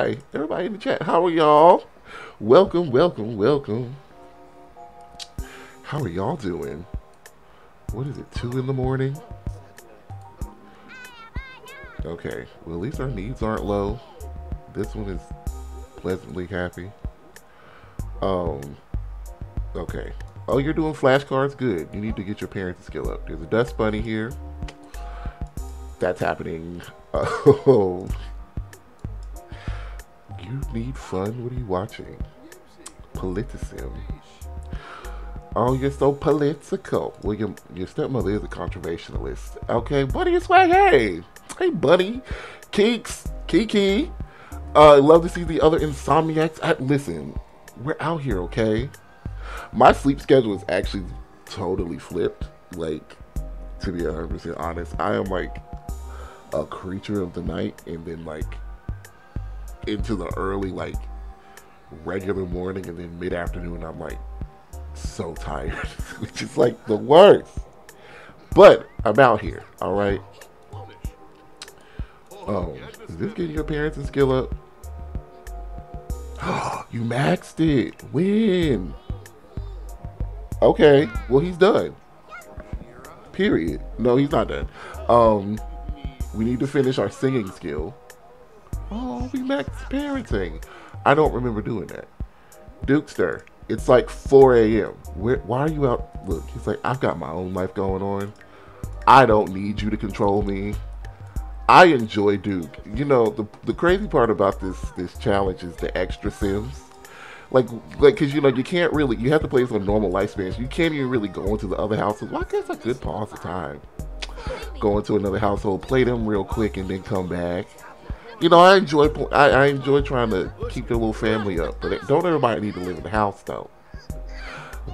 hi, everybody in the chat. How are y'all? Welcome, welcome, welcome. How are y'all doing? What is it, 2 in the morning? Okay, well, at least our needs aren't low. This one is pleasantly happy. Um, okay. Oh, you're doing flashcards? Good. You need to get your parents to skill up. There's a dust bunny here. That's happening. Oh. You need fun? What are you watching? Politicism. Oh, you're so political. Well, your, your stepmother is a controversialist. Okay, Buddy is swag. Hey, hey, Buddy. Keeks, Kiki. Uh, love to see the other insomniacs. I, listen, we're out here, okay? My sleep schedule is actually totally flipped. Like, to be 100% honest, I am like a creature of the night and then like into the early, like regular morning and then mid afternoon, I'm like so tired, which is like the worst. But I'm out here, all right. Oh, is this getting your parents and skill up? you maxed it. Win. Okay, well he's done. Period. No, he's not done. Um, we need to finish our singing skill. Oh, we maxed parenting. I don't remember doing that. Dukester, it's like 4 a.m. why are you out? Look, he's like, I've got my own life going on. I don't need you to control me. I enjoy Duke. You know, the the crazy part about this this challenge is the extra sims. Like, like, cause you know you can't really you have to play this on normal lifespans. You can't even really go into the other houses. Well, I guess I could pause the time, go into another household, play them real quick, and then come back you know, I enjoy I, I enjoy trying to keep the little family up, but don't everybody need to live in the house though.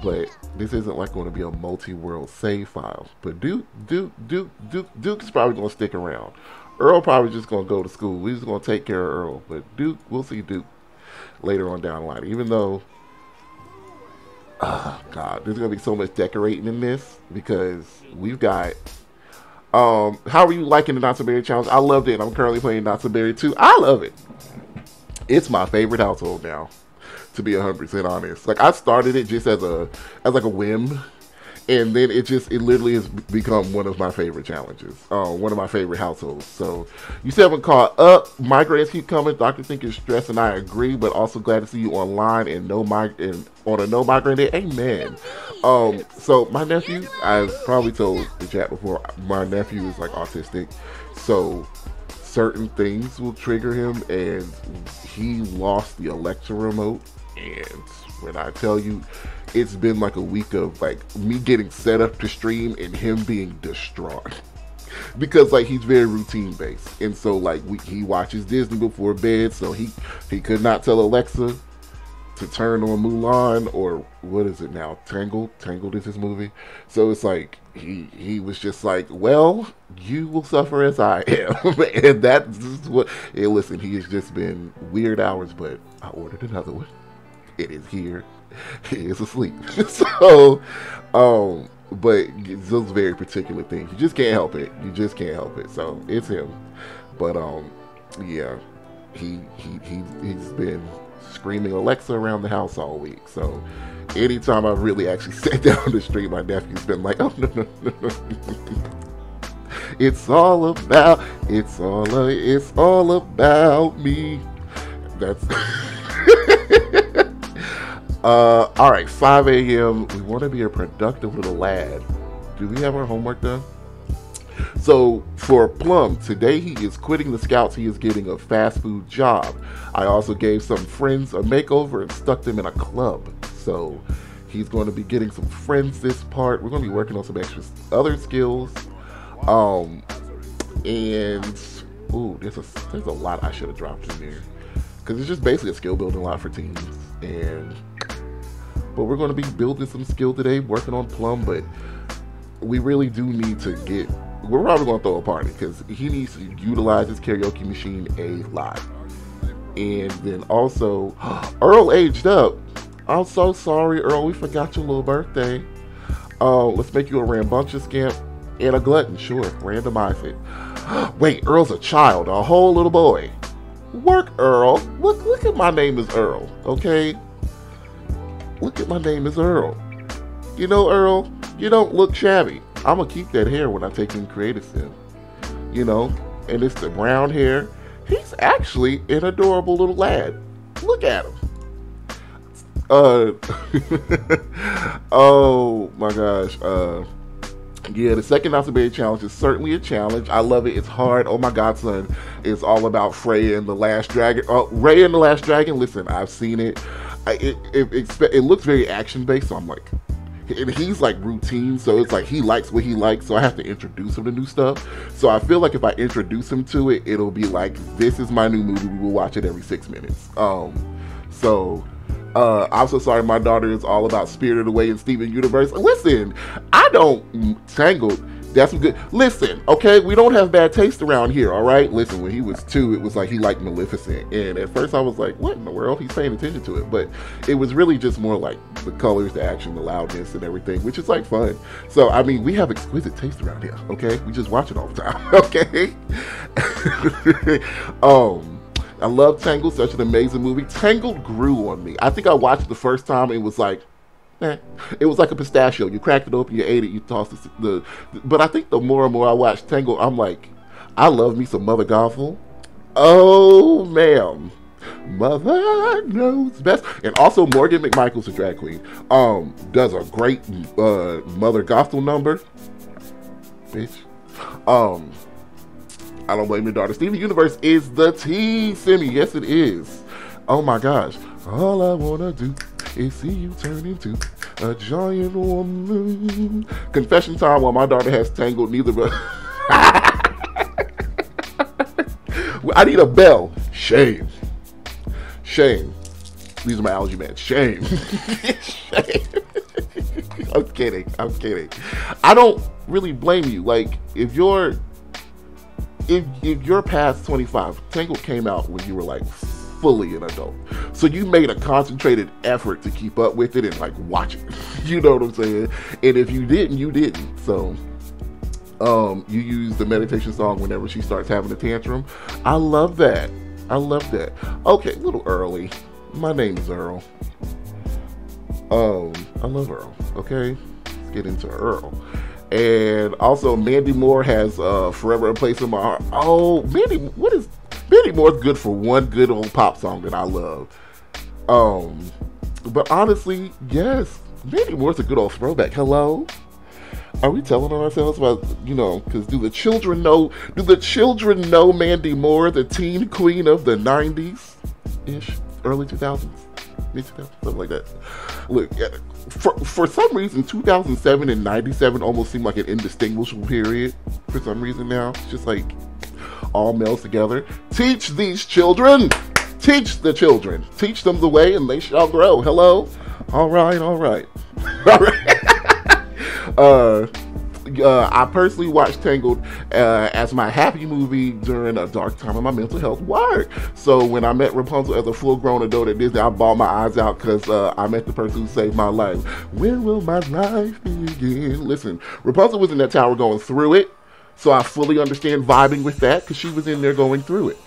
But this isn't like going to be a multi-world save file. But Duke, Duke, Duke, Duke, Duke's probably going to stick around. Earl probably just going to go to school. We're just going to take care of Earl. But Duke, we'll see Duke later on down the line. Even though, oh God, there's going to be so much decorating in this because we've got um, how are you liking the Not So Berry challenge? I loved it. I'm currently playing Not So Berry 2. I love it. It's my favorite household now, to be 100% honest. Like I started it just as a as like a whim and then it just it literally has become one of my favorite challenges uh, one of my favorite households. So you still haven't caught up. Migraines keep coming. Doctor think you're stressed and i agree but also glad to see you online and no mig- and on a no migraine day. Amen. Um so my nephew i've probably told the chat before my nephew is like autistic. So certain things will trigger him and he lost the alexa remote and when I tell you, it's been like a week of like me getting set up to stream and him being distraught. because like he's very routine based and so like we, he watches disney before bed so he he could not tell alexa to turn on mulan or what is it now? Tangled? Tangled is his movie. So it's like he he was just like well you will suffer as i am. And that's what hey, listen he has just been weird hours but i ordered another one. It is here. He is asleep. so, um, but those very particular things, you just can't help it. You just can't help it. So it's him. But um, yeah, he he he he's been screaming Alexa around the house all week. So anytime I've really actually sat down the street, my nephew's been like, oh no no no no. it's all about it's all it's all about me. That's Uh, all right, 5 a.m. We want to be a productive little lad. Do we have our homework done? So for Plum, today he is quitting the scouts. He is getting a fast food job. I also gave some friends a makeover and stuck them in a club. So he's going to be getting some friends this part. We're going to be working on some extra other skills. Um, and ooh, there's a there's a lot I should have dropped in there because it's just basically a skill building lot for teens and but we're going to be building some skill today, working on Plum. But we really do need to get. We're probably going to throw a party because he needs to utilize his karaoke machine a lot. And then also, Earl aged up. I'm so sorry, Earl. We forgot your little birthday. Uh, let's make you a rambunctious scamp and a glutton. Sure, randomize it. Wait, Earl's a child, a whole little boy. Work, Earl. Look, look at my name is Earl. Okay. Look at my name is Earl. You know, Earl, you don't look shabby. I'm gonna keep that hair when I take in Create a Sim. You know, and it's the brown hair. He's actually an adorable little lad. Look at him. Uh, oh my gosh. Uh, yeah, the second Berry challenge is certainly a challenge. I love it. It's hard. Oh my God, son. It's all about Freya and the Last Dragon. Oh, Raya and the Last Dragon. Listen, I've seen it. It, it, it looks very action based, so I'm like, and he's like routine, so it's like he likes what he likes, so I have to introduce him to new stuff. So I feel like if I introduce him to it, it'll be like, this is my new movie. We will watch it every six minutes. Um, so uh, I'm so sorry, my daughter is all about Spirited Away and Steven Universe. Listen, I don't Tangled. That's good. Listen, okay, we don't have bad taste around here, all right? Listen, when he was two, it was like he liked Maleficent. And at first I was like, what in the world? He's paying attention to it. But it was really just more like the colors, the action, the loudness, and everything, which is like fun. So, I mean, we have exquisite taste around here, okay? We just watch it all the time, okay? um, I love Tangled, such an amazing movie. Tangled grew on me. I think I watched the first time and it was like, eh. It was like a pistachio. You cracked it open, you ate it, you tossed the, the. But I think the more and more I watch Tangled, I'm like, I love me some Mother Gothel. Oh, ma'am. Mother knows best. And also Morgan McMichael's a drag queen. Um, does a great uh, Mother Gothel number. Bitch. Um, I don't blame your daughter. Steven Universe is the T, Simi. Yes, it is. Oh my gosh. All I wanna do is see you turn into a giant woman. Confession time while my daughter has tangled neither but I need a bell. Shame. Shame. These are my allergy meds. Shame. Shame. I'm kidding. I'm kidding. I don't really blame you. Like, if you're if, if you're past 25, Tangled came out when you were like fully an adult. So you made a concentrated effort to keep up with it and like watch it. you know what I'm saying? And if you didn't, you didn't. So um you use the meditation song whenever she starts having a tantrum. I love that. I love that. Okay, a little early. My name is Earl. Um, I love Earl. Okay, let's get into Earl. And also, Mandy Moore has uh, forever a place in my heart. Oh, Mandy, what is Mandy Moore's good for one good old pop song that I love. Um, but honestly, yes, Mandy Moore's a good old throwback. Hello. Are we telling on ourselves about you know? Because do the children know? Do the children know Mandy Moore, the teen queen of the '90s, ish, early 2000s, mid 2000s, something like that? Look, for, for some reason, 2007 and 97 almost seem like an indistinguishable period for some reason now. It's just like all males together. Teach these children. Teach the children. Teach them the way and they shall grow. Hello? All right, all right. all right. uh, uh, I personally watched Tangled uh, as my happy movie during a dark time of my mental health work. So when I met Rapunzel as a full-grown adult at Disney, I bawled my eyes out because uh, I met the person who saved my life. When will my life begin? Listen, Rapunzel was in that tower going through it, so I fully understand vibing with that because she was in there going through it.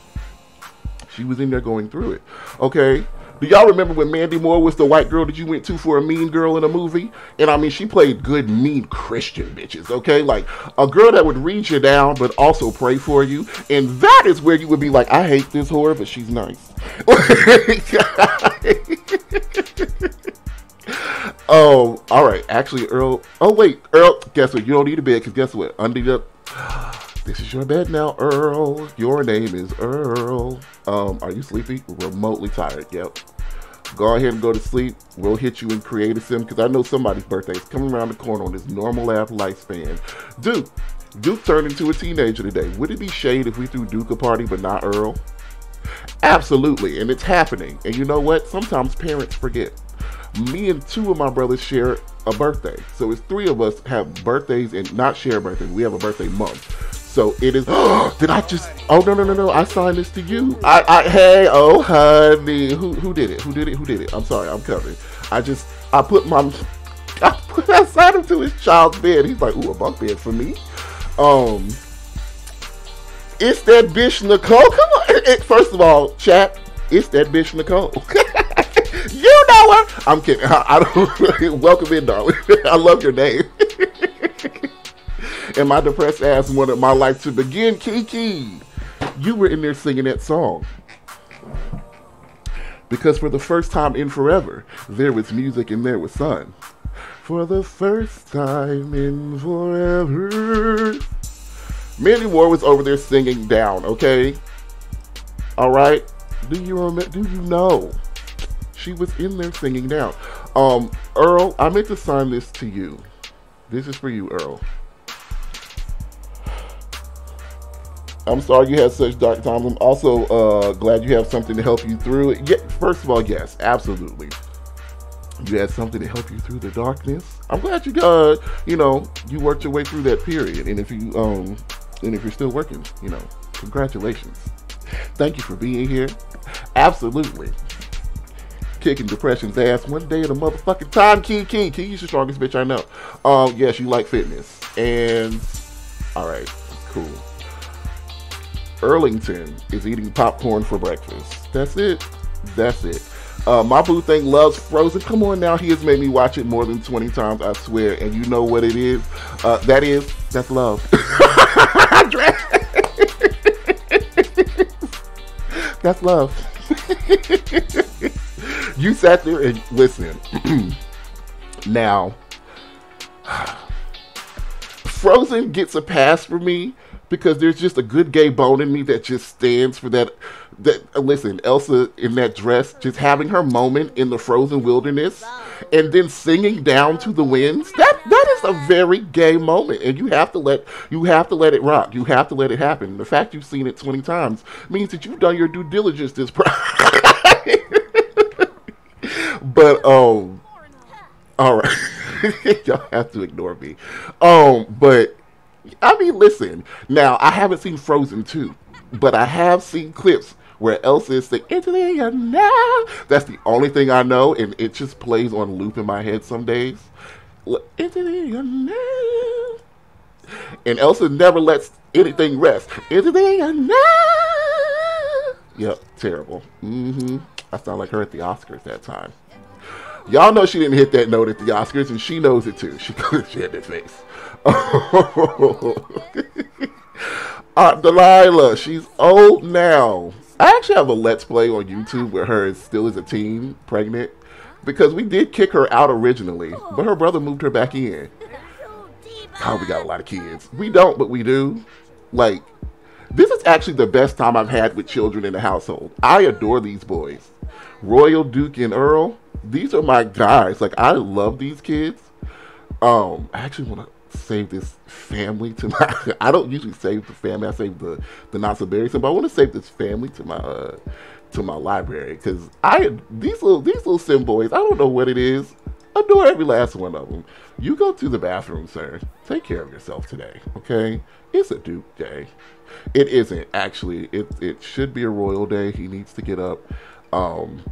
She was in there going through it. Okay. Do y'all remember when Mandy Moore was the white girl that you went to for a mean girl in a movie? And I mean, she played good, mean Christian bitches, okay? Like a girl that would read you down, but also pray for you. And that is where you would be like, I hate this whore, but she's nice. oh, all right. Actually, Earl. Oh, wait. Earl, guess what? You don't need a bed because guess what? Under the. This is your bed now, Earl. Your name is Earl. Um, are you sleepy? Remotely tired. Yep. Go ahead and go to sleep. We'll hit you in Create a Sim because I know somebody's birthday is coming around the corner on this normal app lifespan. Duke, Duke turned into a teenager today. Would it be shade if we threw Duke a party but not Earl? Absolutely, and it's happening. And you know what? Sometimes parents forget. Me and two of my brothers share a birthday. So it's three of us have birthdays and not share birthdays. We have a birthday month. So it is. did I just? Oh no no no no! I signed this to you. I, I hey oh honey, who who did it? Who did it? Who did it? I'm sorry, I'm coming. I just I put my I put I signed him to his child's bed. He's like, ooh, a bunk bed for me. Um. It's that bitch Nicole. Come on. First of all, chat, it's that bitch Nicole. you know her. I'm kidding. I, I don't. welcome in, darling. I love your name. And my depressed ass wanted my life to begin. Kiki, you were in there singing that song. Because for the first time in forever, there was music and there was sun. For the first time in forever. Mandy Moore was over there singing down, okay? All right? Do you remember? Do you know? She was in there singing down. Um, Earl, I meant to sign this to you. This is for you, Earl. I'm sorry you had such dark times. I'm also uh, glad you have something to help you through it. Yeah, first of all, yes, absolutely. You had something to help you through the darkness. I'm glad you got, you know, you worked your way through that period. And if you, um, and if you're still working, you know, congratulations. Thank you for being here. Absolutely. Kicking depression's ass one day at a motherfucking time. Key, key, key's the strongest bitch I know. Um, yes, you like fitness. And, all right, cool. Erlington is eating popcorn for breakfast. That's it. That's it. Uh, my boo thing loves Frozen. Come on now, he has made me watch it more than 20 times, I swear. And you know what it is? Uh, that is, that's love. that's love. you sat there and listen. now, Frozen gets a pass for me because there's just a good gay bone in me that just stands for that. That uh, listen, Elsa in that dress, just having her moment in the frozen wilderness, and then singing down to the winds. That that is a very gay moment, and you have to let you have to let it rock. You have to let it happen. The fact you've seen it 20 times means that you've done your due diligence this. but um, all right, y'all have to ignore me. Um, but I mean, listen. Now, I haven't seen Frozen 2, but I have seen clips where Elsa is saying, Into the air now. That's the only thing I know, and it just plays on loop in my head some days. Into the air now. And Elsa never lets anything rest. Into the air now. Yep, terrible. Mm-hmm. I sound like her at the Oscars that time. Y'all know she didn't hit that note at the Oscars, and she knows it too. She, she had that face. uh, Delilah, she's old now. I actually have a Let's Play on YouTube where her is still is a teen, pregnant, because we did kick her out originally, but her brother moved her back in. We got a lot of kids. We don't, but we do. Like, this is actually the best time I've had with children in the household. I adore these boys. Royal, Duke, and Earl, these are my guys. Like, I love these kids. Um, I actually want to save this family to my. I don't usually save the family. I save the the not so berry but I want to save this family to my uh, to my library because I these little these little sim boys. I don't know what it is. Adore every last one of them. You go to the bathroom, sir. Take care of yourself today, okay? It's a Duke day. It isn't actually. It it should be a royal day. He needs to get up. Um,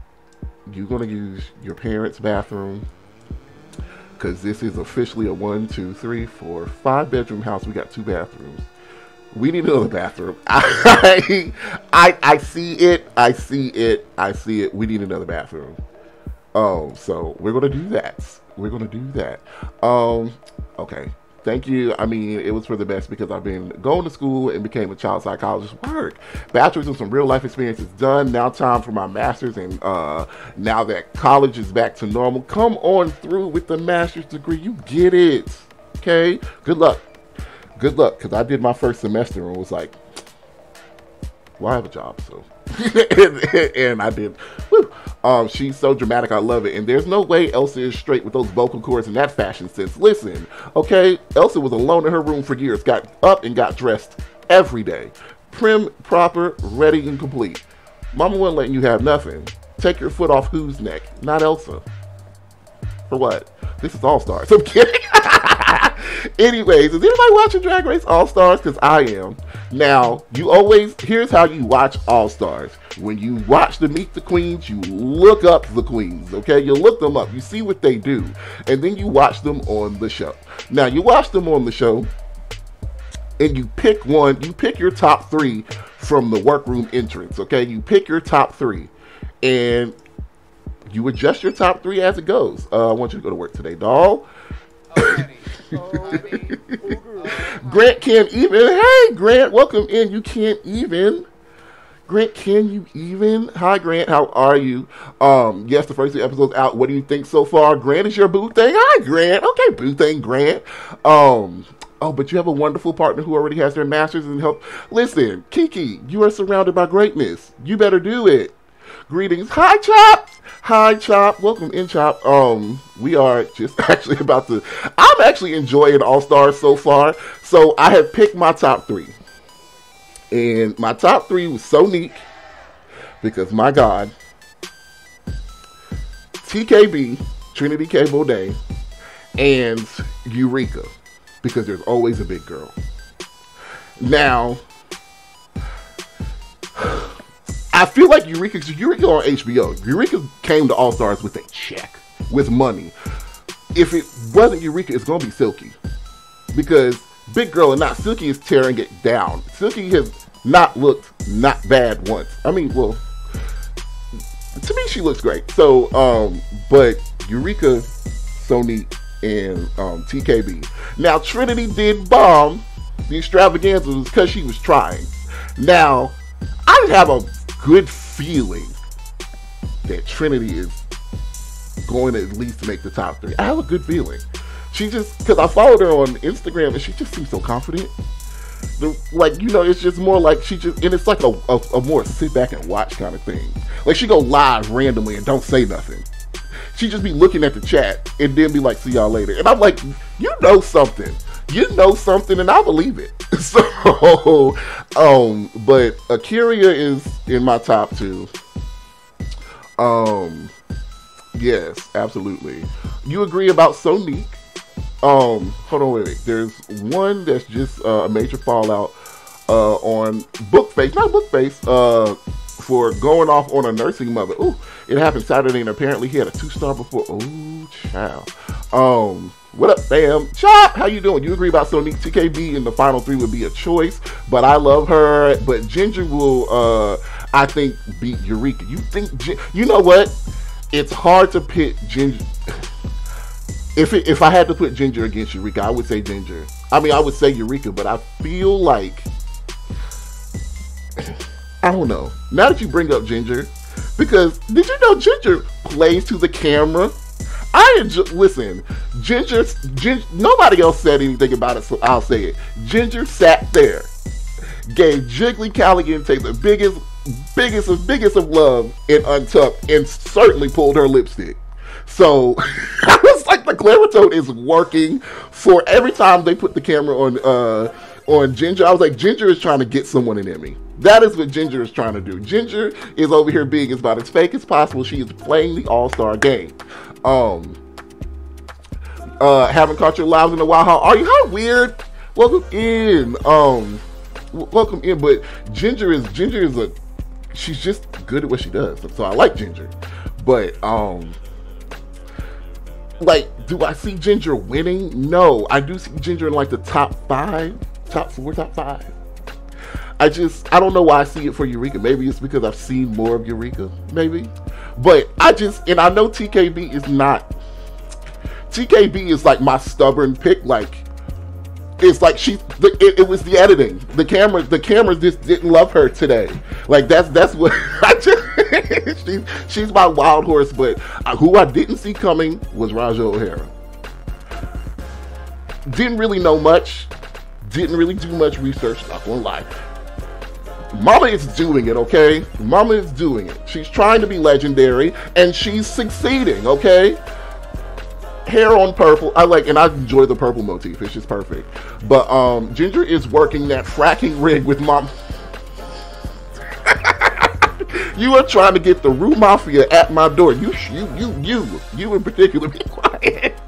you're gonna use your parents' bathroom because this is officially a one, two, three, four, five bedroom house. We got two bathrooms. We need another bathroom. I, I, I see it. I see it. I see it. We need another bathroom. Um, so we're gonna do that. We're gonna do that. Um, okay thank you. I mean, it was for the best because I've been going to school and became a child psychologist. Work, bachelor's and some real life experiences done. Now time for my master's, and uh, now that college is back to normal, come on through with the master's degree. You get it. Okay. Good luck. Good luck, because I did my first semester and was like, well, I have a job, so. And, and, I did. Um, she's so dramatic. I love it. And there's no way Elsa is straight with those vocal cords in that fashion sense. Listen, okay? Elsa was alone in her room for years, got up and got dressed every day. Prim, proper, ready, and complete. Mama wasn't letting you have nothing. Take your foot off whose neck? Not Elsa. For what? This is All Stars. I'm kidding. Anyways, is anybody watching Drag Race All Stars? Because I am. Now, you always, here's how you watch All Stars. When you watch the Meet the Queens, you look up the queens, okay? You look them up, you see what they do, and then you watch them on the show. Now, you watch them on the show, and you pick one. You pick your top three from the workroom entrance. Okay, you pick your top three, and you adjust your top three as it goes. Uh, I want you to go to work today, doll. Grant can't even. Hey, Grant, welcome in. You can't even. Grant, can you even? Hi, Grant. How are you? Um, yes, the first two episodes out. What do you think so far? Grant is your boo thing. Hi, Grant. Okay, boo thing, Grant. Um, oh, but you have a wonderful partner who already has their masters and help. Listen, Kiki, you are surrounded by greatness. You better do it. Greetings. Hi, Chop. Hi, Chop. Welcome in, Chop. Um, we are just actually about to. I'm actually enjoying All Stars so far. So I have picked my top three. And my top three was so neat because my God, TKB, Trinity K. Bonet, and Eureka, because there's always a big girl. Now, I feel like Eureka, Eureka on HBO, Eureka came to All Stars with a check, with money. If it wasn't Eureka, it's gonna be Silky, because Big Girl and not Silky is tearing it down. Silky has not looked not bad once. I mean, well, to me she looks great. So, um, but Eureka, Sony, and um, TKB. Now Trinity did bomb the extravaganza because she was trying. Now, I have a good feeling that Trinity is going to at least make the top three. I have a good feeling. She just because I followed her on Instagram and she just seems so confident. The, like you know, it's just more like she just and it's like a, a, a more sit back and watch kind of thing. Like she go live randomly and don't say nothing. She just be looking at the chat and then be like, "See y'all later." And I'm like, "You know something." You know something and I believe it. So, um, but A'keria is in my top two. Um, yes, absolutely. You agree about Sonique? Um, hold on, wait, wait. There's one that's just uh, a major fallout uh, on Bookface, not Bookface, uh, for going off on a nursing mother. Ooh, it happened Saturday, and apparently he had a two star before. Oh, child. Um, what up, fam? Chop, how you doing? You agree about Sonique TKB in the final three would be a choice, but I love her. But Ginger will, uh, I think, beat Eureka. You think? You know what? It's hard to pit Ginger. If it, if I had to put Ginger against Eureka, I would say Ginger. I mean, I would say Eureka, but I feel like I don't know. Now that you bring up Ginger, because did you know Ginger plays to the camera? I enjoy, listen. Ginger, Ginger, nobody else said anything about it, so I'll say it. Ginger sat there, gave Jiggly Caliente the biggest, biggest of biggest of love in Untucked, and certainly pulled her lipstick. So I was like, the Claritone is working for every time they put the camera on uh, on Ginger. I was like, Ginger is trying to get someone in Emmy. That is what Ginger is trying to do. Ginger is over here being as about as fake as possible. She is playing the All Star game. Um, uh, haven't caught your lives in a while. How are you? How weird. Welcome in. Um, w- welcome in. But Ginger is Ginger is a she's just good at what she does. So I like Ginger. But um, like, do I see Ginger winning? No, I do see Ginger in like the top five, top four, top five. I just I don't know why I see it for Eureka. Maybe it's because I've seen more of Eureka. Maybe, but I just and I know TKB is not. TKB is like my stubborn pick. Like it's like she the, it, it, was the editing the camera the camera just didn't love her today like that's that's what i just she's, she's my wild horse but who i didn't see coming was Ra'Jah O'Hara didn't really know much didn't really do much research not gonna lie Mama is doing it, okay? Mama is doing it. She's trying to be legendary and she's succeeding, okay? Hair on purple. I like and I enjoy the purple motif. It's just perfect. But um Ginger is working that fracking rig with mom. you are trying to get the Rue Mafia at my door. You you you you you in particular be quiet.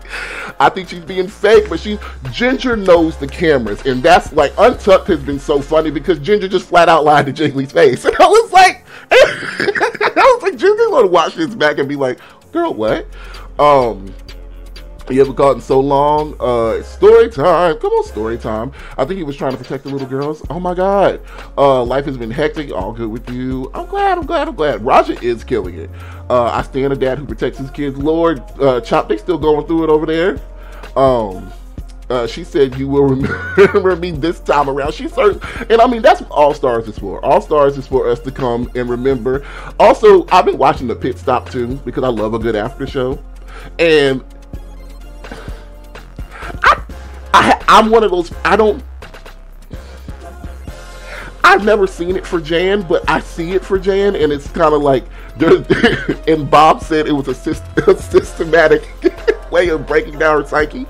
I think she's being fake, but she Ginger knows the cameras, and that's like Untucked has been so funny because Ginger just flat out lied to Jiggly's face, and I was like, I was like, Ginger's gonna watch this back and be like, girl, what? Um, You haven't in so long. Uh, story time. Come on, story time. I think he was trying to protect the little girls. Oh my God. Uh, life has been hectic. All good with you. I'm glad. I'm glad. I'm glad. Ra'Jah is killing it. Uh, I stand a dad who protects his kids. Lord, uh, Chop, they still going through it over there. Um, uh, she said you will remember me this time around. She certain, and I mean that's what All Stars is for. All Stars is for us to come and remember. Also, I've been watching the Pit Stop too because I love a good after show, and I, I I'm one of those. I don't. I've never seen it for Jan, but I see it for Jan, and it's kind of like and Bob said it was a, a systematic way of breaking down her psyche.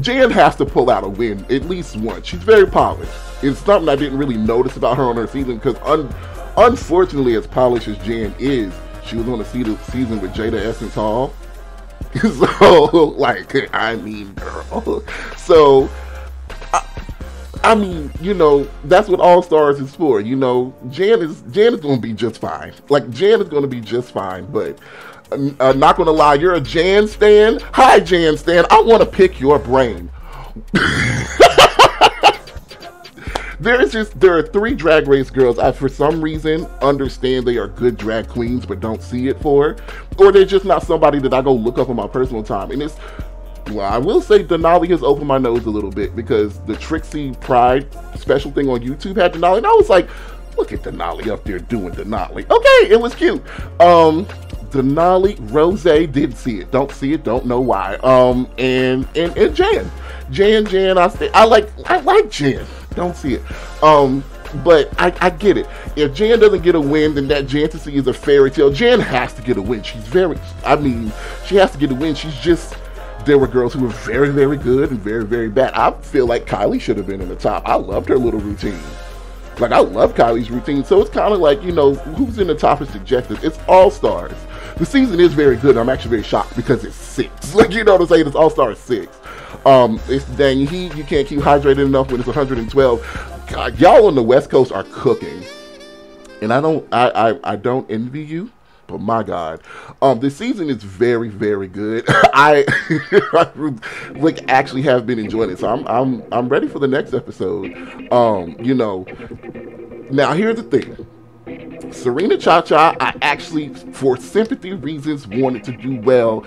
Jan has to pull out a win at least once. She's very polished. It's something I didn't really notice about her on her season because, un- unfortunately, as polished as Jan is, she was on a season with Jaida Essence Hall. so, like, I mean, girl. So, I, I mean, you know, that's what All Stars is for. You know, Jan is Jan is to be just fine. Like, Jan is to be just fine. But uh, not gonna lie, you're a Jan Stan. Hi, Jan Stan. I want to pick your brain. there is just there are three drag race girls I for some reason understand they are good drag queens but don't see it for, or they're just not somebody that I go look up on my personal time. And it's well, I will say Denali has opened my nose a little bit because the Trixie Pride special thing on YouTube had Denali, and I was like, look at Denali up there doing Denali. Okay, it was cute. Um, Denali Rose did see it. Don't see it. Don't know why. Um, and and and Jan, Jan, Jan. I say I like I like Jan. Don't see it. Um, but I, I get it. If Jan doesn't get a win, then that see is a fairy tale. Jan has to get a win. She's very. I mean, she has to get a win. She's just. There were girls who were very, very good and very, very bad. I feel like Kylie should have been in the top. I loved her little routine. Like I love Kylie's routine, so it's kind of like you know who's in the top is subjective. It's all stars. The season is very good. I'm actually very shocked because it's six. Like you know what I'm saying? It's All Star six. Um, it's dang heat. You can't keep hydrated enough when it's 112. God, y'all on the West Coast are cooking, and I don't. I I, I don't envy you. But my God, um, this season is very, very good. I, like actually have been enjoying it, so I'm, I'm, I'm ready for the next episode. Um, you know, now here's the thing. Serena Cha Cha, I actually, for sympathy reasons, wanted to do well,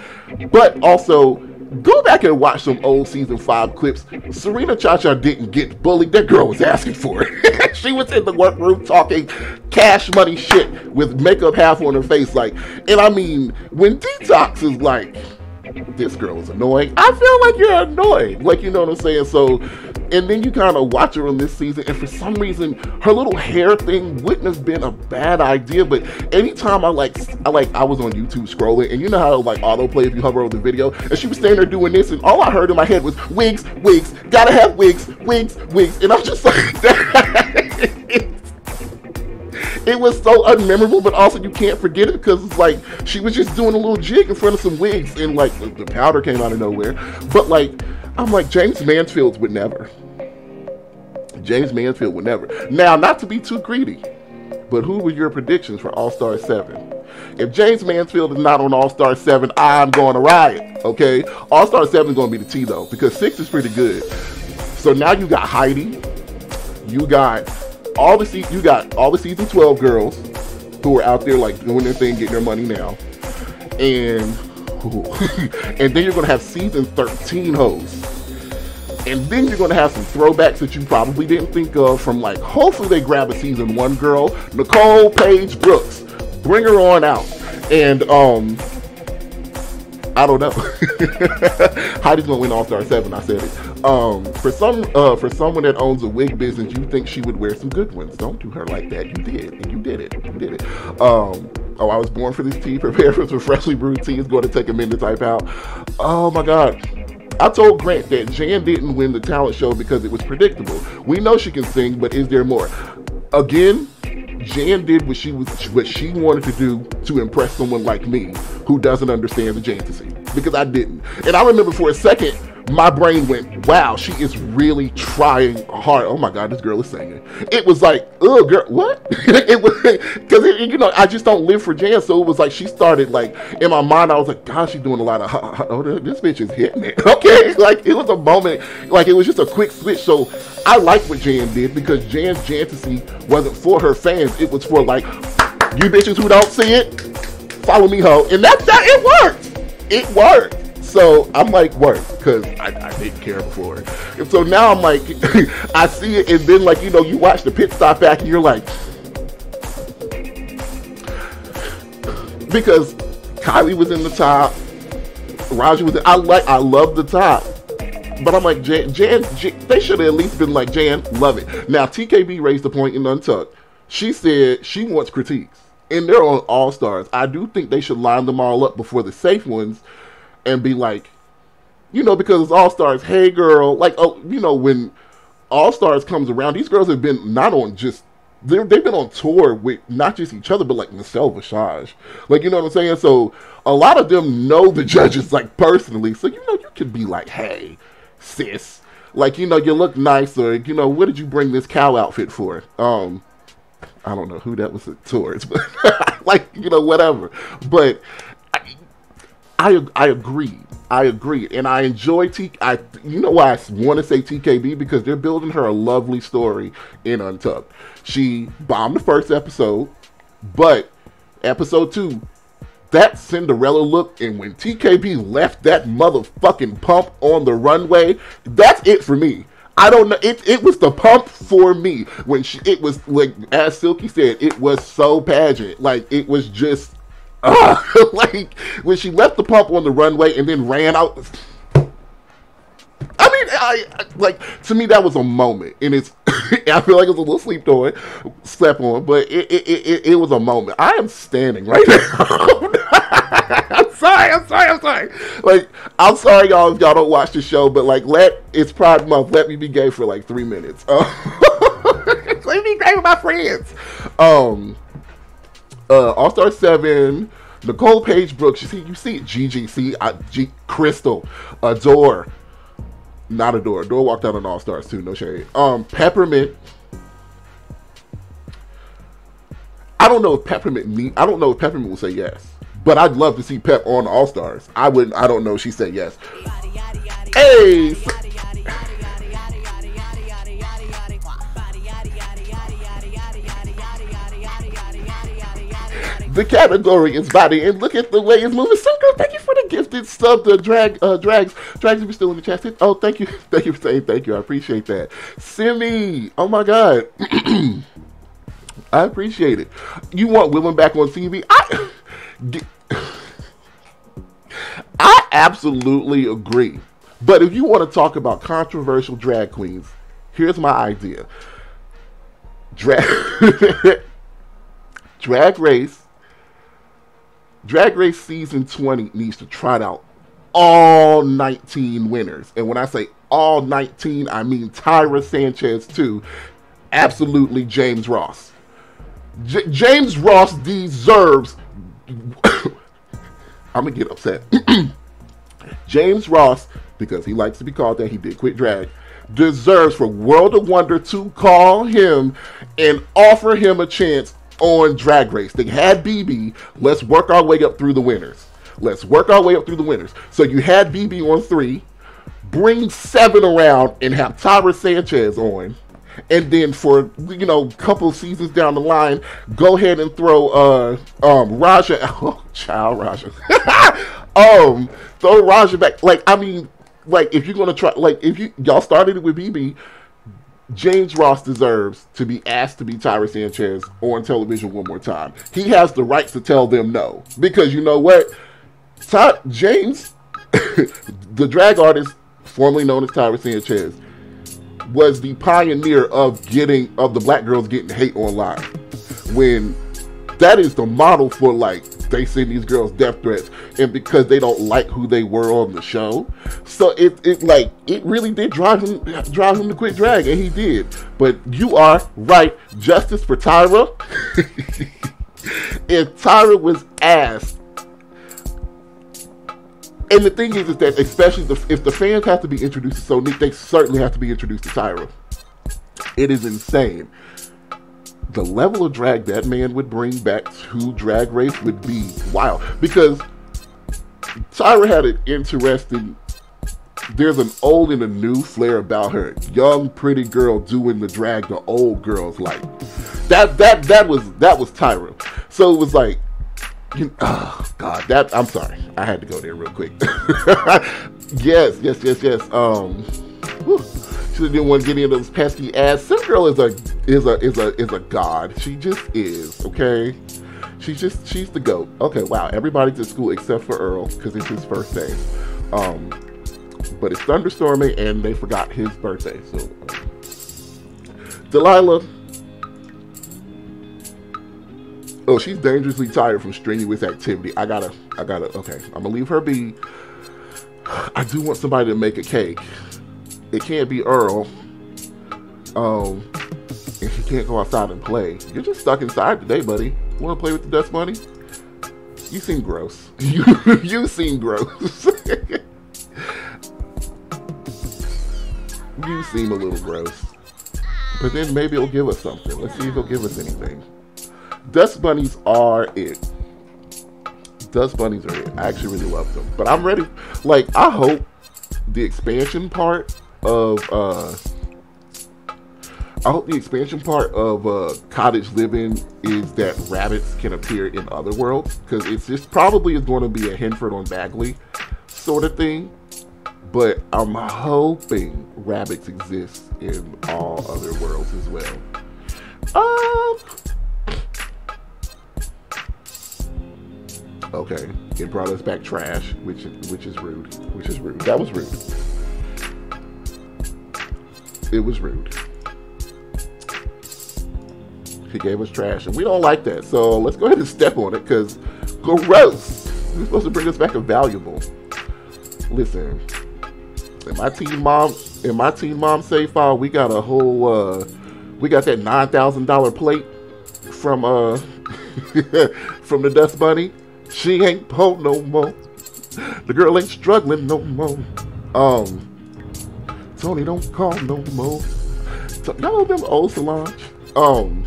but also go back and watch some old season five clips. Serena Cha Cha didn't get bullied. That girl was asking for it. she was in the workroom talking cash money shit with makeup half on her face. Like, and I mean, when Detox is like, this girl is annoying. I feel like you're annoying. Like, you know what I'm saying? So, and then you kind of watch her on this season, and for some reason, her little hair thing wouldn't have been a bad idea. But anytime I like, I like, I was on YouTube scrolling, and you know how like autoplay if you hover over the video, and she was standing there doing this, and all I heard in my head was wigs, wigs, gotta have wigs, wigs, wigs, and I'm just like, it was so unmemorable, but also you can't forget it because it's like she was just doing a little jig in front of some wigs, and like the, powder came out of nowhere. But like, I'm like James Mansfield would never. James Mansfield would never. Now, not to be too greedy, but who were your predictions for All Star Seven? If James Mansfield is not on All Star 7, I'm going to riot. Okay? All Star 7 is going to be the T though, because 6 is pretty good. So now you got Heidi. You got all the se- you got all the season 12 girls who are out there like doing their thing, getting their money now. And and then you're gonna have season 13 hoes. And then you're gonna have some throwbacks that you probably didn't think of from like hopefully they grab a season one girl, Nicole Paige Brooks. Bring her on out. And um I don't know. Heidi's gonna win All Star Seven. I said it. Um, for some, uh, for someone that owns a wig business, you think she would wear some good ones. Don't do her like that. You did, and you did it. You did it. Um, oh, I was born for this tea. Prepare for some freshly brewed tea. It's going to take a minute to type out. Oh my God. I told Grant that Jan didn't win the talent show because it was predictable. We know she can sing, but is there more? Again, Jan did what she was what she wanted to do to impress someone like me who doesn't understand the fantasy because I didn't. And I remember for a second my brain went, wow, she is really trying hard. Oh my God, this girl is singing. It was like, oh girl, what? it was because you know I just don't live for Jan, so it was like she started like in my mind. I was like, God, she's doing a lot of. Oh, this bitch is hitting it. Okay, like it was a moment, like it was just a quick switch. So I like what Jan did because Jan's Jantasy wasn't for her fans. It was for like you bitches who don't see it, follow me, ho. And that that it worked. It worked. So I'm like, work, because I, I, didn't care before. And so now I'm like, I see it, and then like, you know, you watch the pit stop back and you're like, because Kylie was in the top, Ra'Jah was in, I like, I love the top. But I'm like, Jan, Jan, Jan they should have at least been like, Jan, love it. Now, TKB raised the point in Untucked. She said she wants critiques. And they're on All Stars. I do think they should line them all up before the safe ones and be like, you know, because it's All Stars, hey girl, like, oh, you know, when All Stars comes around, these girls have been not on just they have been on tour with not just each other, but like Michelle Visage. Like, you know what I'm saying? So a lot of them know the judges like personally. So, you know, you could be like, hey, sis, like, you know, you look nice, or, you know, what did you bring this cow outfit for? Um, I don't know who that was towards, but like, you know, whatever. But I I agree. I agree, and I enjoy T. I you know why I want to say TKB because they're building her a lovely story in Untucked. She bombed the first episode, but episode two, that Cinderella look, and when TKB left that motherfucking pump on the runway, that's it for me. I don't know. It it was the pump for me when she. It was like as Silky said, it was so pageant. Like it was just uh, like when she left the pump on the runway and then ran out. I mean, I, I like to me that was a moment, and it's. I feel like it was a little sleep on, slept on, but it it, it it was a moment. I am standing right now. I'm sorry, I'm sorry, I'm sorry. Like, I'm sorry, y'all, if y'all don't watch the show, but like, let it's Pride Month. Let me be gay for like three minutes. Uh, let me be gay with my friends. Um, uh, All Star Seven, Nicole Paige Brooks. You see, you see. GGC, uh, G Crystal, Adore, not Adore. Adore walked out on All Stars too. No shade. Um, Peppermint. I don't know if Peppermint need. I don't know if Peppermint will say yes, but I'd love to see Pep on All Stars. I wouldn't. I don't know. She said yes. Hey. The category is body, and look at the way it's moving. So good. Thank you for the gifted sub. The drag uh, drags drags. If you're still in the chat, oh, thank you, thank you for saying thank you. I appreciate that. Simi, oh my god, I appreciate it. You want women back on TV? I. I absolutely agree. But if you want to talk about controversial drag queens, here's my idea. Drag Drag Race Drag Race Season 20 needs to trot out all 19 winners. And when I say all 19, I mean Tyra Sanchez too. Absolutely James Ross. J- James Ross deserves. I'm gonna get upset. James Ross, because he likes to be called that, he did quit drag, deserves for World of Wonder to call him and offer him a chance on Drag Race. They had BeBe. Let's work our way up through the winners. Let's work our way up through the winners. So you had BeBe on three, bring seven around, and have Tyra Sanchez on. And then for you know, a couple seasons down the line, go ahead and throw uh um Raja oh child Raja. um throw Raja back. Like I mean, like if you're gonna try like if you y'all started it with BeBe, James Ross deserves to be asked to be Tyra Sanchez on television one more time. He has the right to tell them no. Because you know what? Ty- James, the drag artist formerly known as Tyra Sanchez, was the pioneer of getting of the black girls getting hate online. When that is the model for like they send these girls death threats and because they don't like who they were on the show. So it, it like it really did drive him drive him to quit drag and he did. But you are right. Justice for Tyra. if Tyra was asked And the thing is, is that especially the, if the fans have to be introduced to Sonique, they certainly have to be introduced to Tyra. It is insane. The level of drag that man would bring back to Drag Race would be wild because Tyra had an interesting. There's an old and a new flair about her. Young, pretty girl doing the drag the old girls like. That that that was that was Tyra. So it was like you, oh God, that I'm sorry. I had to go there real quick. yes, yes, yes, yes. Um, whew, she didn't want to get into those pesky ass. Sim girl is a is a is a is a god. She just is. Okay, she's just she's the goat. Okay, wow. Everybody's at school except for Earl because it's his first day. Um, but it's thunderstorming and they forgot his birthday. So, Delilah Oh, she's dangerously tired from strenuous activity. I gotta, I gotta, okay. I'm gonna leave her be. I do want somebody to make a cake. It can't be Earl. Um, and can't go outside and play. You're just stuck inside today, buddy. Wanna play with the dust bunny? You seem gross. You, you seem gross. you seem a little gross. But then maybe it'll give us something. Let's see if he'll give us anything. Dust bunnies are it. Dust bunnies are it. I actually really love them. But I'm ready. Like, I hope the expansion part of uh I hope the expansion part of uh, cottage living is that rabbits can appear in other worlds because it's just probably is going to be a Henford on Bagley sort of thing. But I'm hoping rabbits exist in all other worlds as well. Um, Okay, it brought us back trash, which which is rude. Which is rude. That was rude. It was rude. He gave us trash, and we don't like that. So let's go ahead and step on it, because gross. You're supposed to bring us back a valuable. Listen, in my team mom, in my team mom save file, we got a whole, uh, we got that nine thousand dollar plate from uh from the Dust Bunny. She ain't poor no more. The girl ain't struggling no more. Um, Tony don't call no more. So, y'all old Solange? Um.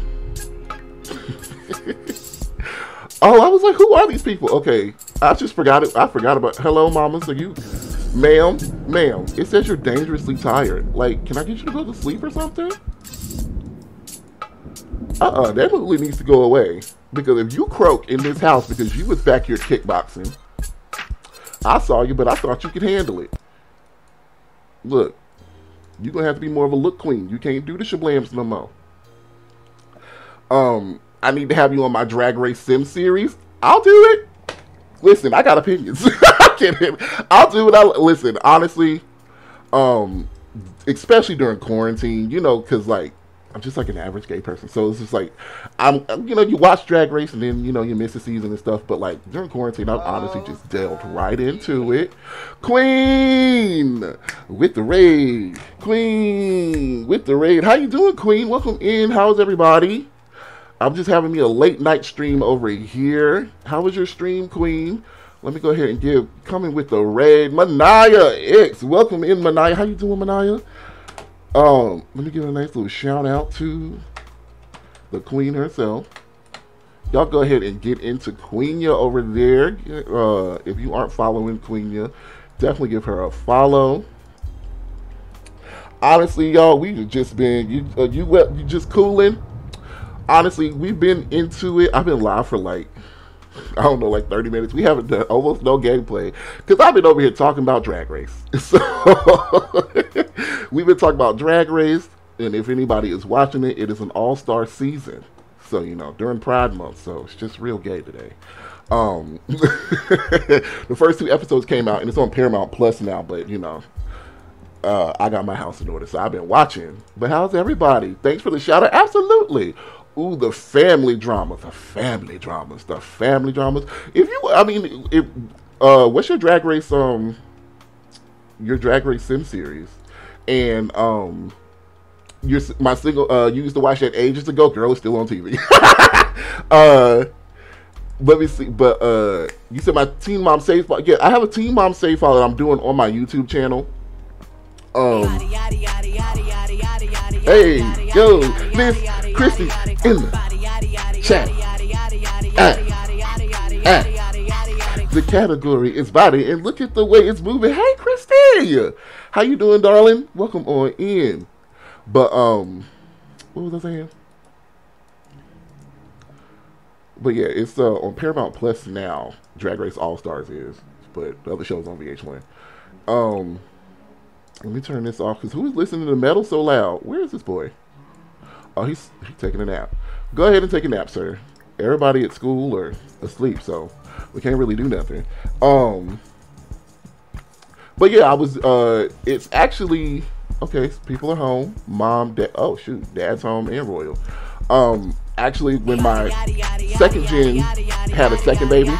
oh, I was like, who are these people? Okay, I just forgot it. I forgot about. Hello, mamas. Are you, ma'am, ma'am? It says you're dangerously tired. Like, can I get you to go to sleep or something? Uh-uh, that movie needs to go away. Because if you croak in this house because you was back here kickboxing, I saw you, but I thought you could handle it. Look, you're gonna have to be more of a look queen. You can't do the shablams no more. Um, I need to have you on my Drag Race Sim series. I'll do it. Listen, I got opinions. I can't. I'll do it. I listen. Honestly, um, especially during quarantine, you know, because like I'm just like an average gay person. So it's just like I'm you know, you watch Drag Race and then, you know, you miss the season and stuff, but like during quarantine I honestly just delved right into it. Queen with the raid. Queen with the raid. How you doing, Queen? Welcome in. How's everybody? I'm just having me a late night stream over here. How was your stream, Queen? Let me go ahead and give coming with the raid. Manaya X. Welcome in, Manaya. How you doing, Manaya? Um, let me give a nice little shout out to the queen herself. Y'all go ahead and get into Queenia over there. Uh, if you aren't following Queenia, definitely give her a follow. Honestly, y'all, we've just been you uh, you you just cooling. Honestly, we've been into it. I've been live for like I don't know, like 30 minutes. We haven't done almost no gameplay because I've been over here talking about Drag Race. So we've been talking about Drag Race, and if anybody is watching it, it is an all star season. So, you know, during Pride Month. So it's just real gay today. Um, the first two episodes came out, and it's on Paramount Plus now, but, you know, uh, I got my house in order, so I've been watching. But how's everybody? Thanks for the shout out. Absolutely. Ooh, the family dramas, the family dramas, the family dramas. If you, I mean, if uh, what's your drag race um, your drag race sim series, and um, your my single uh, you used to watch that ages ago. Girl is still on TV. uh, let me see. But uh, you said my Teen Mom Save File. Yeah, I have a Teen Mom Save File that I'm doing on my YouTube channel. Um, hey, yo, Miss Christy in the chat. Ah, ah. The category is body, and look at the way it's moving. Hey, Christina, how you doing, darling? Welcome on in. But um, what was I saying? But yeah, it's uh, on Paramount Plus now. Drag Race All Stars is, but the other shows on VH1. Um, let me turn this off because who's listening to the metal so loud? Where is this boy? Oh, he's he's taking a nap. Go ahead and take a nap, sir. Everybody at school or asleep, so we can't really do nothing. Um, but yeah, I was. Uh, it's actually okay. People are home. Mom, dad. Oh shoot, dad's home and Royal. Um, actually, when my second gen had a second baby,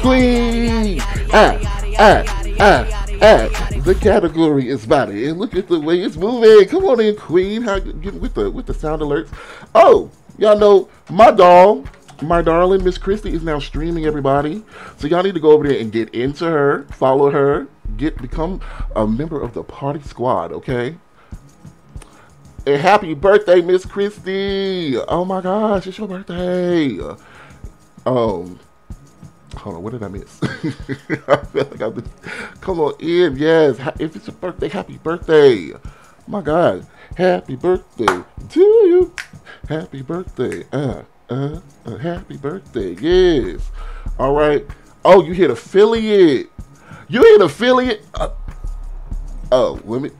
Queen, ah, ah, ah, ah. The category is body, and look at the way it's moving. Come on in, Queen. How get with the with the sound alerts? Oh, y'all know my doll my darling Miss Christie is now streaming everybody. So y'all need to go over there and get into her, follow her, get become a member of the party squad, okay? And happy birthday, Miss Christie! Oh my gosh, it's your birthday. Um hold on, what did I miss? I feel like I just come on in, yes. If it's your birthday, happy birthday. Oh my God. Happy birthday to you. Happy birthday. Uh uh, uh, happy birthday. Yes. All right. Oh, you hit affiliate. You hit affiliate. Uh, oh, let me.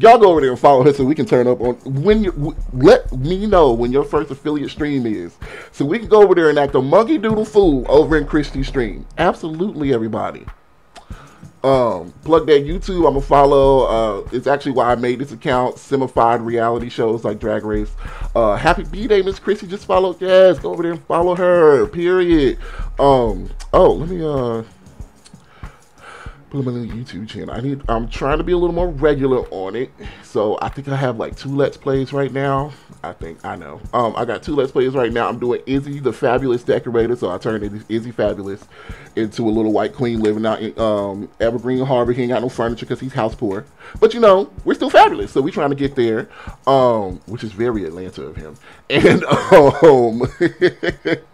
Y'all go over there and follow her so we can turn up on when you let me know when your first affiliate stream is, so we can go over there and act a monkey doodle fool over in Christie's stream. Absolutely, everybody. Um, plug that YouTube. I'm gonna follow. Uh, it's actually why I made this account. Simified reality shows like Drag Race. Uh, happy B Day, Miss Chrissy. Just follow. Yes, go over there and follow her. Period. Um. Oh, let me uh new YouTube channel. I need. I'm trying to be a little more regular on it. So I think I have like two Let's Plays right now. I think I know. Um, I got two Let's Plays right now. I'm doing Izzy the Fabulous Decorator. So I turned Izzy Fabulous into a little white queen living out in um, Evergreen Harbor. He ain't got no furniture because he's house poor. But you know, we're still fabulous. So we're trying to get there. Um, which is very Atlanta of him. And um.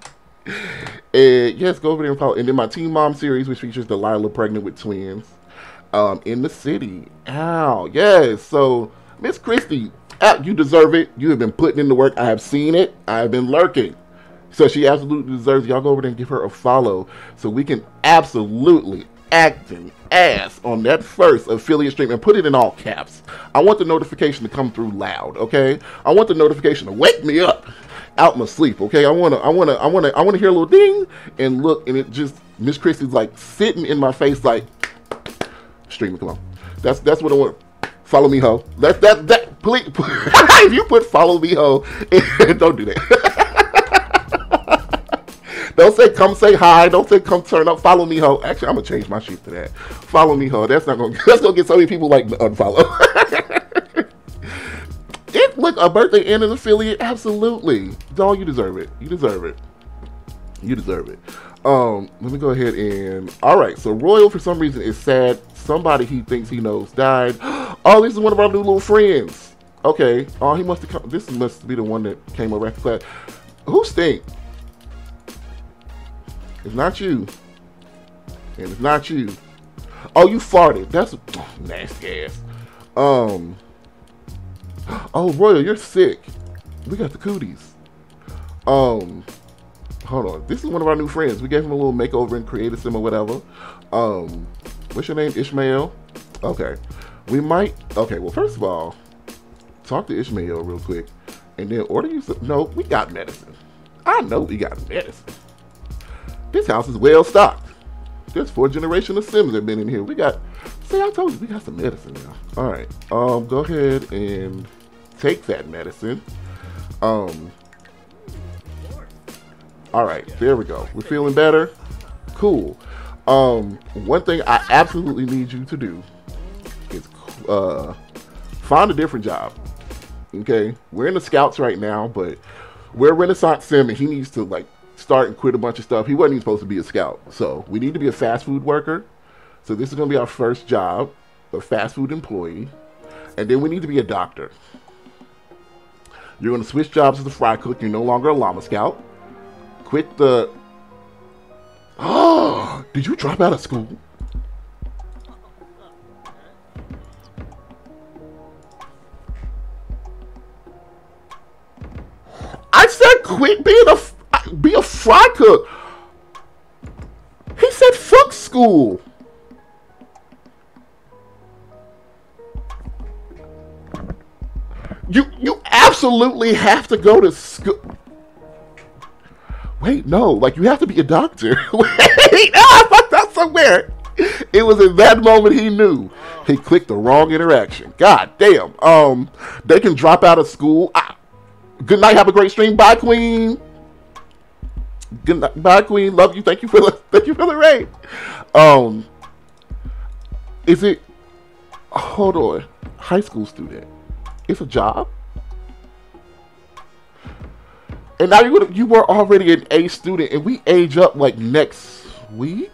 And yes, go over there and follow. And then my Teen Mom series, which features Delilah pregnant with twins, um, in the city. Ow, yes. So Miss Christie, ah, you deserve it. You have been putting in the work. I have seen it. I have been lurking. So she absolutely deserves. Y'all go over there and give her a follow, so we can absolutely acting ass on that first affiliate stream and put it in all caps. I want the notification to come through loud, okay? I want the notification to wake me up out my sleep. Okay, I wanna, I wanna, I wanna, I wanna hear a little ding and look, and it just Miss Christie's like sitting in my face, like streaming. Come on, that's that's what I want. Follow me, ho. That that that. Please, if you put follow me, ho, don't do that. Don't say come say hi. Don't say come turn up. Follow me, ho. Actually, I'm gonna change my sheet to that. Follow me, ho. That's not gonna. That's gonna get so many people like unfollow. Look a birthday and an affiliate, absolutely. Dog, you deserve it. You deserve it. You deserve it. Um, let me go ahead and all right. So Royal, for some reason, is sad. Somebody he thinks he knows died. Oh, this is one of our new little friends. Okay. Oh, he must have come. This must be the one that came over after class. Who stink? It's not you. And it's not you. Oh, you farted. That's oh, nasty ass. Um. Oh, Royal, you're sick. We got the cooties. Um, hold on. This is one of our new friends. We gave him a little makeover and Create a Sim or whatever. Um, what's your name? Ishmael? Okay. We might, okay, well, first of all, talk to Ishmael real quick and then order you some. No, we got medicine. I know we got medicine. This house is well stocked. There's four generations of Sims that have been in here. We got, see, I told you, we got some medicine now. All right, um, go ahead and take that medicine. Um, all right, there we go. We're feeling better. Cool. Um, one thing I absolutely need you to do is uh, find a different job. Okay, we're in the scouts right now, but we're Renaissance Sim, and he needs to like start and quit a bunch of stuff. He wasn't even supposed to be a scout, so we need to be a fast food worker. So this is gonna be our first job, a fast food employee, and then we need to be a doctor. You're gonna switch jobs as a fry cook. You're no longer a llama scout. Quit the. Oh, did you drop out of school? I said quit being a be a fry cook. He said fuck school. You you absolutely have to go to school. Wait, no, like you have to be a doctor. Wait, I fucked up somewhere. It was in that moment he knew he clicked the wrong interaction. God damn. Um, they can drop out of school. Good night. Have a great stream. Bye, Queen. Good night. Bye, Queen. Love you. Thank you for the thank you for the raid. Um, is it? Hold on. High school student. It's a job. And now you you were already an A student, and we age up like next week.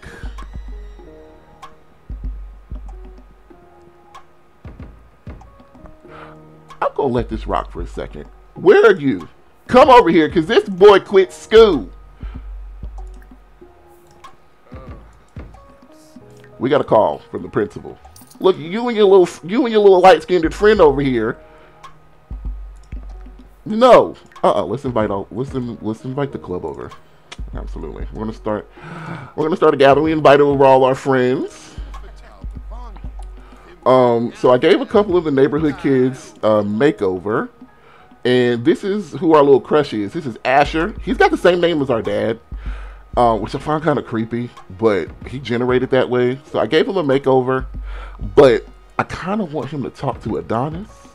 I'm gonna let this rock for a second. Where are you? Come over here, cause this boy quit school. We got a call from the principal. Look, you and your little you and your little light skinned friend over here. No. Uh uh let's invite all let's let's invite the club over. Absolutely. We're gonna start we're gonna start a gathering. Invite over all our friends. Um, so I gave a couple of the neighborhood kids a makeover. And this is who our little crush is. This is Asher. He's got the same name as our dad, uh, which I find kind of creepy, but he generated that way. So I gave him a makeover, but I kind of want him to talk to Adonis.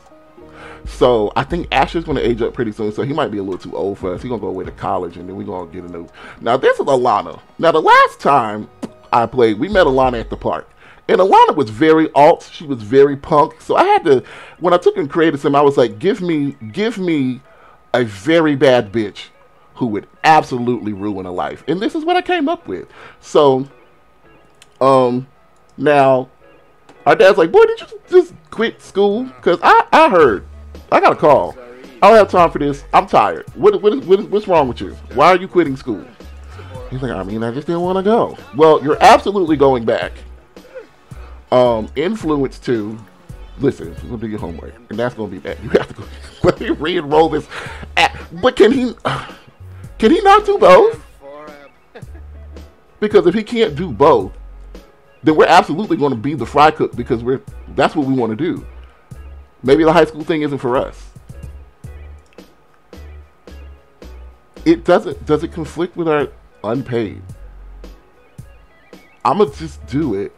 So I think Asher's going to age up pretty soon, so he might be a little too old for us. He's going to go away to college, and then we're going to get a new. Now, this is Alana. Now, the last time I played, we met Alana at the park. And Alana was very alt. She was very punk. So I had to, when I took and Create a Sim, I was like, give me, give me a very bad bitch who would absolutely ruin a life. And this is what I came up with. So, um, now, our dad's like, boy, did you just quit school? Because I, I heard, I got a call. I don't have time for this. I'm tired. What, what, what, what's wrong with you? Why are you quitting school? He's like, I mean, I just didn't want to go. Well, you're absolutely going back. Um, influence two. Listen, you're gonna do your homework, and that's gonna be that. You have to go. Let me re-enroll this. At, but can he? Can he not do both? Because if he can't do both, then we're absolutely going to be the fry cook because we're that's what we want to do. Maybe the high school thing isn't for us. It doesn't. Does it conflict with our unpaid? I'm gonna just do it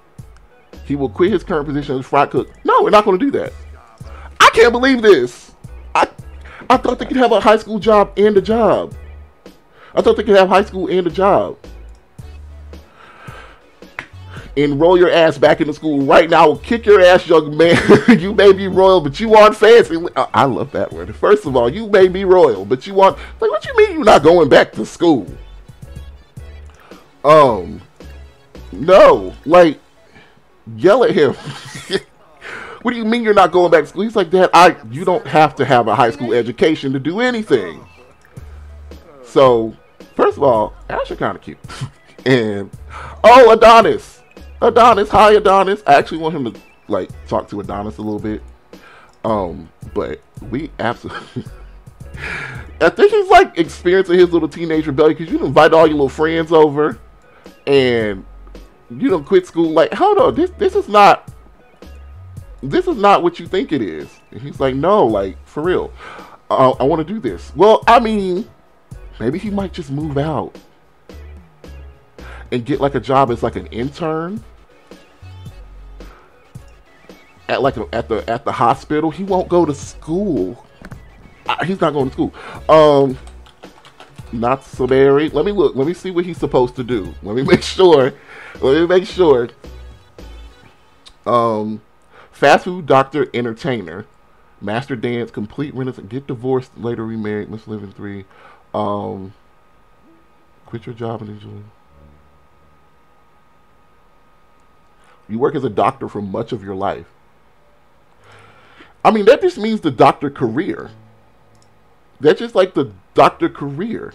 he will quit his current position as fry cook. No, we're not to do that. I can't believe this. I I thought they could have a high school job and a job. I thought they could have high school and a job. Enroll your ass back into school right now. Will kick your ass, young man. you may be royal, but you aren't fancy. I love that word. First of all, you may be royal, but you want like what you mean you're not going back to school? Um, no, like yell at him. what do you mean you're not going back to school? He's like, Dad, I you don't have to have a high school education to do anything. So, first of all, Asher kind of cute. and oh, Adonis, Adonis, hi Adonis. I actually want him to like talk to Adonis a little bit. Um, but we absolutely. I think he's like experiencing his little teenage rebellion because you invite all your little friends over, and you don't quit school. Like, hold on, this this is not this is not what you think it is. And he's like, no, like for real, uh, I want to do this. Well, I mean, maybe he might just move out and get like a job as like an intern at like a, at the at the hospital. He won't go to school. Uh, he's not going to school. Um, Not So Berry. Let me look. Let me see what he's supposed to do. Let me make sure let me make sure. Um, fast food doctor, entertainer, master dance, complete renaissance, get divorced, later remarried, must live in three. Um, quit your job and enjoy. You work as a doctor for much of your life. I mean, that just means the doctor career. That's just like the doctor career.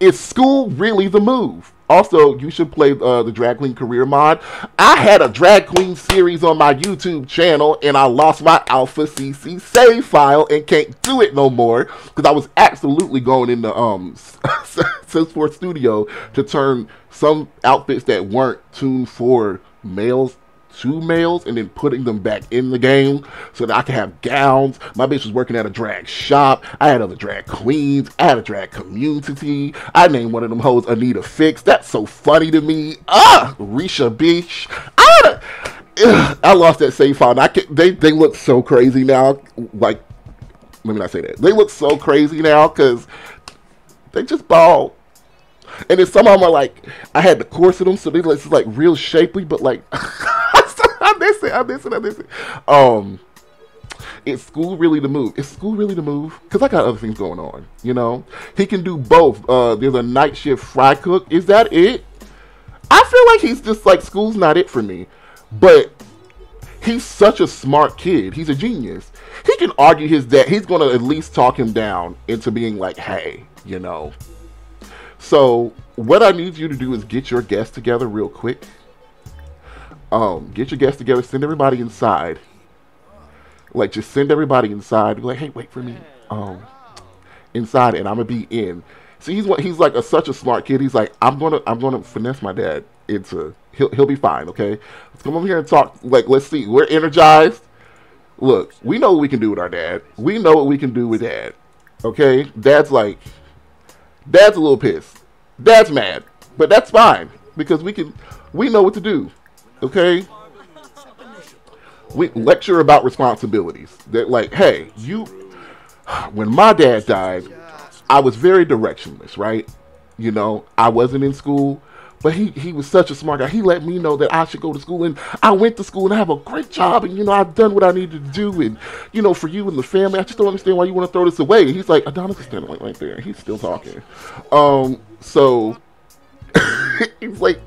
Is school really the move? Also, you should play uh, the drag queen career mod. I had a drag queen series on my YouTube channel, and I lost my Alpha CC save file and can't do it no more because I was absolutely going into um Sims4 Studio to turn some outfits that weren't tuned for males two males and then putting them back in the game so that I could have gowns. My bitch was working at a drag shop. I had other drag queens. I had a drag community. I named one of them hoes Anita Fix. That's so funny to me. Ah, Risha Beach. I ugh, I lost that save file. I can, they they look so crazy now. Like, let me not say that. They look so crazy now because they just bald. And then some of them are like, I had the course corset them, so they like, like real shapely, but like I miss it. I miss it. I miss it. Um, is school really the move? Is school really the move? Because I got other things going on. You know, he can do both. Uh, there's a night shift fry cook. Is that it? I feel like he's just like school's not it for me, but he's such a smart kid. He's a genius. He can argue his dad. He's gonna at least talk him down into being like, hey, you know. So what I need you to do is get your guests together real quick um, get your guests together, send everybody inside. Like, just send everybody inside. Be like, hey, wait for me. Um, inside, and I'm gonna be in. See, he's he's like a, such a smart kid. He's like, I'm gonna I'm gonna finesse my dad into. He'll he'll be fine. Okay, let's come over here and talk. Like, let's see. We're energized. Look, we know what we can do with our dad. We know what we can do with dad. Okay, dad's like, dad's a little pissed. Dad's mad, but that's fine because we can. We know what to do. Okay? We lecture about responsibilities. That like, hey, you when my dad died, I was very directionless, right? You know, I wasn't in school, but he he was such a smart guy. He let me know that I should go to school, and I went to school and I have a great job, and you know I've done what I needed to do, and you know for you and the family, I just don't understand why you want to throw this away. And he's like, Adonis is standing right there, he's still talking. Um, so he's like,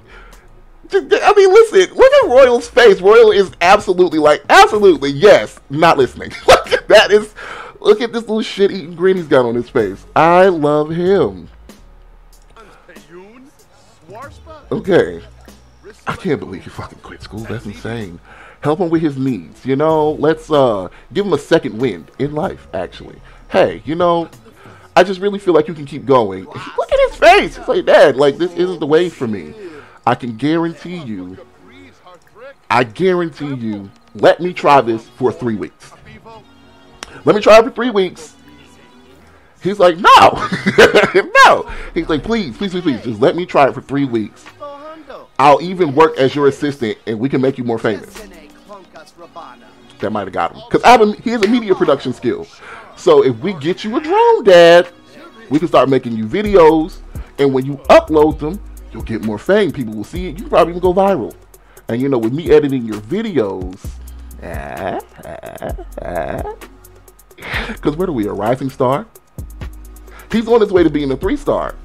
I mean, listen, look at Royal's face. Royal is absolutely like, absolutely, yes, not listening. Look, that is, look at this little shit eating grin he's got on his face. I love him. Okay. I can't believe he fucking quit school. That's insane. Help him with his needs. You know, let's uh give him a second wind in life, actually. Hey, you know, I just really feel like you can keep going. Look at his face. It's like, Dad, like, this isn't the way for me. I can guarantee you, I guarantee you, let me try this for three weeks. Let me try it for three weeks. He's like, no, no. He's like, please, please, please, please, just let me try it for three weeks. I'll even work as your assistant, and we can make you more famous. That might have got him, because I have a, he has a media production skill. So if we get you a drone, Dad, we can start making you videos, and when you upload them, you'll get more fame. People will see it. You probably even go viral. And you know, with me editing your videos, because where are we? A rising star? He's on his way to being a three star.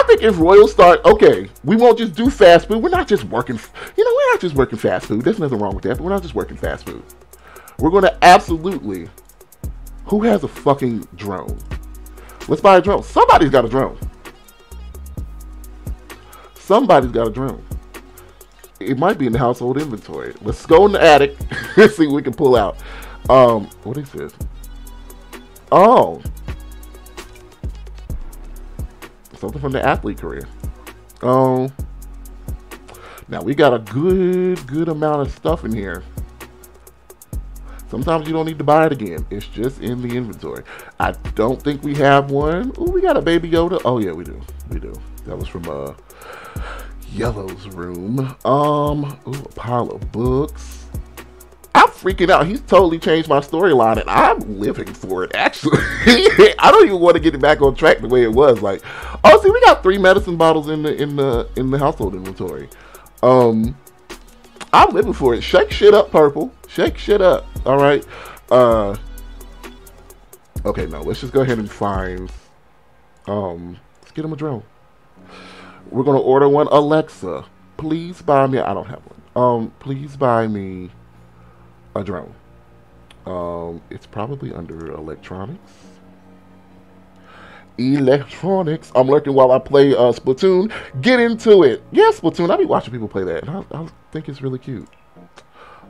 I think if Royal start, okay, we won't just do fast food. We're not just working, you know, we're not just working fast food. There's nothing wrong with that, but we're not just working fast food. We're going to absolutely, who has a fucking drone? Let's buy a drone. Somebody's got a drone. Somebody's got a drone. It might be in the household inventory. Let's go in the attic and see what we can pull out. Um, what is this? Oh. Something from the athlete career. Um, now we got a good, good amount of stuff in here. Sometimes you don't need to buy it again. It's just in the inventory. I don't think we have one. Oh, we got a Baby Yoda. Oh yeah, we do. We do. That was from uh Yellow's room. Um, ooh, a pile of books. I'm freaking out. He's totally changed my storyline, and I'm living for it. Actually, I don't even want to get it back on track the way it was. Like, oh, see, we got three medicine bottles in the in the in the household inventory. Um, I'm living for it. Shake shit up, purple. Shake shit up. All right. Uh. Okay, no. Let's just go ahead and find. Um, let's get him a drone. We're gonna order one. Alexa, please buy me. I don't have one. Um, please buy me a drone. Um, it's probably under electronics. Electronics. I'm lurking while I play uh, Splatoon. Get into it. Yeah, Splatoon. I be watching people play that, and I, I think it's really cute.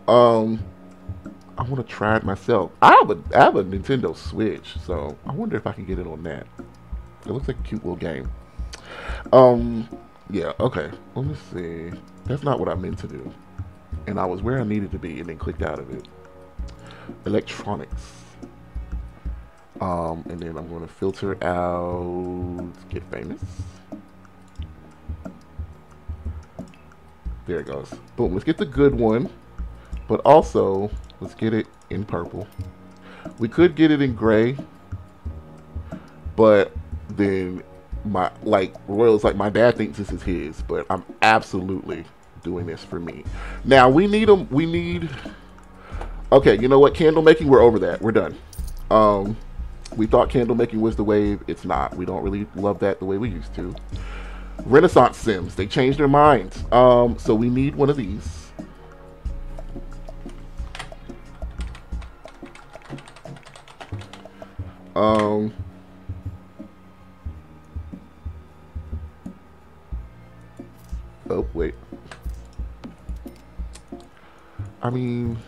Um, I want to try it myself. I have a I have a Nintendo Switch, so I wonder if I can get it on that. It looks like a cute little game. Um, yeah. Okay. Let me see. That's not what I meant to do, and I was where I needed to be, and then clicked out of it. Electronics. Um, and then I'm going to filter out get famous. There it goes. Boom. Let's get the good one, but also let's get it in purple. We could get it in gray, but then my like Royal's like my dad thinks this is his, but I'm absolutely doing this for me. Now we need them. We need. Okay, you know what? Candle making, we're over that. We're done. Um, we thought candle making was the wave. It's not. We don't really love that the way we used to. Renaissance Sims. They changed their minds. Um, so we need one of these. Um, oh, wait. I mean,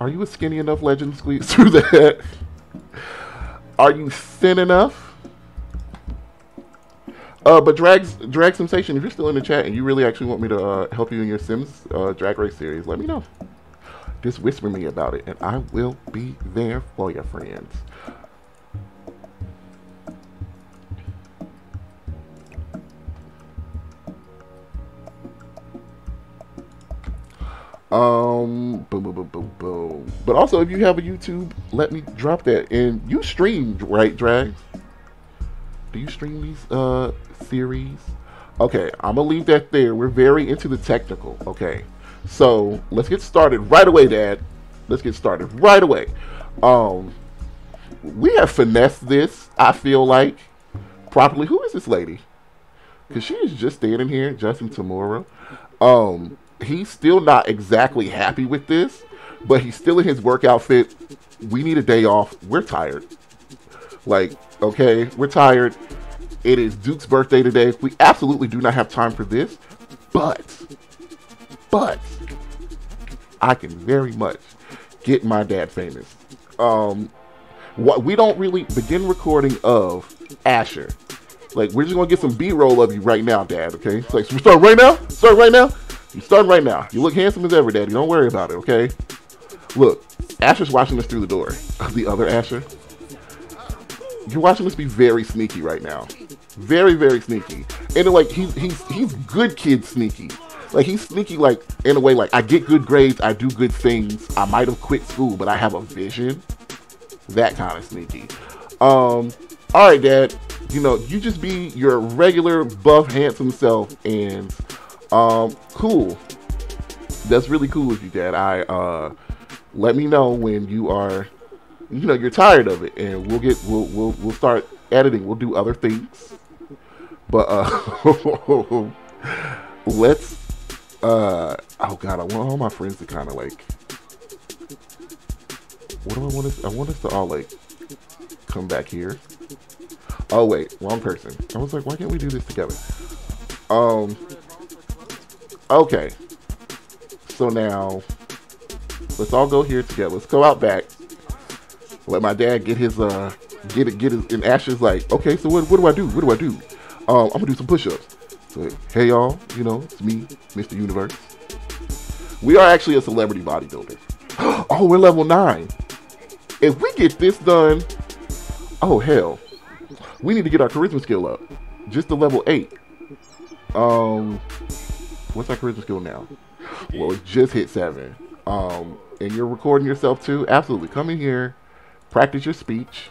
are you a skinny enough legend squeeze through that? Are you thin enough? Uh, but drag drag sensation, if you're still in the chat and you really actually want me to uh, help you in your Sims uh, drag race series, let me know. Just whisper me about it, and I will be there for your friends. Um, boom, boom, boom, boom, boom. But also, if you have a YouTube, let me drop that. And you stream, right, Drags? Do you stream these uh series? Okay, I'm gonna leave that there. We're very into the technical. Okay, so let's get started right away, Dad. Let's get started right away. Um, we have finessed this. I feel like properly. Who is this lady? Because she is just standing here, Justin Tamura. Um, he's still not exactly happy with this, but he's still in his work outfit. We need a day off. We're tired. Like, okay, we're tired. It is Duke's birthday today. We absolutely do not have time for this, but, but, I can very much get my dad famous. Um, what we don't really begin recording of Asher. Like, we're just gonna get some B-roll of you right now, Dad. Okay, it's like, so we start right now. Start right now. You starting right now. You look handsome as ever, Daddy. Don't worry about it, okay? Look, Asher's watching us through the door. The other Asher. You're watching us be very sneaky right now. Very, very sneaky. And like he's he's he's good kid sneaky. Like he's sneaky like in a way like I get good grades, I do good things. I might have quit school, but I have a vision. That kind of sneaky. Um, all right, Dad. You know, you just be your regular buff, handsome self, and um, cool. That's really cool with you, Dad. I uh, let me know when you are, you know, you're tired of it, and we'll get we'll we'll we'll start editing. We'll do other things, but uh, let's. Uh, oh God, I want all my friends to kind of like. What do I want us? I want us to all like come back here. Oh wait, wrong person. I was like, why can't we do this together? Um, Okay. So now, let's all go here together. Let's go out back. Let my dad get his, uh, get it, get his, and Asher's like, okay, so what, what do I do? What do I do? Um, I'm gonna do some push-ups. So, hey y'all, you know, it's me, Mr. Universe. We are actually a celebrity bodybuilder. oh, we're level nine. If we get this done, oh hell, we need to get our charisma skill up, just to level eight. Um, what's our charisma skill now? Well, it just hit seven. Um, and you're recording yourself too. Absolutely, come in here, practice your speech.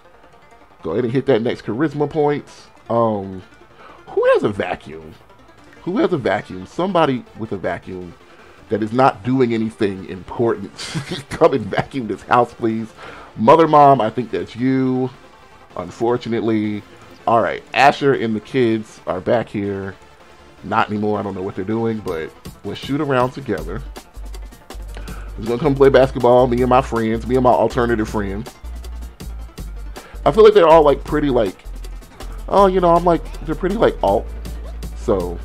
Go ahead and hit that next charisma points. Um, who has a vacuum? Who has a vacuum? Somebody with a vacuum that is not doing anything important. come and vacuum this house, please. Mother, mom, I think that's you. Unfortunately, All right, Asher and the kids are back here. Not anymore. I don't know what they're doing, but let's shoot around together. We're gonna come play basketball. Me and my friends. Me and my alternative friends. I feel like they're all like pretty like. Oh, you know, I'm like they're pretty like alt. So,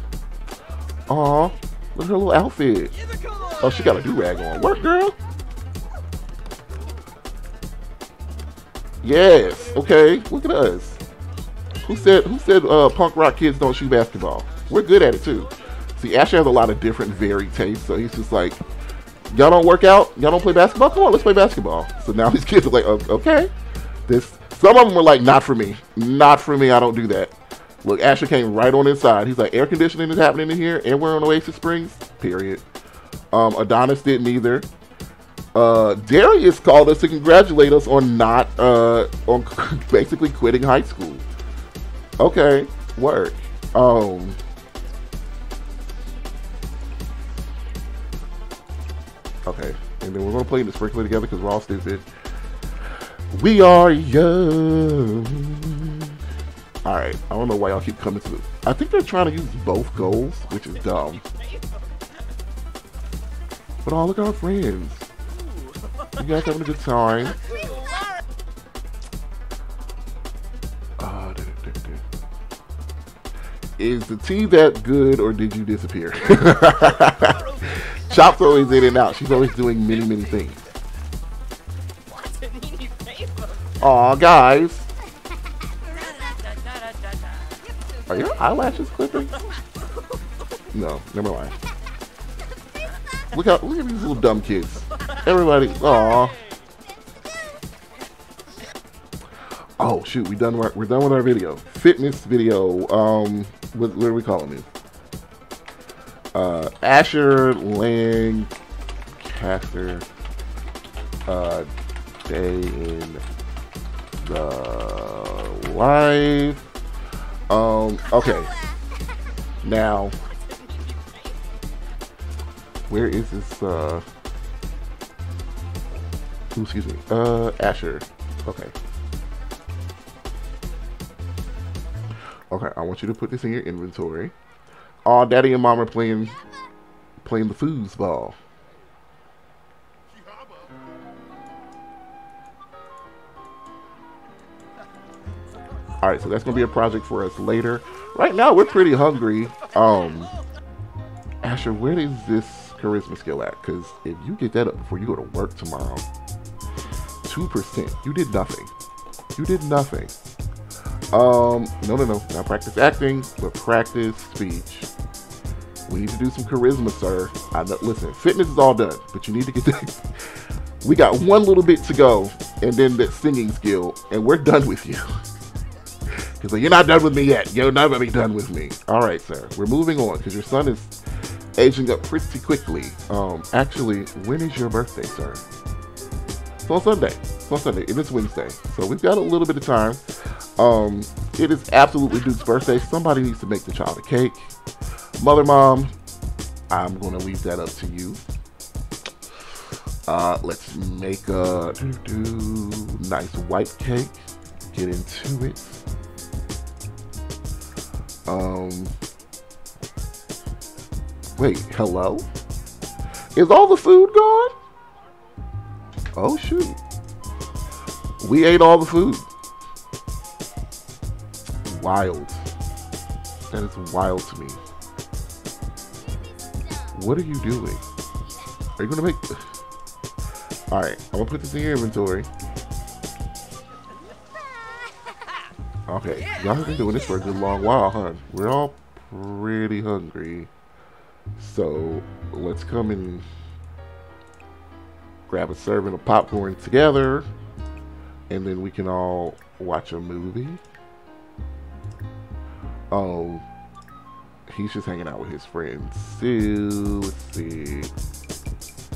aw, look at her little outfit. Oh, she got a do rag on. Work, girl. Yes. Okay. Look at us. Who said who said uh, punk rock kids don't shoot basketball? We're good at it too. See, Asher has a lot of different varied tastes, so he's just like, y'all don't work out, y'all don't play basketball. Come on, let's play basketball. So now these kids are like, okay, this. Some of them were like, not for me, not for me. I don't do that. Look, Asher came right on inside. He's like, air conditioning is happening in here, and we're on Oasis Springs. Period. Um, Adonis didn't either. Uh, Darius called us to congratulate us on not uh, on basically quitting high school. Okay, work. Um, okay, and then we're gonna play in the sprinkler together because we're all stupid. We are young. All right, I don't know why y'all keep coming to. I think they're trying to use both goals, which is dumb. But oh, look at our friends. You guys having a good time? Uh, is the tea that good or did you disappear? Chop's always in and out. She's always doing many, many things. Aw, guys. Are your eyelashes clipping? No, never mind. Look out! Look at these little dumb kids. Everybody, aw. Oh shoot, we done. We're done with our video. Fitness video. Um, what, what are we calling it? Uh, Asher Lancaster. Uh, day in the life. Um. Okay. Now, where is this? Uh. Excuse me. Uh, Asher. Okay. Okay, I want you to put this in your inventory. Oh, Daddy and Mom are playing playing the foosball. All right, so that's gonna be a project for us later. Right now, we're pretty hungry. Um, Asher, where is this charisma skill at? Because if you get that up before you go to work tomorrow, two percent. You did nothing. You did nothing. Um, no, no, no. Not practice acting, but practice speech. We need to do some charisma, sir. I know, listen, fitness is all done, but you need to get we got one little bit to go, and then that singing skill, and we're done with you. He's like, you're not done with me yet. You're gonna be done with me. All right, sir. We're moving on because your son is aging up pretty quickly. Um, actually, when is your birthday, sir? It's on Sunday. It's on Sunday. It is Wednesday, so we've got a little bit of time. Um, it is absolutely Duke's birthday. Somebody needs to make the child a cake. Mother, mom, I'm gonna leave that up to you. Uh, let's make a nice white cake. Get into it. Um, wait, hello? Is all the food gone? Oh shoot. We ate all the food. Wild. That is wild to me. What are you doing? Are you gonna make... Alright, I'm gonna put this in your inventory. Okay, y'all have been doing this for a good long while, huh? We're all pretty hungry. So, let's come and grab a serving of popcorn together. And then we can all watch a movie. Oh, he's just hanging out with his friends. So, let's see.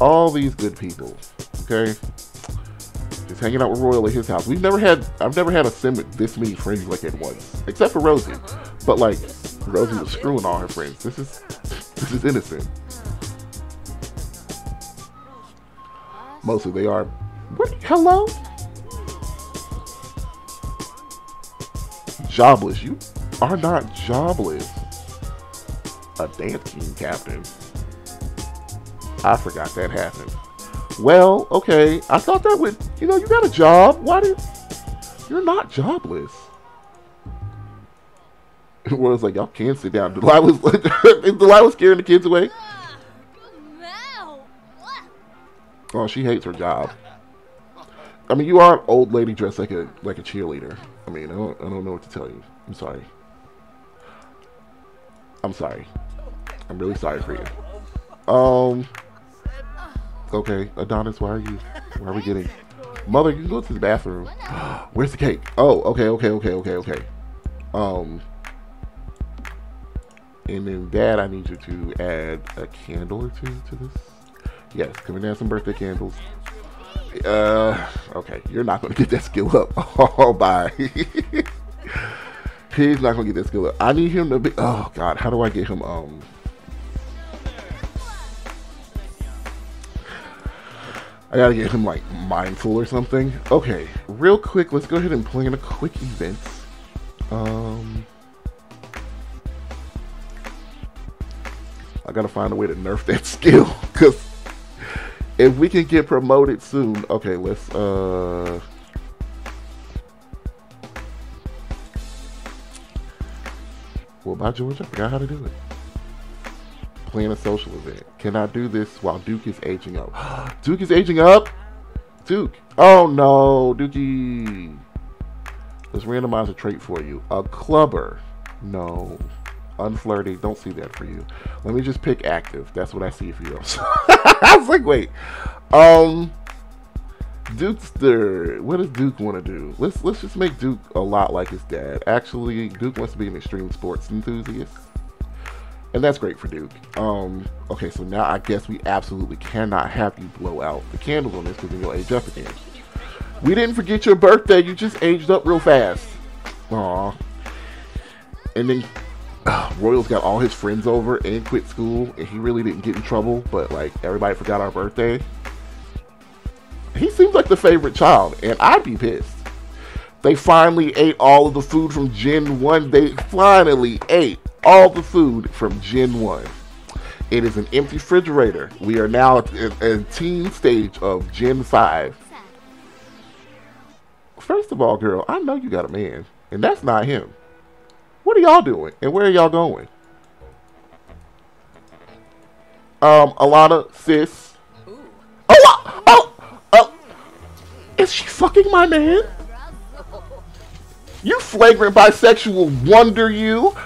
All these good people, okay? Just hanging out with Royal at his house. We've never had, I've never had a sim with this many friends like at once. Except for Rosie. But like, Rosie was screwing all her friends. This is, this is innocent. Mostly they are, what, hello? jobless. You are not jobless. A dance team captain. I forgot that happened. Well, okay. I thought that would, you know, you got a job. Why did you're not jobless? It was like y'all can't sit down. Delilah was Delilah was scaring the kids away. Oh, she hates her job. I mean, you are an old lady dressed like a like a cheerleader. I mean, I don't I don't know what to tell you. I'm sorry. I'm sorry. I'm really sorry for you. Um. Okay, Adonis, why are you? Why are we getting? Mother, you go to the bathroom. Where's the cake? Oh, okay, okay, okay, okay, okay. Um. And then, Dad, I need you to add a candle or two to this. Yes, come and add some birthday candles. Uh, okay, you're not to get that skill up. Oh, bye. He's not to get that skill up. I need him to be. Oh, God, how do I get him? Um. I gotta get him like mindful or something. Okay, real quick, let's go ahead and plan a quick event. Um, I gotta find a way to nerf that skill because if we can get promoted soon, okay, let's uh. Well, by George, I forgot how to do it. Plan a social event. Can I do this while Duke is aging up? Duke is aging up? Duke. Oh no, Dookie. Let's randomize a trait for you. A clubber. No. Unflirty. Don't see that for you. Let me just pick active. That's what I see for you. I was like, wait. Um Dukester. What does Duke want to do? Let's let's just make Duke a lot like his dad. Actually, Duke wants to be an extreme sports enthusiast and that's great for Duke. Um, okay, so now I guess we absolutely cannot have you blow out the candles on this because then you'll age up again. We didn't forget your birthday. You just aged up real fast. Aw. And then uh, Royals got all his friends over and quit school, and he really didn't get in trouble. But like everybody forgot our birthday. He seems like the favorite child, and I'd be pissed. They finally ate all of the food from Gen 1. They finally ate all the food from Gen 1. It is an empty refrigerator. We are now at a teen stage of Gen 5. First of all, girl, I know you got a man, and that's not him. What are y'all doing, and where are y'all going? Um, Alana, sis. Ooh. Oh, oh, oh, is she fucking my man? You flagrant bisexual wonder you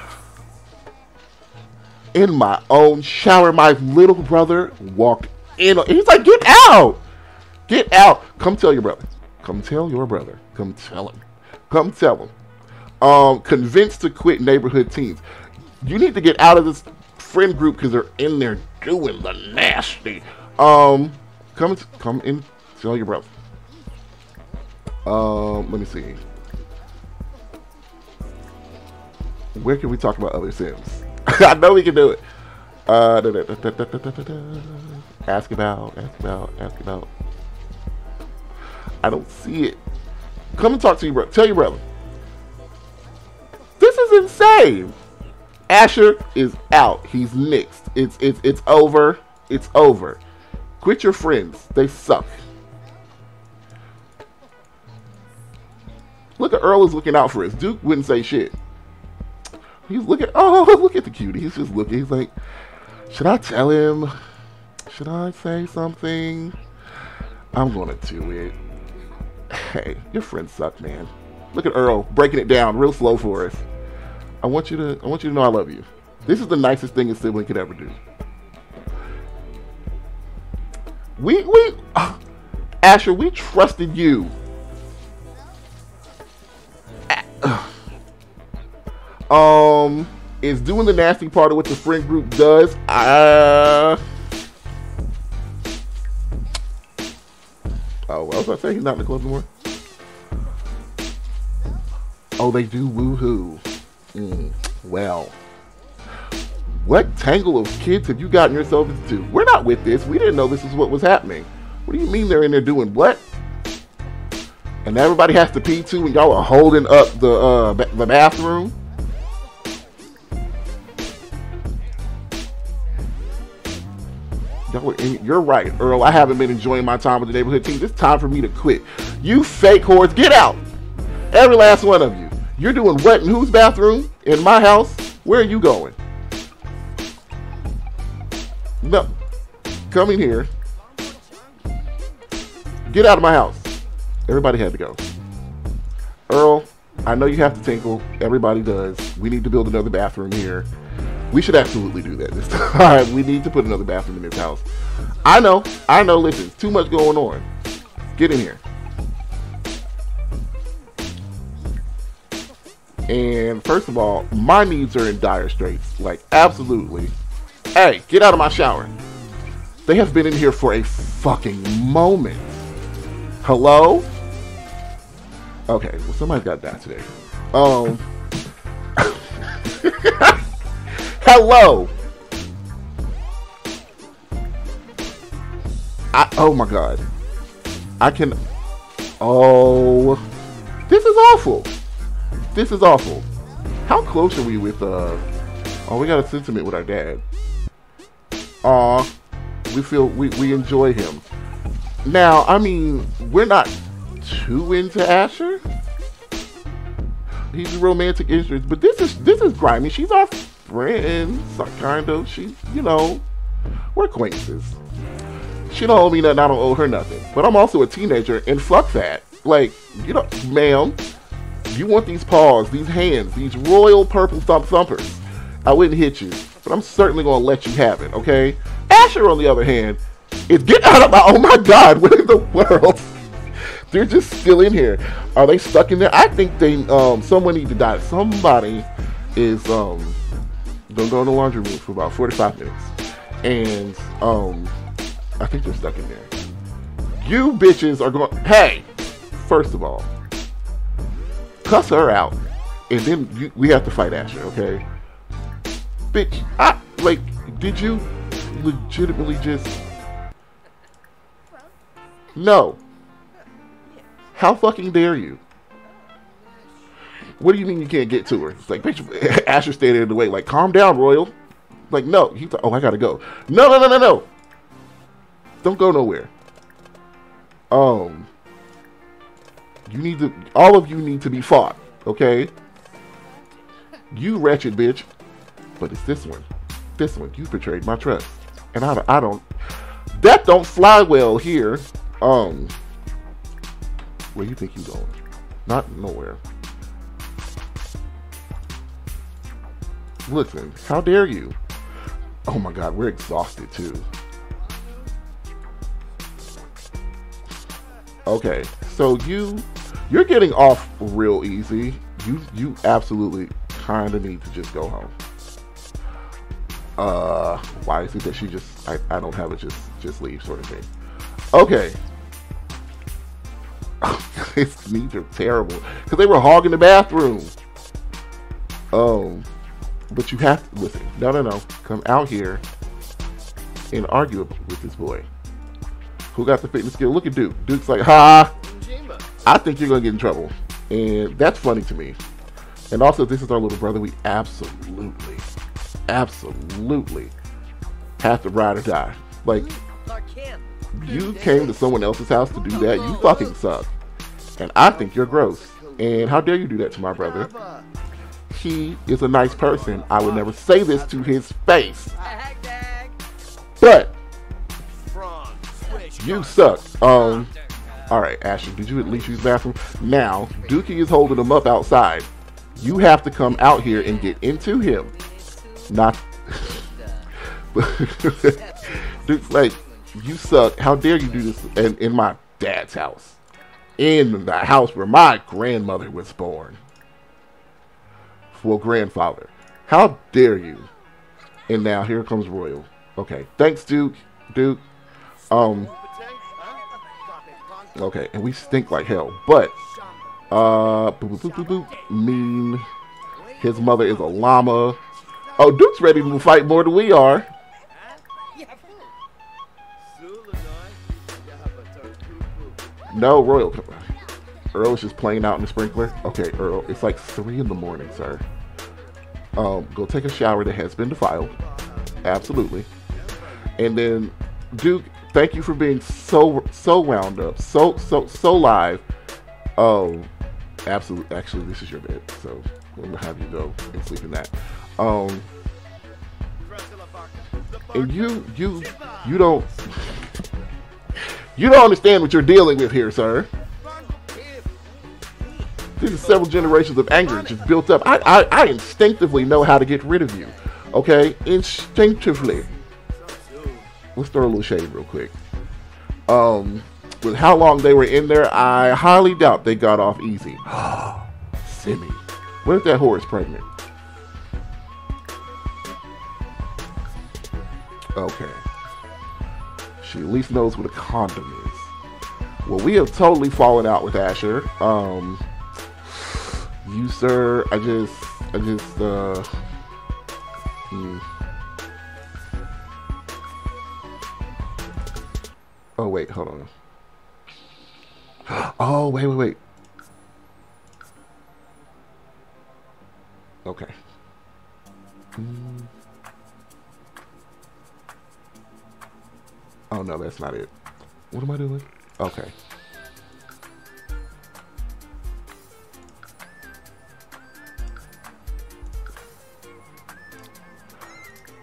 in my own shower. My little brother walked in. He's like, get out. Get out. Come tell your brother. Come tell your brother. Come tell him. Come tell him. Um, convinced to quit neighborhood teens. You need to get out of this friend group because they're in there doing the nasty. Um, come come in. Tell your brother. Um, let me see. Where can we talk about other Sims? I know we can do it. Uh, da, da, da, ask about, ask about, ask about. I don't see it. Come and talk to your brother. Tell your brother. This is insane. Asher is out. He's mixed. It's it's it's over. It's over. Quit your friends. They suck. Look at Earl is looking out for us. Duke wouldn't say shit. He's looking. Oh, look at the cutie. He's just looking. He's like, should I tell him? Should I say something? I'm gonna do it. Hey, your friends suck, man. Look at Earl breaking it down real slow for us. I want you to. I want you to know I love you. This is the nicest thing a sibling could ever do. We we uh, Asher, we trusted you. Um, is doing the nasty part of what the friend group does. Uh, oh, what was I say? He's not in the club anymore. Oh, they do woohoo. Mm, well, what tangle of kids have you gotten yourself into? We're not with this. We didn't know this is what was happening. What do you mean they're in there doing what? and everybody has to pee too, and y'all are holding up the uh, the bathroom. You're right, Earl. I haven't been enjoying my time with the neighborhood team. It's time for me to quit. You fake whores, get out! Every last one of you. You're doing what in whose bathroom? In my house? Where are you going? No. Coming here. Get out of my house. Everybody had to go. Earl, I know you have to tinkle. Everybody does. We need to build another bathroom here. We should absolutely do that this time. we need to put another bathroom in this house. I know. I know. Listen, too much going on. Get in here. And first of all, my needs are in dire straits. Like, absolutely. Hey, get out of my shower. They have been in here for a fucking moment. Hello? Okay, well, somebody's got that today. Um. Hello. I, oh my god. I can. Oh. This is awful. This is awful. How close are we with, uh. Oh, we got a sentiment with our dad. Aw. We feel. We, we enjoy him. Now, I mean, we're not too into Asher. He's a romantic interest, but this is this is grimy. She's our friend, kind of. She's, you know, we're acquaintances. She don't owe me nothing. I don't owe her nothing. But I'm also a teenager, and fuck that. Like, you know, ma'am, you want these paws, these hands, these royal purple thump thumpers. I wouldn't hit you, but I'm certainly gonna let you have it, okay? Asher, on the other hand, is get out of my. Oh my God! What in the world? They're just still in here. Are they stuck in there? I think they. Um, someone need to die. Somebody is um, gonna go in the laundry room for about 45 minutes, and um, I think they're stuck in there. You bitches are going. Hey, first of all, cuss her out, and then you, we have to fight Asher. Okay, bitch. I like. Did you legitimately just? No. How fucking dare you? What do you mean you can't get to her? It's like, bitch, Asher stayed in the way. Like, calm down, Royal. Like, no. He's like, oh, I gotta go. No, no, no, no, no. Don't go nowhere. Um, you need to. All of you need to be fought. Okay. You wretched bitch. But it's this one. This one. You betrayed my trust, and I, I don't. That don't fly well here. Um, where you think you going? Not nowhere. Listen, how dare you? Oh my god, we're exhausted too. Okay, so you you're getting off real easy. You you absolutely kind of need to just go home. Uh, why is it that she just I, I don't have it just just leave sort of thing. Okay. These are terrible because they were hogging the bathroom. Oh, but you have to listen. No, no, no. Come out here and argue with this boy. Who got the fitness skill? Look at Duke. Duke's like, ha. I think you're gonna get in trouble, and that's funny to me. And also, this is our little brother. We absolutely, absolutely have to ride or die. Like, you came to someone else's house to do that. You fucking suck. And I think you're gross. And how dare you do that to my brother? He is a nice person. I would never say this to his face. But you suck. Um Alright, Ashley, did you at least use the bathroom? Now, Dookie is holding him up outside. You have to come out here and get into him. Not Duke's like, you suck. How dare you do this in, in my dad's house? In the house where my grandmother was born. Well, grandfather. How dare you? And now here comes Royal. Okay. Thanks, Duke. Duke. Um. Okay, and we stink like hell. But, uh, boop, boop, boop, boop, mean. His mother is a llama. Oh, Duke's ready to fight more than we are. No, Royal. Earl is just playing out in the sprinkler. Okay, Earl, it's like three in the morning, sir. Um, go take a shower that has been defiled. Absolutely. And then, Duke, thank you for being so so wound up, so so so live. Oh, absolutely. Actually, this is your bed, so gonna have you go and sleep in that. Um, and you you you don't you don't understand what you're dealing with here, sir. Are several generations of anger just built up. I, I, I instinctively know how to get rid of you. Okay? Instinctively. Let's throw a little shade real quick. Um, with how long they were in there, I highly doubt they got off easy. Simi. What if that whore is pregnant? Okay. She at least knows what a condom is. Well, we have totally fallen out with Asher. Um, you, sir, I just, I just, uh, hmm. Oh, wait, hold on. Oh, wait, wait, wait. Okay. Hmm. Oh, no, that's not it. What am I doing? Okay.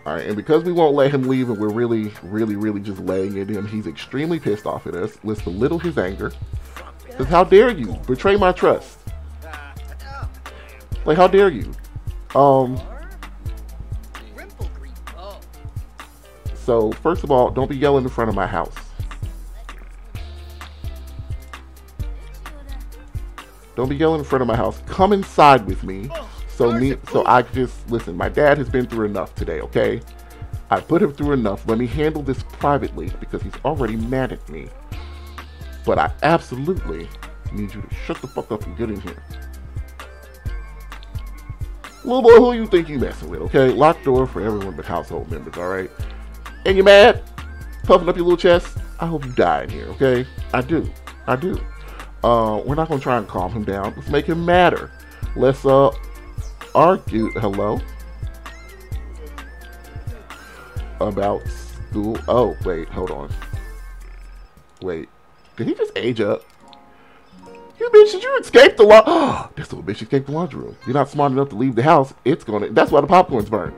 All right, and because we won't let him leave and we're really, really, really just laying it in, he's extremely pissed off at us. Let's belittle his anger. Because how dare you betray my trust? Like, how dare you? Um. So, first of all, don't be yelling in front of my house. Don't be yelling in front of my house. Come inside with me so me, so I just listen. My dad has been through enough today. Okay, I put him through enough. Let me handle this privately because he's already mad at me. But I absolutely need you to shut the fuck up and get in here. Little boy, who you think you messing with? Okay, locked door for everyone but household members. All right, and you mad? Puffing up your little chest? I hope you die in here. Okay, I do. I do. Uh, we're not gonna try and calm him down. Let's make him madder. Let's uh argued, hello? About school. Oh, wait, hold on. Wait, did he just age up? You bitch, did you escape the law? Oh, this little bitch escaped the laundry room. You're not smart enough to leave the house. It's gonna, that's why the popcorn's burned.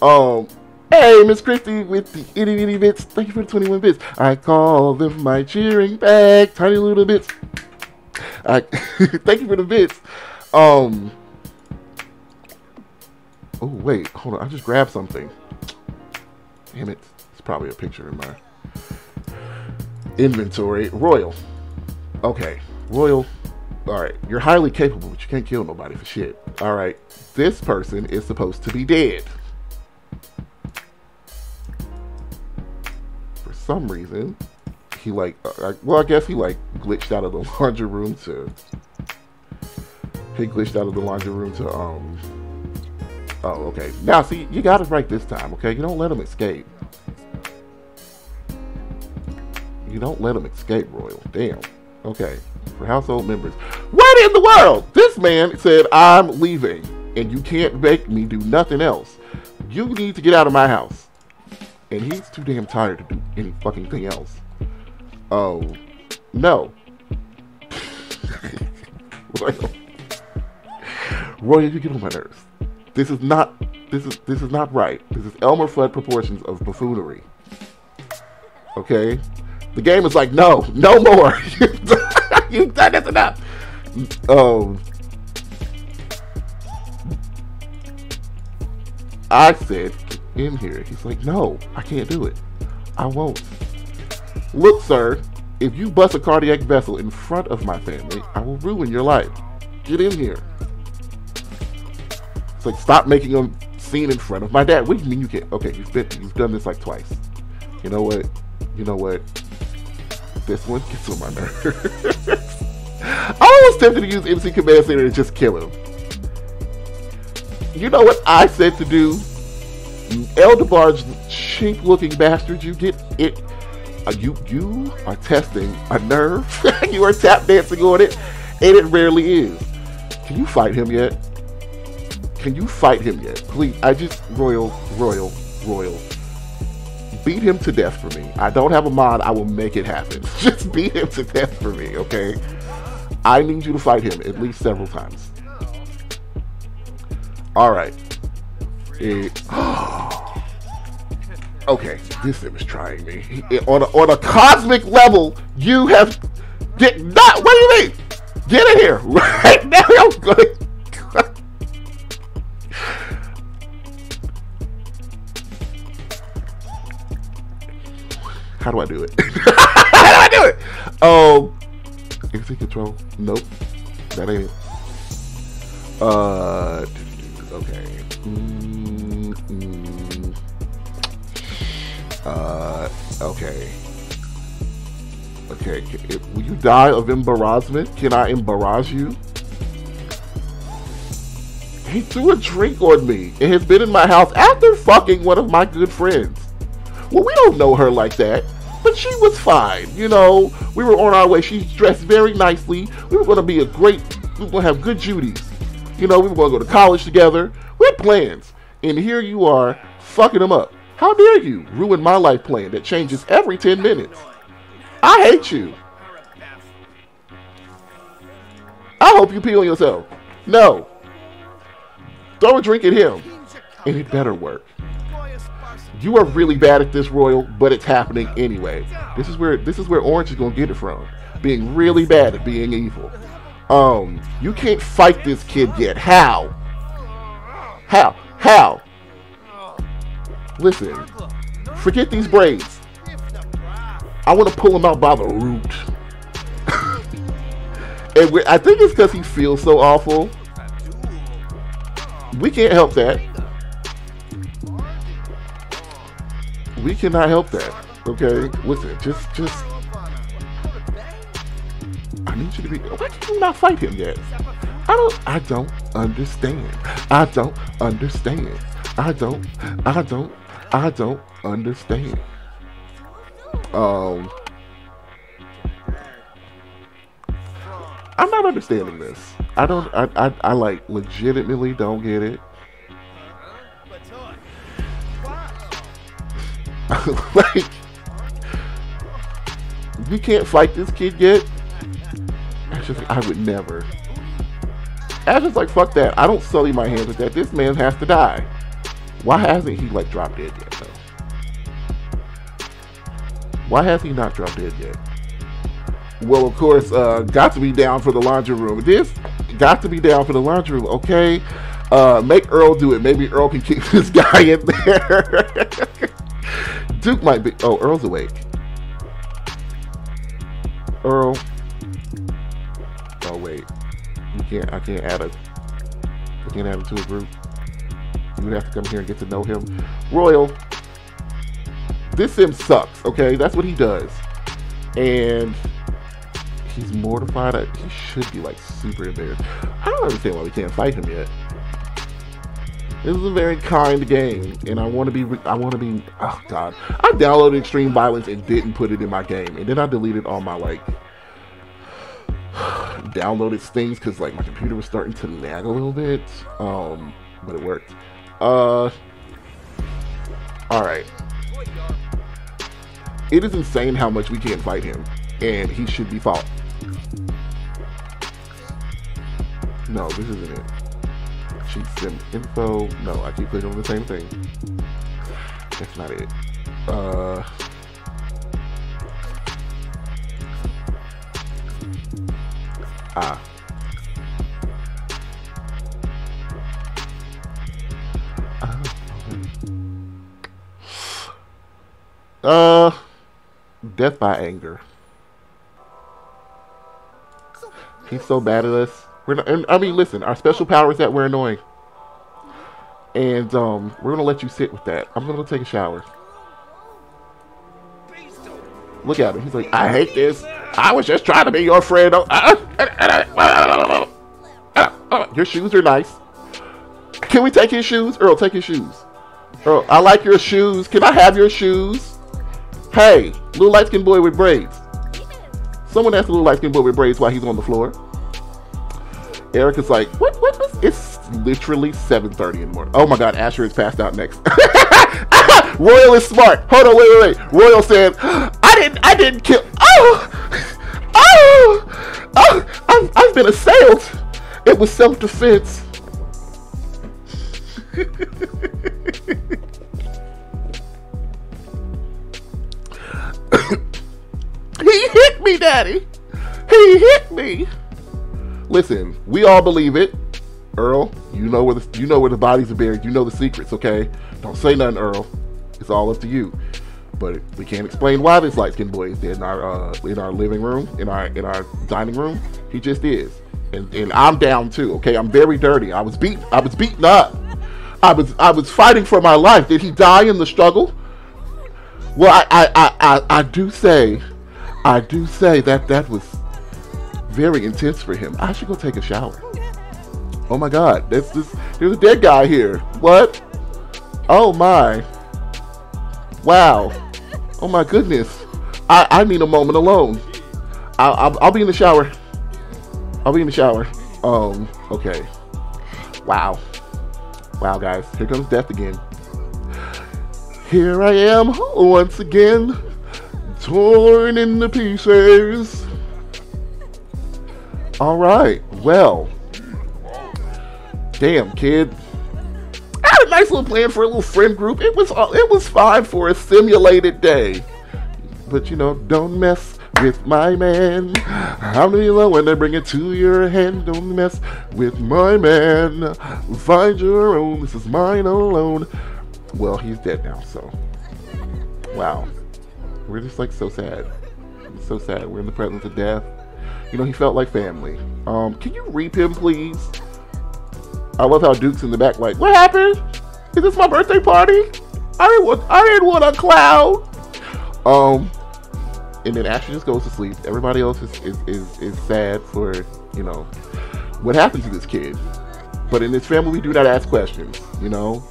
Um, hey, Miss Christie with the itty bitty bits. Thank you for the 21 bits. I call them my cheering bag. Tiny little bits. I, thank you for the bits. Um, Oh, wait. Hold on. I just grabbed something. Damn it. It's probably a picture in my inventory. Royal. Okay. Royal. Alright. You're highly capable, but you can't kill nobody for shit. Alright. This person is supposed to be dead. For some reason, he like, uh, well, I guess he like glitched out of the laundry room to, he glitched out of the laundry room to, um, Oh, okay. Now, see, you got it right this time, okay? You don't let them escape. You don't let them escape, Royal. Damn. Okay. For household members. What in the world? This man said, I'm leaving, and you can't make me do nothing else. You need to get out of my house. And he's too damn tired to do any fucking thing else. Oh, no. Royal. Royal, you get on my nerves. This is not this is this is not right. This is Elmer Fudd proportions of buffoonery. Okay? The game is like, no, no more. You've done this enough. Um I said in here. He's like, no, I can't do it. I won't. Look, sir, if you bust a cardiac vessel in front of my family, I will ruin your life. Get in here. It's like stop making a scene in front of my dad. What do you mean you can't? Okay, you've been you've done this like twice. You know what? You know what? This one gets on my nerves. I was tempted to use MC Command Center and just kill him. You know what I said to do? You El DeBarge cheap looking bastard, you get it. Uh, you you are testing a nerve. you are tap dancing on it. And it rarely is. Can you fight him yet? Can you fight him yet? Please, I just, Royal, Royal, Royal. Beat him to death for me. I don't have a mod, I will make it happen. Just beat him to death for me, okay? I need you to fight him at least several times. Alright. It, eh, okay, this sim is trying me. Eh, on a, on a cosmic level, you have get not. What do you mean? Get in here right now. I'm gonna. How do I do it? How do I do it? Um, XT control. Nope, that ain't. it. Uh, okay. Mm, mm. Uh, okay. Okay, will you die of embarrassment? Can I embarrass you? He threw a drink on me and has been in my house after fucking one of my good friends. Well, we don't know her like that, but she was fine. You know, we were on our way. She's dressed very nicely. We were going to be a great, we were going to have good Judies. You know, we were going to go to college together. We had plans. And here you are fucking them up. How dare you ruin my life plan that changes every 10 minutes? I hate you. I hope you pee on yourself. No. Throw a drink at him. And it better work. You are really bad at this, Royal, but it's happening anyway. This is where this is where Orange is gonna get it from. Being really bad at being evil. Um, you can't fight this kid yet. How? How? How? Listen, forget these braids. I want to pull him out by the root. and I think it's because he feels so awful. We can't help that. We cannot help that. Okay, listen, just, just. I need you to be. Why can you not fight him yet? I don't. I don't understand. I don't understand. I don't. I don't. I don't understand. Um, I'm not understanding this. I don't. I, I, I like legitimately don't get it. like, we can't fight this kid yet. just, I would never. I just like fuck that. I don't sully my hands with that. This man has to die. Why hasn't he like dropped dead yet though? Why has he not dropped dead yet? Well, of course, uh, got to be down for the laundry room. This got to be down for the laundry room. Okay, uh, make Earl do it. Maybe Earl can keep this guy in there. Duke might be. Oh, Earl's awake. Earl. Oh wait, you can't. I can't add a. I can't add him to a group. You have to come here and get to know him. Royal, this sim sucks, okay? That's what he does. And he's mortified. He should be like super embarrassed. I don't understand why we can't fight him yet. This is a very kind game, and I want to be. I want to be. Oh God! I downloaded Extreme Violence and didn't put it in my game, and then I deleted all my like downloaded things because like my computer was starting to lag a little bit. Um, but it worked. Uh, all right. It is insane how much we can't fight him, and he should be fought. No, this isn't it. Info. No, I keep clicking on the same thing. That's not it. Uh. Ah. Uh, death by anger. He's so bad at us. We're not, and, I mean, listen, our special power is that we're annoying, and um, we're gonna let you sit with that. I'm gonna go take a shower. Look at him. He's like, I hate this. I was just trying to be your friend. Oh, uh, uh, uh, your shoes are nice. Can we take his shoes? Earl, take his shoes. Earl, I like your shoes. Can I have your shoes? Hey, little light skinned boy with braids. Someone asked the little light skinned boy with braids while he's on the floor. Erica's like, what? What was? It's literally 7:30 in the morning. Oh my God, Asher is passed out next. Royal is smart. Hold on, wait, wait, wait. Royal said, I didn't, I didn't kill. Oh, oh, oh! I've, I've been assailed. It was self-defense. he hit me, Daddy. He hit me. Listen, we all believe it. Earl, you know where the you know where the bodies are buried. You know the secrets, okay? Don't say nothing, Earl. It's all up to you. But we can't explain why this light skinned boy is dead in our uh, in our living room, in our in our dining room. He just is. And, and I'm down too, okay? I'm very dirty. I was beat I was beaten up. I was I was fighting for my life. Did he die in the struggle? Well, I I, I, I, I do say I do say that that was very intense for him. I should go take a shower. Oh my god, there's this there's a dead guy here. What? Oh my. Wow. Oh my goodness. I, I need a moment alone. I, I'll, I'll be in the shower. I'll be in the shower. Um, okay. Wow. Wow, guys. Here comes death again. Here I am once again, torn into pieces. All right. Well, damn, kid. I had a nice little plan for a little friend group. It was uh, it was fine for a simulated day. But you know, don't mess with my man. How many low when they bring it to your hand? Don't mess with my man. Find your own. This is mine alone. Well, he's dead now, so wow. We're just like so sad. So sad. We're in the presence of death. You know, he felt like family. Um, can you reap him, please? I love how Duke's in the back, like, what happened? Is this my birthday party? I didn't want, I didn't want a cloud. Um, and then Asher just goes to sleep. Everybody else is, is, is, is sad for, you know, what happened to this kid. But in this family, we do not ask questions, you know?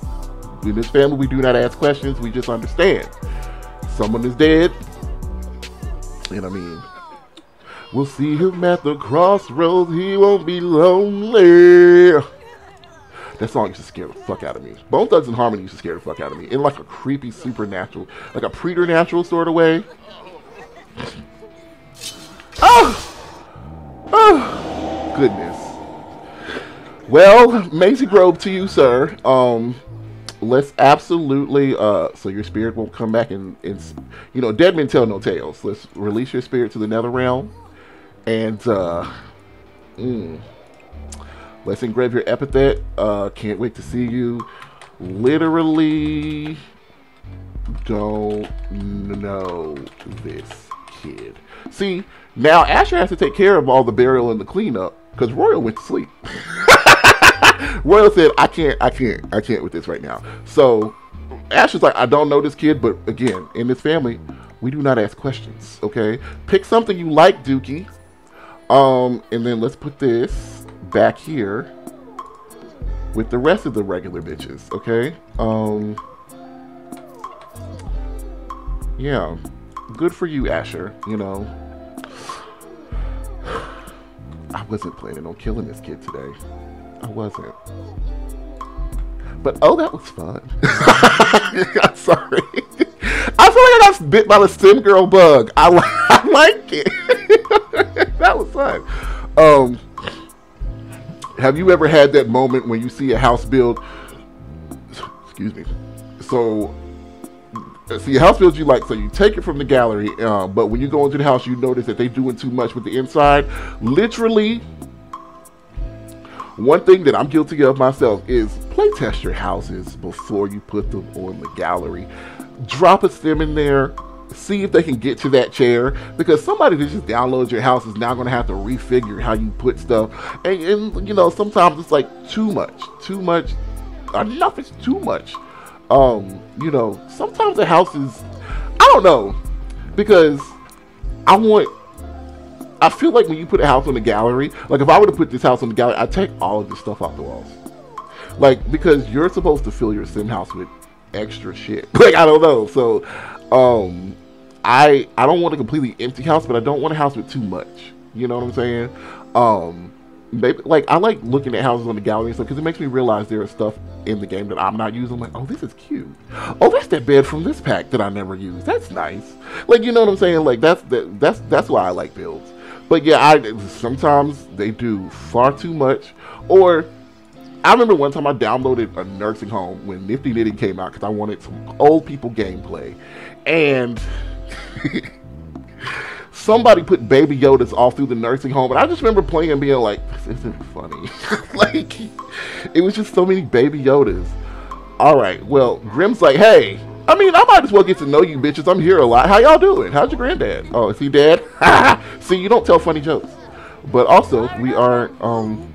In this family, we do not ask questions. We just understand. Someone is dead. And I mean, we'll see him at the crossroads. He won't be lonely. That song used to scare the fuck out of me. Bone Thugs and Harmony used to scare the fuck out of me in like a creepy, supernatural, like a preternatural sort of way. Oh! Oh! Goodness. Well, Maisie Grove to you, sir. Um, let's absolutely uh so your spirit won't come back and, and you know dead men tell no tales let's release your spirit to the nether realm and uh mm, let's engrave your epithet uh can't wait to see you literally don't know this kid see now asher has to take care of all the burial and the cleanup because royal went to sleep Royal said, I can't, I can't, I can't with this right now. So Ash is like, I don't know this kid, but again, in this family, we do not ask questions, okay? Pick something you like, Dookie. Um, and then let's put this back here with the rest of the regular bitches, okay? Um, yeah, good for you, Asher, you know. I wasn't planning on killing this kid today. I wasn't. But oh, that was fun. I'm sorry. I feel like I got bit by the sim girl bug. I, I like it. that was fun. Um, have you ever had that moment when you see a house build? Excuse me. So, see a house build you like, so you take it from the gallery, uh, but when you go into the house, you notice that they're doing too much with the inside. Literally, one thing that I'm guilty of myself is play test your houses before you put them on the gallery. Drop a stem in there, see if they can get to that chair because somebody that just downloads your house is now going to have to refigure how you put stuff. And, and, you know, sometimes it's like too much, too much. Enough is too much. Um, you know, sometimes the house is, I don't know, because I want I feel like when you put a house on the gallery, like if I were to put this house on the gallery, I'd take all of this stuff off the walls. Like, because you're supposed to fill your sim house with extra shit. Like, I don't know. So, um, I I don't want a completely empty house, but I don't want a house with too much. You know what I'm saying? Um, maybe like I like looking at houses on the gallery and stuff because it makes me realize there is stuff in the game that I'm not using. Like, oh, this is cute. Oh, that's that bed from this pack that I never used. That's nice. Like, you know what I'm saying? Like that's that, that's that's why I like builds. But yeah, I sometimes they do far too much. Or I remember one time I downloaded a nursing home when Nifty Knitting came out because I wanted some old people gameplay, and. somebody put Baby Yodas all through the nursing home, and I just remember playing and being like, "This isn't funny." like, it was just so many Baby Yodas. All right, well, Grim's like, "Hey, I mean, I might as well get to know you bitches. I'm here a lot. How y'all doing? How's your granddad? Oh, is he dead? See, you don't tell funny jokes. But also, we are, um,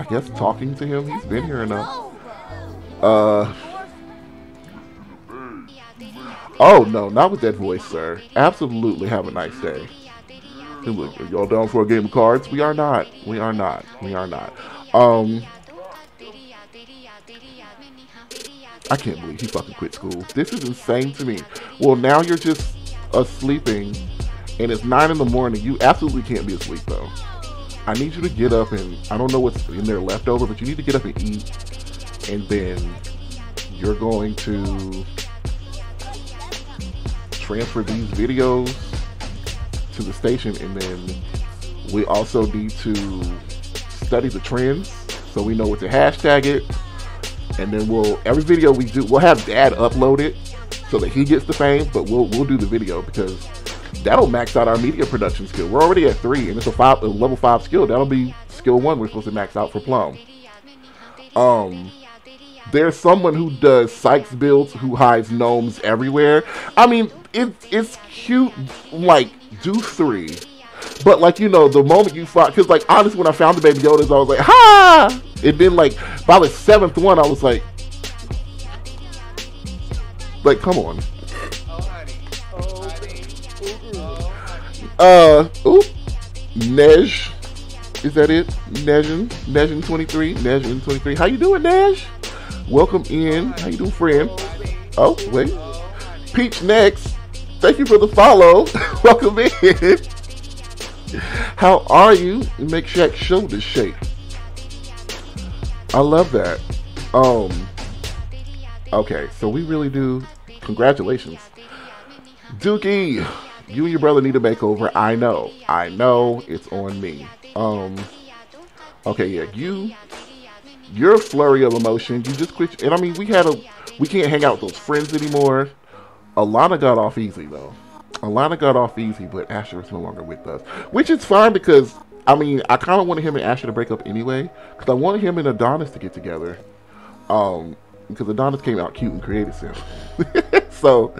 I guess, talking to him. He's been here enough. Uh, Oh no, not with that voice, sir. Absolutely have a nice day. Y'all down for a game of cards? We are not. We are not. We are not. Um I can't believe he fucking quit school. This is insane to me. Well, now you're just uh, sleeping, and it's 9 in the morning. You absolutely can't be asleep, though. I need you to get up and, I don't know what's in there left over, but you need to get up and eat, and then you're going to transfer these videos to the station. And then we also need to study the trends so we know what to hashtag it. And then we'll every video we do we'll have dad upload it so that he gets the fame but we'll we'll do the video because that'll max out our media production skill we're already at three and it's a five a level five skill that'll be skill one we're supposed to max out for plum um there's someone who does Sykes builds who hides gnomes everywhere. I mean, it, it's cute, like, do three. But, like, you know, the moment you find, because, like, honestly, when I found the Baby Yodas, I was like, ha! And then, like, by the seventh one, I was like, like, come on. Uh, oop. Nej. Is that it? Nejin? Nejin23? Nejin23. How you doing, Nej? Welcome in. How you doing, friend? Oh, wait. Peach next. Thank you for the follow. Welcome in. How are you? Make Shaq shoulders shake. I love that. Um. Okay, so we really do. Congratulations, Dookie. You and your brother need a makeover. I know. I know. It's on me. Um. Okay, yeah. You your flurry of emotion, you just quit. And I mean, we had a, we can't hang out with those friends anymore. Alana got off easy though. Alana got off easy, but Asher is no longer with us, which is fine because I mean, I kind of wanted him and Asher to break up anyway, because I wanted him and Adonis to get together. Um, because Adonis came out cute and creative, him. so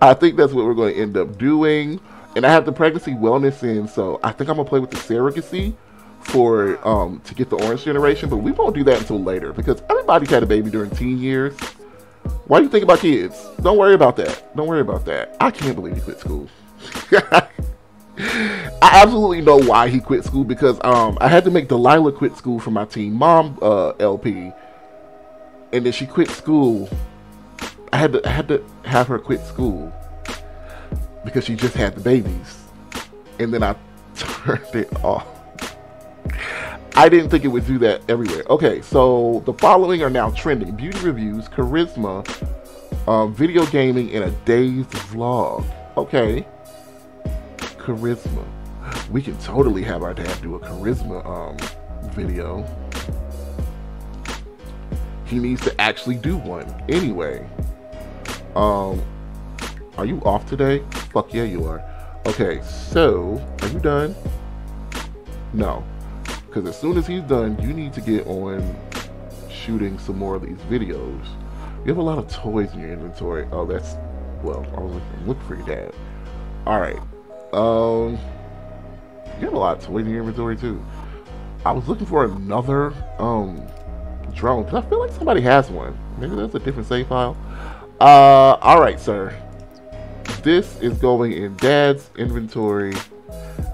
I think that's what we're going to end up doing. And I have the pregnancy wellness in, so I think I'm gonna play with the surrogacy for um, to get the orange generation, but we won't do that until later because everybody's had a baby during teen years. Why do you think about kids? Don't worry about that. Don't worry about that. I can't believe he quit school. I absolutely know why he quit school because um, I had to make Delilah quit school for my teen mom uh, LP, and then she quit school. I had to I had to have her quit school because she just had the babies, and then I turned it off. I didn't think it would do that everywhere. Okay, so the following are now trending: beauty reviews, charisma, um, video gaming, and a day's vlog. Okay, charisma. We can totally have our dad do a charisma um, video. He needs to actually do one anyway. Um, are you off today? Fuck yeah, you are. Okay, so are you done? No. Because as soon as he's done, you need to get on shooting some more of these videos. You have a lot of toys in your inventory. Oh, that's, well, I was looking, looking for your dad. All right. Um, you have a lot of toys in your inventory too. I was looking for another um drone because I feel like somebody has one. Maybe that's a different save file. Uh, all right, sir. This is going in Dad's inventory,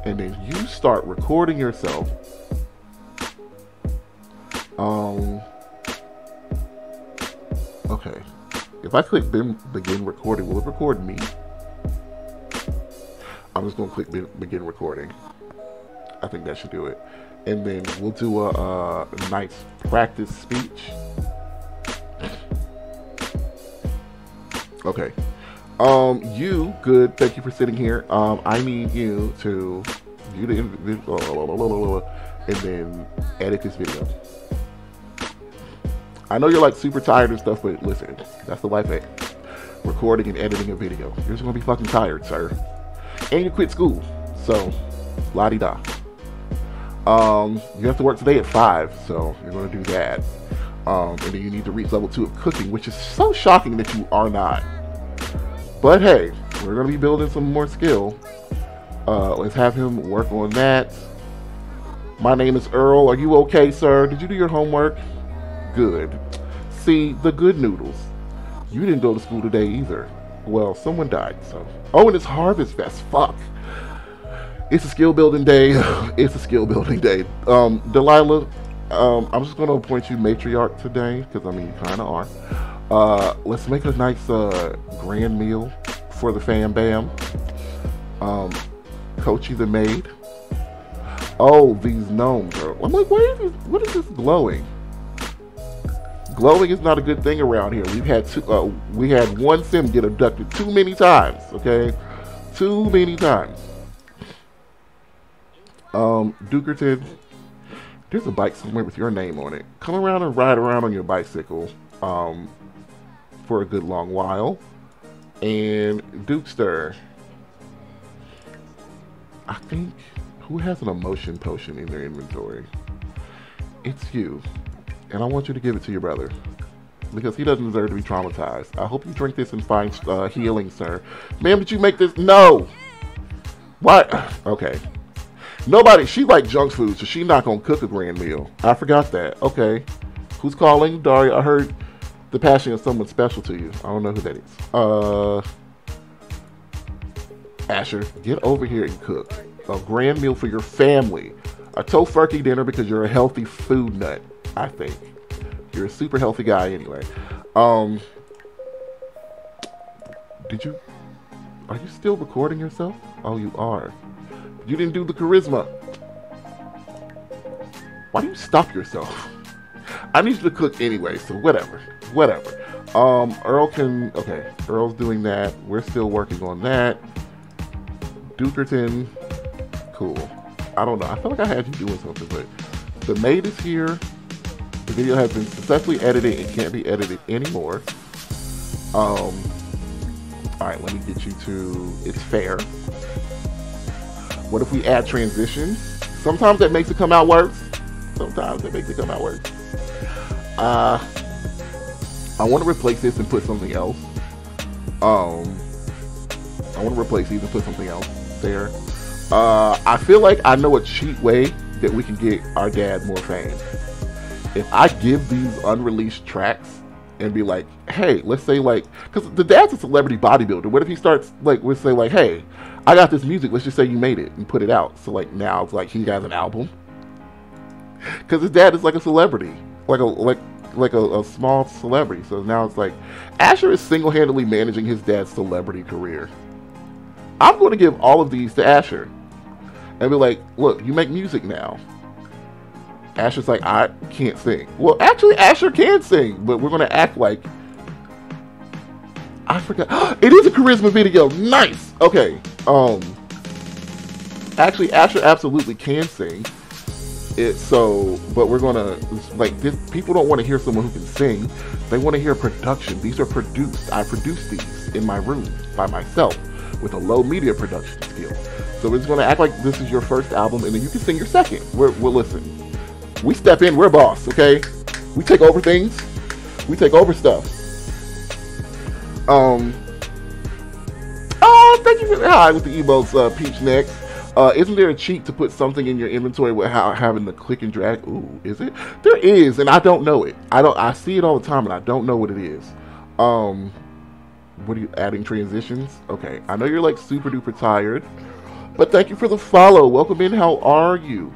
and then you start recording yourself um. Okay. If I click begin recording, will it record me? I'm just gonna click begin recording. I think that should do it. and then we'll do a, a nice practice speech. Okay. Um, you good? Thank you for sitting here. Um, I need you to do the and then edit this video. I know you're like super tired and stuff, but listen, that's the life of recording and editing a video. You're just gonna be fucking tired, sir. And you quit school, so la di da. Um, you have to work today at five, so you're gonna do that. Um, and then you need to reach level two of cooking, which is so shocking that you are not. But hey, we're gonna be building some more skill. Uh, let's have him work on that. My name is Earl. Are you okay, sir? Did you do your homework? Good. See, the good noodles. You didn't go to school today either. Well, someone died, so. Oh, and it's Harvest Fest. Fuck. It's a skill building day. it's a skill building day. Um, Delilah, um, I'm just going to appoint you matriarch today, because I mean, you kind of are. Uh, let's make a nice uh, grand meal for the fam bam. Um, the maid. Oh, these gnomes. Are, I'm like, what is, this, what is this glowing? Glowing is not a good thing around here. We've had two, uh, we had one sim get abducted too many times. Okay, too many times. Um, Dukerton, there's a bike somewhere with your name on it. Come around and ride around on your bicycle. Um, for a good long while. And Dukester. I think who has an emotion potion in their inventory? It's you. And I want you to give it to your brother. Because he doesn't deserve to be traumatized. I hope you drink this and find uh, healing, sir. Ma'am, did you make this? No! What? Okay. Nobody, she like junk food, so she not gonna cook a grand meal. I forgot that. Okay. Who's calling? Daria, I heard the passion of someone special to you. I don't know who that is. Uh, Asher, get over here and cook a grand meal for your family. A tofurkey dinner because you're a healthy food nut. I think you're a super healthy guy anyway. Um, did you? Are you still recording yourself? Oh, you are. You didn't do the charisma. Why do you stop yourself? I need you to cook anyway, so whatever whatever. Um, Earl can, okay, Earl's doing that. We're still working on that. Dukerton, cool. I don't know. I feel like I had you doing something, but the maid is here. The video has been successfully edited and can't be edited anymore. Um, all right, let me get you to it's fair. What if we add transitions? Sometimes that makes it come out worse. Sometimes it makes it come out worse. Uh, I want to replace this and put something else. Um, I want to replace these and put something else there. Uh, I feel like I know a cheat way that we can get our dad more fame. If I give these unreleased tracks and be like, hey, let's say like, because the dad's a celebrity bodybuilder. What if he starts like, we say like, hey, I got this music. Let's just say you made it and put it out. So like now it's like he has an album. Because his dad is like a celebrity, like a like like a, a, small celebrity. So now it's like Asher is single-handedly managing his dad's celebrity career. I'm going to give all of these to Asher and be like, look, you make music now. Asher's like, I can't sing. Well, actually, Asher can sing, but we're going to act like. I forgot. it is a charisma video. Nice. Okay. Um. Actually, Asher absolutely can sing it so but we're gonna like this people don't want to hear someone who can sing they want to hear production these are produced i produced these in my room by myself with a low media production skill so it's gonna act like this is your first album and then you can sing your second we're, we're listen we step in we're boss okay we take over things we take over stuff um oh thank you for hi with the emotes uh peach next uh, isn't there a cheat to put something in your inventory without having to click and drag? Ooh, is it? There is, and I don't know it. I don't. I see it all the time, and I don't know what it is. Um, what are you adding transitions? Okay, I know you're like super duper tired, but thank you for the follow. Welcome in. How are you?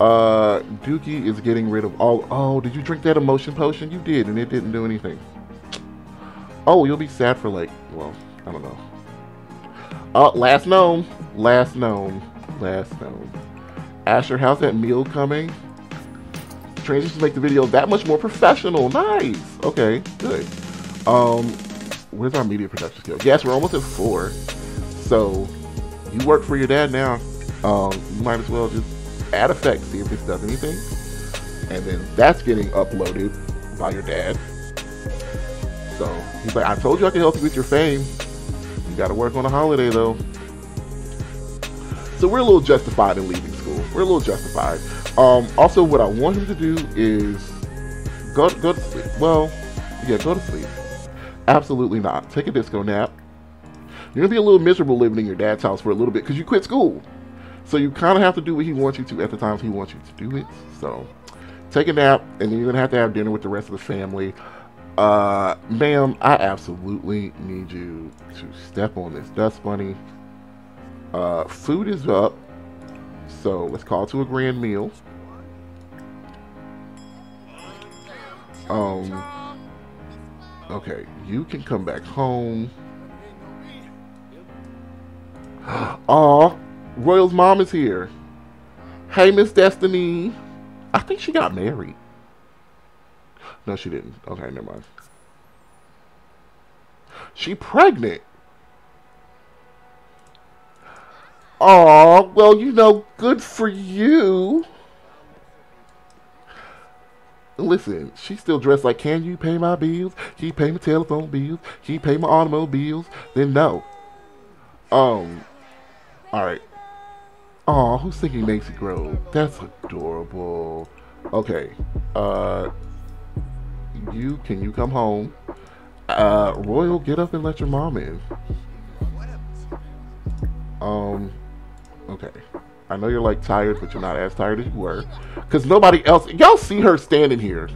Uh, Dookie is getting rid of all. Oh, did you drink that emotion potion? You did, and it didn't do anything. Oh, you'll be sad for like, well, I don't know. Uh, last known, last known last known. Asher, how's that meal coming? Transitions make the video that much more professional. Nice. Okay, good. Um, where's our media production skill? Yes, we're almost at four. So, you work for your dad now. Um, you might as well just add effects, see if this does anything. And then that's getting uploaded by your dad. So, he's like, I told you I could help you with your fame. You gotta work on a holiday though. So we're a little justified in leaving school. We're a little justified. Um, also, what I want him to do is go go to sleep. Well, yeah, go to sleep. Absolutely not. Take a disco nap. You're gonna be a little miserable living in your dad's house for a little bit because you quit school. So you kind of have to do what he wants you to at the times he wants you to do it. So take a nap, and then you're gonna have to have dinner with the rest of the family. Uh, ma'am, I absolutely need you to step on this dust bunny. Uh, food is up, so let's call to a grand meal. Um, okay, you can come back home. Aw, Royal's mom is here. Hey, Miss Destiny. I think she got married. No, she didn't. Okay, never mind. She pregnant. Aw, well, you know, good for you. Listen, she's still dressed like, can you pay my bills? Can you pay my telephone bills? Can you pay my automobiles? Then no. Um, alright. Aw, who's singing Macy Grove? That's adorable. Okay, uh, you, can you come home? Uh, Royal, get up and let your mom in. Um, Okay. I know you're like tired, but you're not as tired as you were. Because nobody else, y'all see her standing here.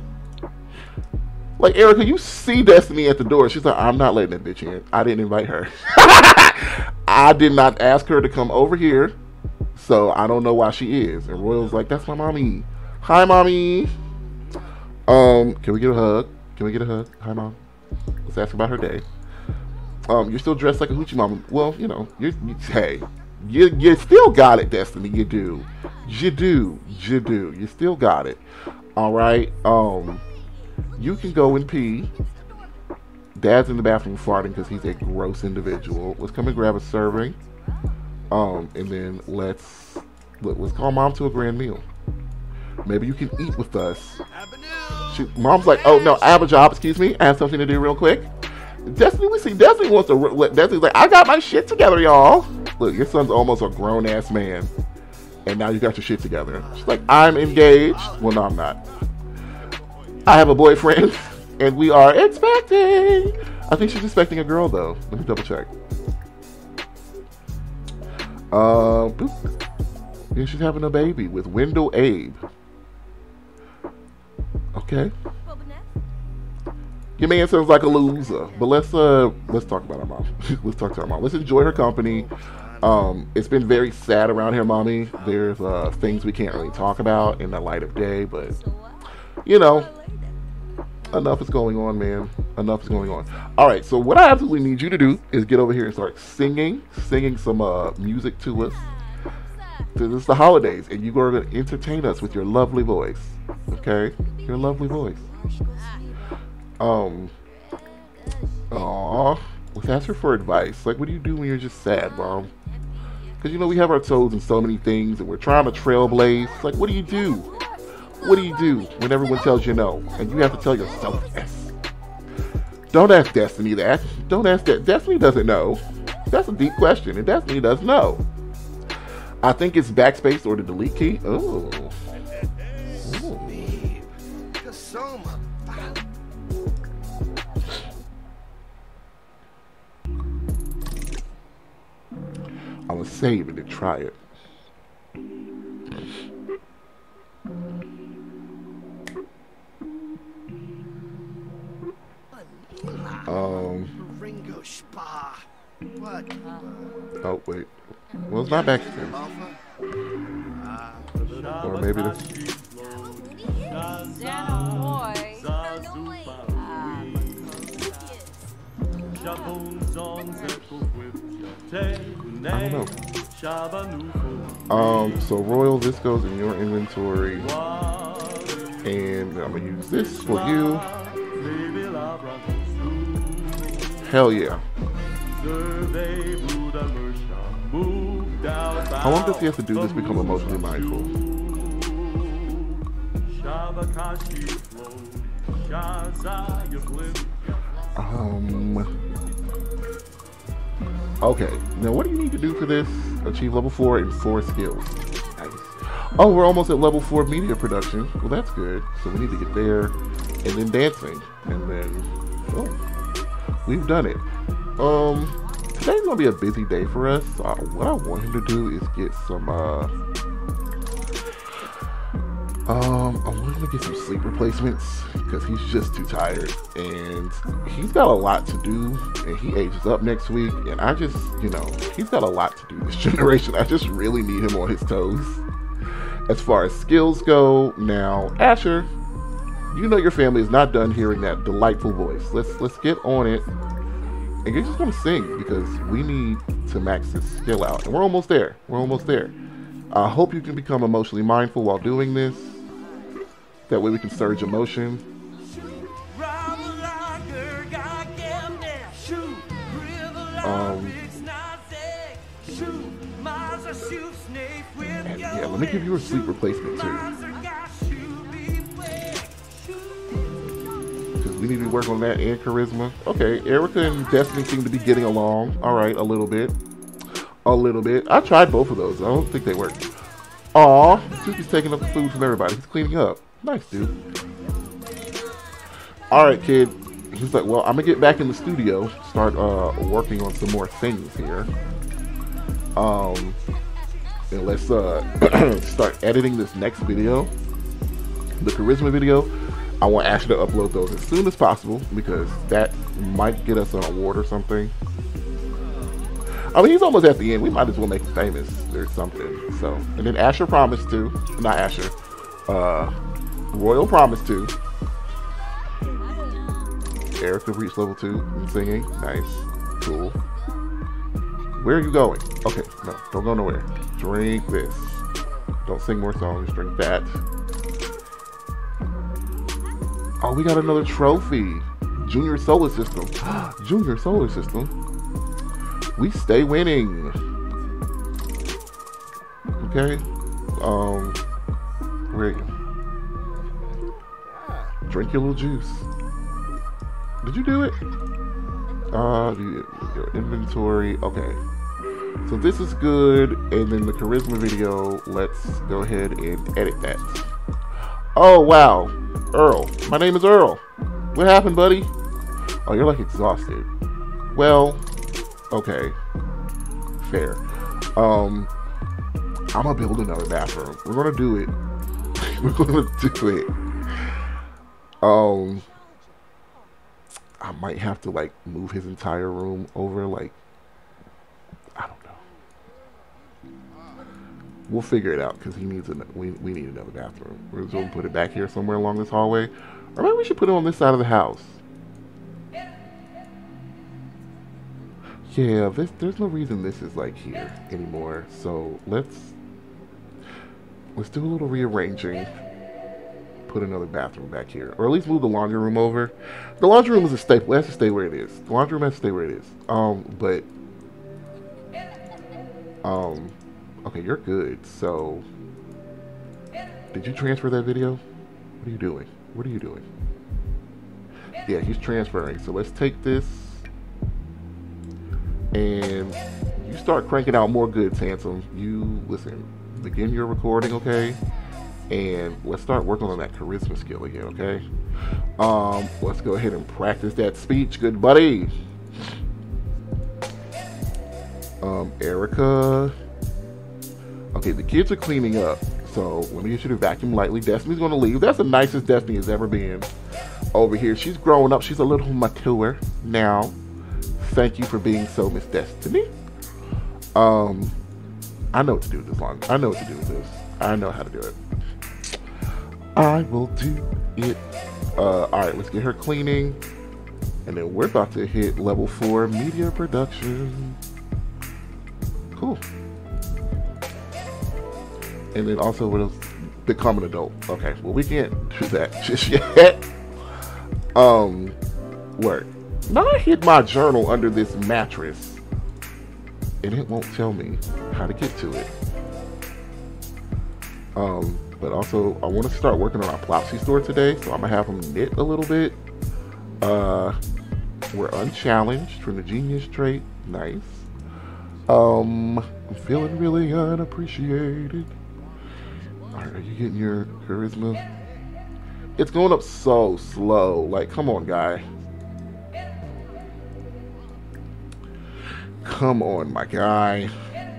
Like, Erica, you see Destiny at the door. She's like, I'm not letting that bitch in. I didn't invite her. I did not ask her to come over here. So I don't know why she is. And Royal's like, that's my mommy. Hi, mommy. Um, can we get a hug? Can we get a hug? Hi, mom. Let's ask about her day. Um, you're still dressed like a hoochie mama. Well, you know, you're, you, hey, you you still got it, Destiny. You do, you do, you do. You still got it. All right. Um, you can go and pee. Dad's in the bathroom farting because he's a gross individual. Let's come and grab a serving. Um, and then let's look, let's call mom to a grand meal. Maybe you can eat with us. She, mom's like, oh no, I have a job. Excuse me, I have something to do real quick. Destiny, we see Destiny wants to. Destiny's like, I got my shit together, y'all. Look, your son's almost a grown ass man, and now you got your shit together. She's like, I'm engaged. Well, no, I'm not. I have a boyfriend, and we are expecting. I think she's expecting a girl though. Let me double check. Uh, boop. Yeah, she's having a baby with Wendell Abe. Okay. Your man sounds like a loser, but let's uh let's talk about our mom. let's talk to our mom. Let's enjoy her company. Um, it's been very sad around here, mommy. There's uh, things we can't really talk about in the light of day, but you know, enough is going on, man. Enough is going on. All right, so what I absolutely need you to do is get over here and start singing, singing some uh, music to us. This is the holidays, and you are going to entertain us with your lovely voice. Okay, your lovely voice. Um. Aw. Let's ask her for advice. Like, what do you do when you're just sad, mom? Because, you know, we have our toes in so many things and we're trying to trailblaze. Like, what do you do? What do you do when everyone tells you no? And you have to tell yourself yes. Don't ask Destiny that. Don't ask that. Destiny doesn't know. That's a deep question, and Destiny does know. I think it's backspace or the delete key. Oh. Gonna save it and try it. Um. Oh wait. Well, it's not back here. Or maybe this. I don't know. Um, so Royal, this goes in your inventory. And I'm gonna use this for you. Hell yeah. How long does he have to do this become emotionally mindful? Um. Okay, now what do you need to do for this? Achieve level 4 in 4 skills. Nice. Oh, we're almost at level 4 media production. Well, that's good. So we need to get there, and then dancing, and then, oh, we've done it. Um, today's gonna be a busy day for us. Uh, what I want him to do is get some, uh, um, I want him to get some sleep replacements because he's just too tired and he's got a lot to do and he ages up next week and I just, you know, he's got a lot to do this generation. I just really need him on his toes. As far as skills go, now Asher, you know your family is not done hearing that delightful voice. Let's let's get on it. And you're just gonna sing because we need to max this skill out. And we're almost there. We're almost there. I hope you can become emotionally mindful while doing this. That way we can surge emotion. Um, yeah, let me give you a sleep replacement too. Because we need to work on that and charisma. Okay, Erica and Destiny seem to be getting along. All right, a little bit. A little bit. I tried both of those. I don't think they worked. Aw, Suki's taking up the food from everybody. He's cleaning up. Nice, dude. All right, kid. He's like, well, I'm gonna get back in the studio, start uh, working on some more things here. Um, and let's uh, start editing this next video, the charisma video. I want Ashley to upload those as soon as possible because that might get us an award or something. I mean, he's almost at the end. We might as well make him famous or something. So, and then Asher promised to, not Asher, uh, Royal promised to. Erica reached level 2 in singing. Nice. Cool. Where are you going? Okay, no, don't go nowhere. Drink this. Don't sing more songs, drink that. Oh, we got another trophy. Junior Solar System. Junior Solar System. We stay winning. Okay. Um, where? Drink your little juice. Did you do it? Uh, your inventory. Okay. So this is good, and then the charisma video, let's go ahead and edit that. Oh, wow. Earl. My name is Earl. What happened, buddy? Oh, you're like exhausted. Well, okay. Fair. Um, I'm gonna build another bathroom. We're gonna do it. We're gonna do it. Um, I might have to like move his entire room over. Like, I don't know. We'll figure it out because he needs a we we need another bathroom. We're just gonna put it back here somewhere along this hallway, or maybe we should put it on this side of the house. Yeah, this, there's no reason this is like here anymore. So let's let's do a little rearranging put another bathroom back here. Or at least move the laundry room over. The laundry room is a staple. It has to stay where it is. The laundry room has to stay where it is. Um, but... Um, okay, you're good. So... Did you transfer that video? What are you doing? What are you doing? Yeah, he's transferring. So let's take this. And you start cranking out more goods, handsome. You, listen, begin your recording, okay? And let's start working on that charisma skill again, okay? Um, let's go ahead and practice that speech, good buddy. Um, Erica. Okay, the kids are cleaning up, so let me get you to vacuum lightly. Destiny's gonna leave. That's the nicest Destiny has ever been over here. She's growing up. She's a little mature now. Thank you for being so Miss Destiny. Um, I know what to do with this long. I know what to do with this. I know how to do it. I will do it. Uh, all right, let's get her cleaning. And then we're about to hit level four media production. Cool. And then also what else? Become an adult. Okay, well we can't do that just yet. um, work. Now I hid my journal under this mattress, and it won't tell me how to get to it. Um, but also I want to start working on our Plopsy store today, so I'm gonna have them knit a little bit. Uh, we're unchallenged from the genius trait. Nice. Um, I'm feeling really unappreciated. Alright, are you getting your charisma? It's going up so slow. Like, come on, guy. Come on, my guy.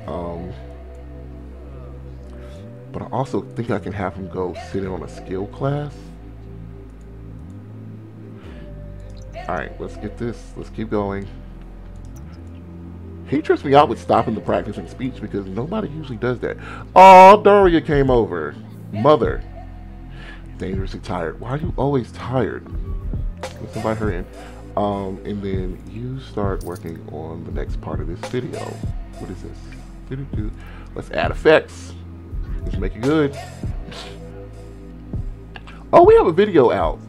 Um, but I also think I can have him go sit in on a skill class. Alright, let's get this. Let's keep going. He trips me out with stopping the practicing speech because nobody usually does that. Oh, Doria came over. Mother. Dangerously tired. Why are you always tired? Let's invite her in. Um, and then you start working on the next part of this video. What is this? Let's add effects. Let's make it good. Oh, we have a video out.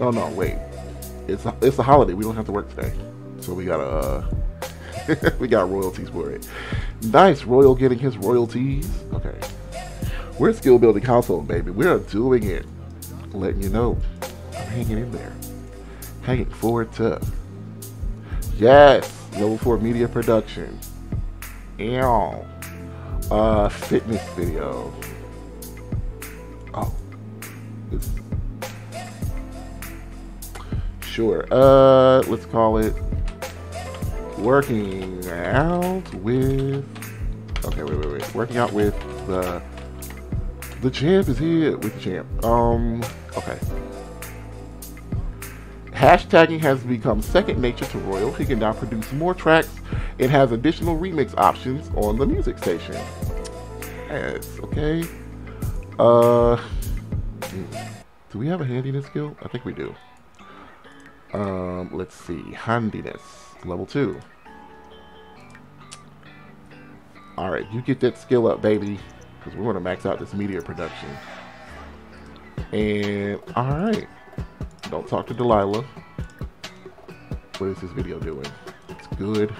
Oh no, wait. It's a, it's a holiday. We don't have to work today, so we gotta uh, we got royalties for it. Nice, Royal getting his royalties. Okay, we're skill building household, baby. We are doing it. Letting you know, I'm hanging in there, hanging forward to. Yes, level four media production. Ew. Uh, fitness video. Oh, Sure. Uh, let's call it working out with. Okay, wait, wait, wait. Working out with the the champ is here with the champ. Um. Okay. Hashtagging has become second nature to Royal. He can now produce more tracks and has additional remix options on the music station. Yes, okay. Uh, do we have a handiness skill? I think we do. Um, let's see. Handiness. Level 2. Alright, you get that skill up, baby. Because we want to max out this media production. And, alright. Don't talk to Delilah. What is this video doing? It's good.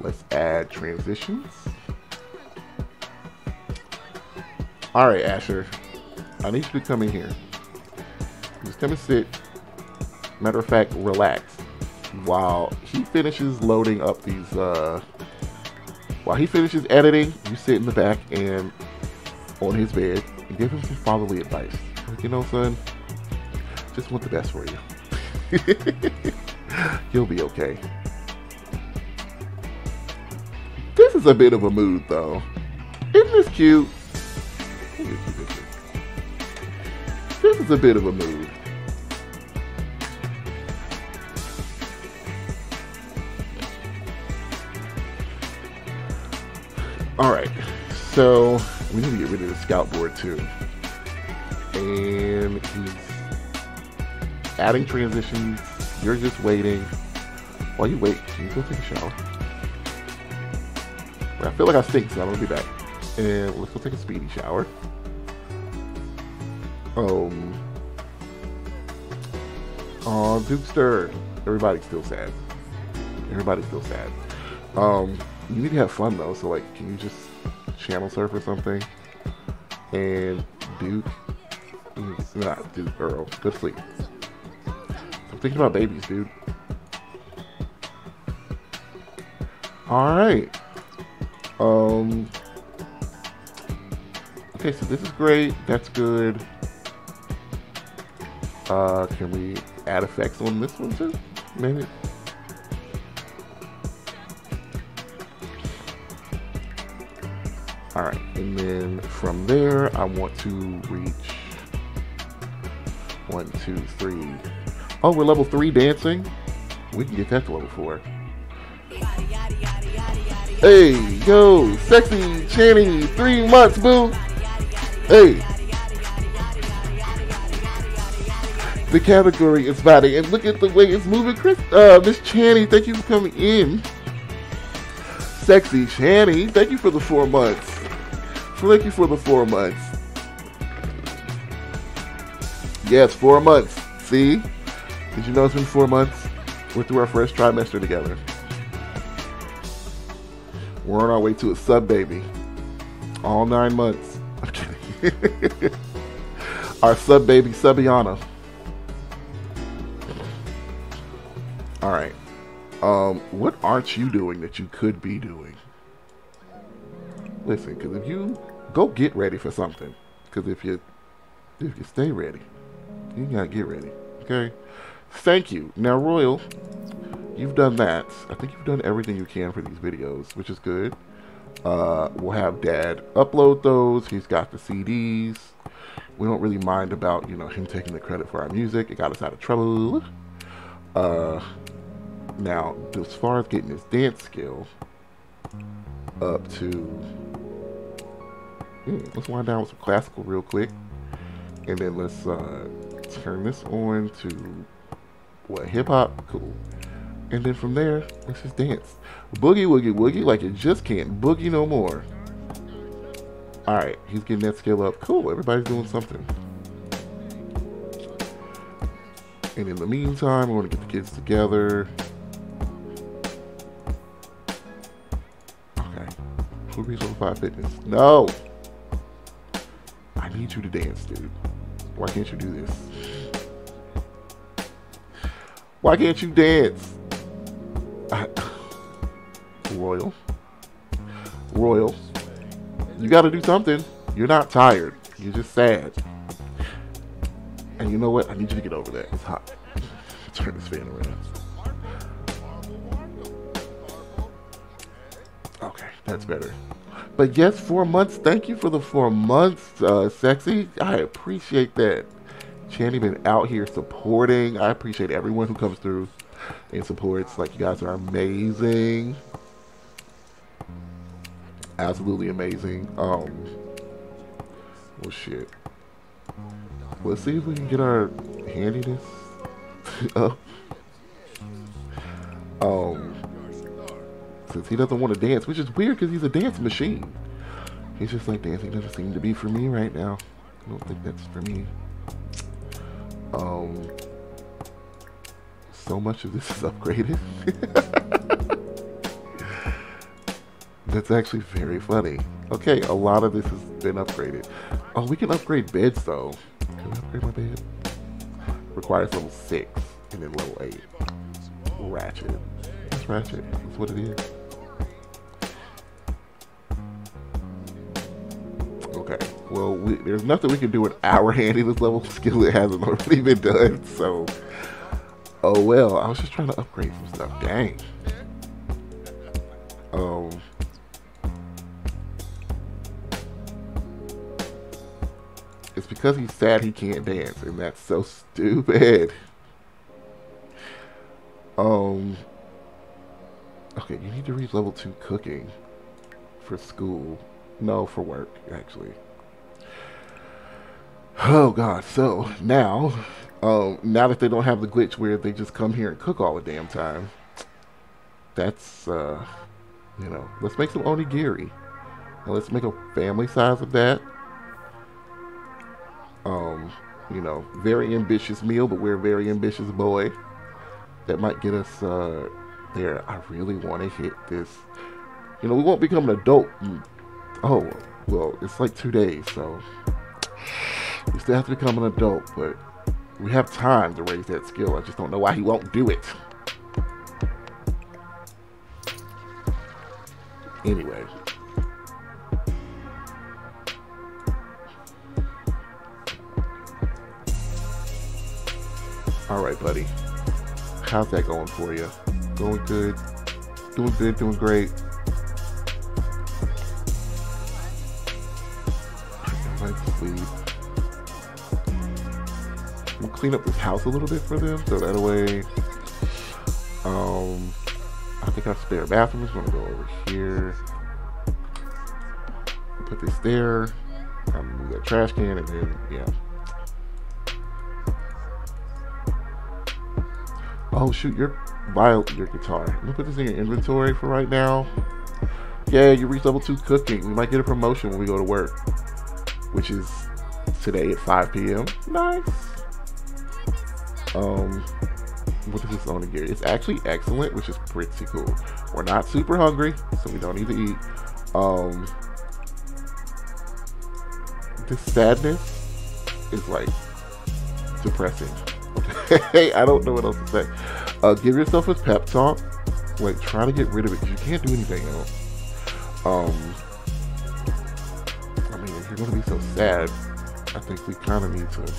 Let's add transitions. Alright, Asher. I need you to come in here. Just come and sit Matter of fact, relax. While he finishes loading up these, uh, while he finishes editing, you sit in the back and on his bed and give him some fatherly advice. Like, you know, son, just want the best for you. You'll be okay. This is a bit of a mood, though. Isn't this cute? This is a bit of a mood. Alright, so we need to get rid of the scout board too. And he's adding transitions. You're just waiting. While you wait, can you go take a shower? I feel like I stink, so I'm gonna be back. And let's go take a speedy shower. Um. Oh, Dukester. Everybody's still sad. Everybody's still sad. Um, you need to have fun though. So like, can you just channel surf or something? And Duke, not Duke Earl. Good sleep. I'm thinking about babies, dude. All right. Um. Okay, so this is great. That's good. Uh, can we add effects on this one too? Maybe. All right, and then from there, I want to reach one, two, three. Oh, we're level three dancing. We can get that to level four. Hey, yo, sexy Channy, three months, boo. Hey. The category is body, and look at the way it's moving. Chris, uh, Miss Channy, thank you for coming in. Sexy Channy, thank you for the four months. Thank you for the four months. Yes, four months. See? Did you know it's been four months? We're through our first trimester together. We're on our way to a sub baby. All nine months. I'm kidding. our sub baby, Subiana. All right. Um, what aren't you doing that you could be doing? Listen, because if you go get ready for something, because if you if you stay ready, you gotta get ready. Okay. Thank you. Now, Royal, you've done that. I think you've done everything you can for these videos, which is good. Uh, we'll have Dad upload those. He's got the CDs. We don't really mind about you know him taking the credit for our music. It got us out of trouble. Uh, now, as far as getting his dance skill up to, hmm, let's wind down with some classical real quick, and then let's uh, turn this on to what hip hop, cool, and then from there let's just dance, boogie woogie woogie like you just can't boogie no more. All right, he's getting that skill up. Cool, everybody's doing something. And in the meantime, we're gonna get the kids together. Okay. Full Reasonable Five Fitness. No! I need you to dance, dude. Why can't you do this? Why can't you dance? Royal. Royal. You gotta do something. You're not tired. You're just sad. And you know what? I need you to get over that. It's hot. Turn this fan around. Okay, that's better. But yes, four months. Thank you for the four months, uh, sexy. I appreciate that. Channy been out here supporting. I appreciate everyone who comes through and supports. Like you guys are amazing. Absolutely amazing. Um well shit. Let's see if we can get our handiness up. Um since he doesn't want to dance, which is weird because he's a dance machine. He's just like, dancing doesn't seem to be for me right now. I don't think that's for me. Um, so much of this is upgraded. that's actually very funny. Okay, a lot of this has been upgraded. Oh, we can upgrade beds though. Can we upgrade my bed? Requires level 6 and then level 8. Ratchet. It's ratchet. That's what it is. Well, we, there's nothing we can do with our handiness level skill that hasn't already been done. So, oh well. I was just trying to upgrade some stuff. Dang. Um. It's because he's sad he can't dance, and that's so stupid. Um. Okay, you need to reach level 2 cooking for school. No, for work, actually. Oh god, so now, um, now that they don't have the glitch where they just come here and cook all the damn time, that's, uh, you know, let's make some onigiri. And let's make a family size of that. Um, you know, very ambitious meal, but we're a very ambitious boy. That might get us, uh, there. I really want to hit this. You know, we won't become an adult. Oh, well, it's like two days, so you still have to become an adult, but we have time to raise that skill. I just don't know why he won't do it. Anyway. All right, buddy. How's that going for you? Going good? Doing good, doing great. I might sleep clean up this house a little bit for them, so that way, um, I think our spare bathroom is gonna go over here. Put this there. I'm move that trash can, and then yeah. Oh shoot, your viol your guitar. Let me put this in your inventory for right now. Yeah, you reached level two cooking. We might get a promotion when we go to work, which is today at 5 p.m. Nice. Um, what is this onigiri? It's actually excellent, which is pretty cool. We're not super hungry, so we don't need to eat. Um, this sadness is like depressing. Okay, I don't know what else to say. Uh, give yourself a pep talk. Like, try to get rid of it because you can't do anything else. Um, gonna be so sad, I think we kind of need to.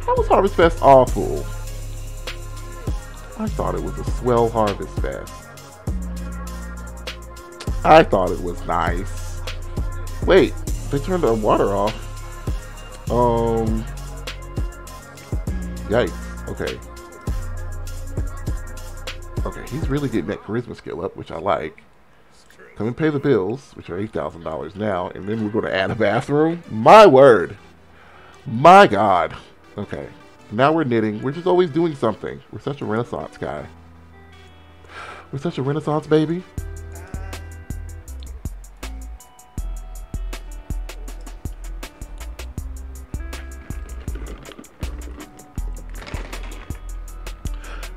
How was Harvest Fest awful? I thought it was a swell Harvest Fest. I thought it was nice. Wait, they turned the water off. Um. Yikes. Okay. Okay, he's really getting that charisma skill up, which I like. Come and pay the bills, which are $8,000 now, and then we're going to add a bathroom? My word. My God. Okay. Now we're knitting. We're just always doing something. We're such a renaissance guy. We're such a renaissance baby.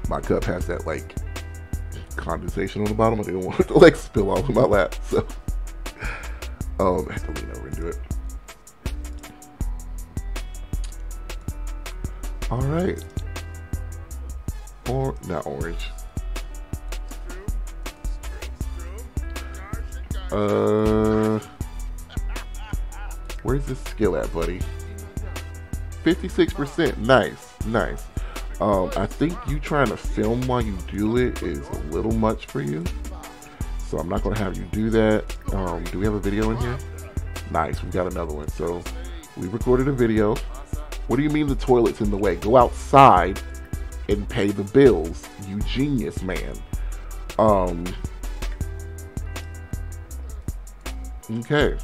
My cup has that like condensation on the bottom. I didn't want it to like spill off in my lap. So um I have to lean over and do it. All right. Or not orange. Uh, where's this skill at, buddy? 56%. Nice, nice. Um, I think you trying to film while you do it is a little much for you. So I'm not going to have you do that. Um, do we have a video in here? Nice, we got another one. So we recorded a video. What do you mean the toilet's in the way? Go outside and pay the bills, you genius man. Um. Okay.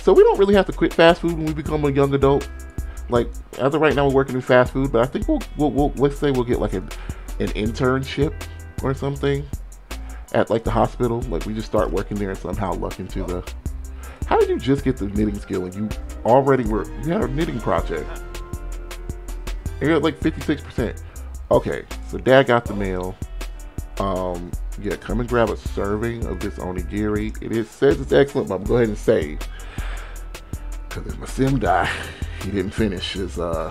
So we don't really have to quit fast food when we become a young adult. Like as of right now, we're working in fast food, but I think we'll, we'll, we'll let's say we'll get like an an internship or something at like the hospital. Like we just start working there and somehow luck into the how did you just get the knitting skill and you already were you had a knitting project? And you're at like 56%. Okay, so dad got the mail. Um, yeah, come and grab a serving of this onigiri. It is says it's excellent, but I'm go ahead and save. Cause if my sim died. he didn't finish his uh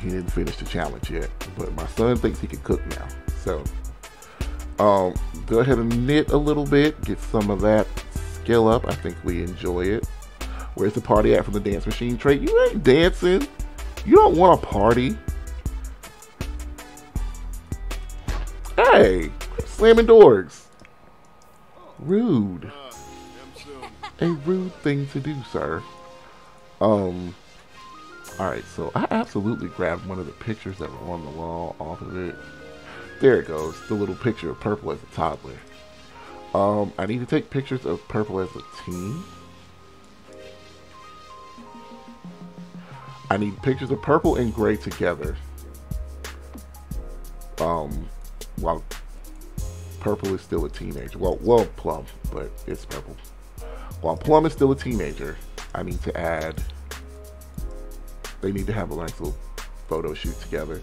he didn't finish the challenge yet. But my son thinks he can cook now. So um go ahead and knit a little bit, get some of that skill up. I think we enjoy it. Where's the party at from the dance machine trait? You ain't dancing. You don't want a party. Hey, slamming doors. Rude. A rude thing to do, sir. Um. Alright, so I absolutely grabbed one of the pictures that were on the wall off of it. There it goes, the little picture of Purple as a toddler. Um, I need to take pictures of Purple as a teen. I need pictures of Purple and Gray together. Um, while Purple is still a teenager. Well, well, Plum, but it's Purple. While Plum is still a teenager, I need to add. They need to have a nice little photo shoot together.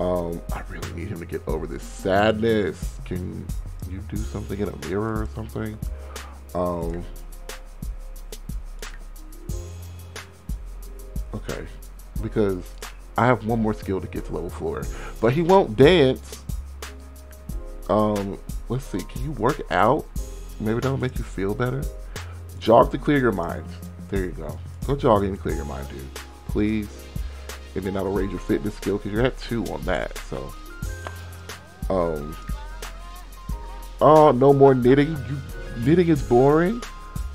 Um, I really need him to get over this sadness. Can you do something in a mirror or something? Um, okay, because I have one more skill to get to level four, but he won't dance. Um, let's see. Can you work out? Maybe that'll make you feel better. Jog to clear your mind. There you go. Go jogging to clear your mind, dude. Please. And then that'll raise your fitness skill because you're at two on that. So, um, oh, no more knitting. You, knitting is boring,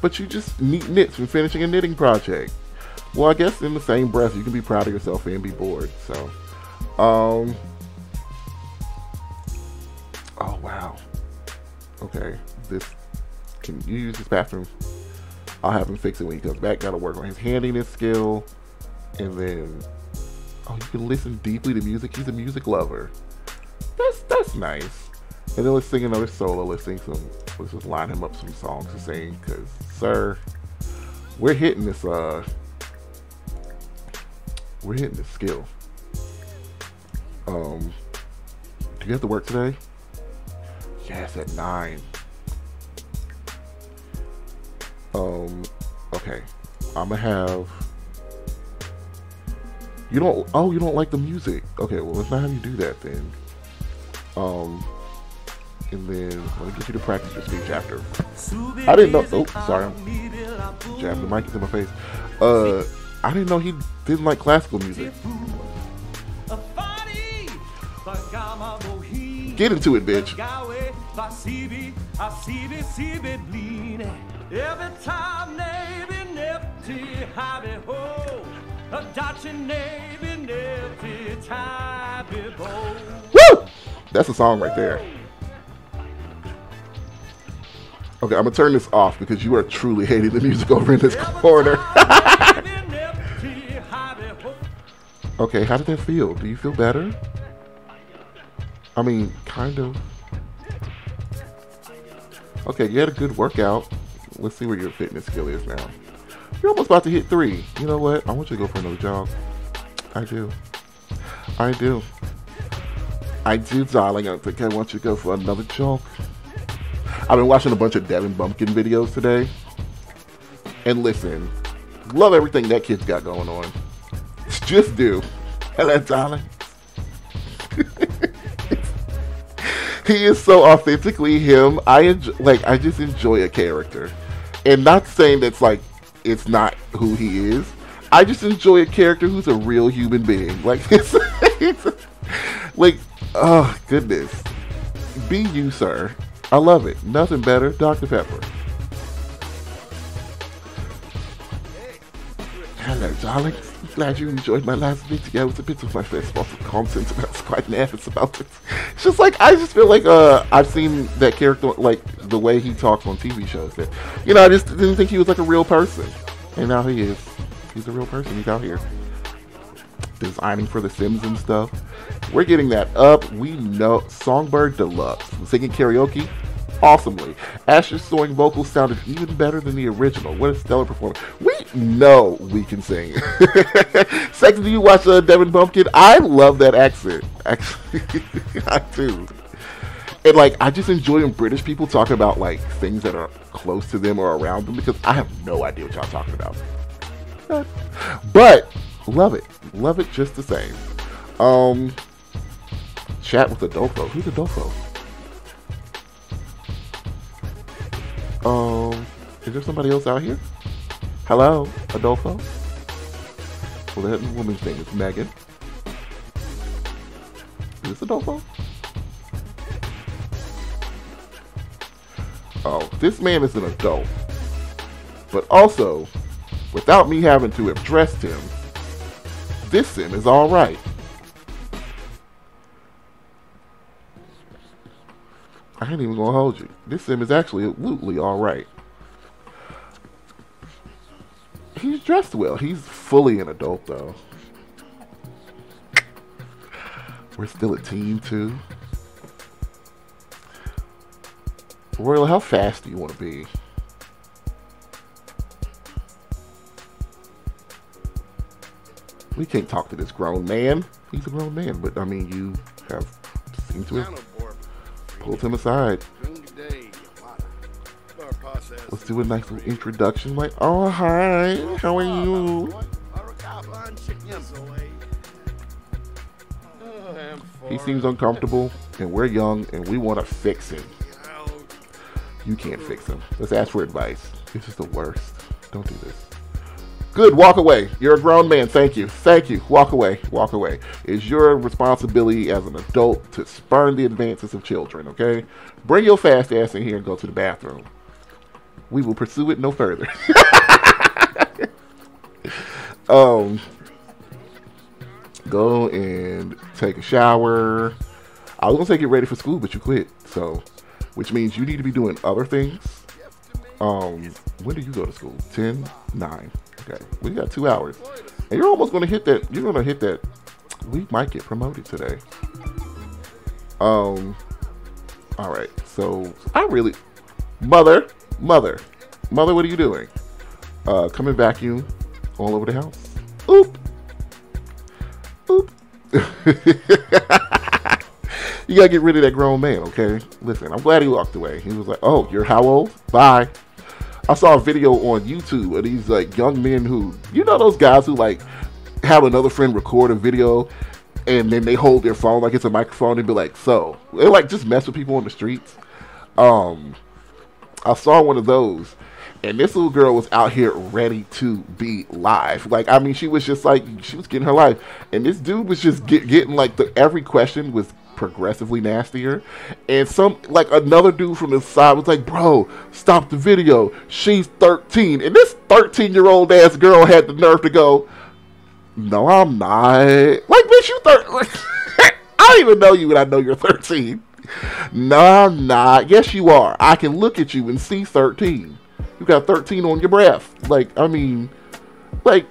but you just neat knits from finishing a knitting project. Well, I guess in the same breath, you can be proud of yourself and be bored. So, um, oh wow. Okay, this can you use this bathroom? I'll have him fix it when he comes back. Got to work on his handiness skill, and then Oh, you can listen deeply to music. He's a music lover. That's that's nice. And then let's sing another solo. Let's sing some. Let's just line him up some songs to sing, cause sir, we're hitting this. Uh, we're hitting this skill. Um, do you have to work today? Yes, at nine. Um, okay. I'm gonna have. You don't. Oh, you don't like the music. Okay, well, let's not have you do that then. Um, and then let me get you to practice your speech after. I didn't know. Oh, sorry. I'm jabbing the mic into my face. Uh, I didn't know he didn't like classical music. Get into it, bitch. Every time Navy Nifty Hobby Ho a Navy Nifty. Woo! That's a song right there. Okay, I'm gonna turn this off because you are truly hating the music over in this corner. okay, how did that feel? Do you feel better? I mean, kind of. Okay, you had a good workout. Let's see where your fitness skill is now. You're almost about to hit three. You know what? I want you to go for another jog. I do. I do. I do, darling. I think I want you to go for another jog. I've been watching a bunch of Devin Bumpkin videos today. And listen, love everything that kid's got going on. Just do. Hello, darling. he is so authentically him. I enjoy, like. I just enjoy a character, and not saying that's like it's not who he is. I just enjoy a character who's a real human being. Like it's, it's like oh goodness, be you, sir. I love it. Nothing better, Dr. Pepper. Hello, darling. Glad you enjoyed my last video. It was a bit of my first spot of content, and I was quite nervous about it. It's just like I just feel like uh, I've seen that character, like the way he talks on TV shows. That you know, I just didn't think he was like a real person, and now he is. He's a real person. He's out here designing for The Sims and stuff. We're getting that up. We know Songbird Deluxe singing karaoke awesomely. Ash's soaring vocals sounded even better than the original. What a stellar performance. We know we can sing. Second, do you watch uh, Devin Bumpkin? I love that accent. Actually, I do. And like, I just enjoy when British people talk about like things that are close to them or around them because I have no idea what y'all talking about. But love it, love it just the same. Um, chat with Adolfo. Who's Adolfo? Um, is there somebody else out here? Hello, Adolfo? Well, that woman's name is Megan. Is this Adolfo? Oh, this man is an adult. But also, without me having to have dressed him, this sim is alright. I ain't even gonna hold you. This sim is actually absolutely alright. He's dressed well. He's fully an adult though. We're still a team too. Royal, how fast do you want to be? We can't talk to this grown man. He's a grown man, but I mean, you have seemed to have pulled him aside. Let's do a nice little introduction. Like, oh hi, how are you? He seems uncomfortable, and we're young, and we want to fix him. You can't fix him. Let's ask for advice. This is the worst. Don't do this. Good, walk away. You're a grown man. Thank you. Thank you. Walk away. Walk away. It's your responsibility as an adult to spurn the advances of children, okay? Bring your fast ass in here and go to the bathroom. We will pursue it no further. um, go and take a shower. I was gonna say get ready for school, but you quit. So, which means you need to be doing other things. Um, when do you go to school? 10, 9. Okay, we got two hours, and you're almost gonna hit that. You're gonna hit that we might get promoted today. Um, all right. So I really, mother, mother, mother, what are you doing? Uh, come and vacuum all over the house. Oop, oop. you gotta get rid of that grown man, okay? Listen, I'm glad he walked away. He was like, "Oh, you're how old? Bye." I saw a video on YouTube of these like young men who, you know, those guys who like have another friend record a video and then they hold their phone like it's a microphone and be like, "So," they like just mess with people on the streets. Um, I saw one of those, and this little girl was out here ready to be live. Like, I mean, she was just like she was getting her life, and this dude was just get, getting like the every question was progressively nastier. And some like another dude from the side was like, "Bro, stop the video. She's 13." And this 13-year-old ass girl had the nerve to go, "No, I'm not." Like, bitch, you 13. I don't even know you, and I know you're 13. No, I'm not. Yes, you are. I can look at you and see 13. You got 13 on your breath. Like, I mean, like.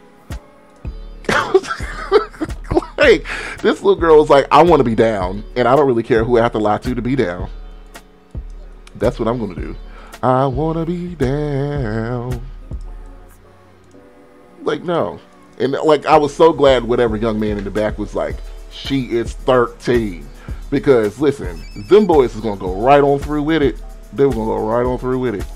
like this little girl was like, I want to be down, and I don't really care who I have to lie to to be down. That's what I'm gonna do. I wanna be down. Like no, and like I was so glad whatever young man in the back was like, she is 13, because listen, them boys is gonna go right on through with it. They were gonna go right on through with it.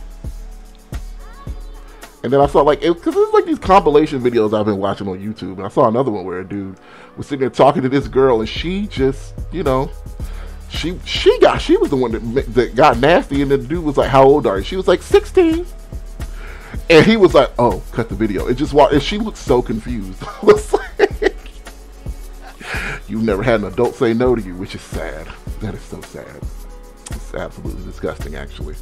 And then I saw like, because it's like these compilation videos I've been watching on YouTube, and I saw another one where a dude was sitting there talking to this girl, and she just, you know, she she got she was the one that that got nasty, and the dude was like, "How old are you?" She was like, 16. And he was like, "Oh, cut the video." It just and she looked so confused. Was like, "You've never had an adult say no to you," which is sad. That is so sad. It's absolutely disgusting, actually.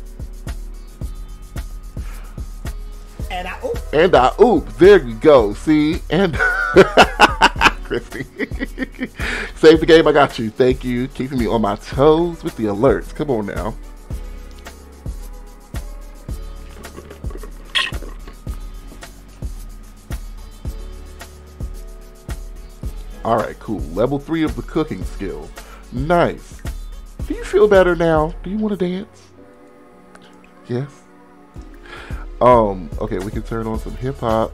And I oop. And I oop. There you go. See? And Christy. Save the game. I got you. Thank you. Keeping me on my toes with the alerts. Come on now. All right, cool. Level three of the cooking skill. Nice. Do you feel better now? Do you want to dance? Yes. Um, okay, we can turn on some hip hop.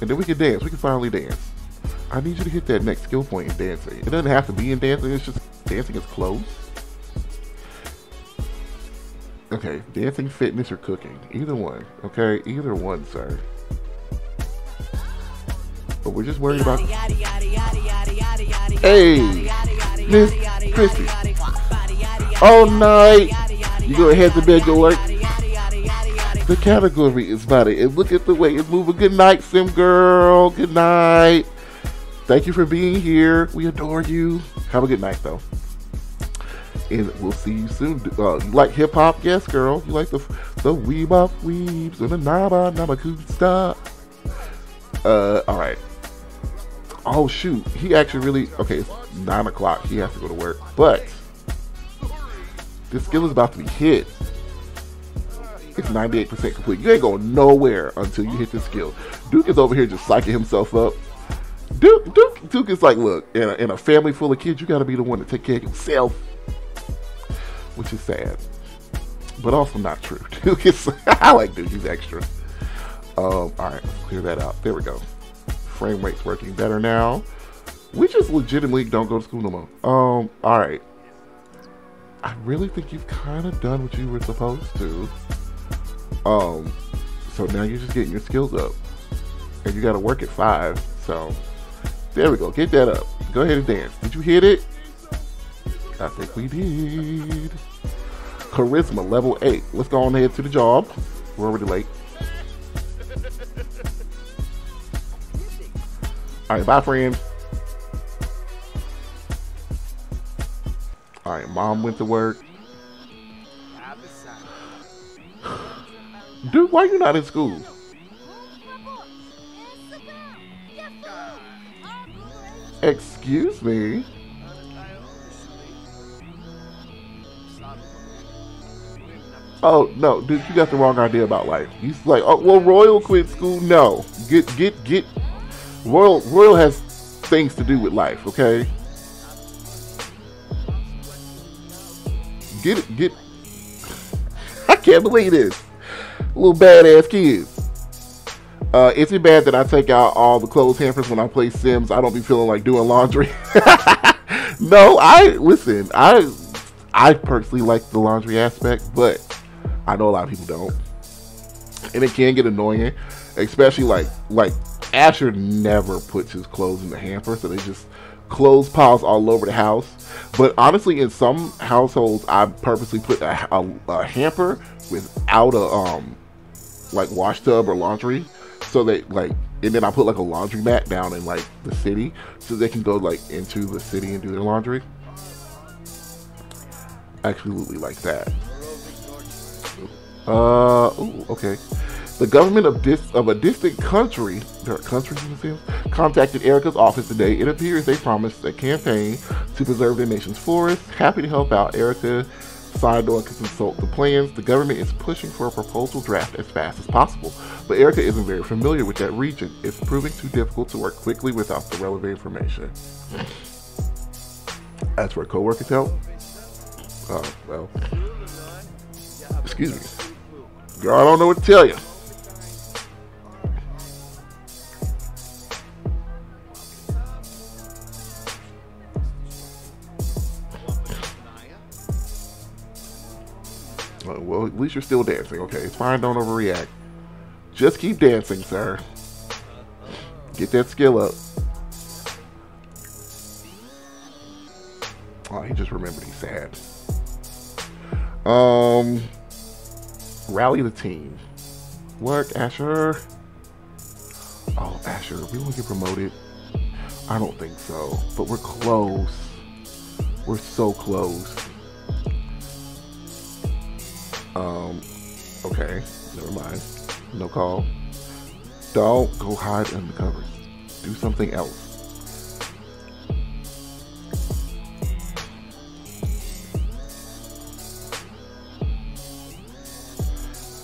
And then we can dance. We can finally dance. I need you to hit that next skill point in dancing. It doesn't have to be in dancing, it's just dancing is close. Okay, dancing, fitness, or cooking. Either one. Okay, either one, sir. But we're just worried about. Hey, Miss Christy. All night. You go ahead to bed, go work. The category is body. And look at the way it's moving. Good night, Sim Girl. Good night. Thank you for being here. We adore you. Have a good night, though. And we'll see you soon. Uh, you like hip hop? Yes, girl. You like the the weeb up weebs and the naba naba stop. Uh, all right. Oh shoot, he actually really okay. It's nine o'clock. He has to go to work, but this skill is about to be hit. It's 98% complete. You ain't going nowhere until you hit this skill. Duke is over here just psyching himself up. Duke, Duke, Duke is like, look, in a, in a family full of kids, you got to be the one to take care of yourself, which is sad, but also not true. Duke is, I like Duke. He's extra. Um, all right, let's clear that out. There we go. Frame rate's working better now. We just legitimately don't go to school no more. Um, all right. I really think you've kind of done what you were supposed to. Um, so now you're just getting your skills up, and you got to work at five. So there we go. Get that up. Go ahead and dance. Did you hit it? I think we did. Charisma level eight. Let's go on ahead to the job. We're already late. All right, bye, friends. All right, mom went to work. Dude, why are you not in school? Excuse me? Oh no, dude, you got the wrong idea about life. He's like, oh well, Royal quit school. No, get get get. Royal Royal has things to do with life, okay? Get get. I can't believe this. Little badass kids. Uh, is it bad that I take out all the clothes hampers when I play Sims? I don't be feeling like doing laundry. no, I listen. I I personally like the laundry aspect, but I know a lot of people don't, and it can get annoying, especially like like Asher never puts his clothes in the hamper, so they just clothes piles all over the house. But honestly, in some households, I purposely put a, a, a hamper without a um like wash tub or laundry so they like and then I put like a laundry mat down in like the city so they can go like into the city and do their laundry. Absolutely like that. Uh, ooh, okay. The government of dis- of a distant country, there are countries in the film, contacted Erica's office today. It appears they promised a campaign to preserve their nation's forests. Happy to help out. Erica on to consult the plans. The government is pushing for a proposal draft as fast as possible, but Erica isn't very familiar with that region. It's proving too difficult to work quickly without the relevant information. As for co-workers help, oh uh, well, excuse me, girl, I don't know what to tell you. Well, at least you're still dancing. Okay, it's fine. Don't overreact. Just keep dancing, sir. Get that skill up. Oh, he just remembered he's sad. Um, rally the team. Work, Asher. Oh, Asher, we want to get promoted. I don't think so, but we're close. We're so close. Um, okay, never mind. No call. Don't go hide under covers. Do something else.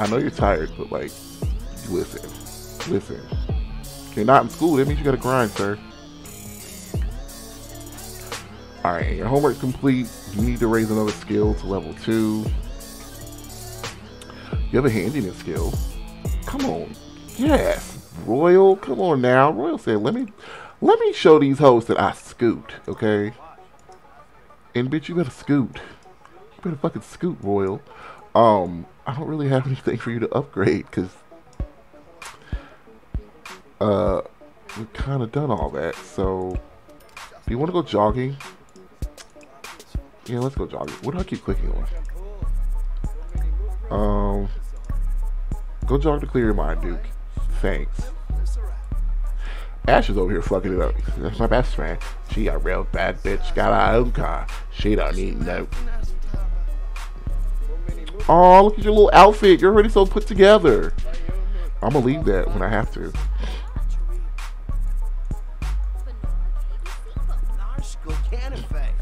I know you're tired, but like, listen, listen. You're not in school. That means you gotta grind, sir. All right, your homework's complete. You need to raise another skill to level two. You have a handiness skill. Come on. Yes. Royal, come on now. Royal said, let me let me show these hosts that I scoot, okay? And bitch, you better scoot. You better fucking scoot, Royal. Um, I don't really have anything for you to upgrade, because uh we've kinda done all that, so do you wanna go jogging? Yeah, let's go jogging. What do I keep clicking on? Um Go jog to clear your mind, Duke. Thanks. Ash is over here fucking it up. That's my best friend. She a real bad bitch. Got her own car. She don't need no. Oh, look at your little outfit. You're already so put together. I'm gonna leave that when I have to.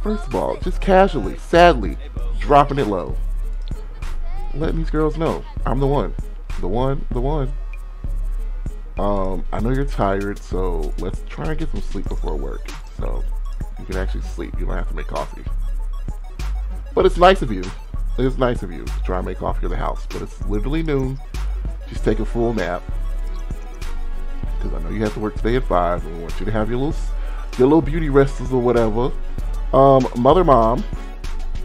First of all, just casually, sadly, dropping it low. Letting these girls know I'm the one. The one, the one. Um, I know you're tired, so let's try and get some sleep before work. So you can actually sleep. You don't have to make coffee. But it's nice of you. It's nice of you to try and make coffee in the house. But it's literally noon. Just take a full nap. Because I know you have to work today at 5. And we want you to have your little, your little beauty rests or whatever. Um, mother, mom,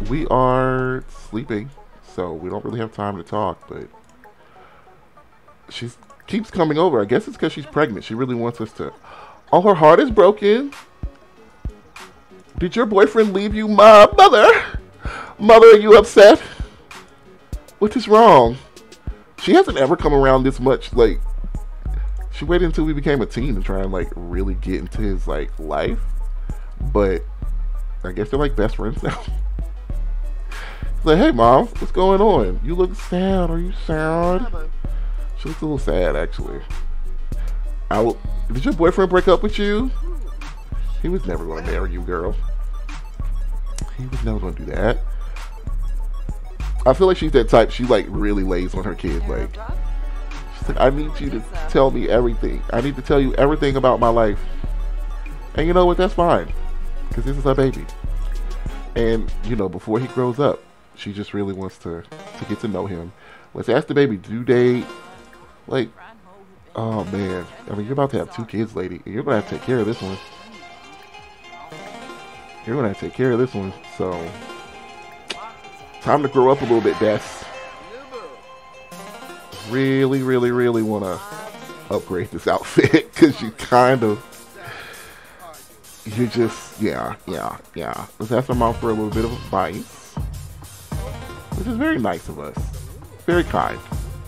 we are sleeping. So we don't really have time to talk. But she keeps coming over. I guess it's because she's pregnant. She really wants us to. Oh, her heart is broken. Did your boyfriend leave you, my mother? Mother, are you upset? What is wrong? She hasn't ever come around this much. Like, she waited until we became a teen to try and like really get into his like life. But I guess they're like best friends now. like, hey mom, what's going on? You look sad. Are you sad? She looks a little sad, actually. I will, did your boyfriend break up with you? He was never going to marry you, girl. He was never going to do that. I feel like she's that type. She like really lays on her kids. Like, she's like, I need you to tell me everything. I need to tell you everything about my life. And you know what? That's fine. Because this is our baby. And, you know, before he grows up, she just really wants to, to get to know him. Let's ask the baby Do date. Like, oh man. I mean, you're about to have two kids, lady. You're going to have to take care of this one. You're going to have to take care of this one. So, time to grow up a little bit, Des. Really, really, really want to upgrade this outfit because you kind of you just yeah yeah yeah let's ask our mom for a little bit of advice which is very nice of us very kind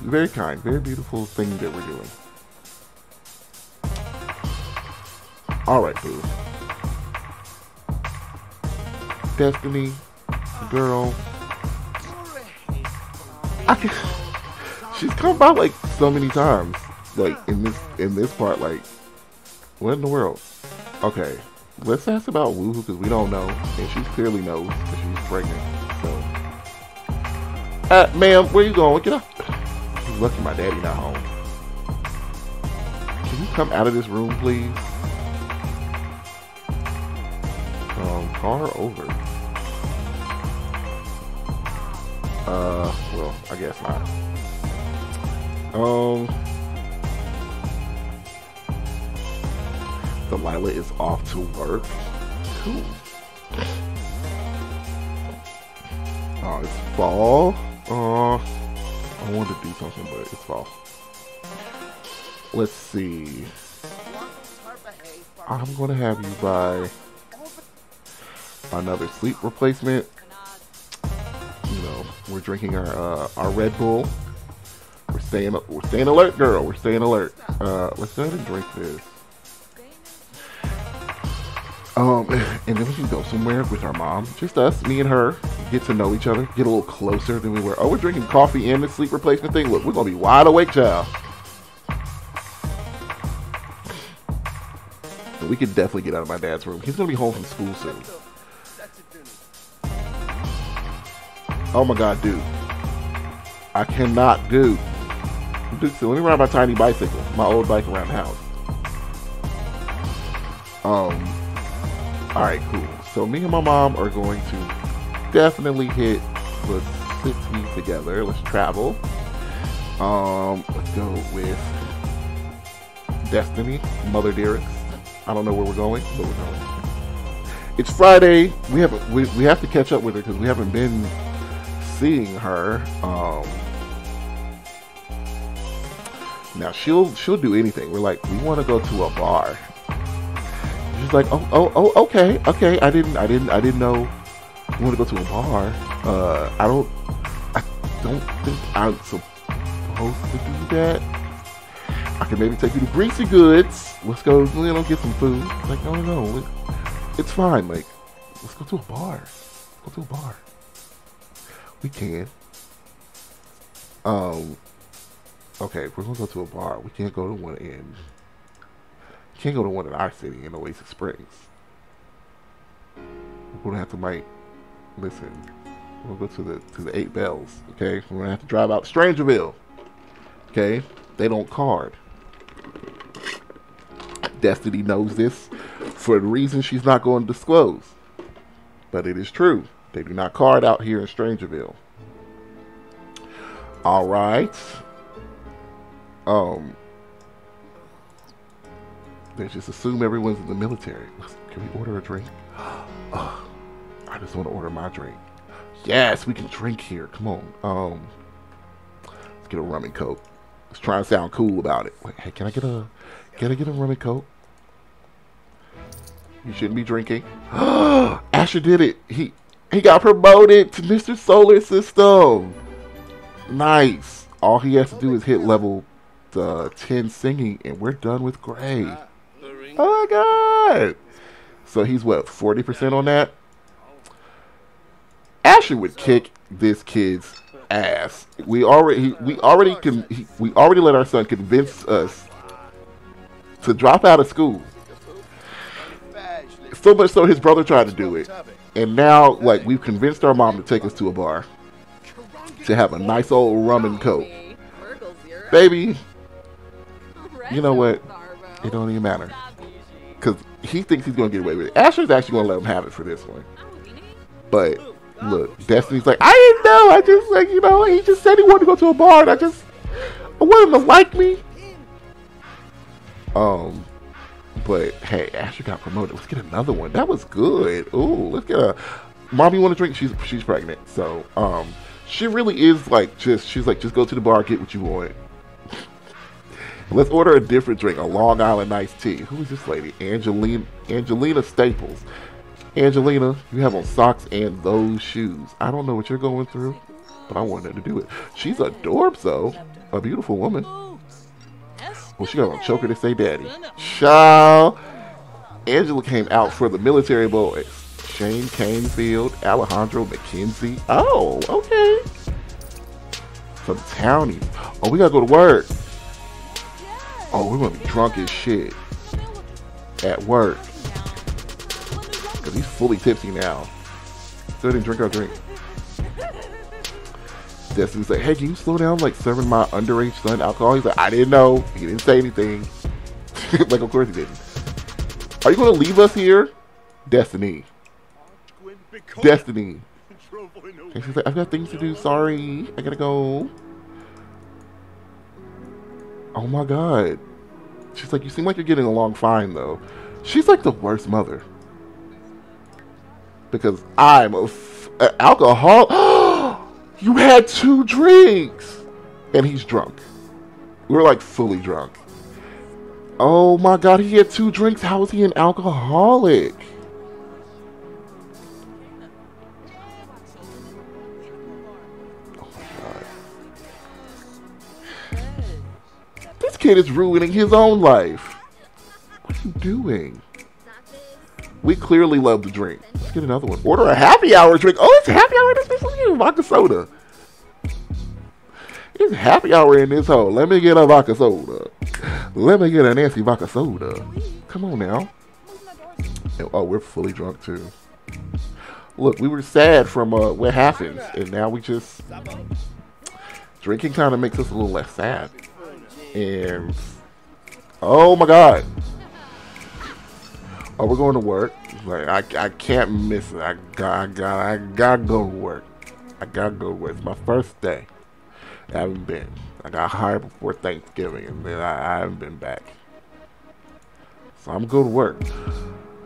very kind very beautiful thing that we're doing all right boo destiny girl I can, she's come by like so many times like in this in this part like what in the world okay let's ask about Woohoo because we don't know, and she clearly knows that she's pregnant. So, uh, ma'am, where you going? Get up. Lucky my daddy not home. Can you come out of this room, please? Um, car over. Uh, well, I guess not. Um. Delilah is off to work. Cool. Oh, it's fall. Uh, I wanted to do something, but it's fall. Let's see. I'm gonna have you buy another sleep replacement. You know, we're drinking our uh, our Red Bull. We're staying we're staying alert, girl. We're staying alert. Uh, let's go ahead and drink this. Um, and then we can go somewhere with our mom, just us, me and her, get to know each other, get a little closer than we were. Oh, we're drinking coffee and the sleep replacement thing. Look, we're gonna be wide awake, child. We could definitely get out of my dad's room. He's gonna be home from school soon. Oh my god, dude. I cannot, dude. Dude, so let me ride my tiny bicycle, my old bike around the house. Um, Alright, cool. So me and my mom are going to definitely hit the city together. Let's travel. Um, let's go with Destiny, Mother Dearest. I don't know where we're going, but we're going. It's Friday. We haven't we, we have to catch up with her because we haven't been seeing her. Um now she'll she'll do anything. We're like, we want to go to a bar she's like, oh, oh, oh, okay, okay. I didn't, I didn't, I didn't know you want to go to a bar. Uh, I don't, I don't think I'm supposed to do that. I can maybe take you to Greasy Goods. Let's go, you know, get some food. Like, no, no, no, it's fine. Like, let's go to a bar. Let's go to a bar. We can. Um. Okay, we're gonna go to a bar. We can't go to one can't go to one in our city in Oasis Springs. We're gonna have to might listen. We'll go to the to the eight bells. Okay, we're gonna have to drive out Strangerville. Okay, they don't card. Destiny knows this for the reason she's not going to disclose, but it is true. They do not card out here in Strangerville. All right. Um, they just assume everyone's in the military. Can we order a drink? Oh, I just want to order my drink. Yes, we can drink here. Come on. Um, let's get a rum and coke. Let's try and sound cool about it. Wait, hey, can I get a can I get a rum and coke? You shouldn't be drinking. Asher did it. He he got promoted to Mr. Solar System. Nice. All he has to do is hit level uh, 10 singing, and we're done with Gray. Oh my god! So he's what, 40% on that? Ashley would kick this kid's ass. We already we already can we already let our son convince us to drop out of school. So much so his brother tried to do it. And now like we've convinced our mom to take us to a bar to have a nice old rum and coke. Baby, you know what? It don't even matter. He thinks he's gonna get away with it. Asher's actually gonna let him have it for this one. But look, Destiny's like, I didn't know. I just like you know, he just said he wanted to go to a bar, and I just I want him to like me. Um, but hey, Asher got promoted. Let's get another one. That was good. Ooh, let's get a. Mommy want to drink? She's she's pregnant, so um, she really is like just she's like just go to the bar, get what you want. Let's order a different drink, a Long Island iced tea. Who is this lady? Angelina Angelina Staples. Angelina, you have on socks and those shoes. I don't know what you're going through, but I wanted to do it. She's a dorp, though. A beautiful woman. Well, she got on choker to say daddy. Child. Angela came out for the military boys. Shane Canefield, Alejandro McKenzie. Oh, okay. Some townies. Oh, we gotta go to work. Oh, we're gonna be drunk as shit at work. Cause he's fully tipsy now. So didn't drink our drink. Destiny's like, hey, can you slow down like serving my underage son alcohol? He's like, I didn't know. He didn't say anything. like, of course he didn't. Are you gonna leave us here? Destiny. Destiny. And she's like, I've got things to do. Sorry. I gotta go. Oh my god. She's like, you seem like you're getting along fine though. She's like the worst mother. Because I'm an alcohol. you had two drinks. And he's drunk. We're like fully drunk. Oh my god, he had two drinks. How is he an alcoholic? Kid is ruining his own life. What are you doing? We clearly love the drink. Let's get another one. Order a happy hour drink. Oh, it's happy hour. This is vodka soda. It's happy hour in this hole. Let me get a vodka soda. Let me get a Nancy vodka soda. Come on now. Oh, we're fully drunk too. Look, we were sad from uh, what happened, and now we just drinking kind of makes us a little less sad. And oh my god, oh we're going to work. Like I, I can't miss it. I got, I got, I gotta go to work. I gotta go to work. It's my first day. I haven't been. I got hired before Thanksgiving, and then I, I haven't been back. So I'm going to work.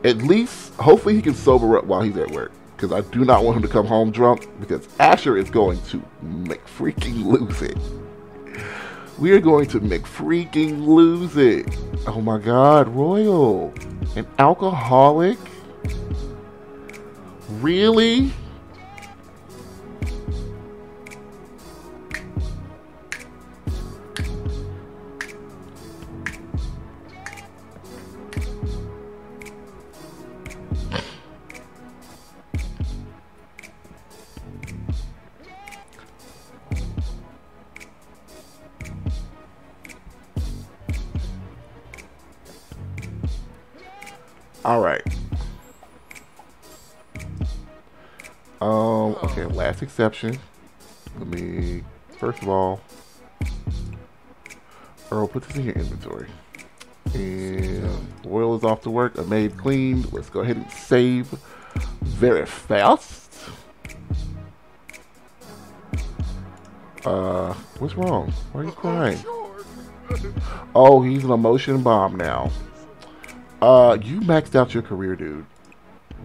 At least, hopefully, he can sober up while he's at work. Because I do not want him to come home drunk. Because Asher is going to make freaking lose it. We are going to make freaking lose it. Oh my God, Royal, an alcoholic. Really? All right. Um. Okay. Last exception. Let me. First of all, Earl, put this in your inventory. And oil is off to work. A maid cleaned. Let's go ahead and save very fast. Uh, what's wrong? Why are you crying? Oh, he's an emotion bomb now. Uh, you maxed out your career, dude.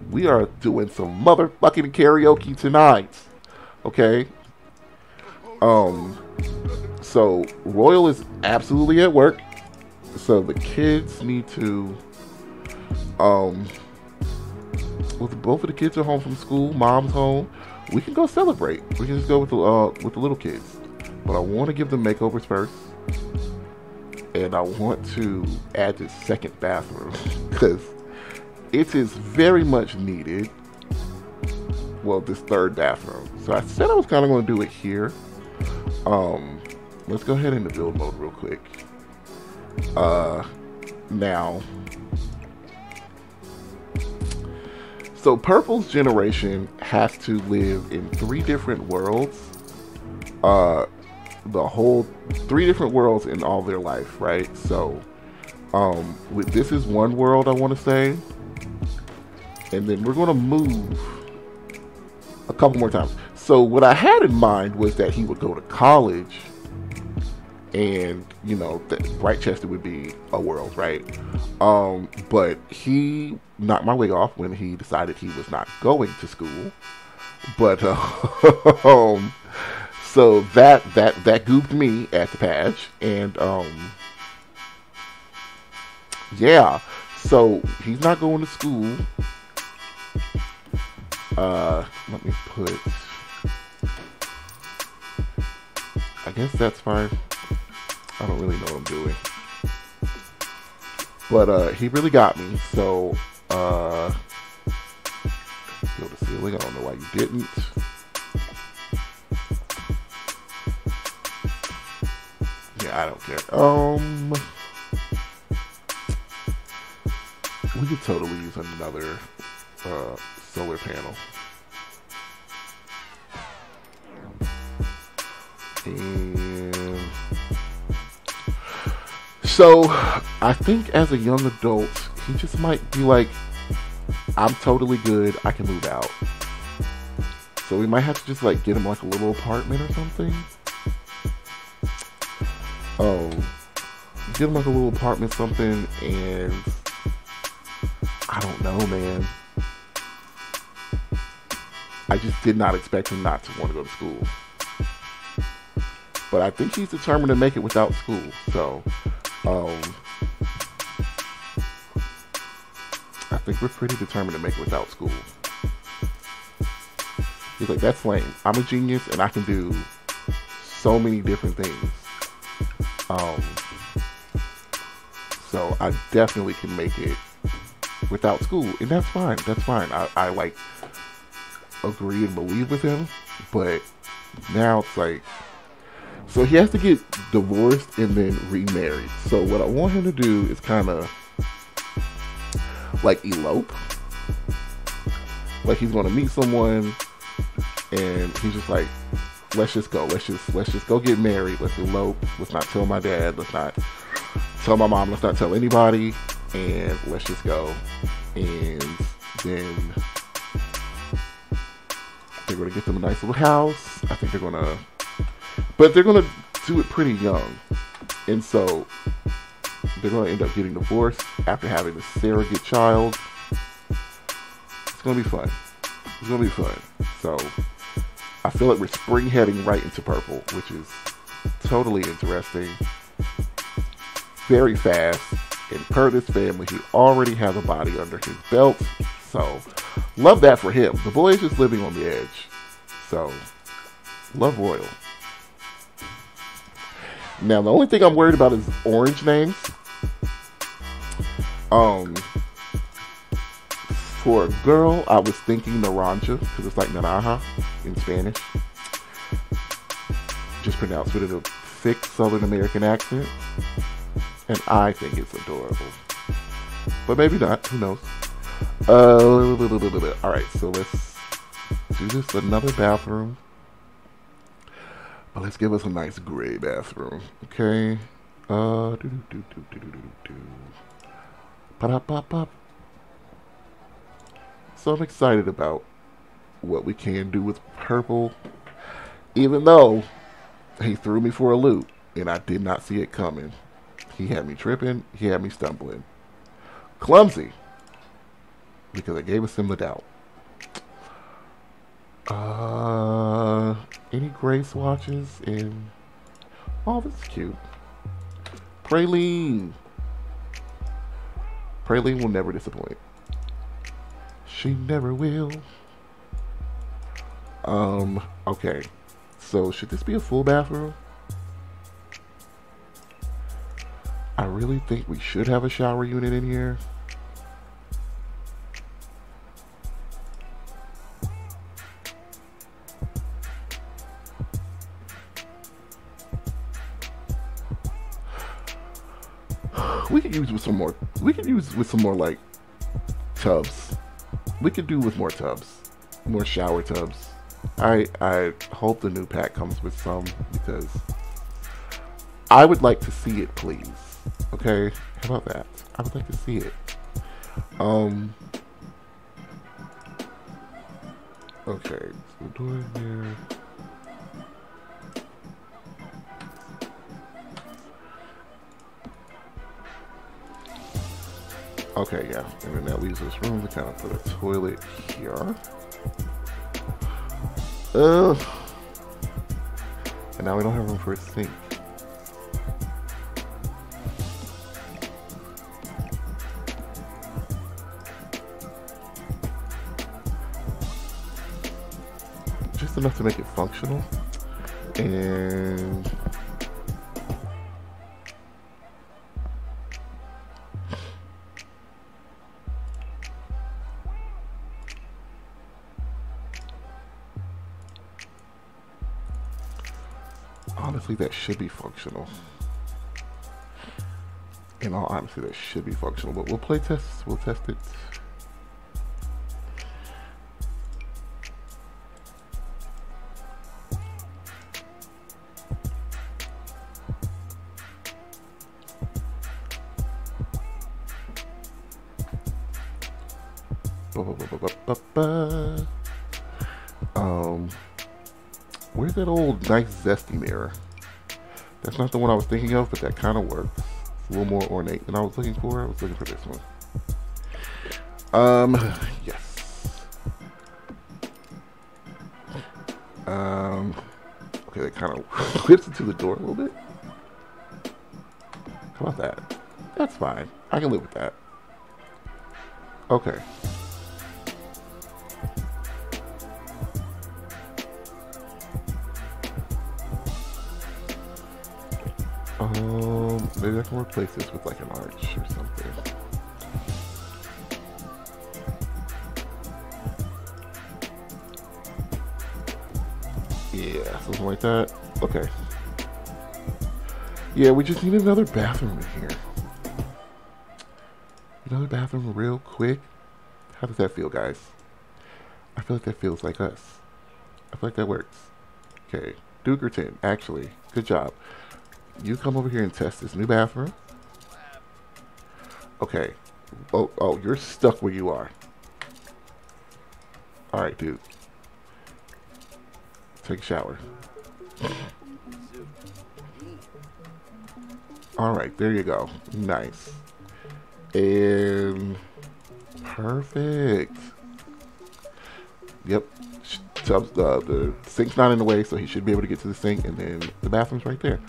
We are doing some motherfucking karaoke tonight. Okay? Um, so Royal is absolutely at work. So the kids need to, um, well, both of the kids are home from school. Mom's home. We can go celebrate. We can just go with the uh, with the little kids. But I want to give them makeovers first and I want to add this second bathroom because it is very much needed. Well, this third bathroom. So I said I was kind of going to do it here. Um, let's go ahead into build mode real quick. Uh, now, so Purple's generation has to live in three different worlds. Uh, the whole three different worlds in all their life, right? So, Um, with, this is one world I want to say, and then we're going to move a couple more times. So what I had in mind was that he would go to college, and you know, that Britechester would be a world, right? Um, but he knocked my wig off when he decided he was not going to school. But uh, um, so that that that gooped me at the patch, and um, yeah. So he's not going to school. Uh, let me put. I guess that's fine. I don't really know what I'm doing. But uh, he really got me. So uh, build a ceiling. I don't know why you didn't. I don't care. Um, we could totally use another uh, solar panel. And so I think as a young adult, he just might be like, I'm totally good. I can move out. So we might have to just like get him like a little apartment or something. Oh, him like a little apartment, something, and I don't know, man. I just did not expect him not to want to go to school. But I think he's determined to make it without school. So, um, I think we're pretty determined to make it without school. He's like, that's lame. I'm a genius and I can do so many different things. Um, so I definitely can make it without school, and that's fine. That's fine. I, I like agree and believe with him, but now it's like, so he has to get divorced and then remarried. So what I want him to do is kind of like elope. Like he's gonna meet someone, and he's just like, let's just go. Let's just let's just go get married. Let's elope. Let's not tell my dad. Let's not tell my mom. Let's not tell anybody. And let's just go. And then they're gonna get them a nice little house. I think they're gonna, but they're gonna do it pretty young, and so they're gonna end up getting divorced after having a surrogate child. It's gonna be fun. It's gonna be fun. So I feel like we're spring heading right into purple, which is totally interesting. Very fast. And per this family, he already has a body under his belt. So love that for him. The boy is just living on the edge. So love Royal. Now the only thing I'm worried about is orange names. Um for a girl, I was thinking naranja because it's like naranja in Spanish. Just pronounced with a thick Southern American accent. And I think it's adorable. But maybe not. Who knows? Uh, all right, so let's do this another bathroom. But let's give us a nice gray bathroom, okay? Uh, do do do do do do do. Pa da pa pa so I'm excited about what we can do with purple, even though he threw me for a loop and I did not see it coming. He had me tripping, he had me stumbling. Clumsy, because I gave us him the doubt. Uh, any gray swatches in? Oh, this is cute. Praline. Praline will never disappoint. She never will. Um, okay. So, should this be a full bathroom? I really think we should have a shower unit in here. We could use with some more. We could use with some more like tubs. We could do with more tubs, more shower tubs. I I hope the new pack comes with some because I would like to see it, please. Okay, how about that? I would like to see it. Um. Okay, so door. Okay, yeah, and then that leaves this room to kind of put a toilet here. Ugh. And now we don't have room for a sink. Just enough to make it functional. And honestly, that should be functional. In all honesty, that should be functional, but we'll play test. We'll test it. Um, where's that old nice zesty mirror? That's not the one I was thinking of, but that kind of works. A little more ornate than I was looking for. I was looking for this one. Um, yes. Um, okay, that kind of clips into the door a little bit. How about that? That's fine. I can live with that. Okay. Replace this with like an arch or something. Yeah, something like that. Okay. Yeah, we just need another bathroom in here. Another bathroom real quick. How does that feel, guys? I feel like that feels like us. I feel like that works. Okay, Dukerton, actually, good job. You come over here and test this new bathroom. Okay. Oh, oh, you're stuck where you are. Alright, dude. Take a shower. Alright, there you go. Nice. And perfect. Yep. Uh, the sink's not in the way, so he should be able to get to the sink, and then the bathroom's right there.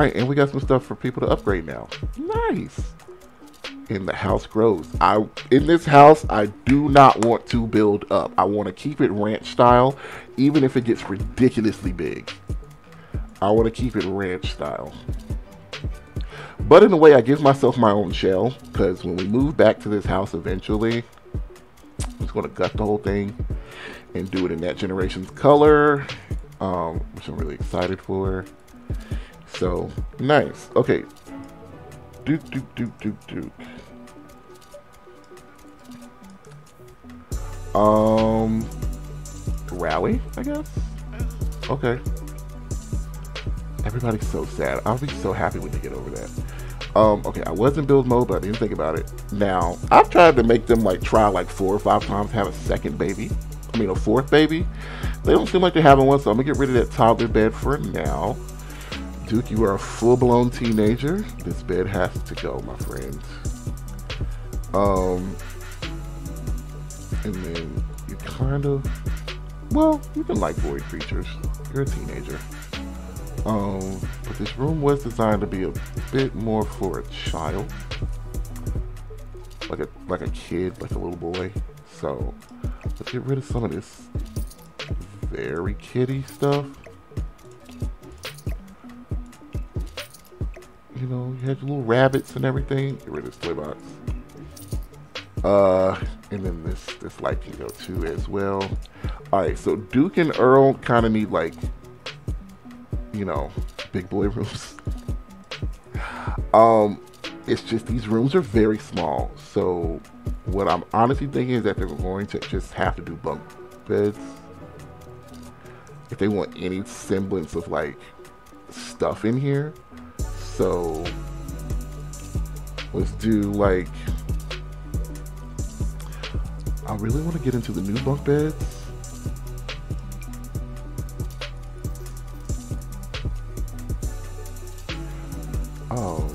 Right, and we got some stuff for people to upgrade now. Nice. And the house grows. I in this house, I do not want to build up. I want to keep it ranch style, even if it gets ridiculously big. I want to keep it ranch style. But in a way, I give myself my own shell because when we move back to this house eventually, I'm just going to gut the whole thing and do it in that generation's color, um, which I'm really excited for. So nice. Okay. Duke, Duke, Duke, Duke, Duke. Um, rally, I guess. Okay. Everybody's so sad. I'll be so happy when they get over that. Um, okay, I was in build mode, but I didn't think about it. Now, I've tried to make them like try like four or five times have a second baby. I mean, a fourth baby. They don't seem like they're having one, so I'm gonna get rid of that toddler bed for now. Duke, you are a full-blown teenager. This bed has to go, my friend. Um, and then you kind of, well, you can like void creatures. You're a teenager. Um, but this room was designed to be a bit more for a child, like a like a kid, like a little boy. So let's get rid of some of this very kitty stuff. You know, you had your little rabbits and everything. Get rid of this toy box. Uh, and then this this light can go too as well. All right, so Duke and Earl kind of need like, you know, big boy rooms. um, it's just these rooms are very small. So what I'm honestly thinking is that they're going to just have to do bunk beds if they want any semblance of like stuff in here. So Let's do like. I really want to get into the new bunk beds. Oh.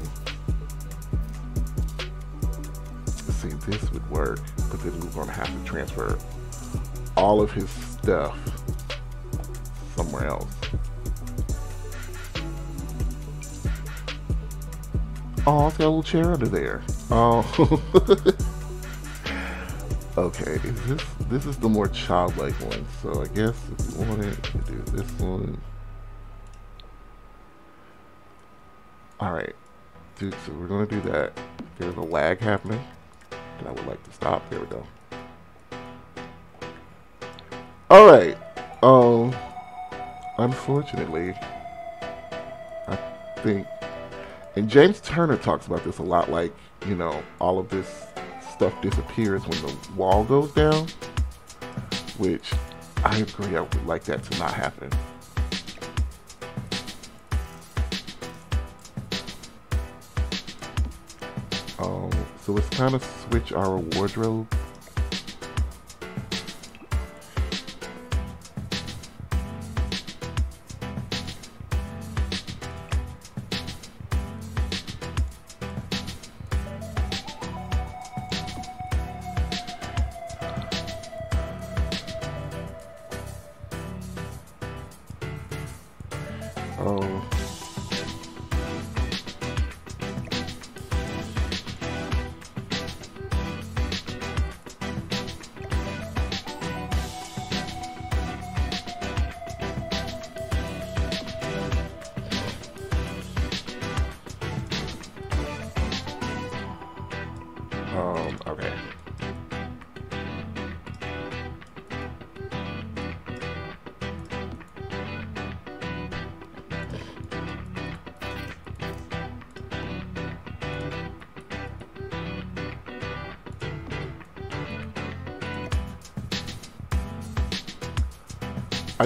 See, this would work, but then we're going to have to transfer all of his stuff somewhere else. Oh, it's got a little chair under there. Oh. okay, this this is the more childlike one. So I guess if we wanted to do this one. Alright. Dude, so we're gonna do that. There's a lag happening. And I would like to stop. There we go. Alright. Um unfortunately I think and James Turner talks about this a lot, like, you know, all of this stuff disappears when the wall goes down, which I agree, I would like that to not happen. Um, so let's kind of switch our wardrobe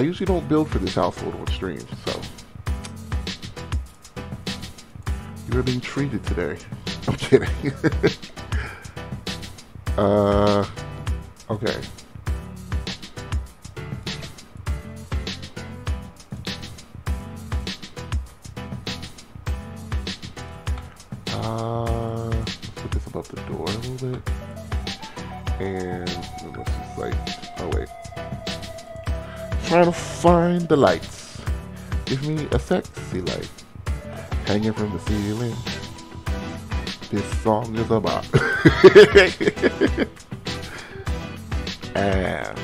I usually don't build for this household on stream, so you're being treated today. I'm kidding. uh, okay. The lights. Give me a sexy light hanging from the ceiling. This song is about. and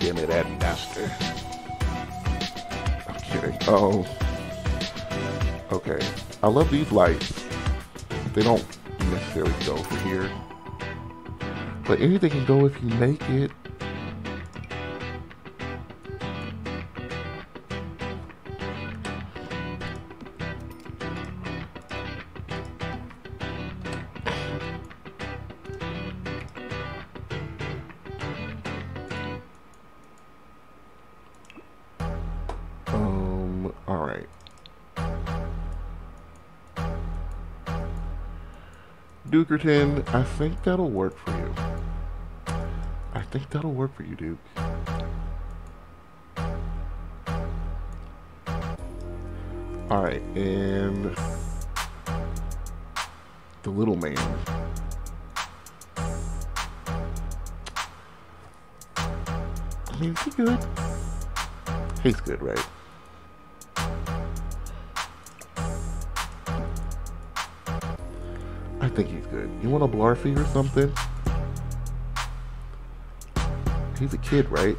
give me that master. I'm kidding. Oh. Okay. I love these lights. They don't necessarily go for here. But anything can go if you make it. I think that'll work for you. I think that'll work for you, Duke. Alright, and the little man. I mean, is he good? He's good, right? Good. You want a Blarfy or something? He's a kid, right?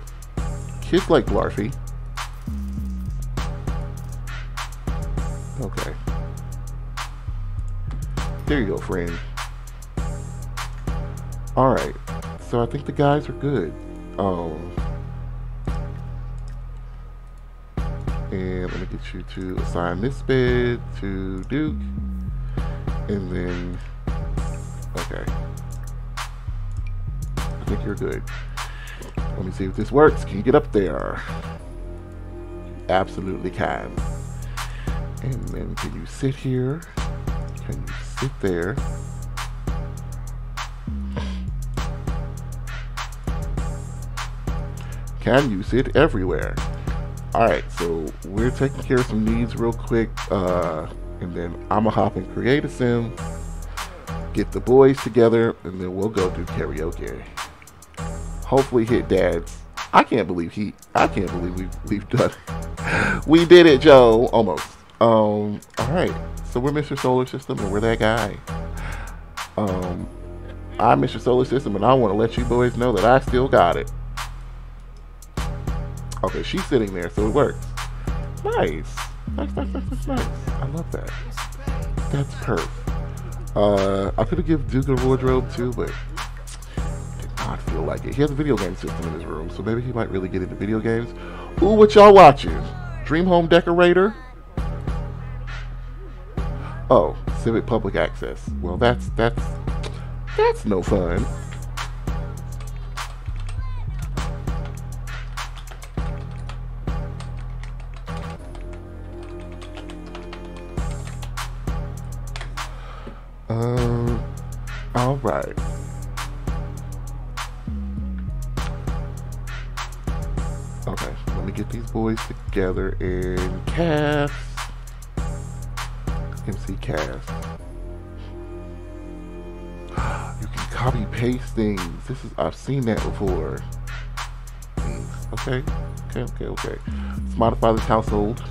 Kids like Blarfy. Okay. There you go, friend. Alright. So I think the guys are good. Um and let me get you to assign this bed to Duke. And then okay. I think you're good. Let me see if this works. Can you get up there? Absolutely can. And then can you sit here? Can you sit there? Can you sit everywhere? Alright, so we're taking care of some needs real quick. Uh, and then I'm going to hop and Create a Sim, get the boys together, and then we'll go do karaoke. Hopefully hit dads. I can't believe he, I can't believe we've, we've done it. We did it, Joe. Almost. Um, alright, so we're Mr. Solar System and we're that guy. Um, I'm Mr. Solar System and I want to let you boys know that I still got it. Okay, she's sitting there, so it works. Nice. Nice, nice, nice, nice, nice. I love that. That's perfect. Uh, I could have given Duke a wardrobe too, but I did not feel like it. He has a video game system in his room, so maybe he might really get into video games. Ooh, what y'all watching? Dream Home Decorator? Oh, Civic Public Access. Well, that's that's that's no fun. Together and cast. MC cast. You can copy paste things. This is I've seen that before. Okay, okay, okay, okay. Let's modify this household.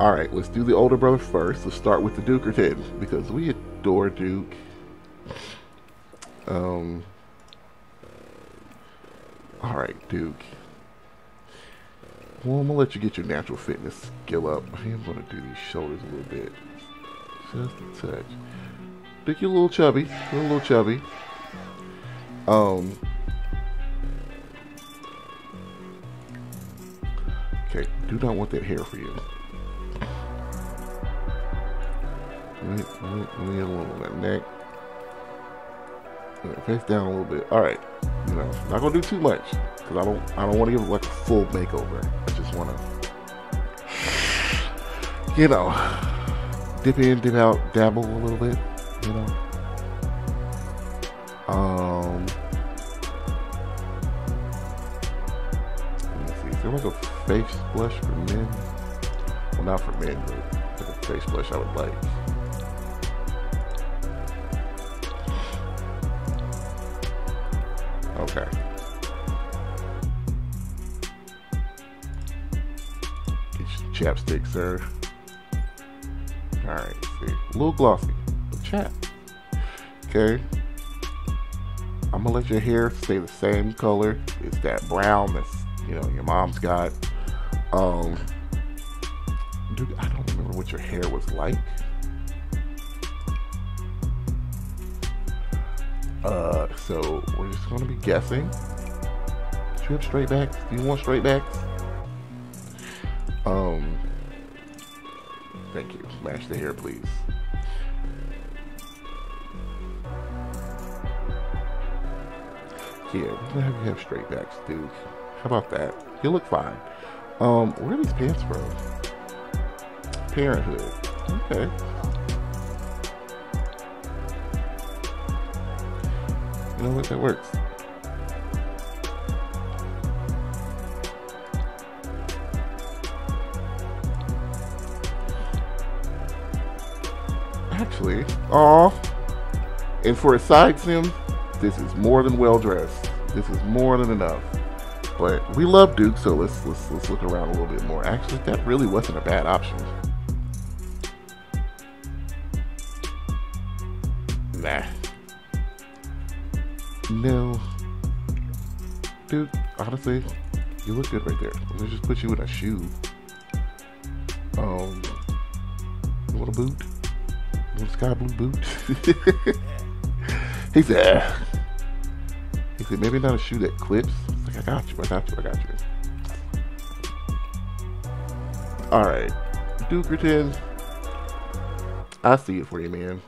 All right, let's do the older brother first. Let's start with the Dukerton because we adore Duke. Um. All right, Duke. Well, I'm gonna let you get your natural fitness skill up. I am gonna do these shoulders a little bit, just a touch. Duke, you're a little chubby. You're a little chubby. Um. Okay, do not want that hair for you. Let me, let me, let me get a little on that neck. Yeah, face down a little bit. All right, you know, not gonna do too much because I don't, I don't want to give it like a full makeover. I just want to, you know, dip in, dip out, dabble a little bit. You know. Um. Let me see. Is there like a face blush for men? Well, not for men, but like a face blush I would like. Okay. Get your chapstick, sir. Alright, see. A little glossy, but chap. Okay. I'm gonna let your hair stay the same color. It's that brown that's, you know, your mom's got. Um, dude, I don't remember what your hair was like. Uh, so we're just gonna be guessing. Do you have straight backs? Do you want straight backs? Um, thank you. Match the hair, please. Yeah, we're have you have straight backs, dude. How about that? You look fine. Um, where are these pants from? Parenthood. Okay. You know what? That works. Actually, aw. And for a side sim, this is more than well dressed. This is more than enough. But we love Duke, so let's let's let's look around a little bit more. Actually, that really wasn't a bad option. Nah. No. Dude, honestly, you look good right there. Let me just put you in a shoe. Um, a boot? You want a sky blue boot? he said, "Ah." he said, maybe not a shoe that clips. Like, I got you, I got you, I got you. All right, Dukerton. I see it for you, man.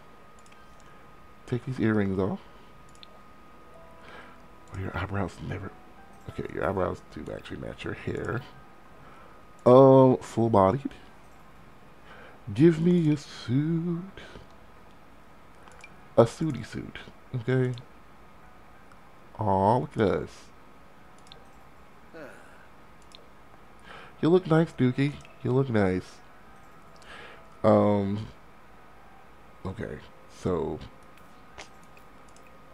Take these earrings off. Your eyebrows never. Okay, your eyebrows do actually match your hair. Um, full bodied. Give me a suit. A suity suit. Okay. Aw, look at us. You look nice, Dookie. You look nice. Um. Okay, so.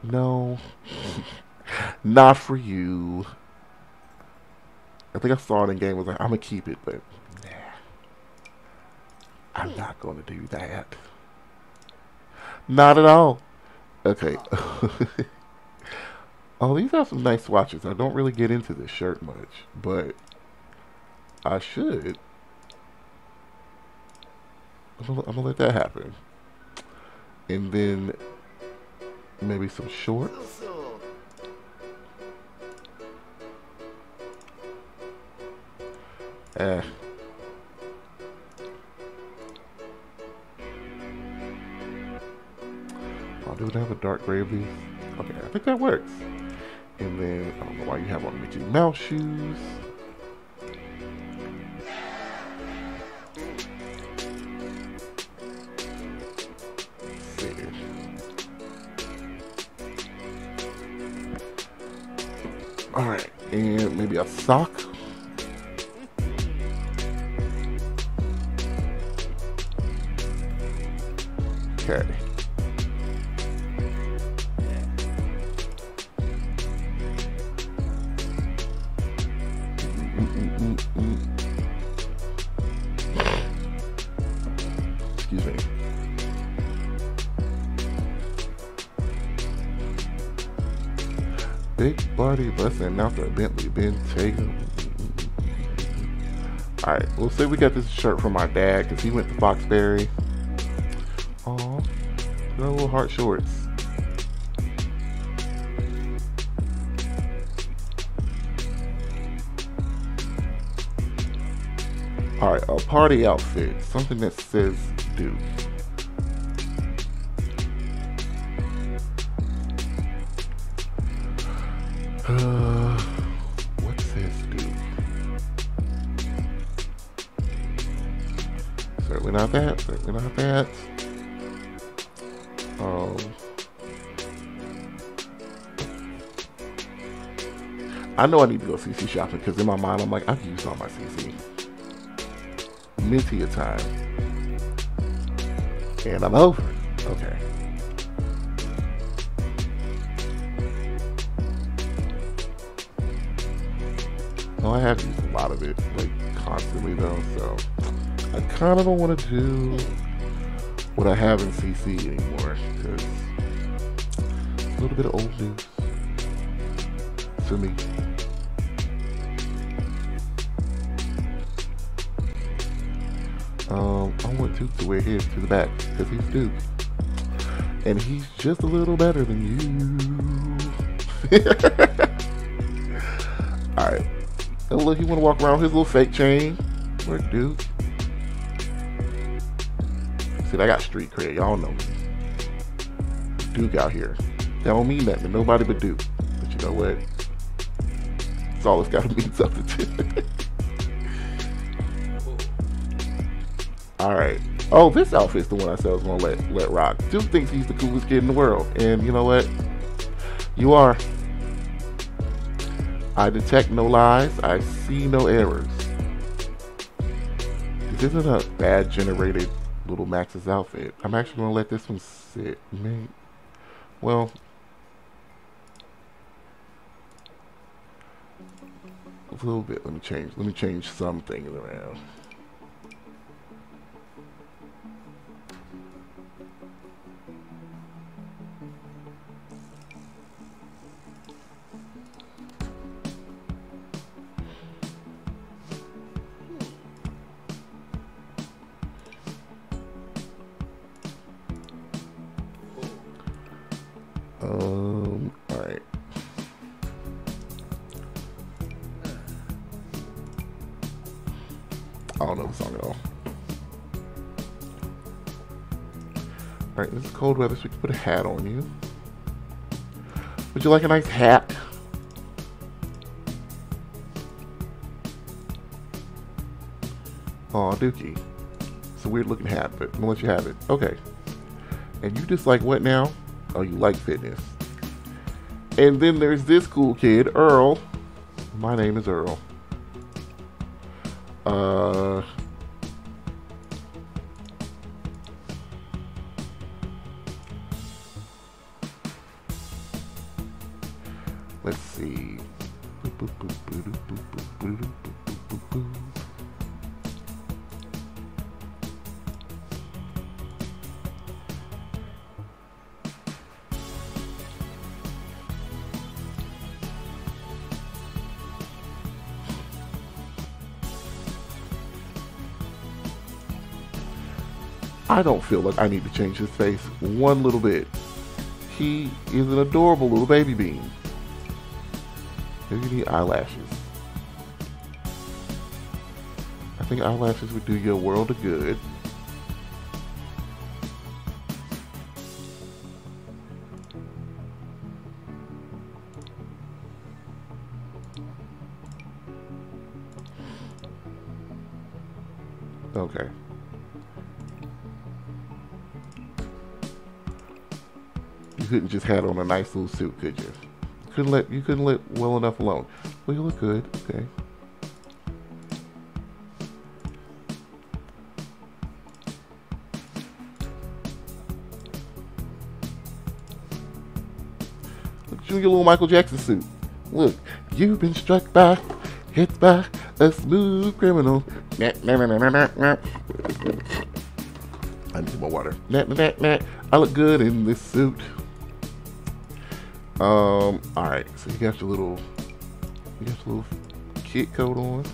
No. Not for you. I think I saw it in game. Was like, I'm gonna keep it, but nah, I'm not gonna do that. Not at all. Okay. oh, these are some nice swatches. I don't really get into this shirt much, but I should. I'm gonna, I'm gonna let that happen, and then maybe some shorts. Eh. Oh, do have a dark these? Okay, I think that works. And then, I don't know why you have on Mickey Mouse shoes. Alright, and maybe a sock. Okay. Excuse me. Big body busting out the Bentley Bentayga. Alright, we'll say we got this shirt from my dad because he went to Foxbury. Got heart shorts. Alright, a party outfit. Something that says Duke. I know I need to go CC shopping because in my mind I'm like I've used all my CC. Minty a time, and I'm over. Okay. No, I have used a lot of it, like constantly though. So I kind of don't want to do what I have in CC anymore because a little bit of old news to me. Um, I want Duke to wear his to the back because he's Duke, and he's just a little better than you. All right. Oh, look, he want to walk around with his little fake chain. Where Duke? See, I got street cred. Y'all know me. Duke out here. That don't mean nothing nobody but Duke. But you know what? It's all it's got to mean something to. All right. Oh, this outfit's the one I said I was gonna let let rock. Duke thinks he's the coolest kid in the world, and you know what? You are. I detect no lies. I see no errors. This isn't a bad generated little Max's outfit. I'm actually gonna let this one sit. Mate. Well. A little bit. Let me change. Let me change some things around. Um, alright. I don't know the song at all. Alright, this is cold weather, so we can put a hat on you. Would you like a nice hat? Aw, Dookie. It's a weird looking hat, but I'm gonna let you have it. Okay. And you just like what now? Oh, you like fitness. And then there's this cool kid, Earl. My name is Earl. Uh, let's see. I don't feel like I need to change his face one little bit. He is an adorable little baby bean. Maybe you need eyelashes. I think eyelashes would do you a world of good. You couldn't just had on a nice little suit, could you? Couldn't let you couldn't let well enough alone. Well, you look good. Okay. Look you in your little Michael Jackson suit. Look, you've been struck by, hit by a smooth criminal. I need more water. I look good in this suit. Um, alright, so you got your little you got your little kit coat on.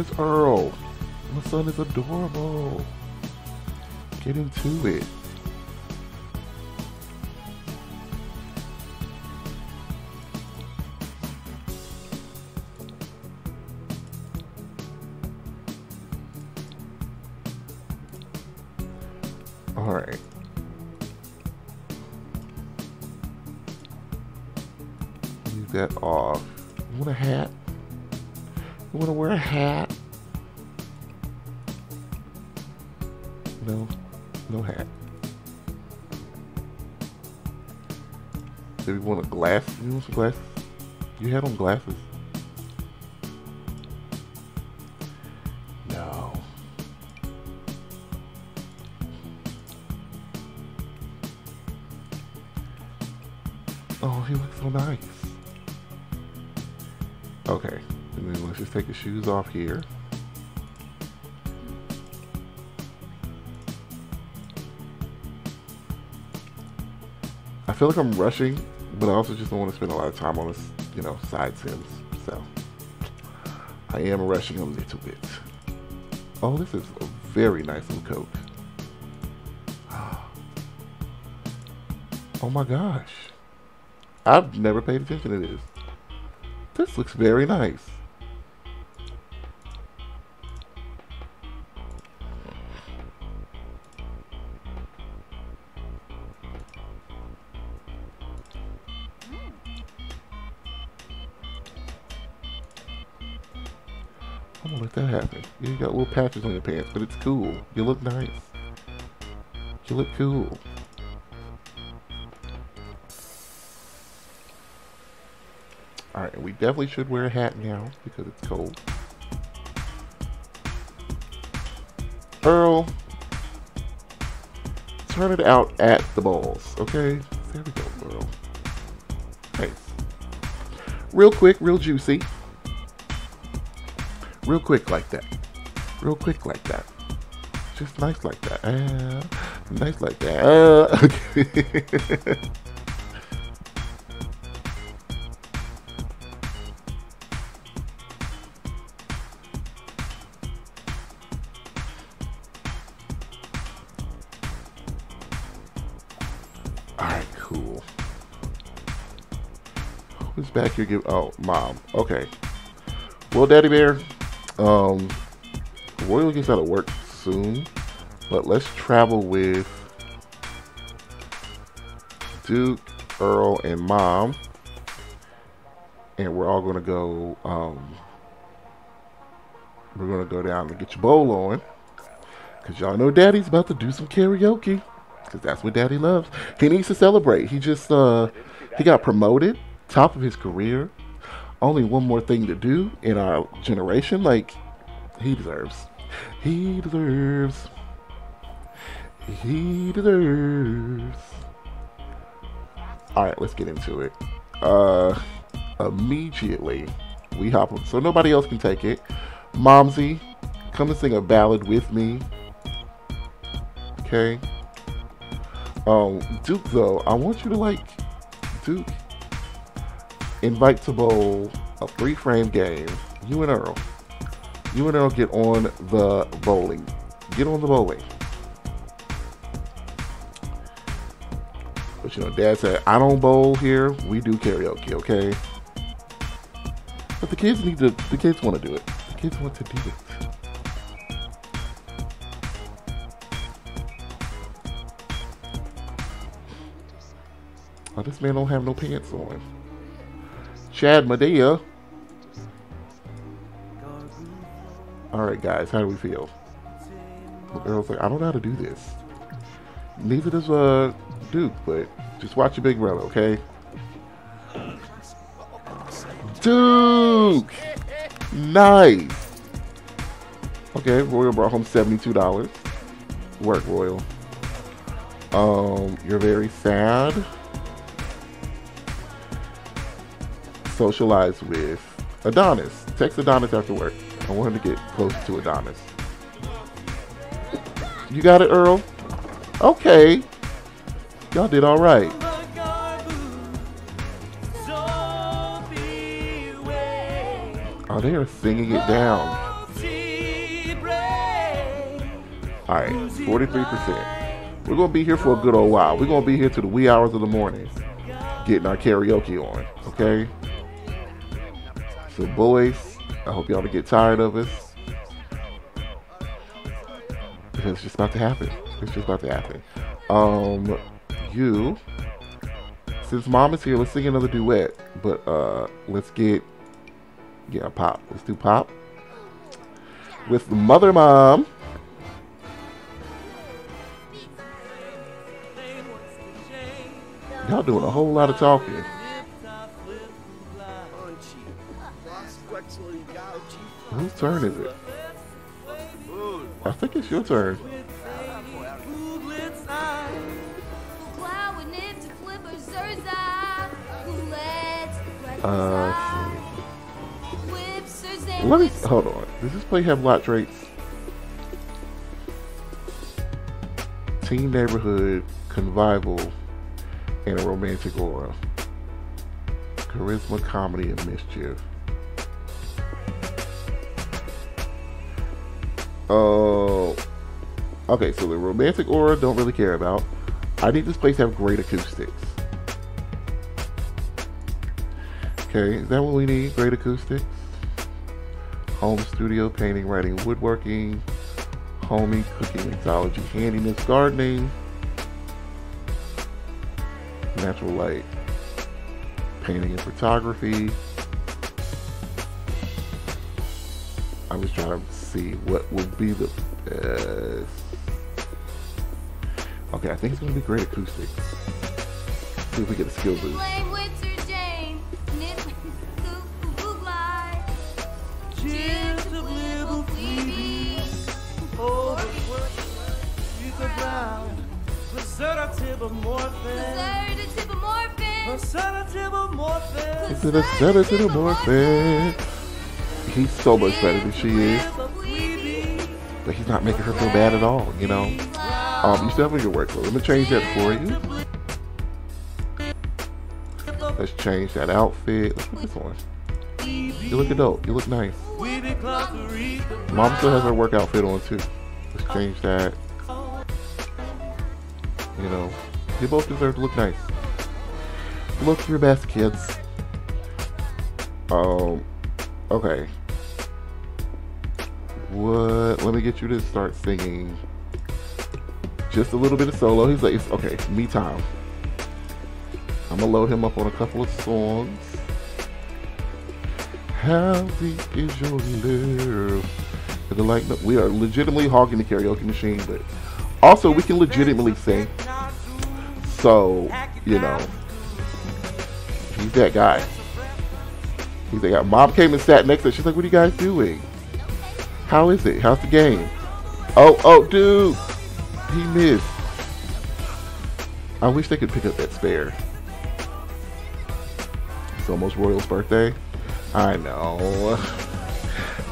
Name is Earl. My son is adorable. Get into it. Glasses? You had on glasses. No. Oh, he looks so nice. Okay, and then let's just take the shoes off here. I feel like I'm rushing, but I also just don't want to spend a lot of time on this, you know, side sims. So I am rushing a little bit. Oh, this is a very nice little coat. Oh my gosh. I've never paid attention to this. This looks very nice. Little on your pants, but it's cool. You look nice. You look cool. Alright, we definitely should wear a hat now because it's cold. Earl, turn it out at the balls, okay? There we go, Earl. Nice. Real quick, real juicy. real quick like that. Real quick like that. Just nice like that. Uh, nice like that. Uh, okay. Alright, cool. Who's back here? Give oh, mom. Okay. Well, Daddy Bear, um, Royal gets out of work soon, but let's travel with Duke, Earl, and Mom, and we're all gonna go. Um, we're gonna go down and get your bowl on, cause y'all know Daddy's about to do some karaoke, cause that's what Daddy loves. He needs to celebrate. He just uh, he got promoted, top of his career. Only one more thing to do in our generation, like he deserves. He deserves. He deserves. All right, let's get into it. Uh, immediately we hop on, so nobody else can take it. Momsy, come and sing a ballad with me. Okay. Um, Duke though, I want you to like Duke. Invite to bowl a three frame game. You and Earl. You and Earl get on the bowling. Get on the bowling. But you know, Dad said, I don't bowl here. We do karaoke, okay? But the kids need to, the kids want to do it. The kids want to do it. Oh, this man don't have no pants on. Chad Medea. Alright, guys, how do we feel? Earl's like, I don't know how to do this. Neither does uh, Duke, but just watch your big brother, okay? Duke! Nice! Okay, Royal brought home $72. Work, Royal. Um, you're very sad. Socialize with Adonis. Text Adonis after work. I want to get close to Adonis. You got it, Earl? Okay. Y'all did all right. Oh, they are singing it down. All right, 43%. We're going to be here for a good old while. We're going to be here till the wee hours of the morning getting our karaoke on, okay? So, boys, I hope y'all don't get tired of us. Because it's just about to happen. It's just about to happen. Um, you, since mom is here, let's sing another duet. But uh, let's get, yeah, pop. Let's do pop with mother mom. Y'all doing a whole lot of talking. Whose turn is it? I think it's your turn. Uh, let me hold on. Does this play have lot traits? Teen neighborhood, convivial, and a romantic aura. Charisma, comedy, and mischief. Oh, okay. So the romantic aura, don't really care about. I need this place to have great acoustics. Okay, is that what we need? Great acoustics. Home studio, painting, writing, woodworking, homey, cooking, mixology, handiness, gardening, natural light, painting and photography. I was trying to see what would be the best. Okay, I think it's gonna be great acoustics. See if we get a skill boost. Oh, is it a sedative morphin? he's so much better than she is. But he's not making her feel bad at all, you know? Um, you still have your work, so let me change that for you. Let's change that outfit. Let's put this on. You look adult. You look nice. Mom still has her work outfit on too. Let's change that. You know, you both deserve to look nice. Look your best, kids. Um, okay. What? Let me get you to start singing just a little bit of solo. He's like, okay, me time. I'm gonna load him up on a couple of songs. How deep is your love? And the like, we are legitimately hogging the karaoke machine, but also we can legitimately sing. So, you know, he's that guy. He's that guy. Mom came and sat next to her. She's like, what are you guys doing? How is it? How's the game? Oh, oh, dude. He missed. I wish they could pick up that spare. It's almost Royal's birthday. I know.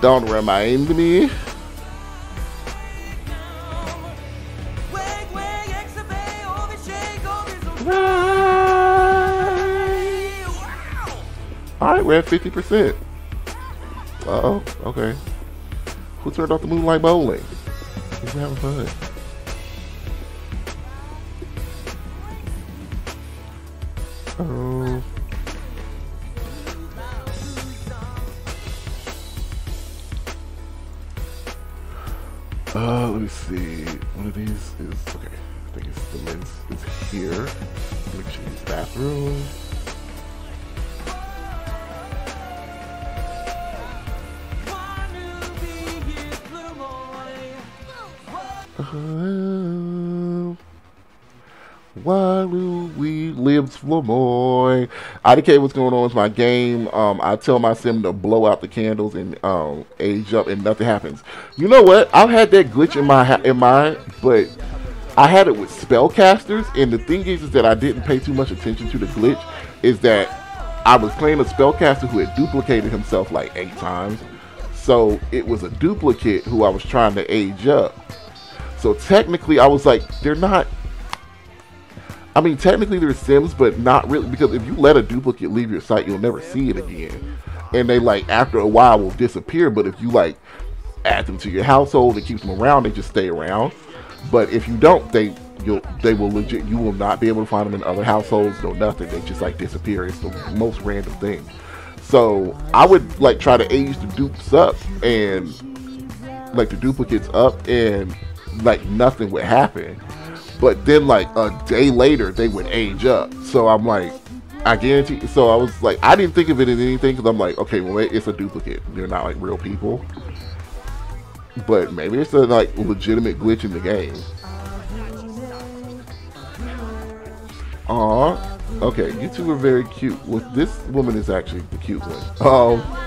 Don't remind me. Alright, we're at 50%. Uh oh, okay. Who turned off the moonlight bowling? He's having fun. Oh. Uh, let me see. One of these is okay. I think it's the lens is here. Make sure use bathroom. Why do we live Flamoy? IDK, what's going on with my game? Um, I tell my sim to blow out the candles and um, age up, and nothing happens. You know what? I've had that glitch in my in my, but I had it with spellcasters, and the thing is, is that I didn't pay too much attention to the glitch. Is that I was playing a spellcaster who had duplicated himself like eight times, so it was a duplicate who I was trying to age up. So technically, I was like, they're not I mean, technically they're Sims, but not really because if you let a duplicate leave your site, you'll never see it again. And they like after a while will disappear. But if you like add them to your household and keep them around, they just stay around. But if you don't, they you'll they will legit you will not be able to find them in other households. No nothing. They just like disappear. It's the most random thing. So I would like try to age the dupes up and like the duplicates up and like nothing would happen but then like a day later, they would age up. So I'm like, I guarantee. So I was like, I didn't think of it as anything because I'm like, okay, well, it's a duplicate. They're not like real people. But maybe it's a like legitimate glitch in the game. Aw. Okay, you two are very cute. Well, this woman is actually the cute one. Um.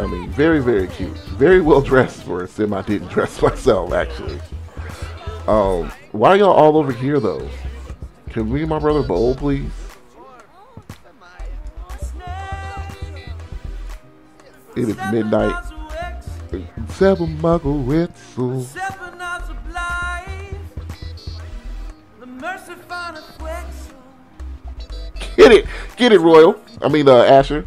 I mean, very, very cute. Very well dressed for a sim I didn't dress myself, actually. Um, why are y'all all over here though? Can we and my brother bowl, please? It is midnight. Seven Michael Wetzel. Get it, get it, Royal. I mean, uh, Asher.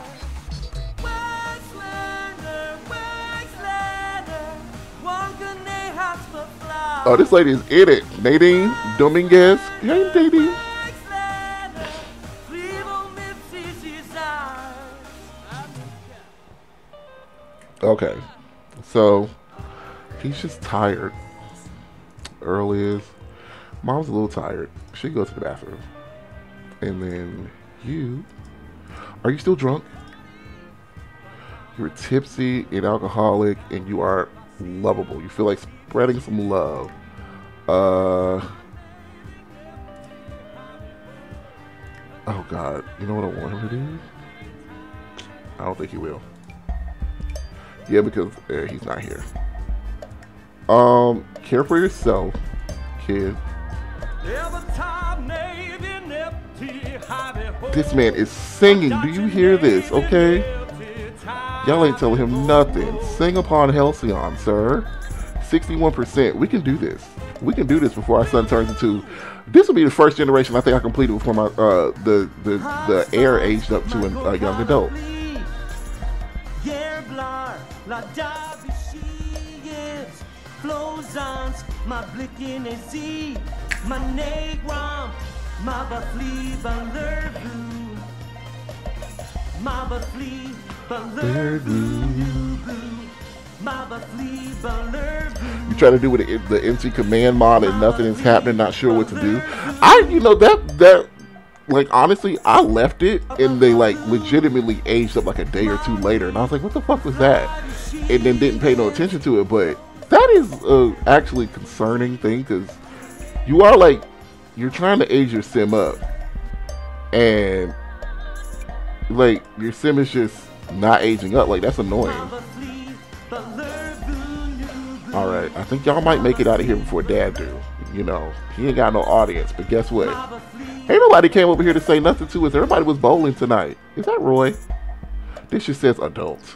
Oh, this lady is in it. Nadine Dominguez. Hey, Nadine. Okay. So, he's just tired. Earl is. Mom's a little tired. She goes to the bathroom. And then you. Are you still drunk? You're tipsy and alcoholic, and you are lovable. You feel like spreading some love. Uh. Oh God, you know what I want him to do? I don't think he will. Yeah, because uh, he's not here. Um, care for yourself, kid. This man is singing. Do you hear this? Okay. Y'all ain't telling him nothing. Sing upon Halcyon, sir. 61%. We can do this. We can do this before our son turns into. This will be the first generation I think I completed before my uh the the the heir aged up to a, a young adult. You try to do with the, the MC command mod and nothing is happening, not sure what to do. I, you know, that that like honestly, I left it and they like legitimately aged up like a day or two later, and I was like, what the fuck was that? And then didn't pay no attention to it, but that is a actually concerning thing because you are like you're trying to age your sim up, and like your sim is just not aging up. Like that's annoying. All right, I think y'all might make it out of here before Dad do. You know, he ain't got no audience, but guess what? Ain't nobody came over here to say nothing to us. Everybody was bowling tonight. Is that Roy? This just says adult.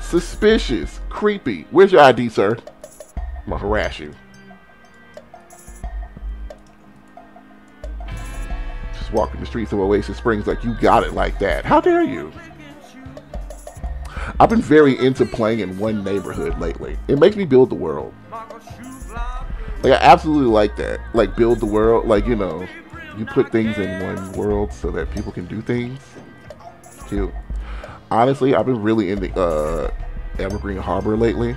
Suspicious. Creepy. Where's your ID, sir? I'm gonna harass you. Just walking the streets of Oasis Springs like you got it like that. How dare you? I've been very into playing in one neighborhood lately. It makes me build the world. Like I absolutely like that. Like build the world. Like you know, you put things in one world so that people can do things. Cute honestly, I've been really into uh, Evergreen Harbor lately.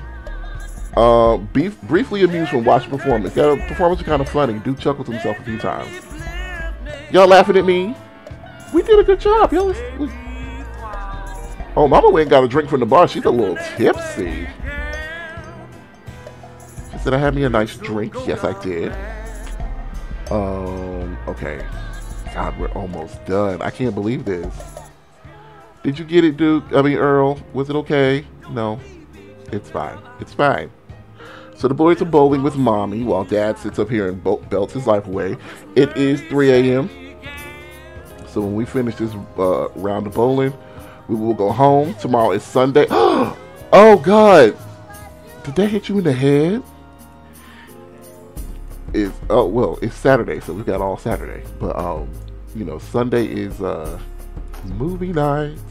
Uh, beef, briefly amused from watching performance. That performance was kind of funny. Duke chuckled to himself a few times. Y'all laughing at me? We did a good job. Y'all. Oh, Mama went got a drink from the bar. She's a little tipsy. She said, I had me a nice drink. Yes, I did. Um, okay. God, we're almost done. I can't believe this. Did you get it, Duke? I mean, Earl, was it okay? No. It's fine. It's fine. So the boys are bowling with mommy while dad sits up here and belts his life away. It is 3 a.m. So when we finish this uh, round of bowling, we will go home. Tomorrow is Sunday. oh, God. Did that hit you in the head? Is oh well, it's Saturday, so we got all Saturday. But um, you know, Sunday is uh movie nights.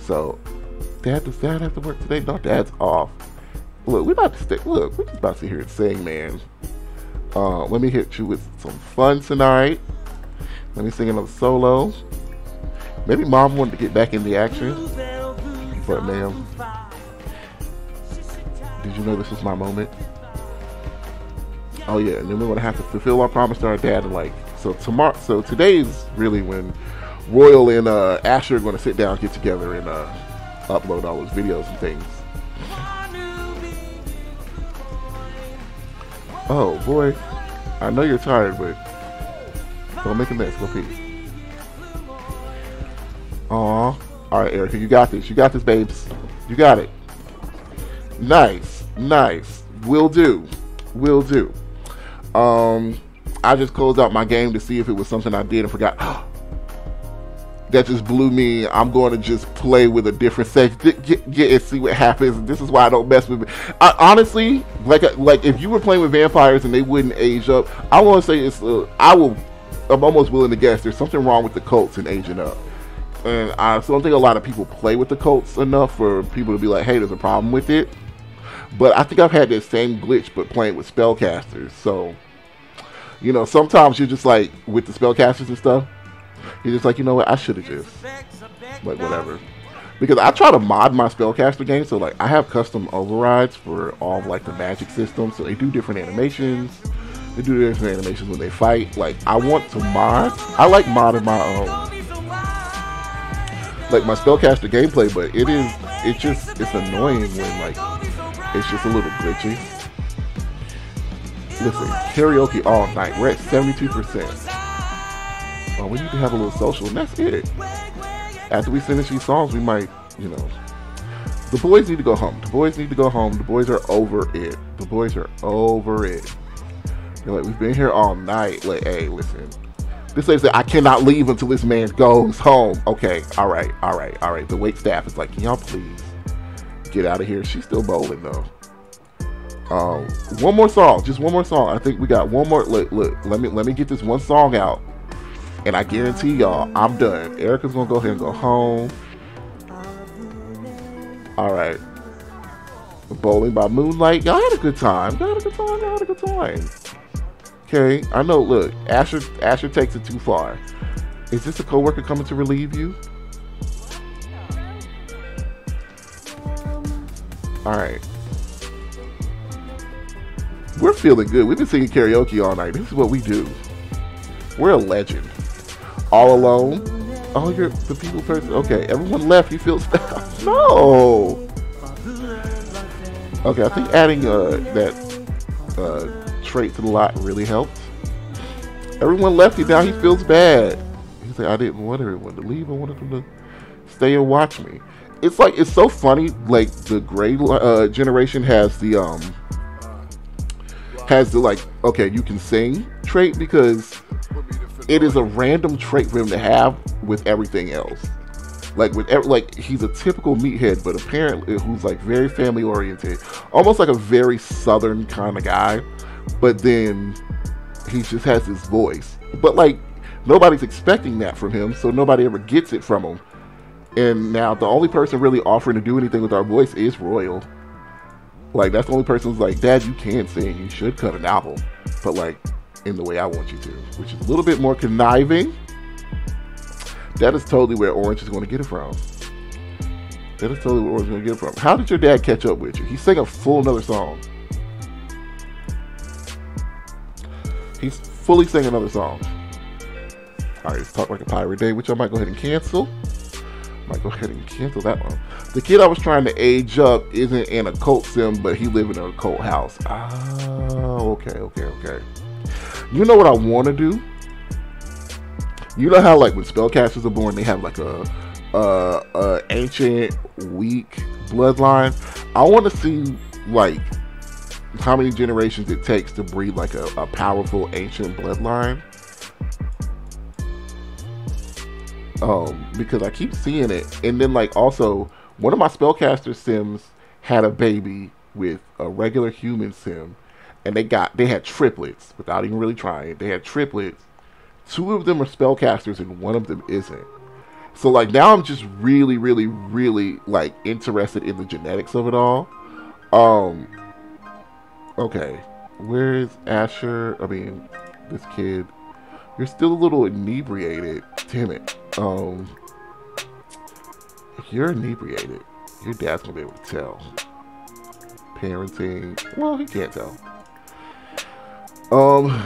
So, Dad, does Dad have to work today? No, Dad's off. Look, we're about to stay. Look, we're just about to hear it sing, man. Uh, let me hit you with some fun tonight. Let me sing another solo. Maybe Mom wanted to get back in the action, but ma'am, did you know this was my moment? Oh yeah, and then we're gonna have to fulfill our promise to our dad and like so tomorrow. So today's really when Royal and uh, Asher are going to sit down, get together, and uh, upload all those videos and things. Oh boy, I know you're tired, but don't make a mess. Go pee. Aw. All right, Erica, you got this. You got this, babes. You got it. Nice, nice. Will do. Will do. Um, I just closed out my game to see if it was something I did and forgot. that just blew me. I'm going to just play with a different sex, get, get, and see what happens. This is why I don't mess with it. I, honestly, like like if you were playing with vampires and they wouldn't age up, I want to say it's. Uh, I will. I'm almost willing to guess there's something wrong with the cults and aging up. And I don't think a lot of people play with the cults enough for people to be like, hey, there's a problem with it. But I think I've had that same glitch, but playing with spellcasters. So you know, sometimes you're just like with the spellcasters and stuff. You're just like, you know what? I should have just like whatever. Because I try to mod my spellcaster game, so like I have custom overrides for all of, like the magic systems, so they do different animations. They do different animations when they fight. Like I want to mod. I like modding my own. Like my spellcaster gameplay, but it is it just it's annoying when like it's just a little glitchy. Listen, karaoke all night. We're at 72%. Oh, we need to have a little social, and that's it. After we finish these songs, we might, you know. The boys need to go home. The boys need to go home. The boys are over it. The boys are over it. They're like, we've been here all night. Like, hey, listen. This lady said, I cannot leave until this man goes home. Okay, all right, all right, all right. The wait staff is like, y'all please get out of here? She's still bowling though. Um, one more song, just one more song. I think we got one more. Look, look. Let me let me get this one song out, and I guarantee y'all, I'm done. Erica's gonna go ahead and go home. All right. Bowling by moonlight. Y'all had a good time. Y'all had a good time. Y'all had a good time. Okay, I know. Look, Asher Asher takes it too far. Is this a coworker coming to relieve you? All right. We're feeling good. We've been singing karaoke all night. This is what we do. We're a legend. All alone. Oh, you're the people person. Okay, everyone left. You feel bad. no. Okay, I think adding uh, that uh, trait to the lot really helped. Everyone left you. Now he feels bad. He's like, I didn't want everyone to leave. I wanted them to stay and watch me. It's like it's so funny. Like the gray uh, generation has the um has the like okay you can sing trait because it is a random trait for him to have with everything else like with every, like he's a typical meathead but apparently who's like very family oriented almost like a very southern kind of guy but then he just has his voice but like nobody's expecting that from him so nobody ever gets it from him and now the only person really offering to do anything with our voice is royal like that's the only person who's like, Dad, you can sing. You should cut an album, but like in the way I want you to, which is a little bit more conniving. That is totally where Orange is going to get it from. That is totally where Orange is going to get it from. How did your dad catch up with you? He sang a full another song. He's fully sang another song. All right, let's talk like a pirate day, which I might go ahead and cancel. I Might go ahead and cancel that one. The kid I was trying to age up isn't in a cult sim, but he live in a cult house. Oh, okay, okay, okay. You know what I want to do? You know how like when spellcasters are born, they have like a ancient weak bloodline. I want to see like how many generations it takes to breed like a, a powerful ancient bloodline. Um, because I keep seeing it, and then like also one of my spellcaster sims had a baby with a regular human sim, and they got they had triplets without even really trying. They had triplets. Two of them are spellcasters, and one of them isn't. So like now I'm just really, really, really like interested in the genetics of it all. Um. Okay, where is Asher? I mean, this kid. You're still a little inebriated. Damn it. Um. If you're inebriated, your dad's gonna be able to tell. Parenting. Well, he can't tell. Um.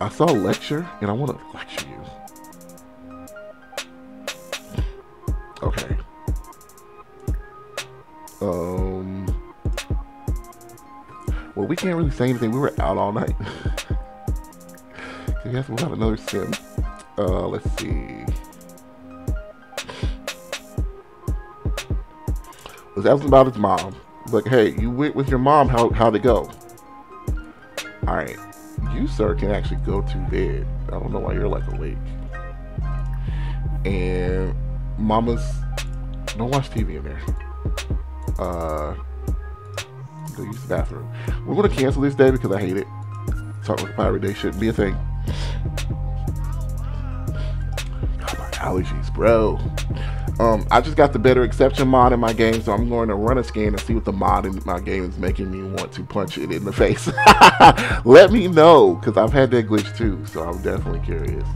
I saw a lecture, and I want to lecture you. Okay. Um. Well, we can't really say anything. We were out all night. yes, we got another sim. Uh, let's see. Was asking about his mom. Like, hey, you went with your mom. How how'd it go? All right, you sir can actually go to bed. I don't know why you're like awake. And mama's don't watch TV in there. Uh, go use the bathroom. We're gonna cancel this day because I hate it. Talk like a pirate day shouldn't be a thing. God, my allergies, bro. Um, I just got the better exception mod in my game, so I'm going to run a scan and see what the mod in my game is making me want to punch it in the face. Let me know, because I've had that glitch too, so I'm definitely curious.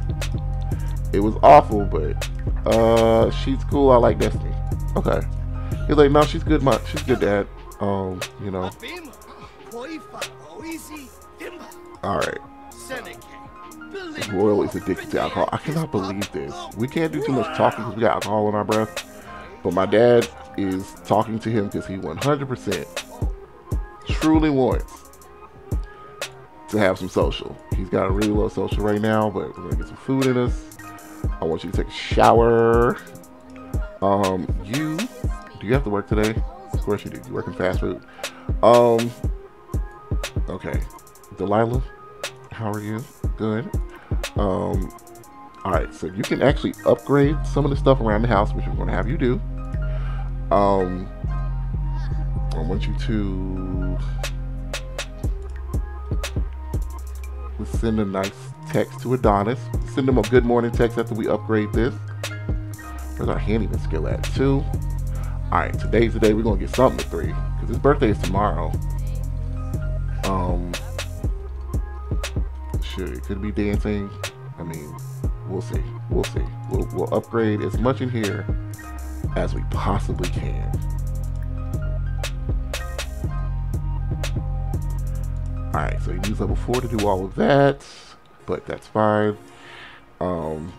It was awful, but uh, she's cool. I like Destiny. Okay. He's like, no, she's good. My, she's good, Dad. Um, you know. All right. Royal is addicted to alcohol. I cannot believe this. We can't do too much talking because we got alcohol in our breath. But my dad is talking to him because he 100% truly wants to have some social. He's got a really low social right now, but we're gonna get some food in us. I want you to take a shower. Um, you, do you have to work today? Of course you do. You work in fast food. Um, okay. Delilah, how are you? Good. Um, all right, so you can actually upgrade some of the stuff around the house, which we're going to have you do. Um, I want you to send a nice text to Adonis. Send him a good morning text after we upgrade this. Where's our handyman skill at? Two. All right, today's the day we're gonna get something to three because his birthday is tomorrow. Um, sure, it could be dancing. I mean, we'll see. We'll see. We'll, we'll upgrade as much in here as we possibly can. Alright, so you use level 4 to do all of that, but that's fine. Um,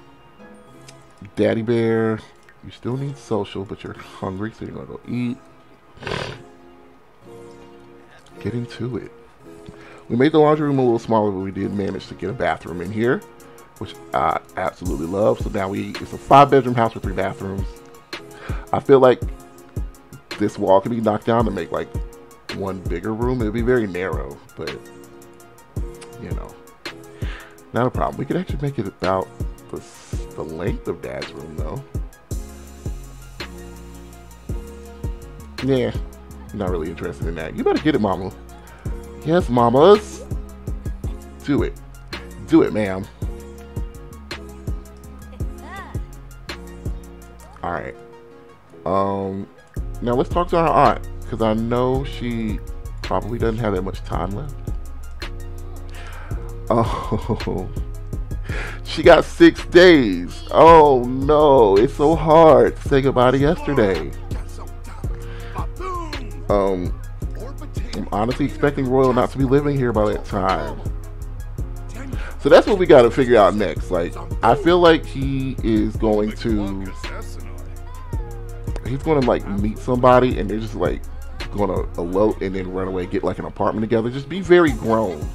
Daddy Bear, you still need social, but you're hungry, so you're to go eat. Get into it. We made the laundry room a little smaller, but we did manage to get a bathroom in here, which I absolutely love. So now we it's a five bedroom house with three bathrooms. I feel like this wall can be knocked down to make like one bigger room. It'd be very narrow, but you know, not a problem. We could actually make it about the, the length of Dad's room, though. Yeah, not really interested in that. You better get it, Mama. Yes, mamas. Do it. Do it, ma'am. All right. Um, now let's talk to our aunt because I know she probably doesn't have that much time left. Oh, she got six days. Oh no, it's so hard to say goodbye to yesterday. Um, I'm honestly expecting Royal not to be living here by that time. So that's what we got to figure out next. Like, I feel like he is going to he's gonna like meet somebody and they're just like gonna elope and then run away, get like an apartment together. Just be very grown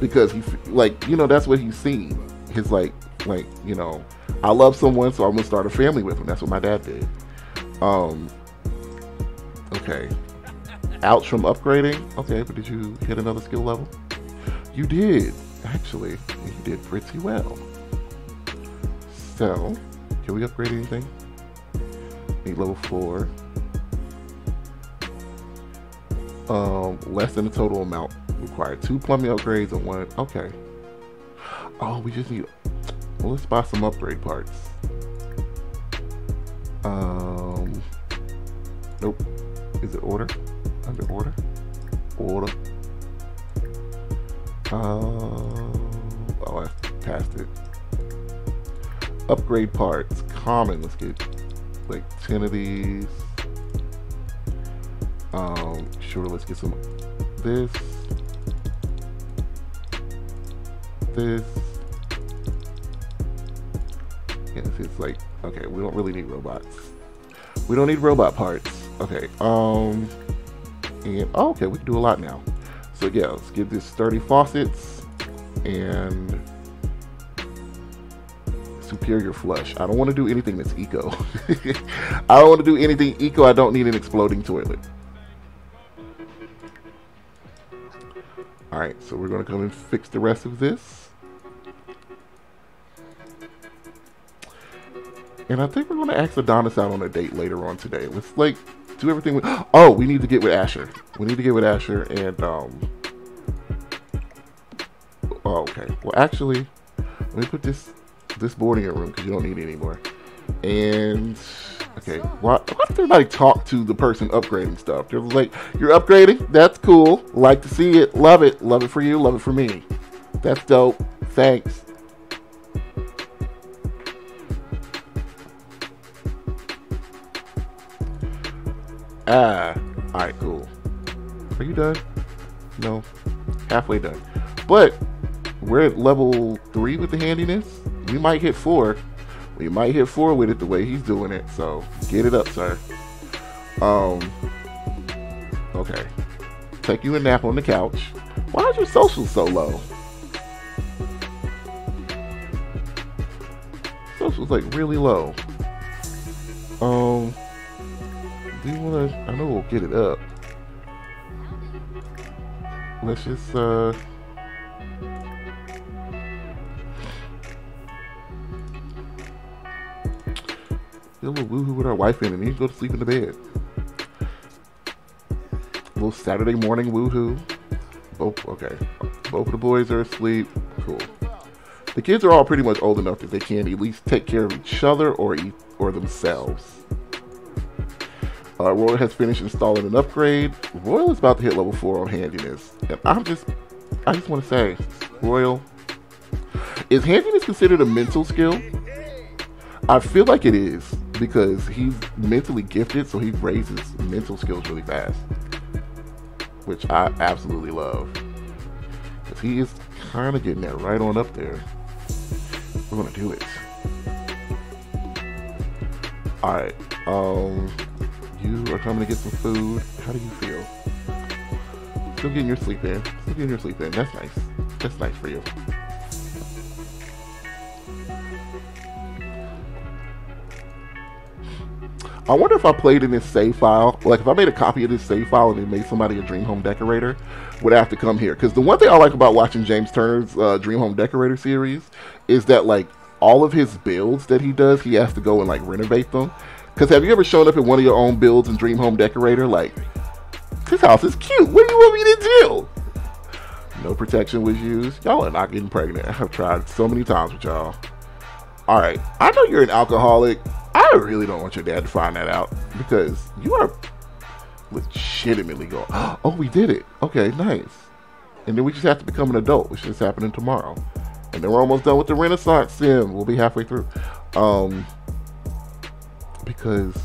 because he like you know that's what he's seen. His like like you know I love someone, so I'm gonna start a family with him. That's what my dad did. Um. Okay. Ouch from upgrading. Okay, but did you hit another skill level? You did actually. You did pretty well. So, can we upgrade anything? Need level four. Um, less than the total amount required. Two plumbing upgrades and one. Okay. Oh, we just need. Well, let's buy some upgrade parts. Um. Nope. Is it order? Under order? Order. Um. Oh, I passed it. Upgrade parts. Common. Let's get like 10 of these. Um, sure, let's get some this. This. Yes, it's like, okay, we don't really need robots. We don't need robot parts. Okay, um, and, oh, okay, we can do a lot now. So yeah, let's get this sturdy faucets and superior flush. I don't want to do anything that's eco. I don't want to do anything eco. I don't need an exploding toilet. Alright, so we're going to come and fix the rest of this. And I think we're going to ask Adonis out on a date later on today. Let's, like, do everything with... Oh, we need to get with Asher. We need to get with Asher and, um... Oh, okay. Well, actually, let me put this this boarding room because you don't need it anymore. And okay, why, why does everybody talk to the person upgrading stuff? They're like, "You're upgrading? That's cool. Like to see it. Love it. Love it for you. Love it for me. That's dope. Thanks." Ah, all right, cool. Are you done? No. halfway done. But we're at level three with the handiness. We might hit four. We might hit four with it the way he's doing it. So get it up, sir. Um. Okay. Take you a nap on the couch. Why is your social so low? Social's like really low. Um. You wanna? I know we'll get it up. Let's just uh. a little woohoo with our wife in and then go to sleep in the bed. A little Saturday morning woohoo. Both okay. Both of the boys are asleep. Cool. The kids are all pretty much old enough that they can at least take care of each other or eat or themselves. Uh, Royal has finished installing an upgrade. Royal is about to hit level four on handiness, and I'm just, I just want to say, Royal, is handiness considered a mental skill? I feel like it is because he's mentally gifted, so he raises mental skills really fast, which I absolutely love. Because he is kind of getting that right on up there. We're gonna do it. All right. Um, you are coming to get some food. How do you feel? Still getting your sleep in. Still getting your sleep in. That's nice. That's nice for you. I wonder if I played in this save file, like if I made a copy of this save file and then made somebody a Dream Home Decorator, would I have to come here. Because the one thing I like about watching James Turner's uh, Dream Home Decorator series is that like all of his builds that he does, he has to go and like renovate them. Because have you ever shown up in one of your own builds in Dream Home Decorator? Like, this house is cute. What do you want me to do? No protection was used. Y'all are not getting pregnant. I've tried so many times with y'all. All right, I know you're an alcoholic. I really don't want your dad to find that out because you are legitimately going, oh, we did it. Okay, nice. And then we just have to become an adult, which is happening tomorrow. And then we're almost done with the Renaissance sim. We'll be halfway through. Um, because,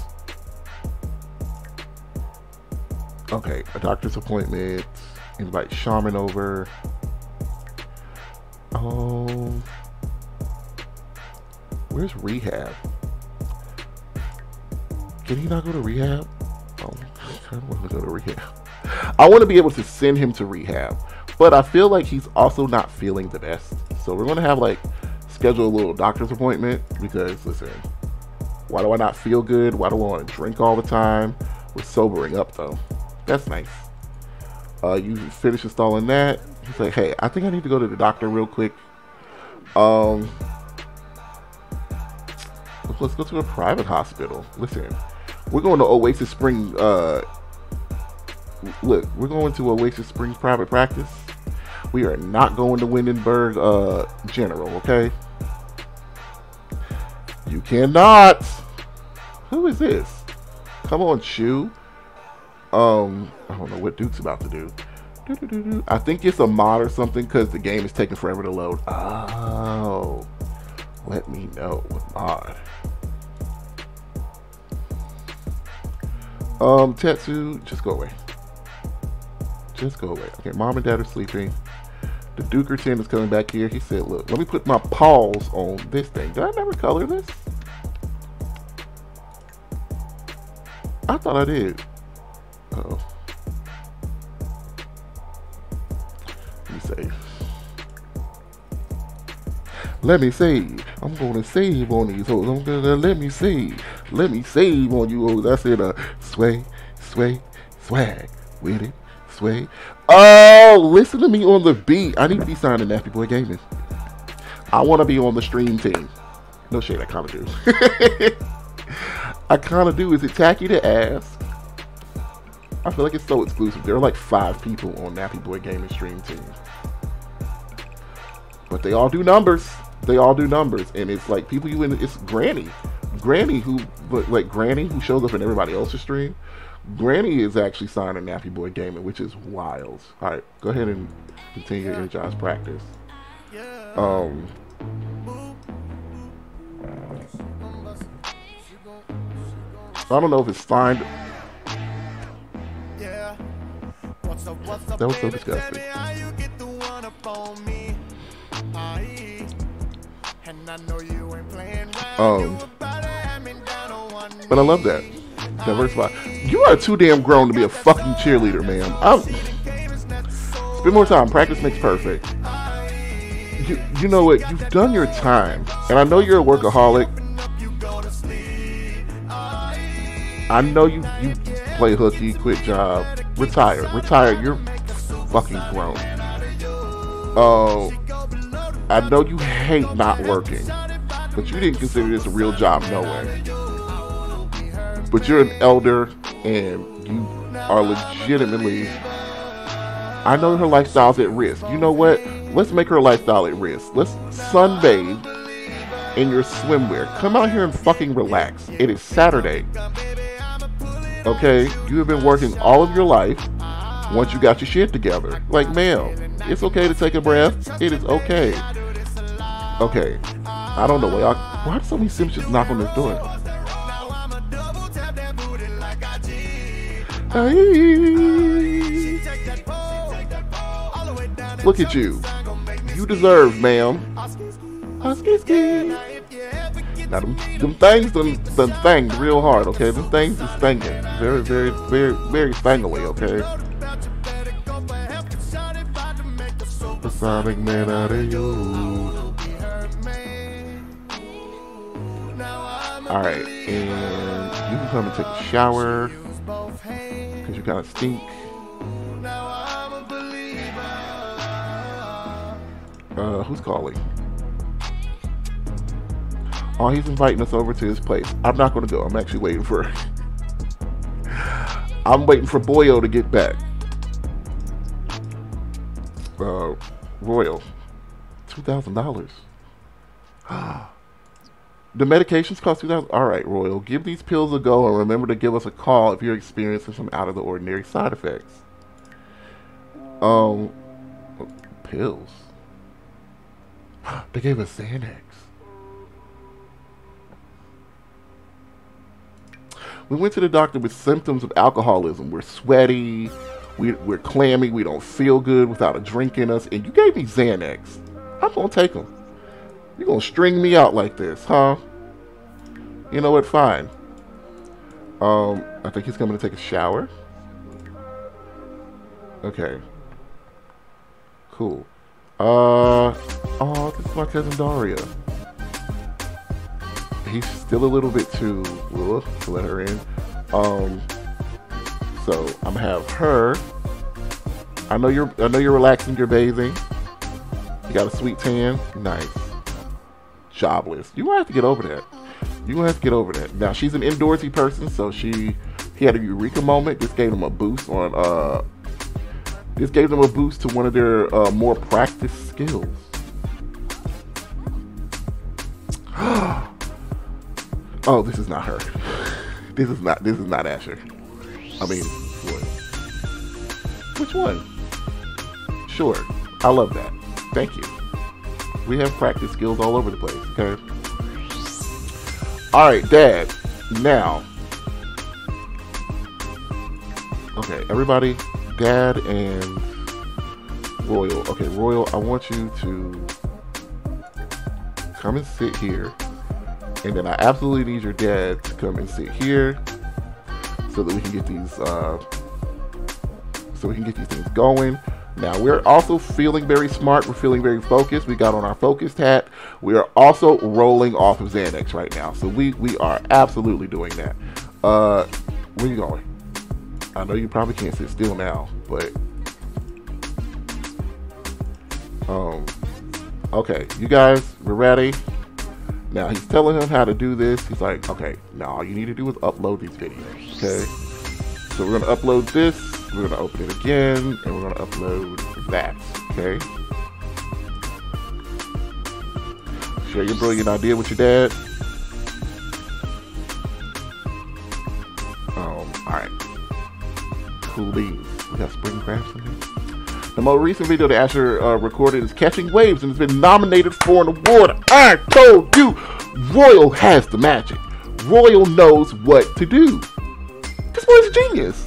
okay, a doctor's appointment, invite shaman over. Um, where's rehab? Can he not go to rehab? Oh, I want to go to rehab. I want to be able to send him to rehab, but I feel like he's also not feeling the best. So we're to have like schedule a little doctor's appointment because listen, why do I not feel good? Why do I want to drink all the time? We're sobering up though. That's nice. Uh, you finish installing that. He's like, hey, I think I need to go to the doctor real quick. Um, let's go to a private hospital. Listen, we're going to Oasis Spring. Uh, look, we're going to Oasis Springs private practice. We are not going to Windenburg uh, General, okay? You cannot. Who is this? Come on, Chew. Um, I don't know what Duke's about to do. I think it's a mod or something because the game is taking forever to load. Oh, let me know what mod. Um, Tetsu, just go away. Just go away. Okay, mom and dad are sleeping. The Dukerton is coming back here. He said, look, let me put my paws on this thing. Did I never color this? I thought I did. Uh oh Let me save. Let me save. I'm gonna save on these hoes. I'm gonna let me save. Let me save on you hoes. I said, uh, sway, sway, swag with it, sway. Oh, listen to me on the beat. I need to be signed to Nappy Boy Gaming. I want to be on the stream team. No shade, I kind of do. I kind of do. Is it tacky to ask? I feel like it's so exclusive. There are like five people on Nappy Boy Gaming stream team. But they all do numbers. They all do numbers. And it's like people you in, it's Granny. Granny who, but like Granny who shows up in everybody else's stream. Granny is actually signed to Nappy Boy Gaming, which is wild. All right, go ahead and continue your energized practice. Um, I don't know if it's fine. That was so disgusting. Um, But I love that. Diversify. You are too damn grown to be a fucking cheerleader, man. I'm, spend more time. Practice makes perfect. You, you know what? You've done your time. And I know you're a workaholic. I know you, you play hooky, quit job, retire. Retire. You're fucking grown. Oh, I know you hate not working, but you didn't consider this a real job, no way. But you're an elder and you are legitimately. I know her lifestyle's at risk. You know what? Let's make her lifestyle at risk. Let's sunbathe in your swimwear. Come out here and fucking relax. It is Saturday. Okay? You have been working all of your life once you got your shit together. Like, ma'am, it's okay to take a breath. It is okay. Okay. I don't know why y'all. Why do so many Sims just knock on this door? Hey. Look at you. You deserve, ma'am. Now, them, them things done, done thanged real hard, okay? Them things is stinging. Very, very, very, very stangly, okay? The Sonic Man out of you. Alright, and you can come and take a shower. Because you kind of stink. Uh, who's calling? Oh, he's inviting us over to his place. I'm not going to go. I'm actually waiting for. I'm waiting for Boyo to get back. Uh, Royal, two thousand dollars. The medications cost two thousand. All right, Royal, give these pills a go, and remember to give us a call if you're experiencing some out of the ordinary side effects. Um, pills. They gave us Xanax. We went to the doctor with symptoms of alcoholism. We're sweaty, we, we're clammy, we don't feel good without a drink in us, and you gave me Xanax. I'm gonna take them. You're gonna string me out like this, huh? You know what? Fine. Um, I think he's coming to take a shower. Okay. Cool. Uh, oh, this is my cousin Daria. He's still a little bit too ugh, to let her in. Um, so I'm gonna have her. I know you're. I know you're relaxing. You're bathing. You got a sweet tan. Nice. Jobless. You gonna have to get over that. You gonna have to get over that. Now she's an indoorsy person, so she he had a eureka moment. Just gave him a boost on uh. This gave them a boost to one of their uh, more practiced skills. oh, this is not her. This is not. This is not Asher. I mean, what? Which one? Sure. I love that. Thank you. We have practice skills all over the place, okay? Alright, Dad. Now. Okay, everybody. Dad and Royal. Okay, Royal, I want you to come and sit here. And then I absolutely need your dad to come and sit here so that we can get these uh, so we can get these things going. Now we're also feeling very smart. We're feeling very focused. We got on our focused hat. We are also rolling off of Xanax right now. So we we are absolutely doing that. Uh, where you going? I know you probably can't sit still now, but um, okay, you guys, we're ready. Now he's telling him how to do this. He's like, okay, now all you need to do is upload these videos. Okay. So we're gonna upload this, we're gonna open it again, and we're gonna upload that. Okay. Share your brilliant idea with your dad. Um, alright. Cool beans. We got spring crafts in here. The most recent video that Asher uh, recorded is Catching Waves and has been nominated for an award. I told you, Royal has the magic. Royal knows what to do. This boy's a genius.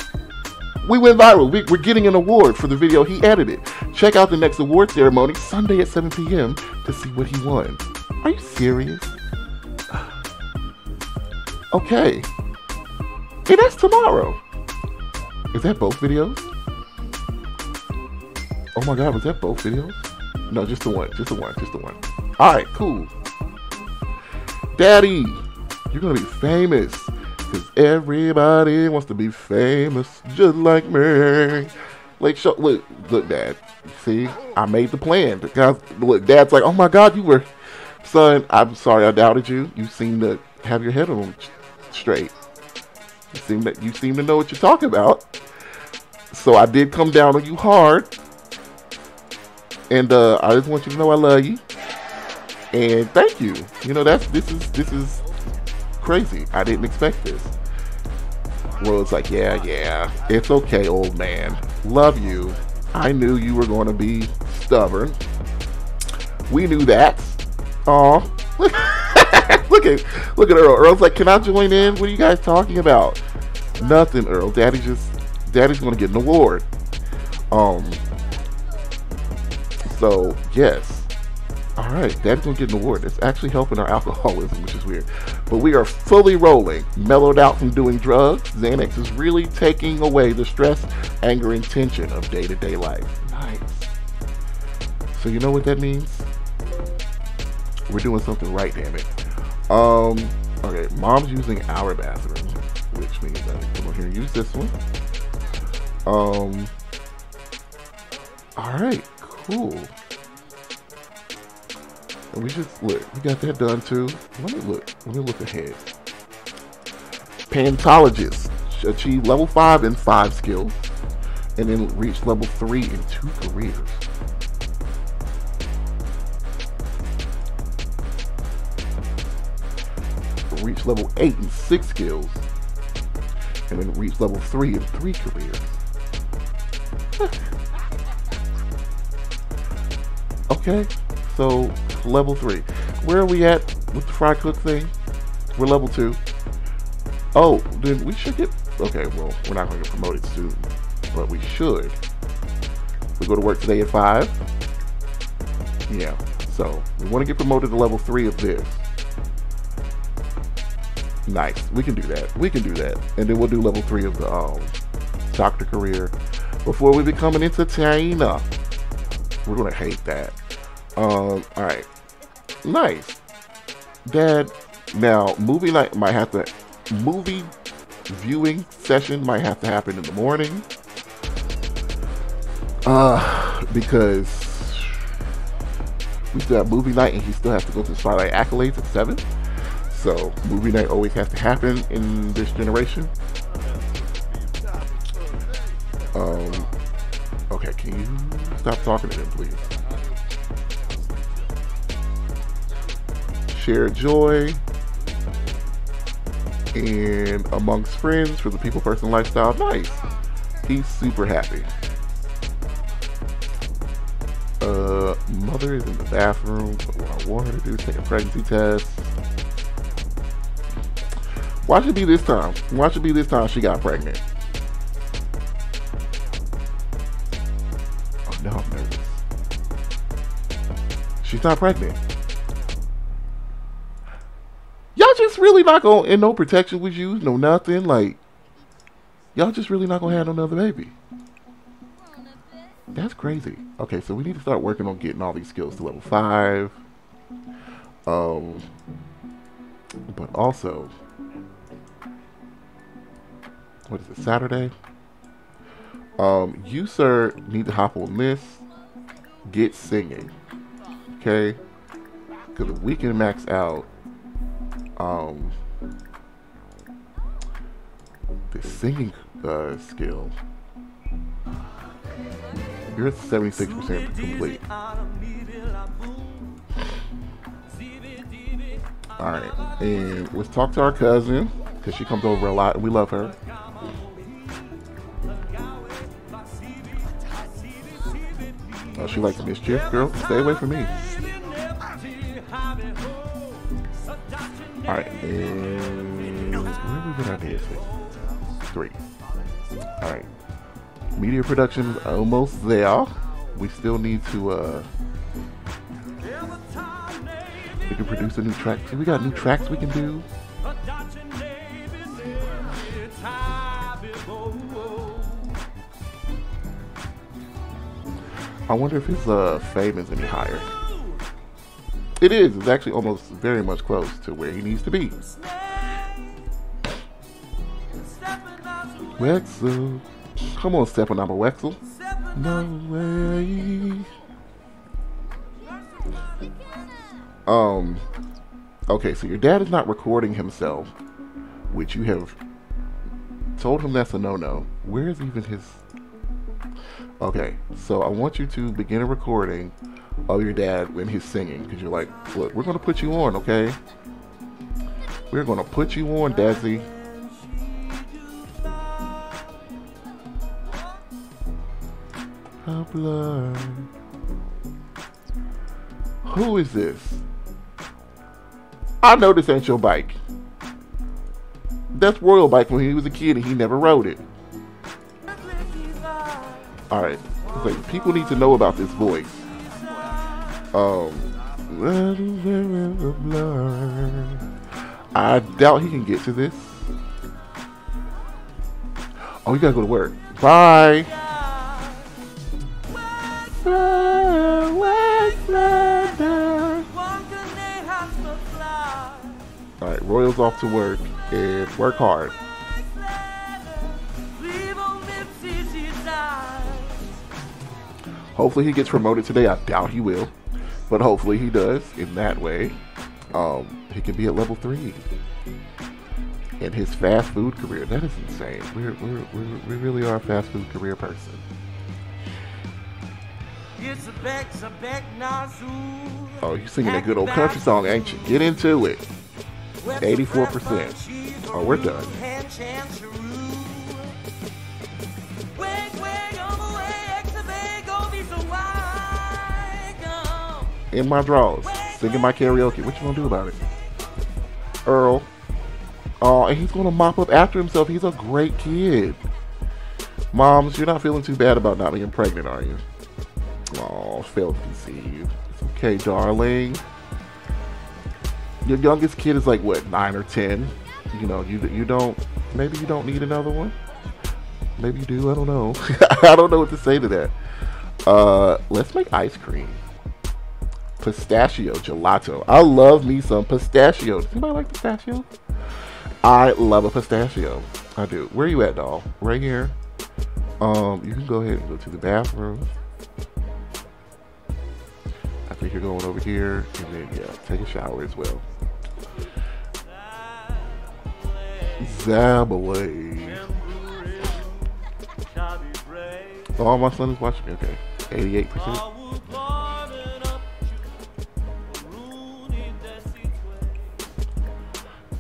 We went viral. We, we're getting an award for the video he edited. Check out the next award ceremony Sunday at 7 p.m. to see what he won. Are you serious? Okay. Hey, that's tomorrow. Is that both videos? Oh my god, was that both videos? No, just the one. Just the one. Just the one. Alright, cool. Daddy, you're gonna be famous. Cause everybody wants to be famous just like me. Like, show, look, look, Dad. See, I made the plan. Look, Dad's like, oh my God, you were, son. I'm sorry, I doubted you. You seem to have your head on straight. You seem that you seem to know what you're talking about. So I did come down on you hard, and uh, I just want you to know I love you, and thank you. You know that's this is this is crazy. I didn't expect this. Rose like, yeah, yeah, it's okay, old man. Love you. I knew you were going to be stubborn. We knew that. Aw. look at look at Earl. Earl's like, can I join in? What are you guys talking about? Nothing, Earl. Daddy just Daddy's gonna get an award. Um so yes. Alright, Daddy's gonna get an award. It's actually helping our alcoholism, which is weird. But we are fully rolling, mellowed out from doing drugs. Xanax is really taking away the stress, anger, and tension of day-to-day life. Nice. So you know what that means? We're doing something right, damn it. Um, okay, mom's using our bathroom, which means I can come over here and use this one. Um, all right, cool. And we just look, we got that done too. Let me look, let me look ahead. Pantologist achieve level five in five skills, and then reach level three in two careers. reach level 8 in 6 skills, and then reach level 3 in 3 careers. Okay, so level 3. Where are we at with the fry cook thing? We're level 2. Oh, then we should get... Okay, well, we're not going to get promoted soon, but we should. We go to work today at 5. Yeah, so we want to get promoted to level 3 of this. Nice. We can do that. We can do that. And then we'll do level three of the um, doctor career before we become an entertainer. We're gonna hate that. Um, all right. Nice. Dad, now movie night might have to movie viewing session might have to happen in the morning. Uh because we still have movie night and he still has to go to Spotlight Accolades at seven. So movie night always has to happen in this generation. Um, okay, can you stop talking to him, please? Share joy and amongst friends for the people person lifestyle. Nice. He's super happy. Uh, mother is in the bathroom. What I want her to do take a pregnancy test. Why should it be this time? Why should it be this time she got pregnant? Oh, I'm nervous. She's not pregnant. Y'all just really not gonna, and no protection was used, no nothing. Like, y'all just really not gonna have another baby. That's crazy. Okay, so we need to start working on getting all these skills to level 5. Um, but also, what is it, Saturday? Um, you, sir, need to hop on this. Get singing. Okay? Because we can max out um, the singing uh, skill, you're at 76% complete. Alright, and let's talk to our cousin, because she comes over a lot, and we love her. Oh, she likes mischief, girl. Stay away from me. And where we been at here? Three. Alright. Media production is almost there. We still need to uh we can produce a new track. See, we got new tracks we can do. I wonder if his uh, fame is any higher. It is. It's actually almost very much close to where he needs to be. Wexel. Come on, step on number Wexel. No way. Um. Okay, so your dad is not recording himself, which you have told him that's a no-no. Where is even his Okay, so I want you to begin a recording of your dad when he's singing, because you're like, look, we're gonna put you on, okay? We're gonna put you on, Desi. blood. Who is this? I know this ain't your bike. That's Royal bike when he was a kid and he never rode it. All right. Like, people need to know about this voice. Um. I doubt he can get to this. Oh, you gotta go to work. Bye. Alright, Royal's off to work and work hard. Hopefully he gets promoted today. I doubt he will. But hopefully he does. In that way, um, he can be at level 3. In his fast food career. That is insane. We're, we're, we're, we really are a fast food career person. Oh, you singing that good old country song, ain't you? Get into it. 84%. Oh, we're done. In my drawers, singing my karaoke. What you gonna do about it? Earl. Oh, and he's gonna mop up after himself. He's a great kid. Moms, you're not feeling too bad about not being pregnant, are you? Oh, failed. It's okay, darling. Your youngest kid is like what, nine or ten? You know, you you don't. Maybe you don't need another one. Maybe you do. I don't know. I don't know what to say to that. Uh, let's make ice cream pistachio gelato. I love me some pistachio. Anybody like pistachio? I love a pistachio. I do. Where are you at, doll? Right here. Um, you can go ahead and go to the bathroom. I think you're going over here, and then yeah, take a shower as well. Zabaway. Oh, my son is watching me. Okay, 88%.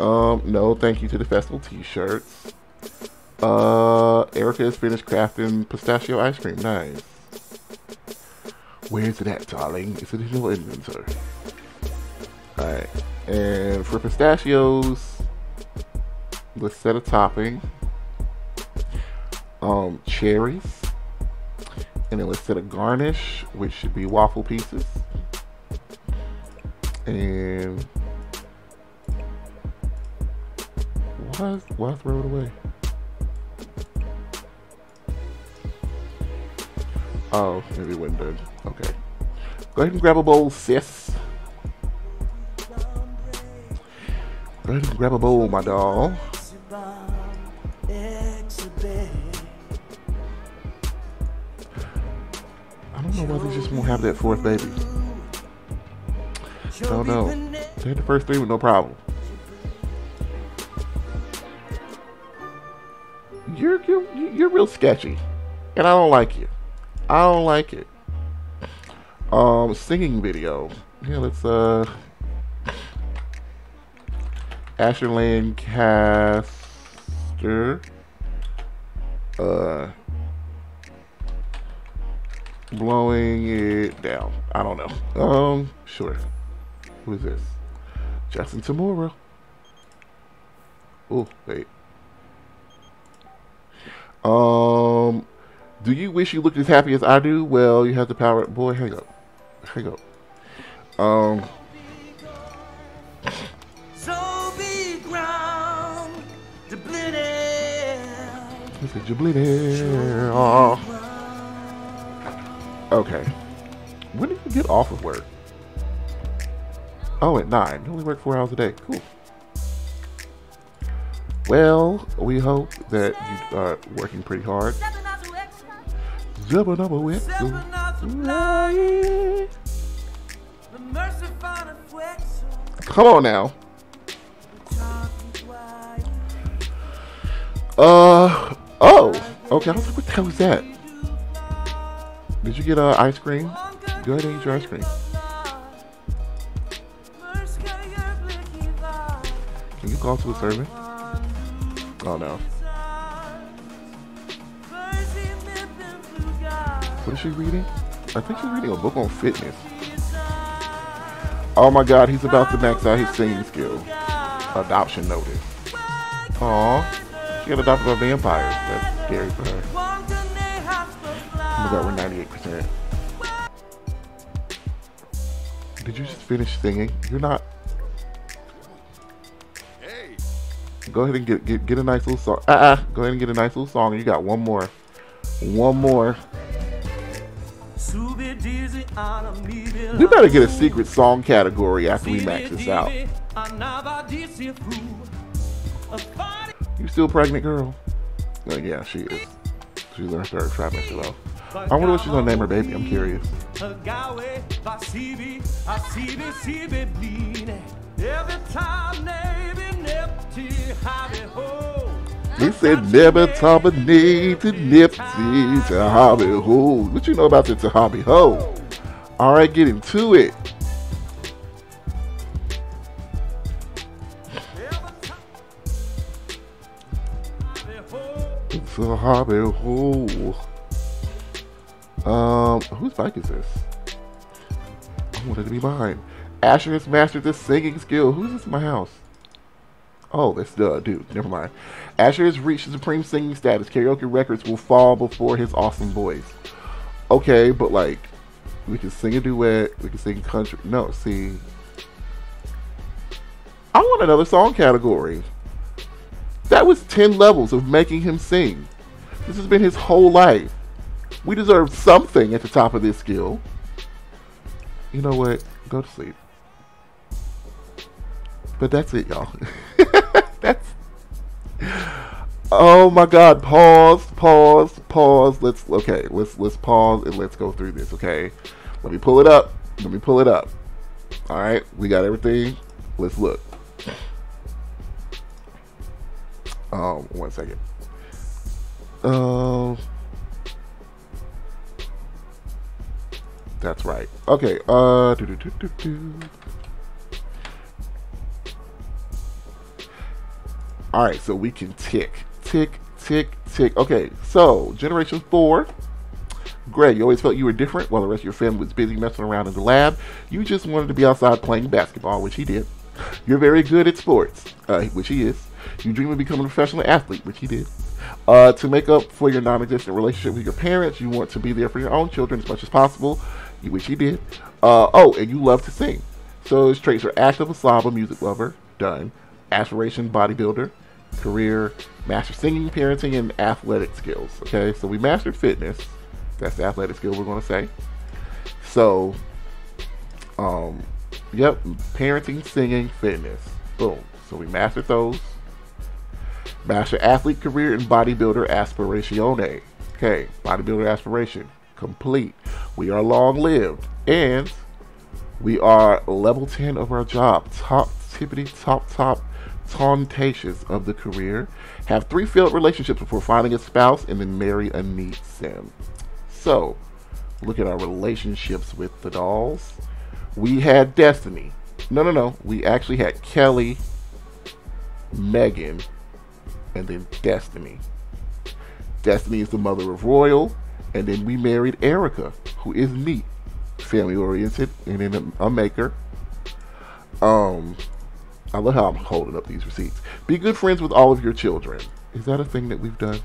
Um, no, thank you to the festival t-shirts. Uh, Erica has finished crafting pistachio ice cream. Nice. Where's it at, darling? It's in your inventory. Alright. And for pistachios, let's set a topping. Um, cherries. And then let's set a garnish, which should be waffle pieces. And Why, why throw it away? Oh, maybe went. Okay. Go ahead and grab a bowl, sis. Go ahead and grab a bowl, my doll. I don't know why they just won't have that fourth baby. I don't know. They had the first three with no problem. You're, you're, you're real sketchy, and I don't like you. I don't like it. Um, singing video. Yeah, let's uh. Asher Lancaster. Uh. Blowing it down. I don't know. Um, sure. Who is this? Justin Tomorrow. Oh, wait. Um, do you wish you looked as happy as I do? Well, you have the power. Boy, hang up. Hang up. Um. So be ground to Look at your bleeding. Aw. Okay. When did you get off of work? Oh, at 9. You only work 4 hours a day. Cool. Well, we hope that you are working pretty hard. Double, double Come on now. Uh, oh. Okay, I was like, what the hell is that? Did you get uh, ice cream? Go ahead and eat your ice cream. Can you call to a servant? Oh no. What is she reading? I think she's reading a book on fitness. Oh my god, he's about to max out his singing skill. Adoption notice. Aw, she got adopted by vampires. That's scary for her. Oh my god, we're 98%. Did you just finish singing? You're not. Go ahead and get get, get a nice little song. Ah, uh, go ahead and get a nice little song. You got one more. One more. We better get a secret song category after we max this out. You still pregnant, girl? Uh, yeah, she is. She's gonna start trimester though. I wonder what she's gonna name her baby. I'm curious. He said never terminate to Nipsey to hobby ho. What you know about the hobby ho? All right, get into it. It's a hobby ho. Um, whose bike is this? I wanted to be mine. Asher has mastered this singing skill. Who's this in my house? Oh, that's the dude. Never mind. Asher has reached supreme singing status. Karaoke records will fall before his awesome voice. Okay, but like, we can sing a duet. We can sing country. No, see, I want another song category. That was 10 levels of making him sing. This has been his whole life. We deserve something at the top of this skill. You know what? Go to sleep. But that's it, y'all. that's. Oh my God! Pause, pause, pause. Let's okay. Let's let's pause and let's go through this. Okay. Let me pull it up. Let me pull it up. All right. We got everything. Let's look. Um, one second. Um. That's right. Okay. Uh. doo, doo, doo, doo, doo. All right, so we can tick, tick, tick, tick. Okay, so generation four. Greg, you always felt you were different while the rest of your family was busy messing around in the lab. You just wanted to be outside playing basketball, which he did. You're very good at sports, uh, which he is. You dream of becoming a professional athlete, which he did. Uh, to make up for your non-existent relationship with your parents, you want to be there for your own children as much as possible, which he did. Uh, oh, and you love to sing. So his traits are active, a slob, a music lover, done. Aspiration, bodybuilder, career, master singing, parenting, and athletic skills. Okay, so we mastered fitness. That's the athletic skill we're going to say. So, um, yep, parenting, singing, fitness. Boom. So we mastered those. Master athlete career and bodybuilder aspiratione. Okay, bodybuilder aspiration complete. We are long lived and we are level 10 of our job. Top tippity top top tauntatious of the career, have three failed relationships before finding a spouse, and then marry a neat sim. So, look at our relationships with the dolls. We had Destiny. No, no, no. We actually had Kelly, Megan, and then Destiny. Destiny is the mother of Royal, and then we married Erica, who is neat, family oriented, and then a, a maker. Um, I love how I'm holding up these receipts. Be good friends with all of your children. Is that a thing that we've done?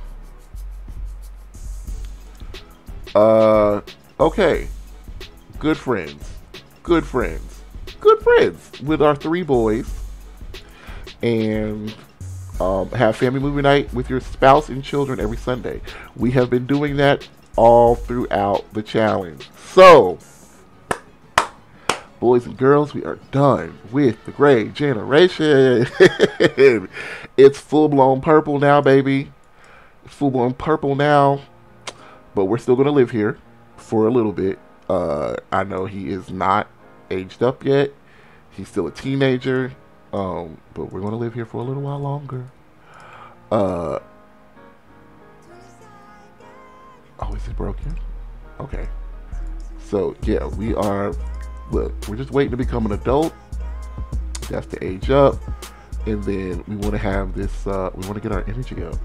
Uh, okay. Good friends. Good friends. Good friends with our three boys. And um, have family movie night with your spouse and children every Sunday. We have been doing that all throughout the challenge. So, boys and girls, we are done with the gray generation. it's full blown purple now, baby. It's full blown purple now. But we're still going to live here for a little bit. Uh, I know he is not aged up yet. He's still a teenager. Um, but we're going to live here for a little while longer. Uh, oh, is it broken? Okay. So, yeah, we are, look, we're just waiting to become an adult. That's to age up. And then we want to have this, uh, we want to get our energy up.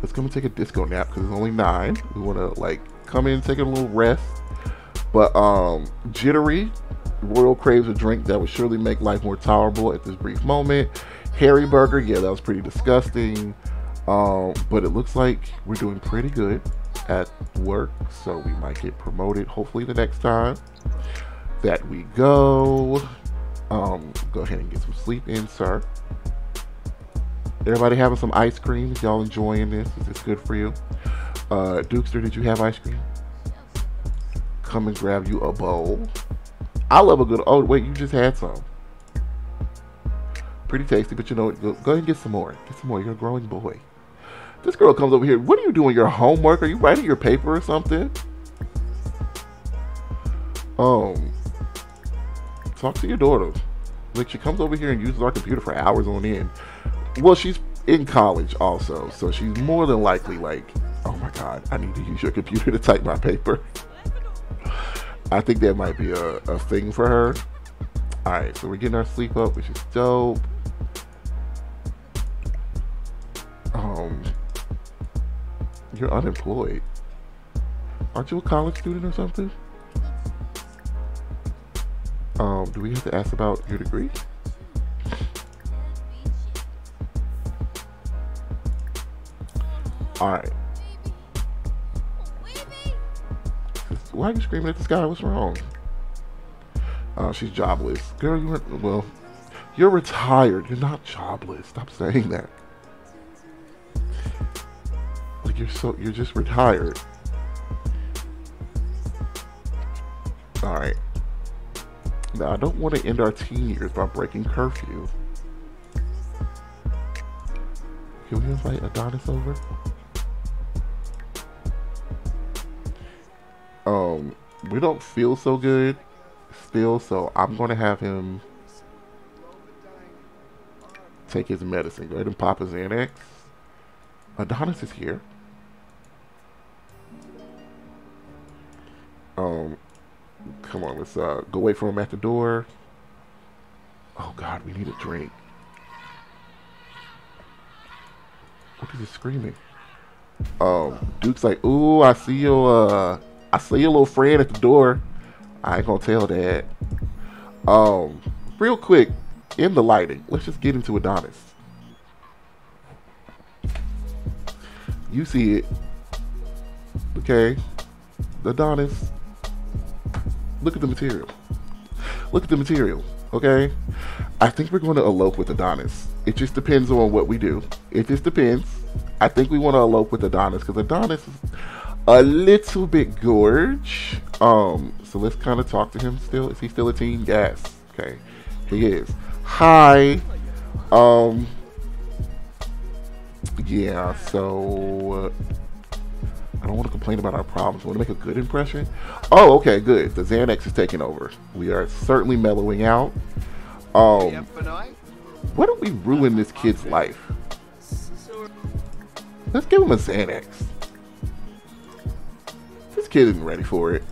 Let's come and take a disco nap because it's only nine. We want to, like, come in, take a little rest. But, um, Jittery, Royal craves a drink that would surely make life more tolerable at this brief moment. Harry Burger, yeah, that was pretty disgusting. Um, but it looks like we're doing pretty good at work, so we might get promoted hopefully the next time that we go. Um, go ahead and get some sleep in, sir. Everybody having some ice cream? Y'all enjoying this? Is this good for you? Uh, Dukester, did you have ice cream? Come and grab you a bowl. I love a good. Oh wait, you just had some. Pretty tasty, but you know, go, go ahead and get some more. Get some more. You're a growing boy. This girl comes over here. What are you doing? Your homework? Are you writing your paper or something? Um, talk to your daughter. Like she comes over here and uses our computer for hours on end. Well, she's in college also, so she's more than likely like, oh my god, I need to use your computer to type my paper. I think that might be a, a thing for her. Alright, so we're getting our sleep up, which is dope. Um, you're unemployed. Aren't you a college student or something? Um, do we have to ask about your degree? Alright. Why are you screaming at this guy? What's wrong? Oh, she's jobless. Girl, you well, you're retired. You're not jobless. Stop saying that. Like you're so you're just retired. Alright. Now I don't want to end our teen years by breaking curfew. Can we invite Adonis over? Um, we don't feel so good still, so I'm gonna have him take his medicine. Go ahead and pop his Xanax. Adonis is here. Um, come on, let's uh go wait for him at the door. Oh God, we need a drink. What is he screaming? Um, Duke's like, ooh, I see your uh I see your little friend at the door. I ain't gonna tell that. Um, real quick, in the lighting, let's just get into Adonis. You see it. Okay. Adonis. Look at the material. Look at the material. Okay. I think we're going to elope with Adonis. It just depends on what we do. It just depends. I think we want to elope with Adonis because Adonis is a little bit gorge. Um, so let's kind of talk to him still. Is he still a teen? Yes. Okay. He is. Hi. Um, yeah, so I don't want to complain about our problems. I want to make a good impression. Oh, okay, good. The Xanax is taking over. We are certainly mellowing out. Um, why don't we ruin this kid's life? Let's give him a Xanax. This kid isn't ready for it.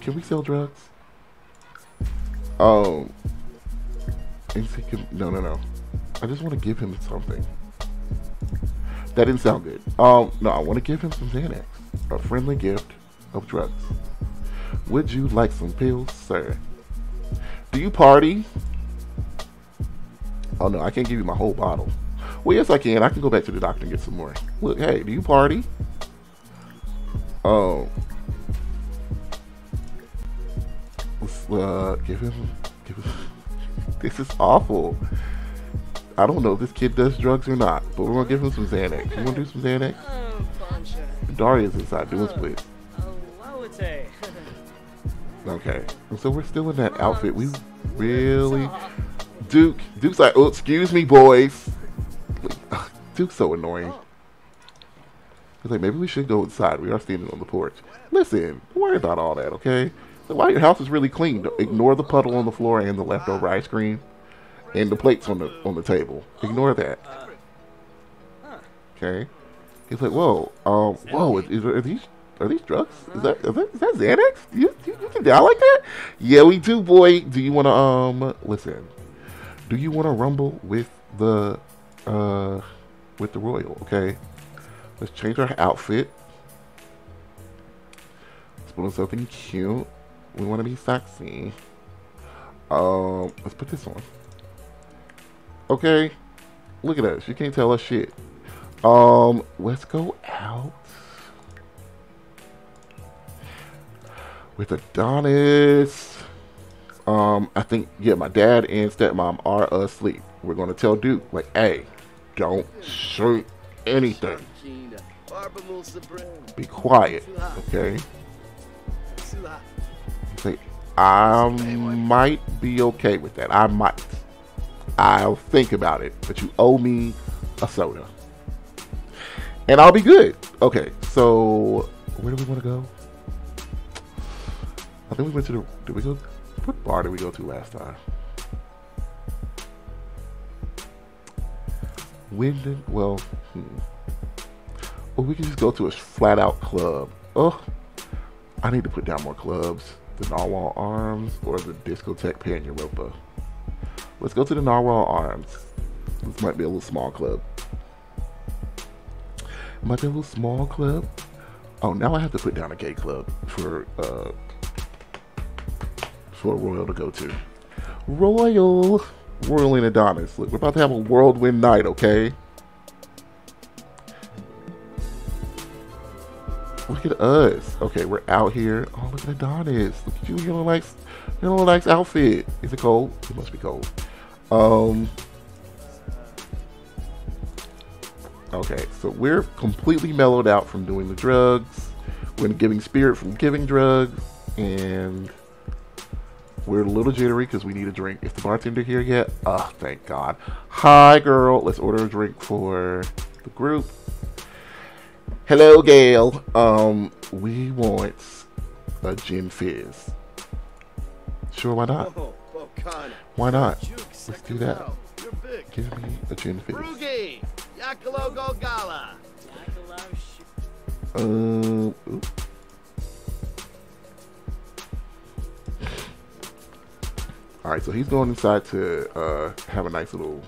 Can we sell drugs? Um, no, no, no. I just want to give him something. That didn't sound good. Um, no, I want to give him some Xanax. A friendly gift of drugs. Would you like some pills, sir? Do you party? Oh no, I can't give you my whole bottle. Well, yes, I can. I can go back to the doctor and get some more. Look, hey, do you party? Oh. Let's uh, give him, give him. this is awful. I don't know if this kid does drugs or not, but we're gonna give him some Xanax. You wanna do some Xanax? Daria's inside doing splits. Okay, and so we're still in that outfit. We really, Duke. Duke's like, oh, excuse me, boys. Duke's so annoying. He's like, maybe we should go inside. We are standing on the porch. Listen, don't worry about all that, okay? So while your house is really clean, ignore the puddle on the floor and the leftover ice cream and the plates on the on the table. Ignore that. Okay. He's like, whoa, um, whoa, is, is, are these are these drugs? Is that is that, is that Xanax? You, you, you can die like that? Yeah, we do, boy. Do you want to um listen? Do you want to rumble with the uh with the royal? Okay. Let's change our outfit. Let's put on something cute. We want to be sexy. Um, let's put this on. Okay. Look at us. You can't tell us shit. Um, let's go out. With Adonis. Um, I think, yeah, my dad and stepmom are asleep. We're to tell Duke, like, hey, don't shoot anything. Be quiet, okay? Say, I might be okay with that. I might. I'll think about it, but you owe me a soda. And I'll be good. Okay, so where do we want to go? I think we went to the. Did we go? What bar did we go to last time? Wyndham. Well, hmm. Or we can just go to a flat out club. Oh, I need to put down more clubs. The Narwhal Arms or the Discotheque Pan Europa. Let's go to the Narwhal Arms. This might be a little small club. A little small club. Oh, now I have to put down a gay club for uh for Royal to go to. Royal, Royal and Adonis. Look, we're about to have a whirlwind night, okay? Look at us. Okay, we're out here. Oh, look at Adonis. Look at you in your nice, your nice outfit. Is it cold? It must be cold. Um. Okay, so we're completely mellowed out from doing the drugs. We're giving spirit from giving drugs, and we're a little jittery because we need a drink. Is the bartender here yet? Oh, thank God. Hi, girl. Let's order a drink for the group. Hello, Gail. Um, we want a gin fizz. Sure, why not? Why not? Let's do that. Give me a gin fizz. Um, All right, so he's going inside to uh, have a nice little.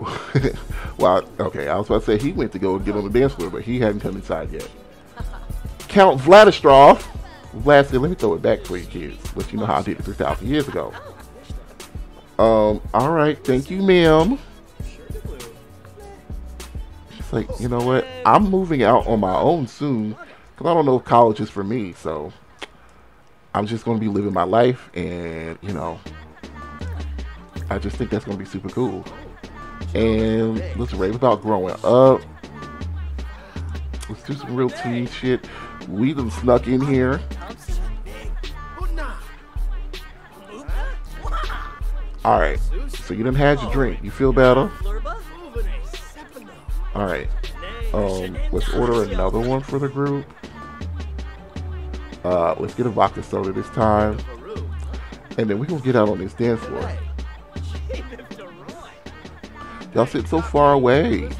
well, okay, I was about to say he went to go and get on the dance floor, but he hadn't come inside yet. Count Vladistrov. Vlad said, let me throw it back for you kids. Let you know how I did it 3,000 years ago. Um, all right, thank you, ma'am. It's like, you know what? I'm moving out on my own soon because I don't know if college is for me, so I'm just going to be living my life, and you know, I just think that's going to be super cool. And let's rave about growing up. Let's do some real teen shit. We done snuck in here. All right. So you didn't had your drink. You feel better? All right. Um, let's order another one for the group. Uh, let's get a vodka soda this time, and then we gonna get out on this dance floor. Y'all sit so far away.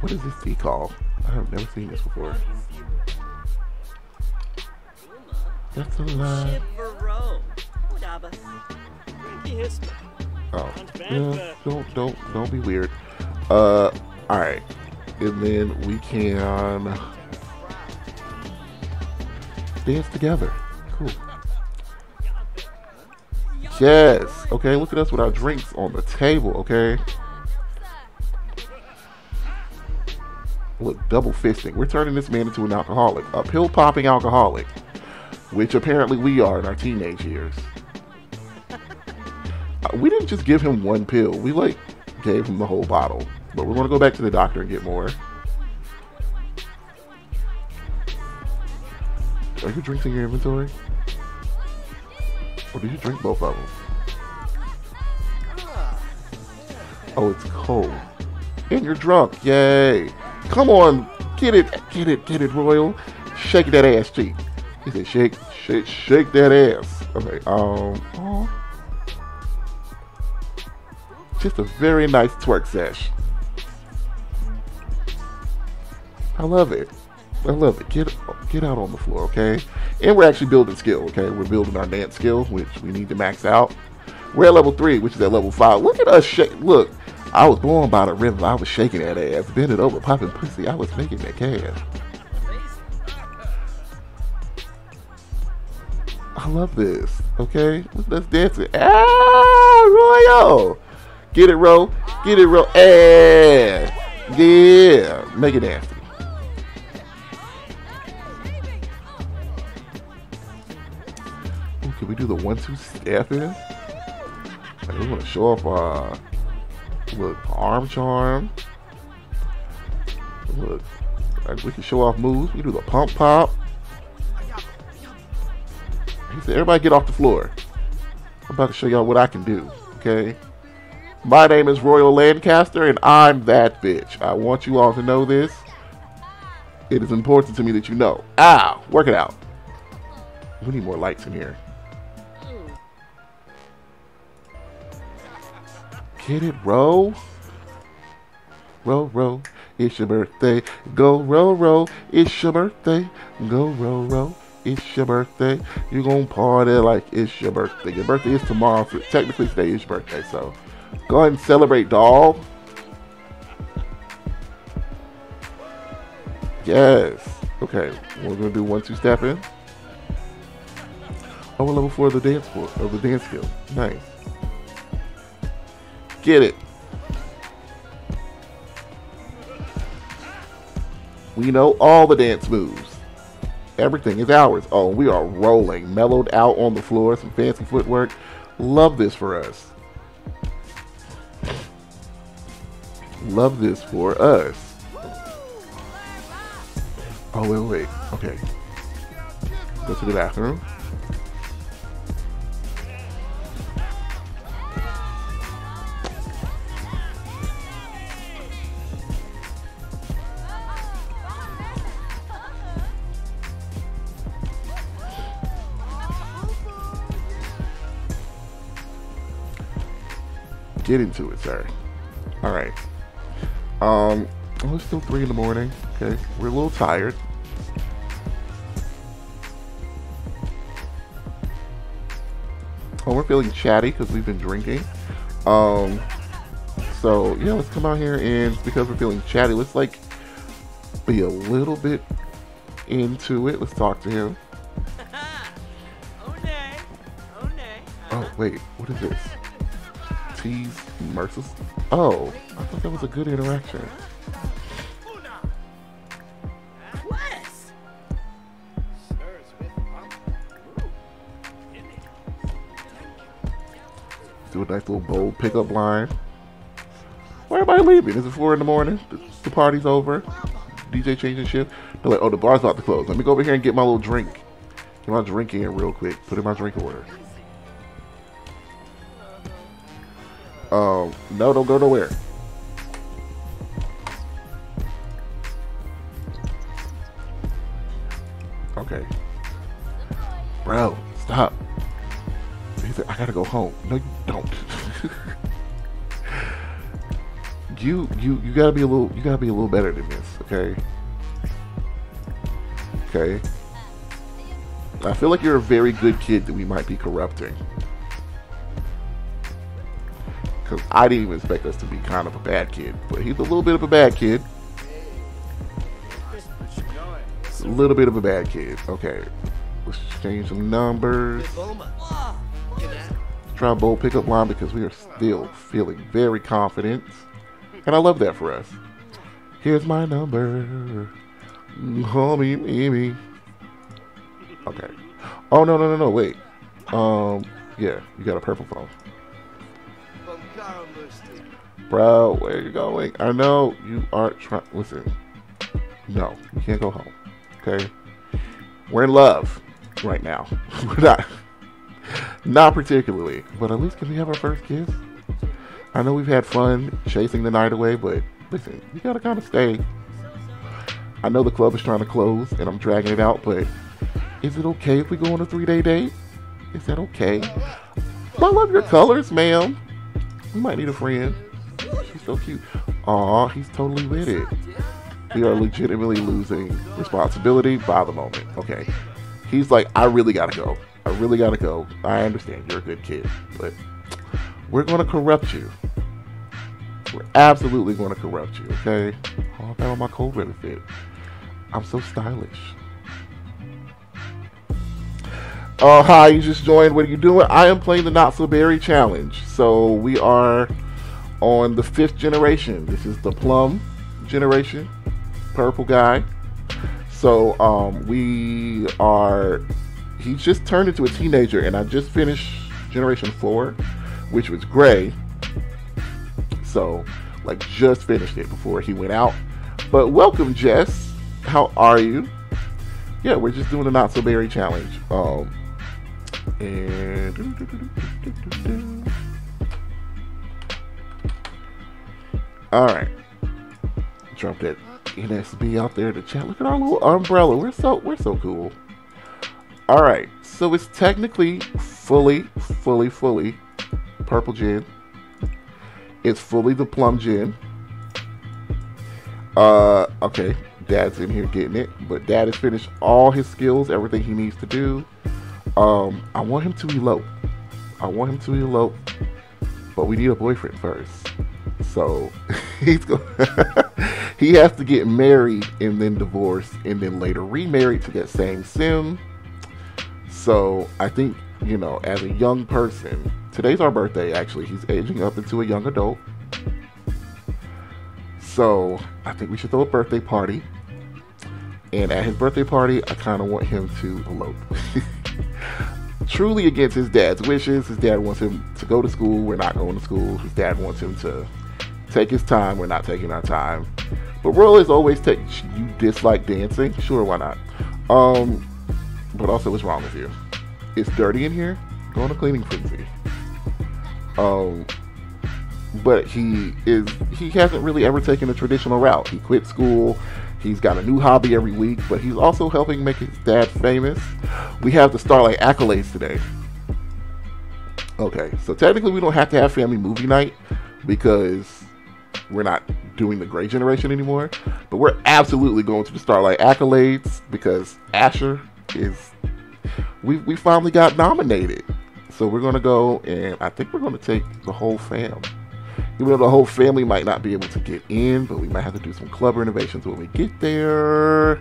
What is this tea called? I have never seen this before. That's a lie. Oh, yeah, don't don't don't be weird. Uh, all right, and then we can dance together. Cool. Yes. Okay, look at us with our drinks on the table. Okay. Look, double fisting. We're turning this man into an alcoholic, a pill popping alcoholic, which apparently we are in our teenage years. Uh, we didn't just give him one pill. We like gave him the whole bottle. But we're gonna go back to the doctor and get more. Are you drinking your inventory? Or did you drink both of them? Oh, it's cold. And you're drunk. Yay. Come on. Get it. Get it. Get it, Royal. Shake that ass cheek. He said, shake, shake, shake that ass. Okay, um, aw. Just a very nice twerk sesh. I love it. I love it. Get get out on the floor, okay? And we're actually building skill, okay? We're building our dance skill, which we need to max out. We're at level three, which is at level five. Look at us shake. Look, I was born by the river. I was shaking that ass, bending over, popping pussy. I was making that cash. I love this. Okay, let's dance it. Ah, Royal, get it, Ro. Get it, Ro. Eh, yeah, make it nasty. Can we do the one-two step in? Like, we want to show off our look arm charm. Look, like we can show off moves. We do the pump pop. He said, "Everybody get off the floor. I'm about to show y'all what I can do." Okay. My name is Royal Lancaster, and I'm that bitch. I want you all to know this. It is important to me that you know. Ow! Work it out. We need more lights in here. Get it, row. Row, row, it's your birthday. Go, row, row, it's your birthday. Go, row, row, it's your birthday. You're gonna party like it's your birthday. Your birthday is tomorrow, so technically today is your birthday, so go ahead and celebrate, doll. Yes. Okay, we're gonna do one, two step in. Oh, level four of the dance floor, of the dance skill. Nice. Get it. We know all the dance moves. Everything is ours. Oh, we are rolling. Mellowed out on the floor. Some fancy footwork. Love this for us. Love this for us. Oh, wait, wait. Okay. Go to the bathroom. Get into it, sir. All right. Um, well, it's still three in the morning. Okay, we're a little tired. Oh, we're feeling chatty because we've been drinking. Um, so yeah, let's come out here and because we're feeling chatty, let's like be a little bit into it. Let's talk to him. Oh wait, what is this? Tease Mercis? Oh, I thought that was a good interaction. Do a nice little bold pickup line. Why am I leaving? Is it four in the morning? The, the party's over. DJ changing shift. They're like, oh, the bar's about to close. Let me go over here and get my little drink. Get my drink in real quick. Put in my drink order. Um, no, don't go nowhere. Okay. Bro, stop. Said, I gotta go home. No, you don't. you you you gotta be a little you gotta be a little better than this, okay? Okay. I feel like you're a very good kid that we might be corrupting. Because I didn't even expect us to be kind of a bad kid. But he's a little bit of a bad kid. A little bit of a bad kid. Okay. Let's change some numbers. Try a bold pickup line because we are still feeling very confident. And I love that for us. Here's my number. Call me, Mimi. Okay. Oh no no no no wait. Um yeah, you got a purple phone. Bro, where you going? I know you aren't trying. Listen, no, you can't go home. Okay, we're in love right now. we're not, not particularly, but at least can we have our first kiss? I know we've had fun chasing the night away, but listen, you gotta kind of stay. I know the club is trying to close, and I'm dragging it out, but is it okay if we go on a three-day date? Is that okay? I love your colors, ma'am. We might need a friend. She's so cute. Aw, he's totally with it. We are legitimately losing responsibility by the moment. Okay. He's like, I really gotta go. I really gotta go. I understand you're a good kid, but we're gonna corrupt you. We're absolutely gonna corrupt you, okay? Oh, I got on my cold weather fit. I'm so stylish. Oh, hi, you just joined. What are you doing? I am playing the Not So Berry Challenge. So we are on the fifth generation. This is the Plum generation, purple guy. So um, we are. He just turned into a teenager, and I just finished Generation Four, which was gray. So, like, just finished it before he went out. But welcome, Jess. How are you? Yeah, we're just doing the Not So Berry Challenge. Um, and all right, drop that NSB out there to chat. Look at our little umbrella. We're so we're so cool. All right, so it's technically fully, fully, fully purple gin. It's fully the plum gin. Uh, okay, Dad's in here getting it, but Dad has finished all his skills, everything he needs to do. Um, I want him to elope. I want him to elope, but we need a boyfriend first. So he's going. he has to get married and then divorced and then later remarried to that same sim. So I think you know, as a young person, today's our birthday. Actually, he's aging up into a young adult. So I think we should throw a birthday party. And at his birthday party, I kind of want him to elope. truly against his dad's wishes. His dad wants him to go to school. We're not going to school. His dad wants him to take his time. We're not taking our time. But Royal is always take. You dislike dancing? Sure, why not? Um, but also, what's wrong with you? It's dirty in here. Go on a cleaning frenzy. Um, but he is. He hasn't really ever taken a traditional route. He quit school. He's got a new hobby every week, but he's also helping make his dad famous. We have the Starlight accolades today. Okay, so technically we don't have to have family movie night because we're not doing the Gray Generation anymore. But we're absolutely going to the Starlight accolades because Asher is. We we finally got nominated, so we're gonna go and I think we're gonna take the whole fam. Even though the whole family might not be able to get in, but we might have to do some club renovations when we get there.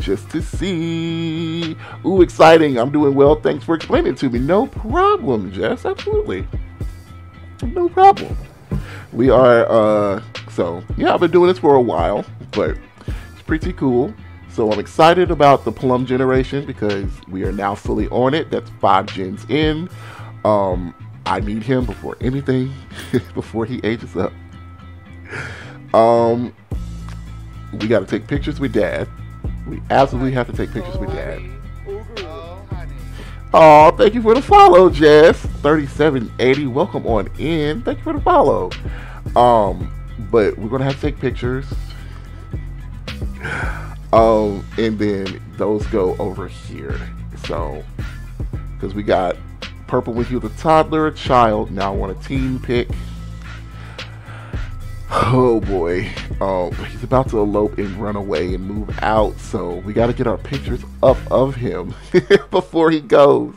Just to see. Ooh, exciting. I'm doing well. Thanks for explaining to me. No problem, Jess. Absolutely. No problem. We are, uh, so, yeah, I've been doing this for a while, but it's pretty cool. So I'm excited about the Plum generation because we are now fully on it. That's five gens in. Um, I need him before anything, before he ages up. Um, we got to take pictures with dad. We absolutely have to take pictures with dad. Oh, thank you for the follow, Jess. 3780. Welcome on in. Thank you for the follow. Um, but we're gonna have to take pictures. Um, and then those go over here. So, because we got Purple with you the toddler, child. Now I want a teen pick. Oh boy. Um, he's about to elope and run away and move out, so we got to get our pictures up of him before he goes.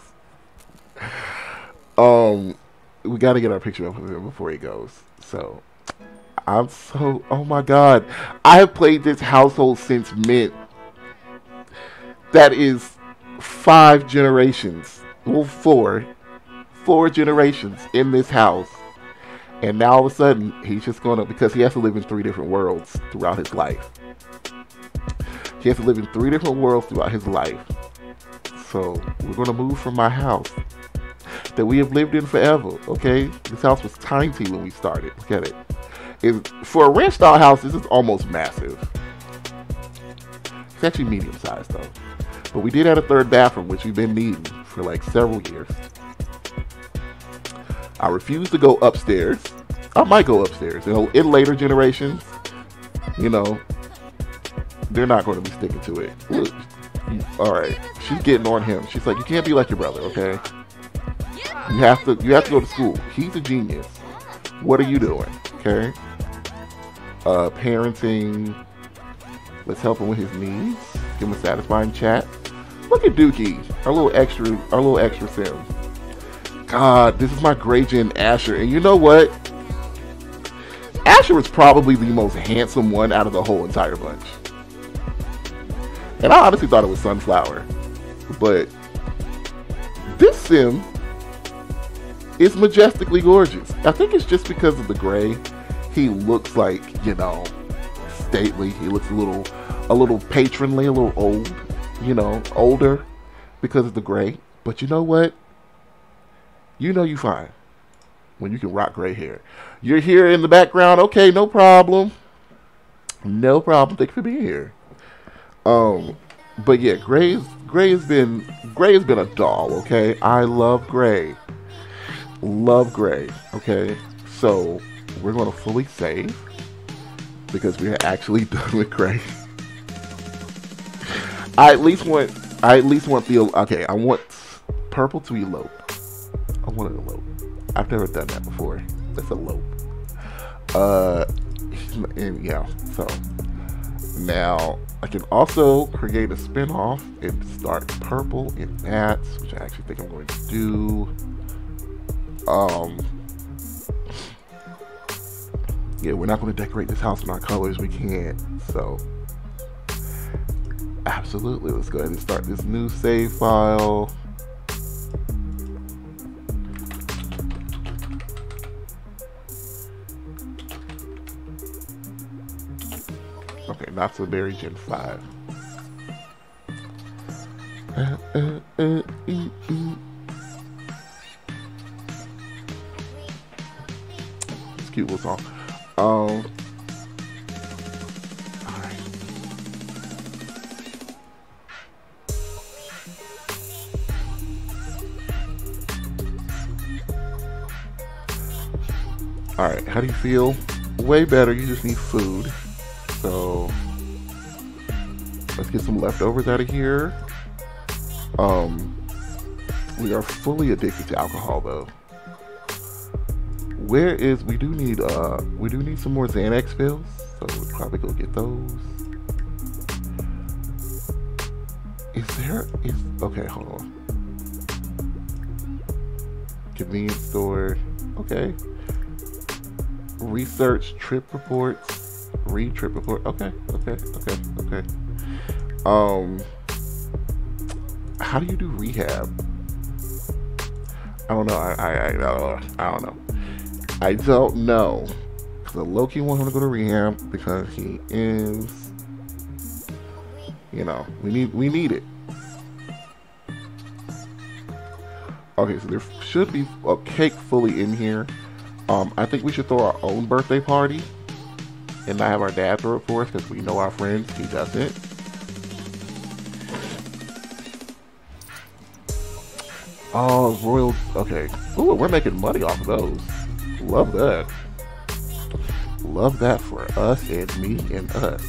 Um, we got to get our picture up of him before he goes. So, I'm so. Oh my god. I have played this household since Mint. That is five generations. Well, four. Four generations in this house. And now all of a sudden, he's just going to, because he has to live in three different worlds throughout his life. He has to live in three different worlds throughout his life. So we're going to move from my house that we have lived in forever, okay? This house was tiny when we started. Look at it. it for a ranch style house, this is almost massive. It's actually medium sized though. But we did add a third bathroom, which we've been needing for like several years. I refuse to go upstairs. I might go upstairs. You know, in later generations, you know, they're not going to be sticking to it. Look, all right, she's getting on him. She's like, you can't be like your brother, okay? You have to, you have to go to school. He's a genius. What are you doing, okay? Uh, parenting. Let's help him with his needs. Give him a satisfying chat. Look at Dookie, our little extra, our little extra sim. God, this is my Gray Gen Asher. And you know what? Asher was probably the most handsome one out of the whole entire bunch. And I honestly thought it was Sunflower. But this sim is majestically gorgeous. I think it's just because of the gray. He looks like, you know, stately. He looks a little a little patronly, a little old, you know, older because of the gray. But you know what? You know you fine when you can rock gray hair. You're here in the background, okay, no problem. No problem. Thank you for being here. Um, but yeah, Gray Gray has been Gray has been a doll, okay? I love Gray. Love Gray, okay? So we're gonna fully save because we're actually done with Gray. I at least want I at least want the okay, I want purple to elope. I want to elope. I've never done that before. Let's elope. Uh, and yeah, so now I can also create a spinoff and start purple in that, which I actually think I'm going to do. Um, yeah, we're not going to decorate this house in our colors. We can't. So, absolutely, let's go ahead and start this new save file. Okay, not so Berry Gen 5. Uh, uh, uh, it's cute little song. Um. Alright, how do you feel? Way better, you just need food. So let's get some leftovers out of here. Um, we are fully addicted to alcohol though. Where is we do need uh we do need some more Xanax pills, so we'll probably go get those. Is there is okay, hold on. Convenience store. Okay. Research trip reports read trip report. Okay, okay, okay, okay. Um, how do you do rehab? I don't know. I I, I don't know. I don't know. I don't know. The Loki wants him to go to rehab because he is. You know, we need we need it. Okay, so there should be a cake fully in here. Um, I think we should throw our own birthday party and not have our dad throw it for us because we know our friends. He doesn't. Oh, Royal. Okay. Ooh, we're making money off of those. Love that. Love that for us and me and us.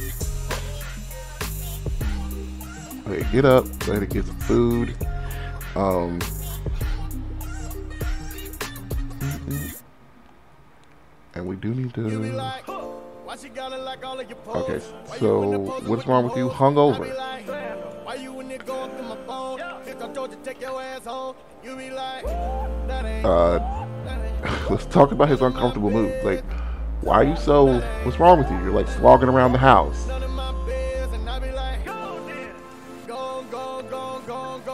Okay, get up. Go ahead and get some food. Um, And we do need to. Like, why she got it like all of your pose? Okay, so you in the pose what's wrong with you? I be Hungover. Why you in there going through my phone? If I told you take your ass home, you be like, Uh, let's talk about his uncomfortable mood. Like, why are you so? What's wrong with you? You're like slogging around the house.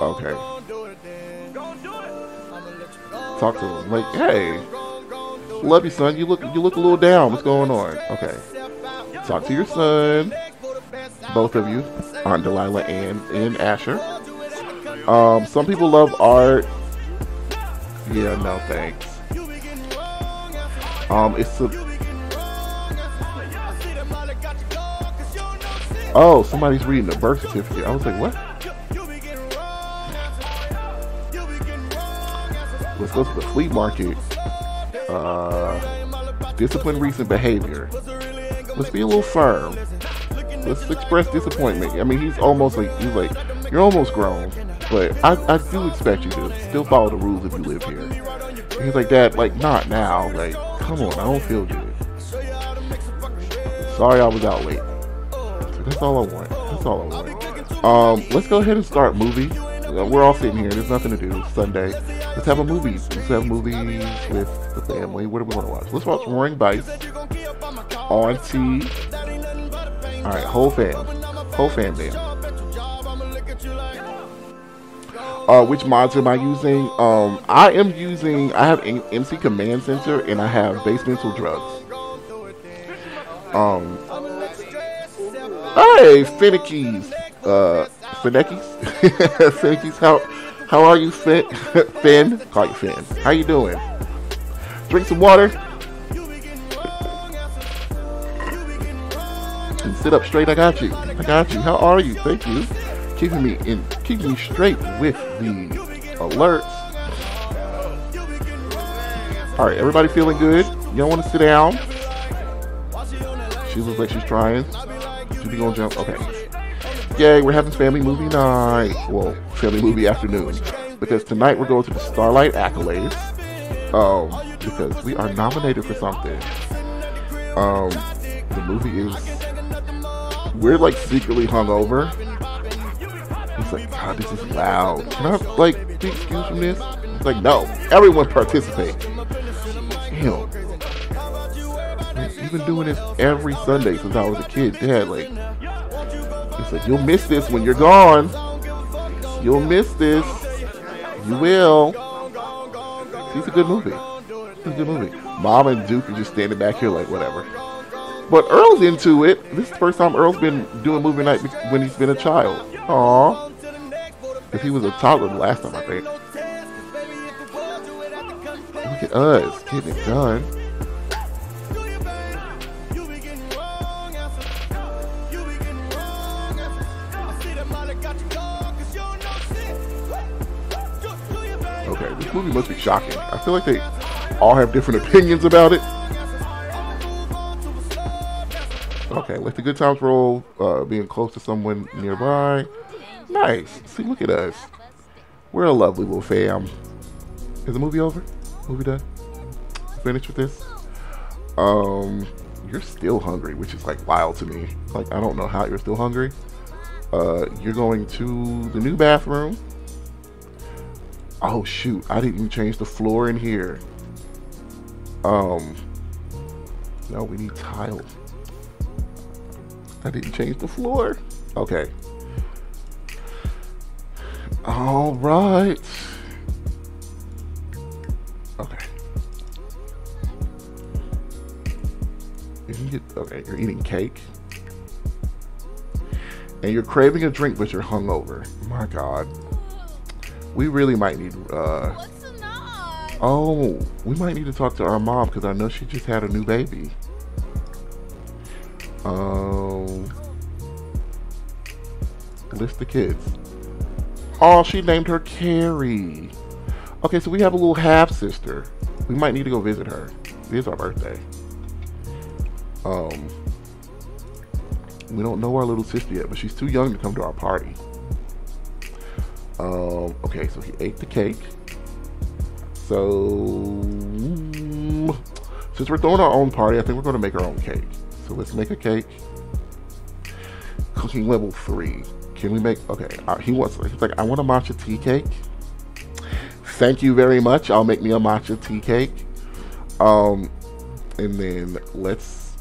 Okay. go, do it then. Go do it. I'ma let you go. Talk to him. Like, hey, Go, go, do it. Love you, son. You look, you look a little down. What's going on? Okay, talk to your son. Both of you, Aunt Delilah and and Asher. Um, some people love art. Yeah, no thanks. Um, it's a oh, somebody's reading the birth certificate. I was like, what? Let's go to the flea market. Uh, discipline recent behavior. Let's be a little firm. Let's express disappointment. I mean, he's almost like he's like you're almost grown, but I, I do expect you to still follow the rules if you live here. And he's like, Dad, like not now. Like, come on, I don't feel good. Sorry, I was out late. That's all I want. That's all I want. Um, let's go ahead and start movie. We're all sitting here. There's nothing to do. It's Sunday. Let's have a movie. Let's have a movies with the family. What do we want to watch? Let's watch Roaring Bites T. All right, whole fam, whole fam band. Uh, which mods am I using? Um, I am using. I have MC Command Center and I have Basemental Drugs. Um, hey, Finnickies, uh, Finnickies. How how are you, Fin? Finn, call you Finn. How you doing? Drink some water. and sit up straight. I got you. I got you. How are you? Thank you. Keeping me in, keeping me straight with the alerts. All right, everybody feeling good? You don't want to sit down? She looks like she's trying. She be gonna jump. Okay. Yay, we're having family movie night. Well, family movie afternoon. Because tonight we're going to the Starlight Accolades. Um, because we are nominated for something. Um, the movie is we're like secretly hungover. It's like, God, this is loud. Can I like be excused from this? It's like, no, everyone participate. Damn. You've been doing this every Sunday since I was a kid. Dad, like, like, you'll miss this when you're gone. You'll miss this. You will. It's a good movie. It's a good movie. Mom and Duke are just standing back here like, whatever. But Earl's into it. This is the first time Earl's been doing movie night when he's been a child. Aww. If he was a toddler last time, I think. Look at us getting it done. Movie must be shocking. I feel like they all have different opinions about it. Okay, let the good times roll. Uh, being close to someone nearby. Nice. See, look at us. We're a lovely little fam. Is the movie over? Movie done? Finished with this? Um, you're still hungry, which is like wild to me. Like I don't know how you're still hungry. Uh, you're going to the new bathroom. Oh shoot! I didn't even change the floor in here. Um, no, we need tile. I didn't change the floor. Okay. All right. Okay. You can get, okay, you're eating cake. And you're craving a drink, but you're hungover. My God. We really might need, uh, What's the knot? oh, we might need to talk to our mom because I know she just had a new baby. Um, list the kids. Oh, she named her Carrie. Okay, so we have a little half sister. We might need to go visit her. It is our birthday. Um, we don't know our little sister yet, but she's too young to come to our party. Um, okay, so he ate the cake. So since we're throwing our own party, I think we're going to make our own cake. So let's make a cake. Cooking level three. Can we make? Okay, uh, he wants. He's like, I want a matcha tea cake. Thank you very much. I'll make me a matcha tea cake. Um, and then let's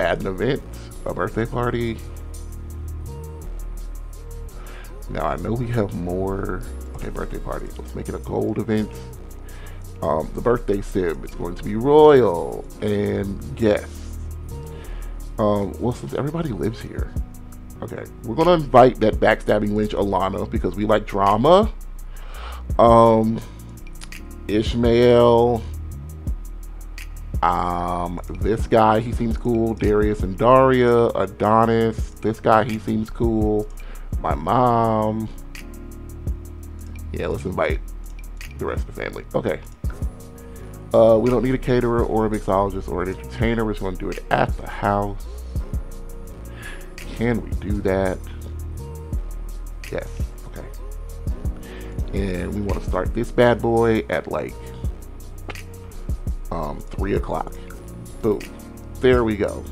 add an event, a birthday party. Now I know we have more. Okay, birthday party. Let's make it a gold event. Um, the birthday sim is going to be royal and guests. Um, well, since everybody lives here, okay, we're gonna invite that backstabbing wench Alana because we like drama. Um, Ishmael. Um, this guy, he seems cool. Darius and Daria, Adonis. This guy, he seems cool. My mom. Yeah, let's invite the rest of the family. Okay. Uh, we don't need a caterer or a mixologist or an entertainer. We're just going to do it at the house. Can we do that? Yes. Okay. And we want to start this bad boy at like um, 3 o'clock. Boom. There we go.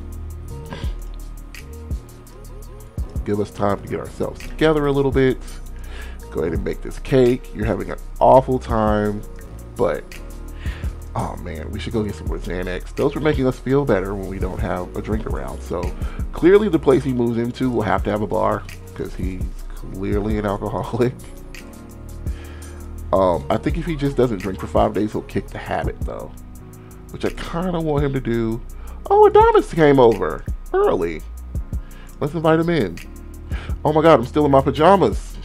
Give us time to get ourselves together a little bit. Go ahead and make this cake. You're having an awful time, but oh man, we should go get some more Xanax. Those were making us feel better when we don't have a drink around. So clearly, the place he moves into will have to have a bar because he's clearly an alcoholic. Um, I think if he just doesn't drink for five days, he'll kick the habit though, which I kind of want him to do. Oh, Adonis came over early. Let's invite him in. Oh my God, I'm still in my pajamas.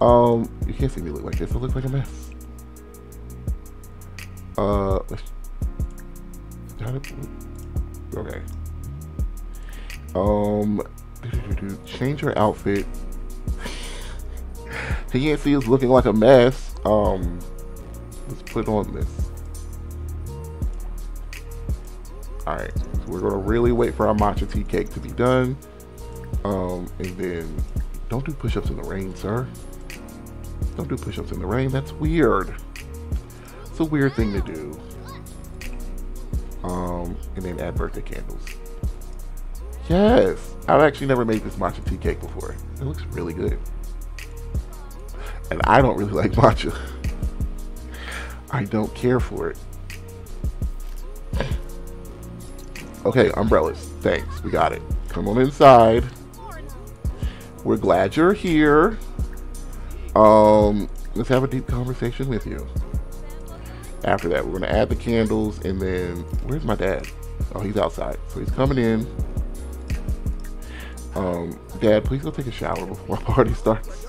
Um, you can't see me look like this. I look like a mess. Uh, okay. Um, change your outfit. he can't see us looking like a mess. Um, let's put on this. Alright, so we're gonna really wait for our matcha tea cake to be done. Um, and then don't do push-ups in the rain, sir. Don't do push-ups in the rain. That's weird. It's a weird thing to do. Um, and then add birthday candles. Yes, I've actually never made this matcha tea cake before. It looks really good. And I don't really like matcha. I don't care for it. Okay, umbrellas. Thanks. We got it. Come on inside. We're glad you're here. Um, let's have a deep conversation with you. After that, we're gonna add the candles, and then where's my dad? Oh, he's outside, so he's coming in. Um, Dad, please go take a shower before our party starts.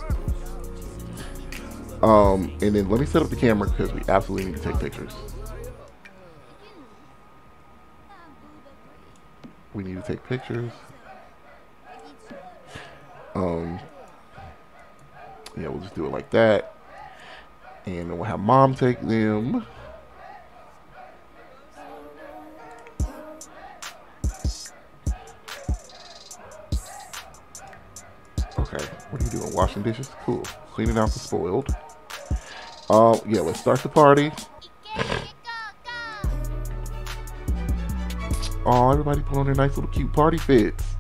Um, and then let me set up the camera because we absolutely need to take pictures. We need to take pictures. Um, yeah, we'll just do it like that. And we'll have mom take them. Okay, what are you doing? Washing dishes? Cool. Cleaning out the spoiled. Um, yeah, let's start the party. Oh, everybody put on their nice little cute party fits.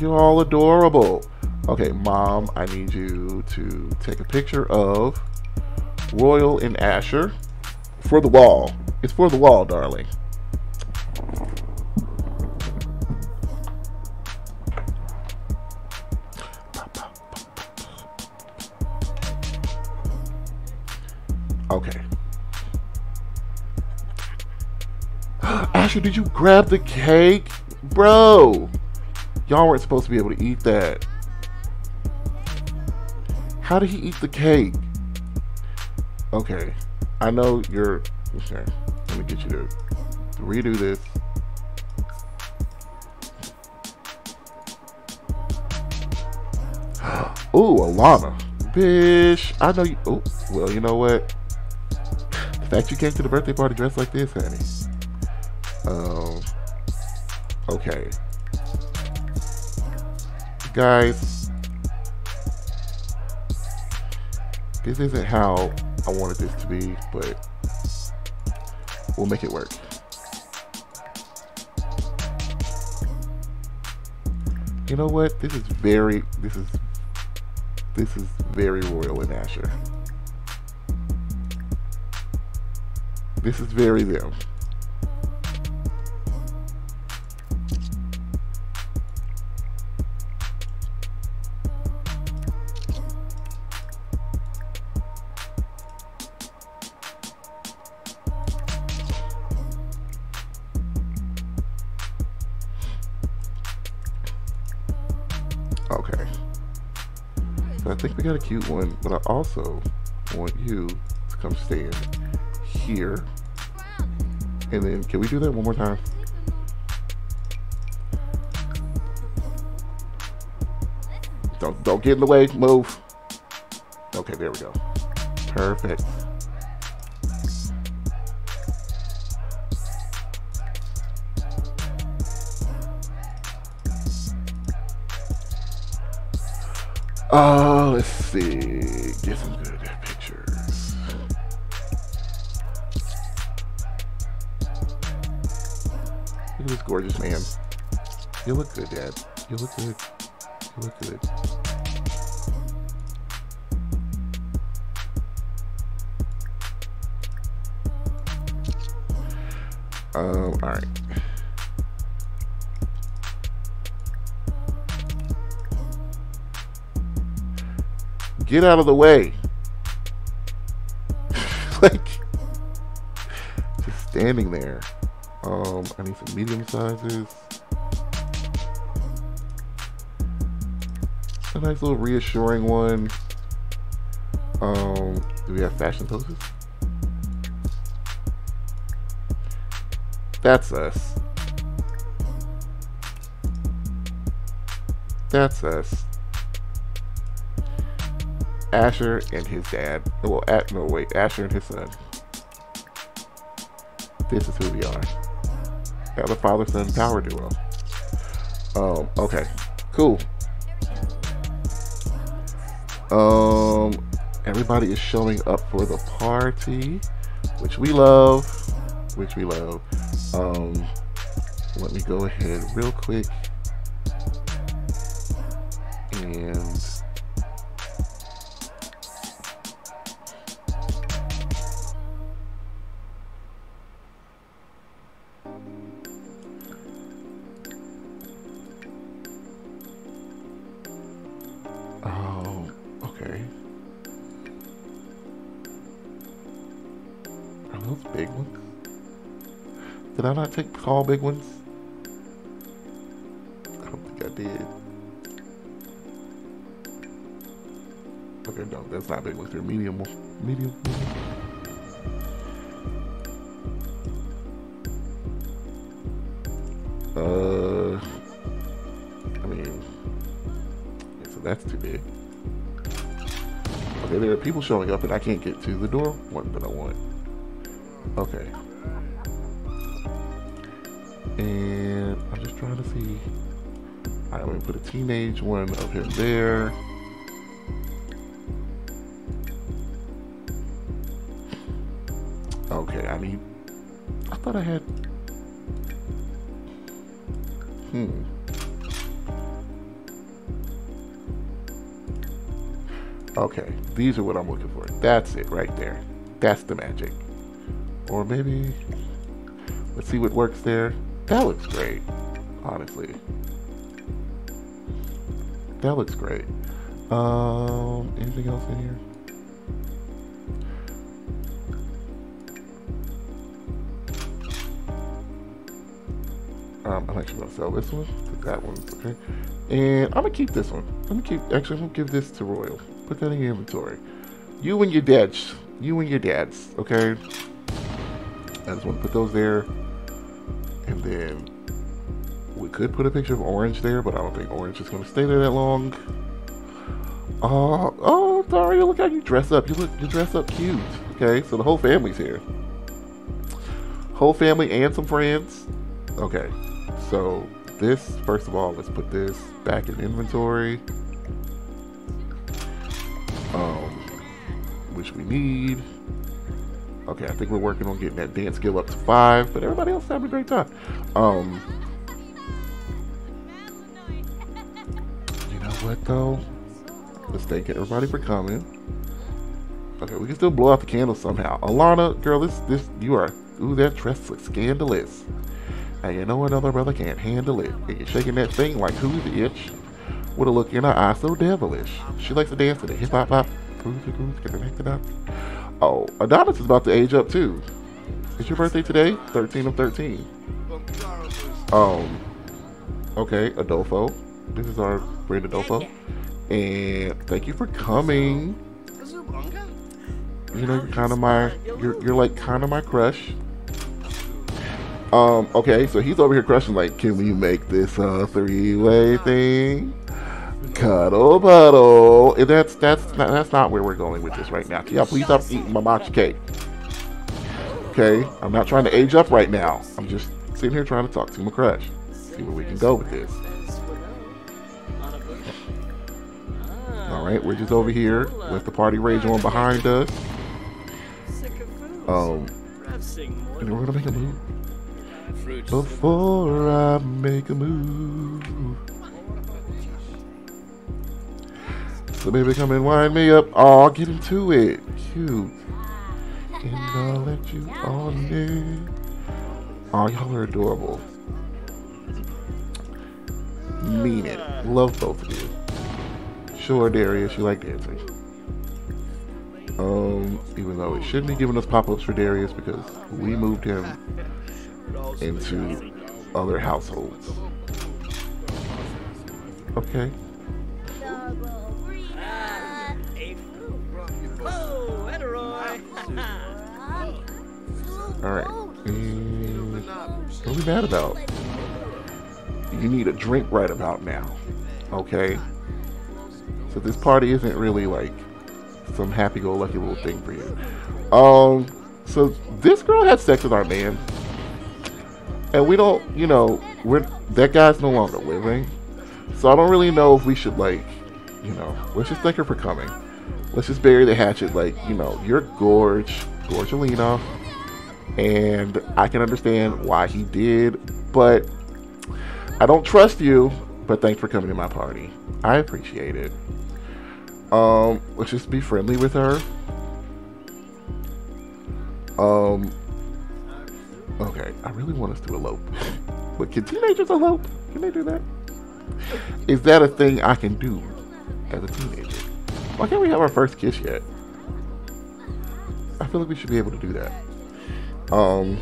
You're all adorable. Okay, mom, I need you to take a picture of Royal and Asher for the wall. It's for the wall, darling. Okay. Asher, did you grab the cake? Bro, y'all weren't supposed to be able to eat that. How did he eat the cake? Okay, I know you're. Okay, let me get you to, redo this. Ooh, Alana. Bish. I know you. Oh, well, you know what? The fact you came to the birthday party dressed like this, honey. Um. Okay. Guys. This isn't how I wanted this to be, but We'll make it work. You know what? This is very, this is, this is very royal in Asher. This is very them. Got a cute one, but I also want you to come stand here. And then, can we do that one more time? Don't don't get in the way. Move. Okay, there we go. Perfect. Oh, let's see. Get some good pictures. Look at this gorgeous man. You look good, Dad. You look good. You look good. Um, alright. Get out of the way. like, just standing there. Um, I need some medium sizes. A nice little reassuring one. Um, do we have fashion poses? That's us. That's us. Asher and his dad. Well, at, no, wait. Asher and his son. This is who we are. Got the father-son power duo. Um, okay. Cool. Um, everybody is showing up for the party, which we love, which we love. Um, let me go ahead real quick and I not take all big ones? I don't think I did. Okay, no, that's not big ones. They're medium, medium. Uh, I mean, yeah, so that's too big. Okay, there are people showing up and I can't get to the door one that I want. Okay. And I'm just trying to see. Alright, let me put a teenage one of him there. Okay, I need. I thought I had. Hmm. Okay, these are what I'm looking for. That's it right there. That's the magic. Or maybe, let's see what works there. That looks great, honestly. That looks great. Um, anything else in here? Um, I'm actually gonna sell this one. That one's okay. And I'm gonna keep this one. Let me keep. Actually, I'm gonna give this to Royal. Put that in your inventory. You and your dad's. You and your dad's. Okay. I just want to put those there. Then we could put a picture of Orange there, but I don't think Orange is gonna stay there that long. Oh, oh, Dario, look how you dress up. You look, you dress up cute. Okay, so the whole family's here. Whole family and some friends. Okay, so this, first of all, let's put this back in inventory. Um, which we need. Okay, I think we're working on getting that dance skill up to five, but everybody else having a great time. Um, you know what though? Let's thank everybody for coming. Okay, we can still blow out the candles somehow. Alana, girl, this this you are. Ooh, that dress looks scandalous. And you know another brother can't handle it. And you're shaking that thing like who's the itch? With a look in her eye so devilish. She likes to dance to the hip hop hop. Connected up. Oh, Adonis is about to age up too. It's your birthday today? 13 of 13. Um, okay, Adolfo. This is our friend Adolfo. And thank you for coming. You know, you're kind of my, you're, you're like kind of my crush. Um, okay, so he's over here crushing like, can we make this a three-way thing? Cuddle puddle. And that's that's that's not where we're going with this right now. Can y'all please stop eating my matcha cake? Okay, I'm not trying to age up right now. I'm just sitting here trying to talk to my crush. See where we can go with this. All right, we're just over here with the party rage on behind us. Um, and we're gonna make a move. Before I make a move. So baby, come and wind me up. Oh, get into it. Cute. And I'll let you on it. Oh, y'all are adorable. Mean it. Love both of you. Sure, Darius, you like dancing. Um, even though it shouldn't be giving us pop-ups for Darius because we moved him into other households. Okay. Alright. And what are we mad about? You need a drink right about now. Okay? So this party isn't really like some happy-go-lucky little thing for you. Um, so this girl had sex with our man. And we don't, you know, we're that guy's no longer living. So I don't really know if we should like, you know, let's just thank her for coming. Let's just bury the hatchet. Like, you know, you're gorge, Gorgelina, and I can understand why he did, but I don't trust you. But thanks for coming to my party. I appreciate it. Um, let's just be friendly with her. Um, okay, I really want us to elope. but can teenagers elope? Can they do that? Is that a thing I can do as a teenager? Why can't we have our first kiss yet? I feel like we should be able to do that. Um,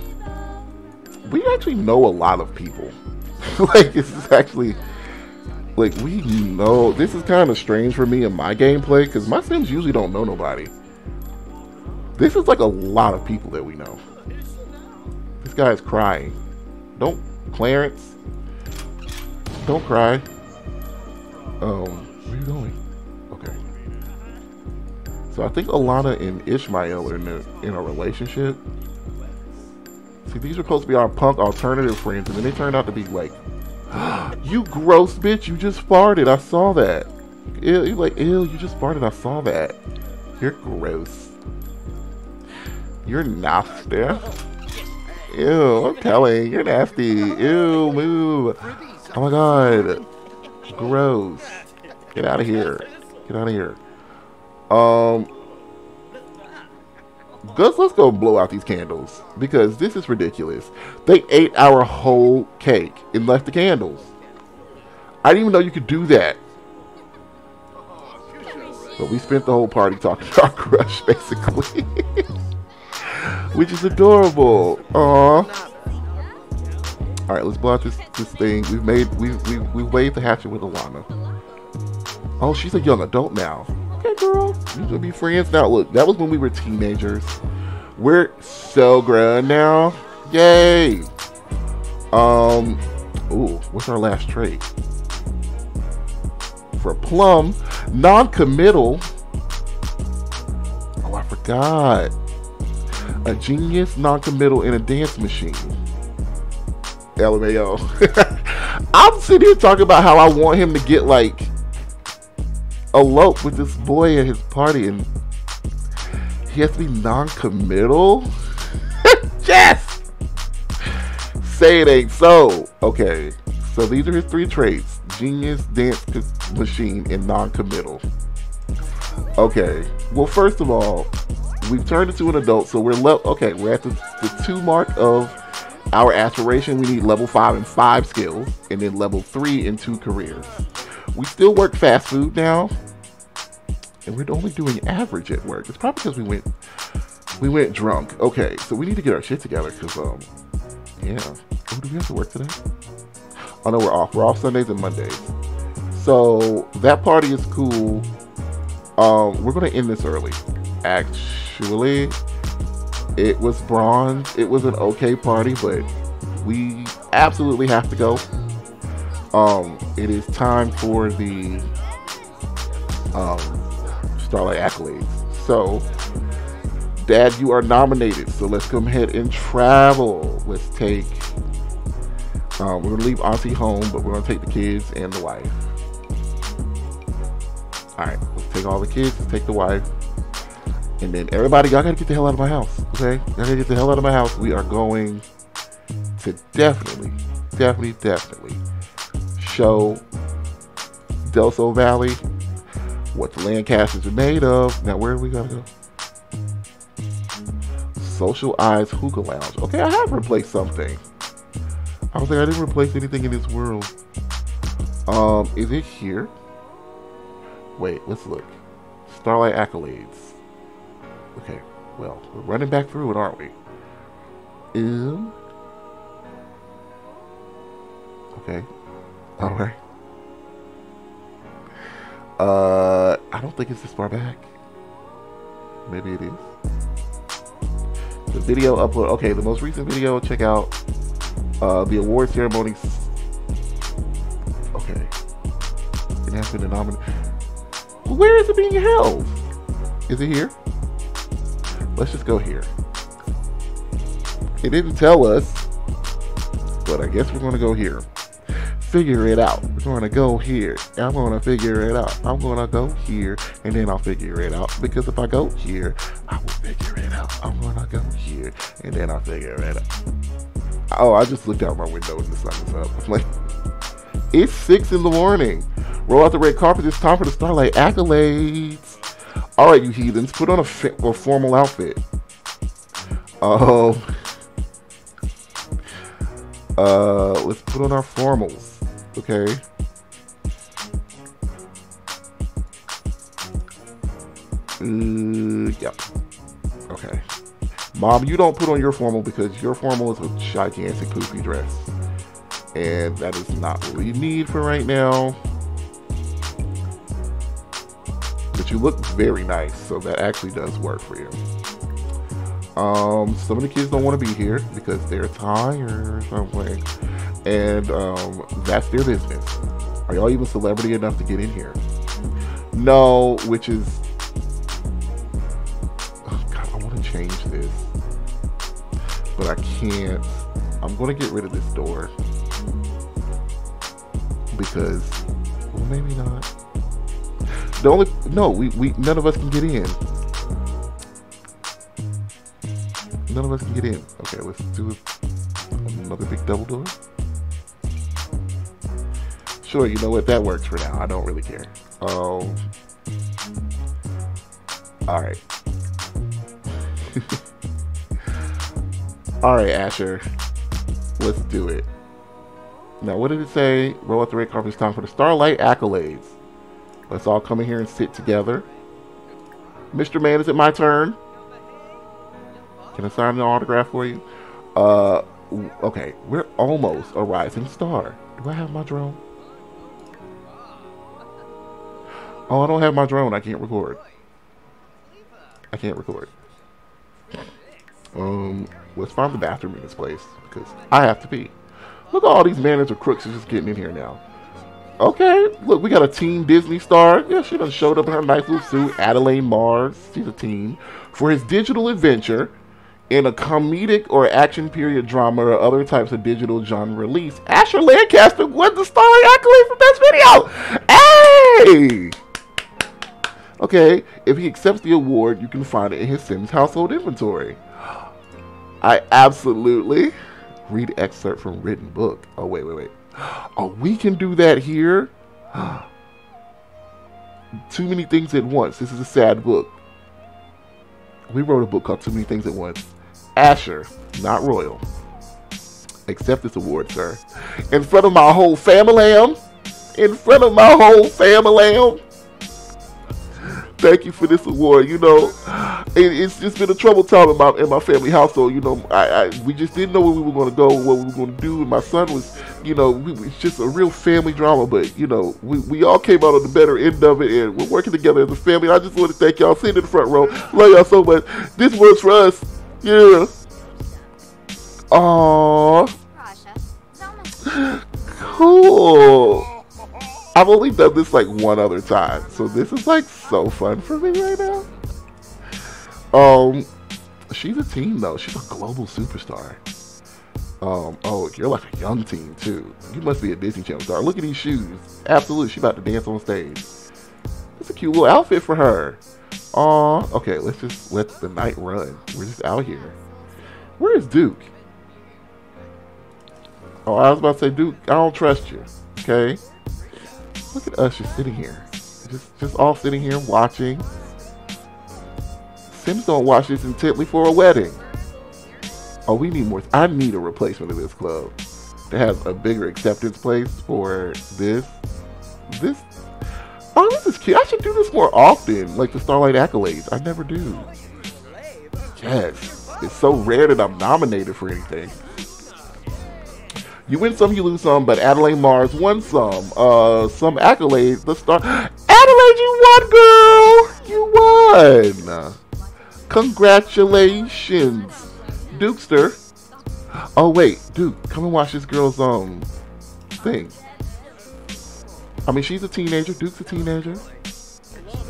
we actually know a lot of people. like, this is actually like we know this is kind of strange for me in my gameplay because my sims usually don't know nobody this is like a lot of people that we know this guy is crying don't clarence don't cry um where are you going so i think alana and ishmael are in a, in a relationship see these are supposed to be our punk alternative friends and then they turned out to be like you gross bitch, you just farted. I saw that. Ew, you like, ew, you just farted. I saw that. You're gross. You're nasty. Ew, I'm telling. You, you're nasty. Ew, move. Oh my god. Gross. Get out of here. Get out of here. Um, let's let's go blow out these candles because this is ridiculous. They ate our whole cake and left the candles. I didn't even know you could do that. But we spent the whole party talking to our crush, basically. Which is adorable. Aww. Alright, let's blow out this, this thing. We've made we we we waved the hatchet with Alana. Oh, she's a young adult now. Okay, girl. We gonna be friends now. Look, that was when we were teenagers. We're so grown now. Yay. Um. Ooh, what's our last trait? For plum, non-committal. Oh, I forgot. A genius, non-committal, in a dance machine. LMAO. I'm sitting here talking about how I want him to get like elope with this boy at his party and he has to be non-committal. yes. Say it ain't so. Okay, so these are his three traits: genius, dance machine, and non-committal. Okay. Well, first of all, we've turned into an adult, so we're level. Okay, we're at the, the two mark of our aspiration. We need level five and five skills, and then level three and two careers. We still work fast food now, and we're only doing average at work. It's probably because we went we went drunk. Okay, so we need to get our shit together because um yeah. Oh, do we have to work today? Oh no, we're off. We're off Sundays and Mondays. So that party is cool. Um, we're gonna end this early. Actually, it was bronze. It was an okay party, but we absolutely have to go. Um, it is time for the um, Starlight accolades. So, Dad, you are nominated. So let's come ahead and travel. Let's take. Um, we're gonna leave Auntie home, but we're gonna take the kids and the wife. All right, let's take all the kids, let's take the wife, and then everybody, y'all gotta get the hell out of my house, okay? Y'all gotta get the hell out of my house. We are going to definitely, definitely, definitely show Del Sol Valley what the Lancasters are made of. Now, where are we going to go? Social Eyes Hookah Lounge. Okay, I have replaced something. I was like, I didn't replace anything in this world. Um, is it here? Wait, let's look. Starlight Accolades. Okay, well, we're running back through it, aren't we? Um. Okay. Alright. Uh, I don't think it's this far back. Maybe it is. The video upload. Okay, the most recent video. Check out uh, the award ceremony. Okay. It has been nominated. Where is it being held? Is it here? Let's just go here. It didn't tell us, but I guess we're going to go here. Figure it out. I'm going to go here. I'm to figure it out. I'm going to go here, and then I'll figure it out. Because if I go here, I will figure it out. I'm to go here, and then I'll figure it out. Oh, I just looked out my window and the sun is up. I'm like, it's six in the morning. Roll out the red carpet. It's time for the Starlight accolades. All right, you heathens, put on a, fi- a formal outfit. Um, uh, let's put on our formals, okay? Uh, yep. Okay. Mom, you don't put on your formal because your formal is a gigantic poofy dress. And that is not what we need for right now. But you look very nice, so that actually does work for you. Um, some of the kids don't want to be here because they're tired or something. And um, that's their business. Are y'all even celebrity enough to get in here? No, which is. Oh God, I want to change this. But I can't. I'm going to get rid of this door. Because. Well, maybe not. The only. No, we, we none of us can get in. None of us can get in. Okay, let's do another big double door. Sure, you know what? That works for now. I don't really care. Um. All right. all right, Asher. Let's do it. Now, what did it say? Roll out the red carpet. It's time for the Starlight accolades. Let's all come in here and sit together. Mr. Man, is it my turn? Can I sign an autograph for you? Uh, okay, we're almost a rising star. Do I have my drone? Oh, I don't have my drone. I can't record. I can't record. Um, let's find the bathroom in this place because I have to pee. Look at all these manners of crooks just getting in here now. Okay, look, we got a teen Disney star. Yeah, she done showed up in her nice little suit. Adelaide Mars, she's a teen. For his digital adventure in a comedic or action period drama or other types of digital genre release, Asher Lancaster won the Starlight accolade for Best Video. Hey! Okay, if he accepts the award, you can find it in his Sims household inventory. I absolutely read excerpt from written book. Oh wait, wait, wait. Oh, we can do that here. Too many things at once. This is a sad book. We wrote a book called Too Many Things at Once. Asher, not royal. Accept this award, sir. In front of my whole family, Am. in front of my whole family. Um. Thank you for this award. You know, it, it's just been a trouble time in my in my family household. You know, I, I we just didn't know where we were going to go, what we were going to do. And my son was, you know, we, it's just a real family drama. But you know, we, we all came out on the better end of it, and we're working together as a family. I just want to thank y'all. Sitting in the front row, love y'all so much. This was for us. Yeah. Aww. Cool. I've only done this like one other time, so this is like so fun for me right now. Um, she's a teen though. She's a global superstar. Um, oh, you're like a young teen too. You must be a Disney Channel star. Look at these shoes. Absolutely, she's about to dance on stage. It's a cute little outfit for her. Aw, okay, let's just let the night run. We're just out here. Where is Duke? Oh, I was about to say, Duke, I don't trust you. Okay? Look at us just sitting here. Just just all sitting here watching. Sims don't watch this intently for a wedding. Oh, we need more. I need a replacement of this club that has a bigger acceptance place for this. This. Oh, this is cute. I should do this more often, like the Starlight Accolades. I never do. Yes. It's so rare that I'm nominated for anything. You win some, you lose some, but Adelaide Mars won some. Uh, some accolades. The star. Adelaide, you won, girl. You won. Congratulations, Dukester. Oh wait, Duke, come and watch this girl's um thing. I mean, she's a teenager. Duke's a teenager.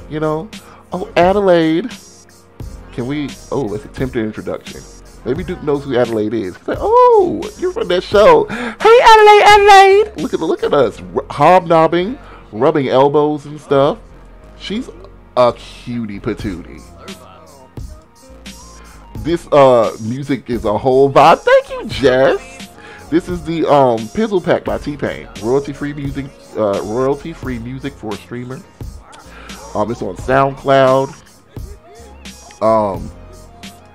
You know. Oh, Adelaide. Can we? Oh, let's attempt an introduction. Maybe Duke knows who Adelaide is. like, oh, you're from that show. Hey, Adelaide, Adelaide. Look at look at us hobnobbing, rubbing elbows and stuff. She's a cutie patootie. This uh music is a whole vibe. Thank you, Jess. This is the um Pizzle Pack by T Pain. Royalty free music, uh, royalty free music for a streamer. Um, it's on SoundCloud. Um,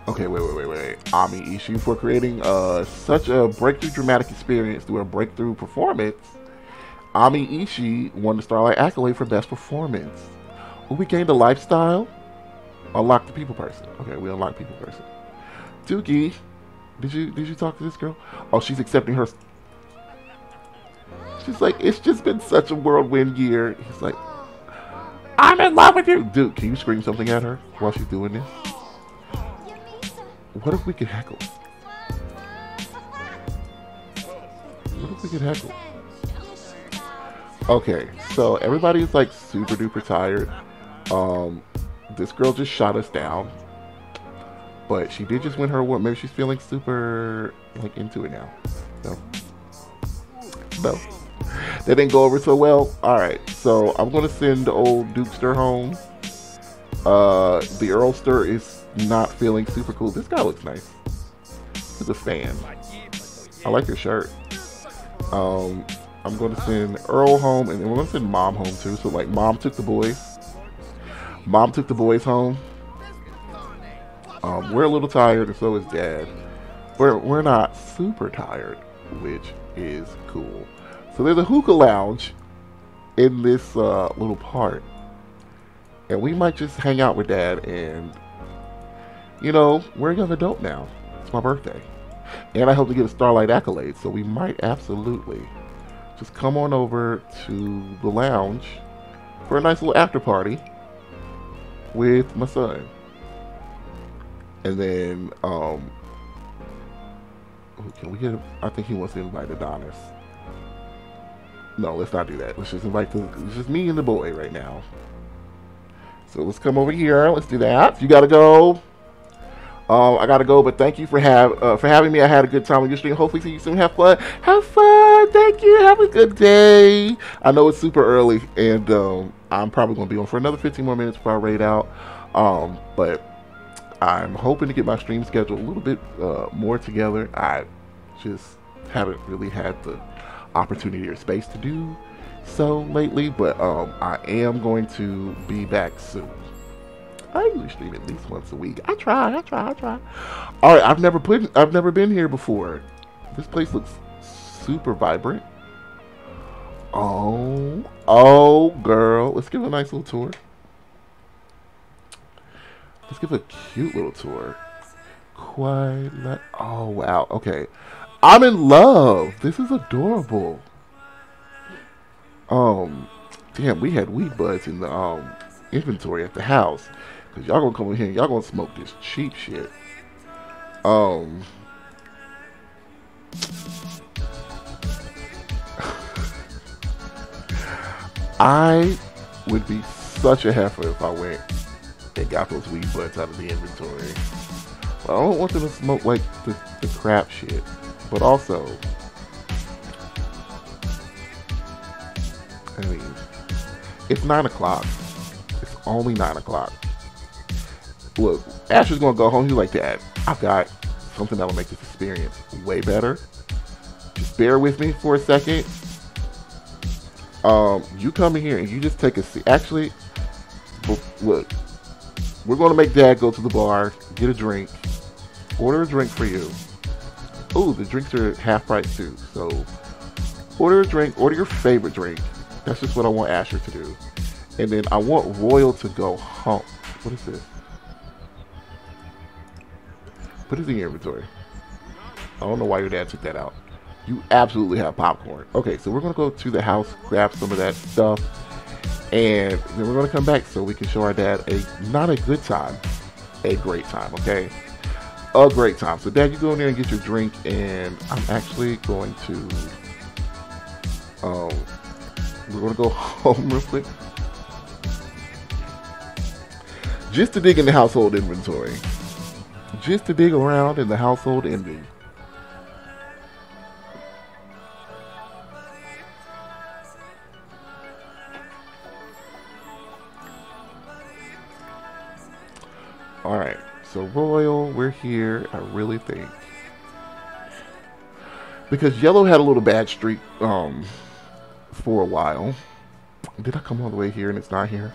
Okay, wait, wait, wait, wait. Ami Ishii for creating uh, such a breakthrough dramatic experience through a breakthrough performance. Ami Ishii won the Starlight accolade for best performance. we gained a lifestyle. Unlock the people person. Okay, we unlock people person. Dookie, did you did you talk to this girl? Oh, she's accepting her. She's like, it's just been such a whirlwind year. He's like, I'm in love with you, dude. Can you scream something at her while she's doing this? What if we could heckle? What if we could heckle? Okay, so everybody's like super duper tired. Um, this girl just shot us down, but she did just win her award. Maybe she's feeling super like into it now. No, no, that didn't go over so well. All right, so I'm gonna send old Dukester home. Uh, the Earlster is not feeling super cool. This guy looks nice. He's a fan. I like your shirt. Um, I'm going to send Earl home, and then we're going to send Mom home too. So like, Mom took the boys. Mom took the boys home. Um, we're a little tired, and so is Dad. We're we're not super tired, which is cool. So there's a hookah lounge in this uh, little part, and we might just hang out with Dad and you know, we're a young adult now. It's my birthday. And I hope to get a Starlight accolade, so we might absolutely just come on over to the lounge for a nice little after party with my son. And then, um, can we get, a, I think he wants to invite Adonis. No, let's not do that. Let's just invite the, it's just me and the boy right now. So let's come over here. Let's do that. You gotta go. Um, I gotta go, but thank you for have uh, for having me. I had a good time on your stream. Hopefully, see you soon. Have fun. Have fun. Thank you. Have a good day. I know it's super early, and um, I'm probably to be on for another 15 more minutes before I raid out. Um, but I'm hoping to get my stream schedule a little bit uh, more together. I just haven't really had the opportunity or space to do so lately, but um, I am going to be back soon. I usually stream at least once a week. I try, I try, I try. All right, I've never put, I've never been here before. This place looks super vibrant. Oh, oh, girl, let's give a nice little tour. Let's give a cute little tour. Quite like, oh wow, okay. I'm in love. This is adorable. Um, damn, we had weed buds in the um inventory at the house. Cause y'all gonna come in here and y'all gonna smoke this cheap shit. Um. I would be such a heifer if I went and got those weed buds out of the inventory. But I don't want them to smoke like the, the crap shit. But also, I mean, it's 9 o'clock. It's only 9 o'clock. Look, Asher's gonna go home. He's like, Dad, I've got something that'll make this experience way better. Just bear with me for a second. Um, you come in here and you just take a seat. Actually, look, we're gonna make Dad go to the bar, get a drink, order a drink for you. Oh, the drinks are half price too. So, order a drink, order your favorite drink. That's just what I want Asher to do. And then I want Royal to go home. What is this? Put it in your inventory. I don't know why your dad took that out. You absolutely have popcorn. Okay, so we're gonna go to the house, grab some of that stuff, and then we're gonna come back so we can show our dad a not a good time, a great time. Okay, a great time. So, Dad, you go in there and get your drink, and I'm actually going to. Um, we're gonna go home real quick, just to dig in the household inventory, just to dig around in the household ending. All right, so Royal, we're here. I really think because Yellow had a little bad streak um, for a while. Did I come all the way here and it's not here?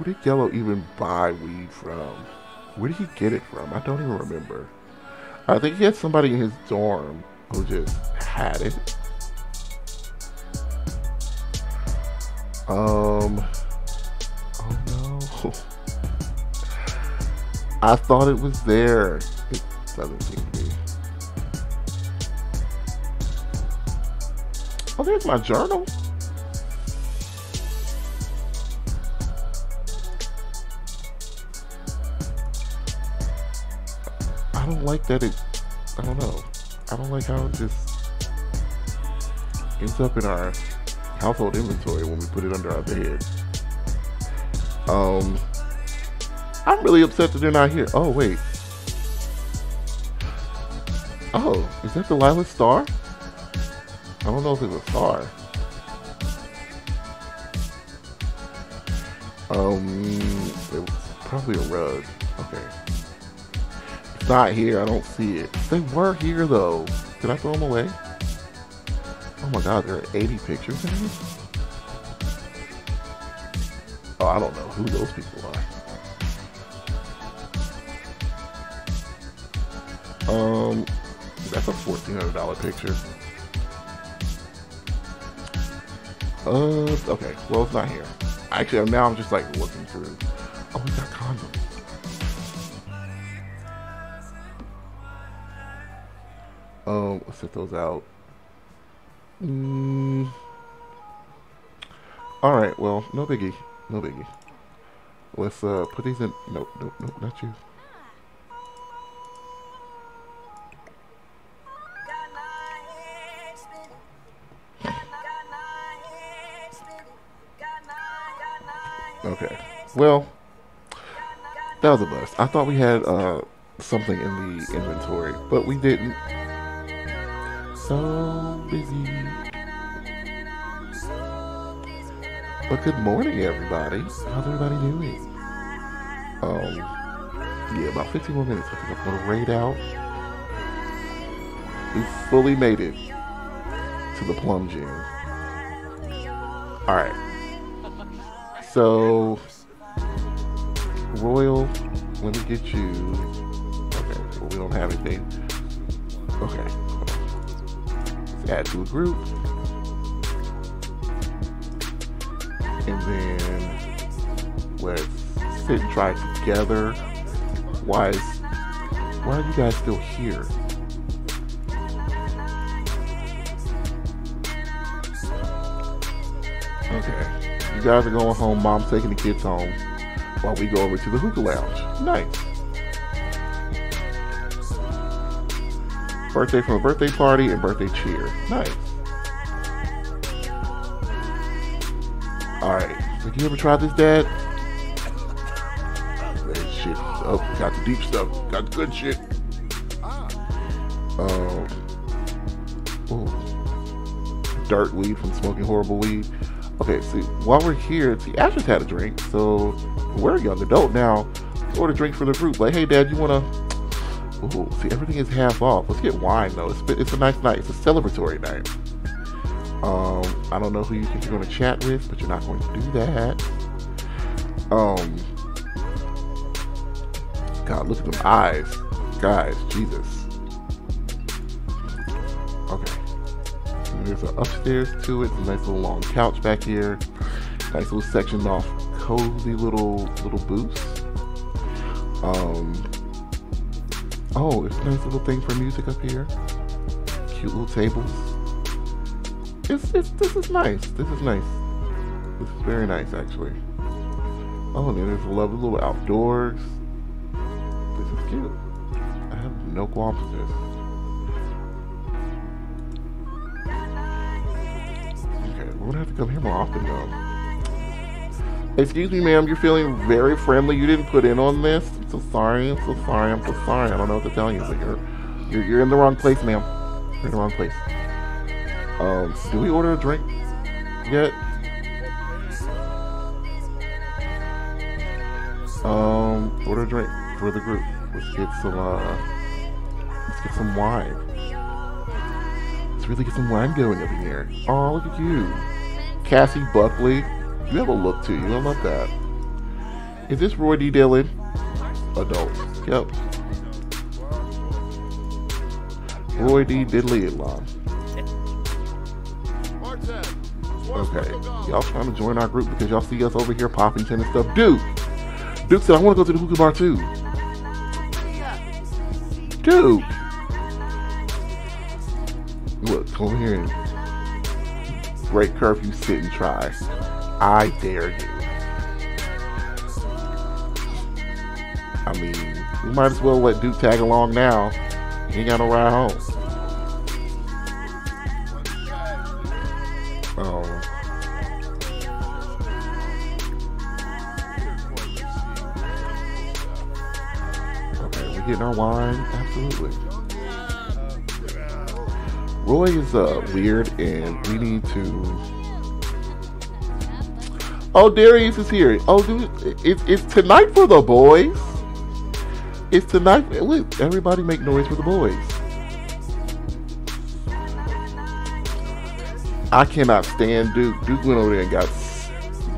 Who did Yellow even buy weed from? Where did he get it from? I don't even remember. I think he had somebody in his dorm who just had it. Um. Oh no. I thought it was there. It doesn't seem to be. Oh, there's my journal. I don't like that it. I don't know. I don't like how it just ends up in our household inventory when we put it under our bed. Um, I'm really upset that they're not here. Oh, wait. Oh, is that Delilah's star? I don't know if it's a star. Um, it was probably a rug. Okay. Not here. I don't see it. They were here, though. Did I throw them away? Oh my god, there are 80 pictures in here? Oh, I don't know who those people are. Um, that's a $1,400 picture. Uh, okay. Well, it's not here. Actually, now I'm just like looking through. Oh, we got Um, let's set those out. Mm. All right. Well, no biggie. No biggie. Let's uh put these in. Nope. Nope. Nope. Not you. Okay. Well, That was a bust. I thought we had uh, something in the inventory, but we didn't. So busy. But good morning, everybody. How's everybody doing? Um, yeah, about 15 more minutes. I think I'm gonna raid out. We fully made it to the plum gen. All right. So, Royal, let me get you. Okay, well, we don't have anything. Okay. Add to a group. And then let's sit and try together. Why is why are you guys still here? Okay. You guys are going home, mom's taking the kids home while we go over to the hookah lounge. Nice. Birthday from a birthday party and birthday cheer. Nice. Alright. Like you ever tried this, Dad? That shit. Oh, got the deep stuff. Got the good shit. Um. Ooh. Dirt weed from smoking horrible weed. Okay, see, while we're here, see, Asher's had a drink, so we're a young adult now. Order drinks for the group. Like, hey, Dad, you wanna? Ooh, see, everything is half off. Let's get wine though. It's it's a nice night. It's a celebratory night. Um, I don't know who you think you're gonna chat with, but you're not going to do that. Um, God, look at them eyes, guys. Jesus. Okay. And there's an upstairs to it. A nice little long couch back here. Nice little section off. Cozy little little booths. Um. Oh, it's a nice little thing for music up here. Cute little tables. It's, it's this is nice. This is nice. This is very nice actually. Oh, and there's a lovely little outdoors. This is cute. I have no qualms with this. Okay, we're gonna have to come here more often though. Excuse me, ma'am, you're feeling very friendly. You didn't put in on this. I'm so sorry. I'm so sorry. I'm so sorry. I don't know what to tell you, but you're you're, you're in the wrong place, ma'am. You're in the wrong place. Um, do we order a drink yet? Um, order a drink for the group. Let's get some. Uh, let's get some wine. Let's really get some wine going over here. Oh, look at you, Cassie Buckley. You have a look to you. I love that. Is this Roy D. Dillon? Adult. Yep. Roy D. Diddley Elon. Okay. Y'all trying to join our group because y'all see us over here popping and stuff. Duke! Duke said, I want to go to the hookah bar too. Duke! Look, come here and break curfew, sit and try. I dare you. I mean, we might as well let Duke tag along now. He ain't got no ride home. Oh. Okay, we're getting our wine? Absolutely. Roy is uh, weird, and we need to. Oh, Darius is here. Oh, dude, it's it's tonight for the boys. It's tonight. Look, everybody make noise for the boys. I cannot stand Duke. Duke went over there and got.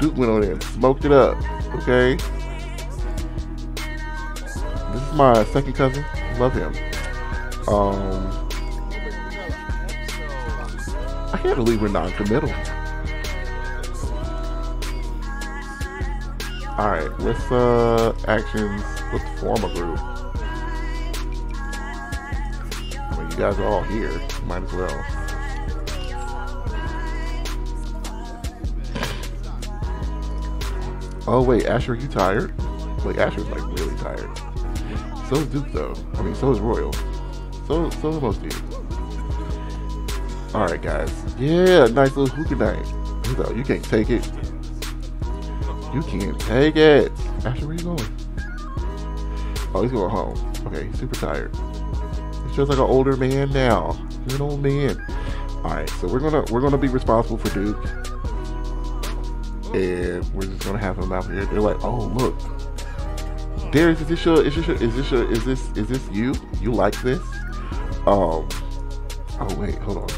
Duke went over there and smoked it up. Okay. This is my second cousin. Love him. Um. I can't believe we're non-committal. All right, let's uh actions. Let's form a group. I mean, you guys are all here. Might as well. Oh wait, Asher, are you tired? Like Asher's like really tired. So is Duke though. I mean, so is Royal. So so is most of you. All right, guys. Yeah, nice little hookah night. You know, you can't take it. You can't take it. Asher, where you going? Oh, he's going home. Okay, he's super tired. He's just like an older man now. He's an old man. All right, so we're gonna we're gonna be responsible for Duke, and we're just gonna have him out here. They're like, oh look, Darius, is this your is this your, is this your, is this is this you? You like this? Um. Oh wait, hold on.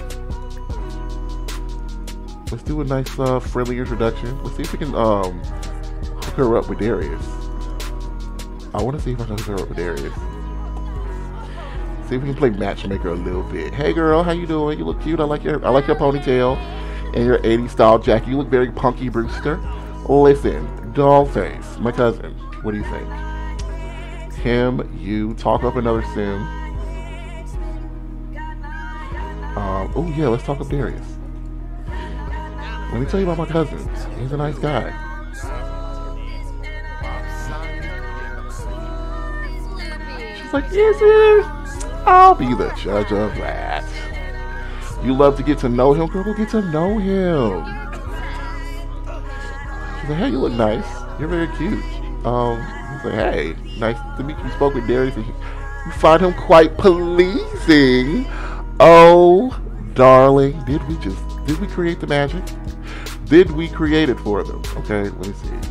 Let's do a nice uh, friendly introduction. Let's see if we can um her up with Darius. I want to see if I can hook her up with Darius. See if we can play matchmaker a little bit. Hey girl, how you doing? You look cute. I like your I like your ponytail and your 80s style jacket. You look very punky Brewster. Listen, Dollface, my cousin. What do you think? Him, you, talk up another sim. Um, oh yeah, let's talk up Darius. Let me tell you about my cousin. He's a nice guy. Like, is it? I'll be the judge of that. You love to get to know him, girl. Go get to know him. She's like, hey, you look nice. You're very cute. Um, he's like, hey, nice to meet you. Spoke with Darius, you find him quite pleasing. Oh, darling, did we just did we create the magic? Did we create it for them? Okay, let me see.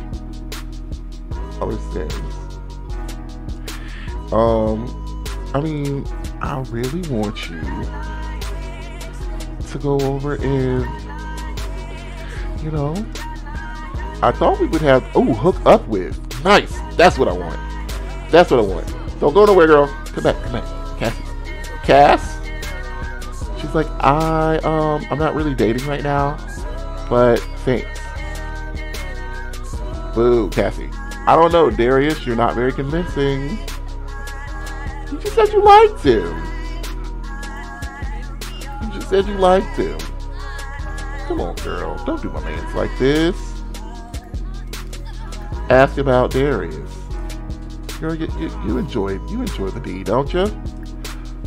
Oh, it says. Um, I mean, I really want you to go over and, you know, I thought we would have, oh, hook up with. Nice. That's what I want. That's what I want. Don't go nowhere, girl. Come back, come back. Cassie. Cass? She's like, I, um, I'm not really dating right now, but thanks. Boo, Cassie. I don't know, Darius, you're not very convincing. You just said you liked him. You just said you liked him. Come on, girl. Don't do my mans like this. Ask about Darius. Girl, you, you, you enjoy you enjoy the deed, don't you?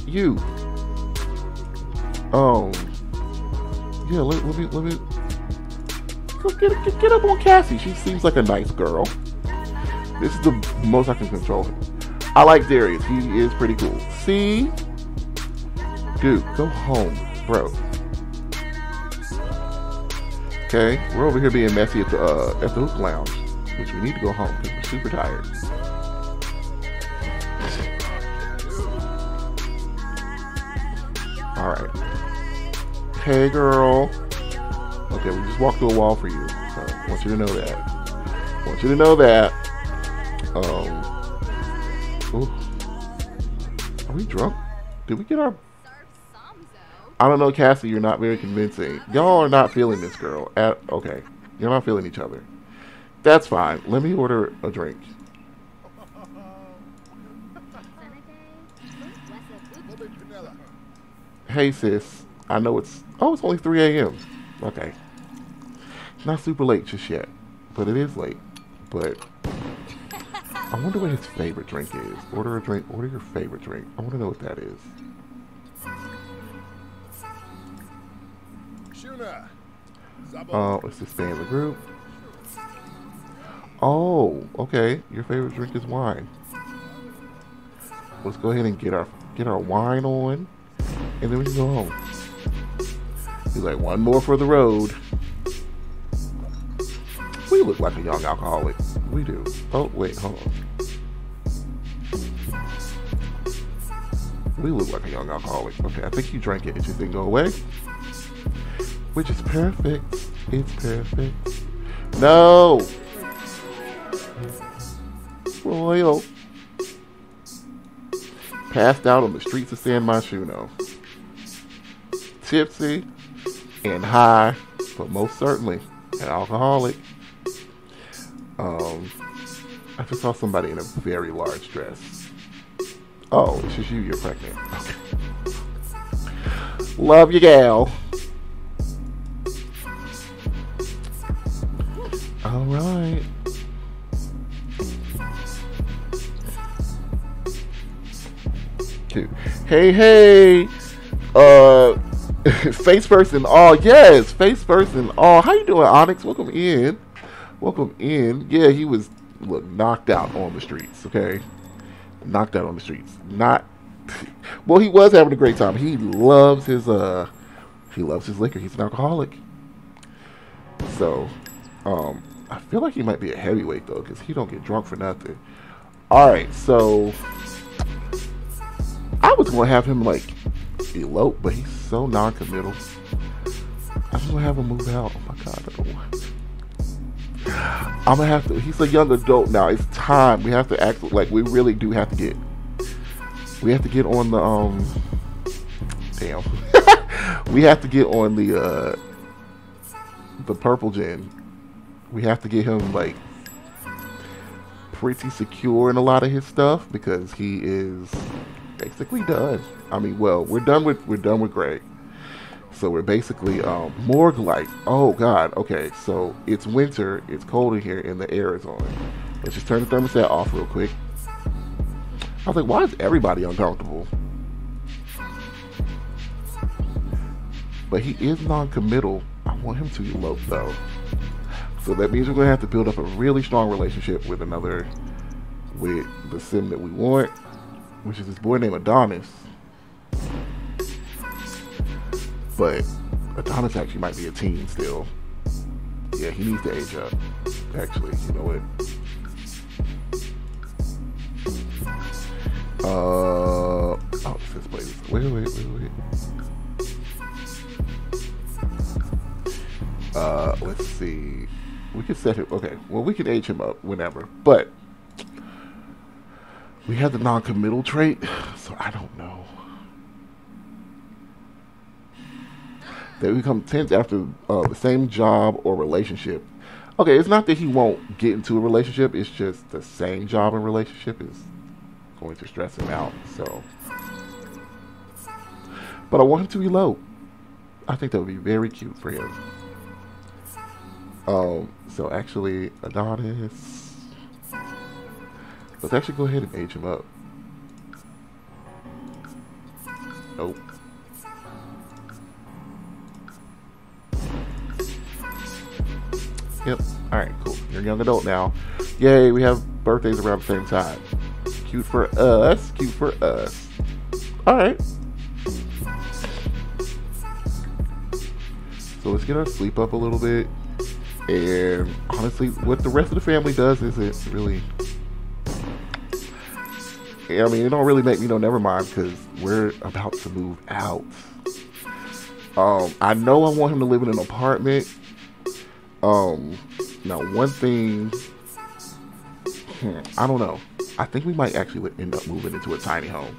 You. Um. Yeah. Let, let me let me. Get, get get up on Cassie. She seems like a nice girl. This is the most I can control. I like Darius. He is pretty cool. See? Dude, go home, bro. Okay, we're over here being messy at the uh, at the hoop lounge, which we need to go home because we're super tired. All right. Hey, girl. Okay, we just walked through a wall for you. So I want you to know that. I want you to know that. Um. Ooh. Are we drunk? Did we get our I don't know, Cassie. You're not very convincing. Y'all are not feeling this girl. At, okay, you're not feeling each other. That's fine. Let me order a drink. Hey, sis. I know it's. Oh, it's only 3 a.m. Okay. Not super late just yet, but it is late. But I wonder what his favorite drink is. Order a drink. Order your favorite drink. I want to know what that is. Shuna. Uh, let's disband the group. Oh, okay. Your favorite drink is wine. Let's go ahead and get our get our wine on, and then we can go home. He's like, one more for the road. We look like a young alcoholic. We do. Oh, wait, hold on. We look like a young alcoholic. Okay, I think you drank it. It just didn't go away. Which is perfect. It's perfect. No! Royal. Passed out on the streets of San Myshuno. Tipsy and high, but most certainly an alcoholic. Um, I just saw somebody in a very large dress. Oh, it's just you, you're pregnant. Love you, gal. All right. Hey, hey. Uh, face person. Oh, yes, face person. Oh, how you doing, Onyx? Welcome in. Welcome in. Yeah, he was look knocked out on the streets. Okay, knocked out on the streets. Not well, he was having a great time. He loves his uh he loves his liquor. He's an alcoholic. So, um I feel like he might be a heavyweight though, because he don't get drunk for nothing. All right, so I was gonna have him like elope, but he's so non-committal. I'm gonna have him move out. Oh my god, I don't want. I'm gonna have to. He's a young adult now. It's time. We have to act like we really do have to get. We have to get on the um. Damn. we have to get on the uh. The purple gen. We have to get him like pretty secure in a lot of his stuff because he is basically done. I mean, well, we're done with we're done with Greg. So we're basically um, morgue like. Oh God. Okay. So it's winter. It's cold in here, and the air is on. Let's just turn the thermostat off real quick. I was like, why is everybody uncomfortable? But he is non-committal. I want him to elope though. So that means we're gonna have to build up a really strong relationship with another, with the sim that we want, which is this boy named Adonis. But Adonis actually might be a teen still. Yeah, he needs to age up. Actually, you know what? Uh, oh, this place. Wait, wait, wait, wait. Uh, let's see. We can set him. Okay, well, we can age him up whenever, but we have the non-committal trait, so I don't know. They become tense after uh, the same job or relationship. Okay, it's not that he won't get into a relationship. It's just the same job and relationship is going to stress him out. So, but I want him to elope. I think that would be very cute for him. Um, so actually, Adonis. Let's actually go ahead and age him up. Nope. Yep. Alright, cool. You're a young adult now. Yay, we have birthdays around the same time. Cute for us. Cute for us. Alright. So let's get our sleep up a little bit. And honestly, what the rest of the family does isn't really. I mean, it don't really make me know. Never mind, because we're about to move out. Um, I know I want him to live in an apartment. Um, now one thing, hmm, I don't know. I think we might actually end up moving into a tiny home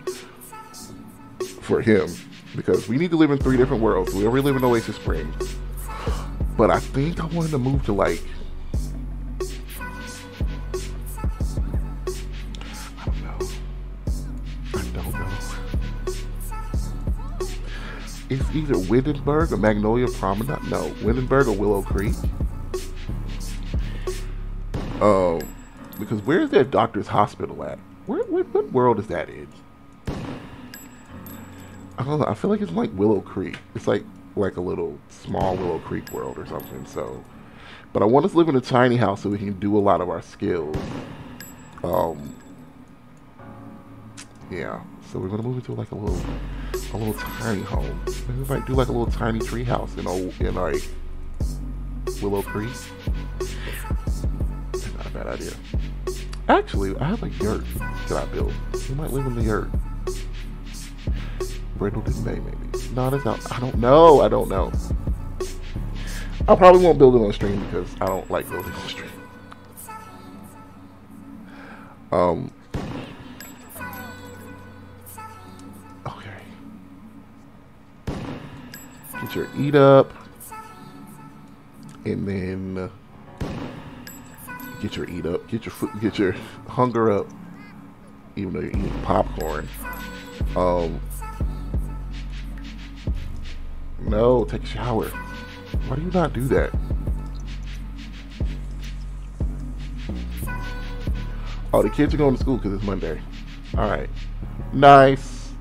for him because we need to live in three different worlds. We already live in Oasis Springs. But I think I wanted to move to like I don't know. I don't know. It's either Windenburg or Magnolia Promenade. No, Windenburg or Willow Creek. Um, because where's that doctor's hospital at? Where, what, what world is that in? I don't know. I feel like it's like Willow Creek. It's like like a little small Willow Creek world or something. So, but I want us to live in a tiny house so we can do a lot of our skills. Um, yeah. So we're gonna move into like a little, a little tiny home. Maybe we might do like a little tiny tree house in old, in like Willow Creek. Bad idea. Actually, I have a yurt that I built. We might live in the yurt. Brindleton Bay, maybe. No, that's not. I don't know. I don't know. I probably won't build it on stream because I don't like building on stream. Um. Okay. Get your eat up, and then get your eat up. Get your food. Get your hunger up. Even though you're eating popcorn. Um. No, take a shower. Why do you not do that? Oh, the kids are going to school because it's Monday. Alright. Nice.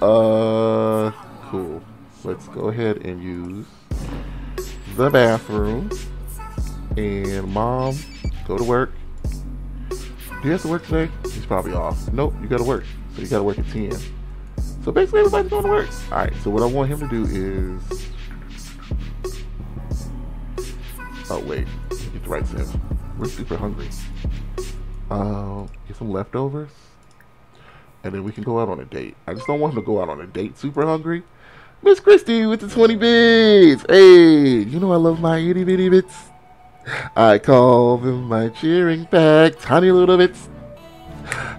Uh, cool. Let's go ahead and use the bathroom. And mom, go to work. Do you have to work today? He's probably off. Nope, you gotta work. So you gotta work at 10. So basically everybody's going to work. Alright, so what I want him to do is Oh wait, get the right sense. We're super hungry. Uh, get some leftovers. And then we can go out on a date. I just don't want him to go out on a date super hungry. Miss Christie with the 20 bits. Hey, you know I love my itty bitty bits. I call them my cheering pack. Tiny little bits.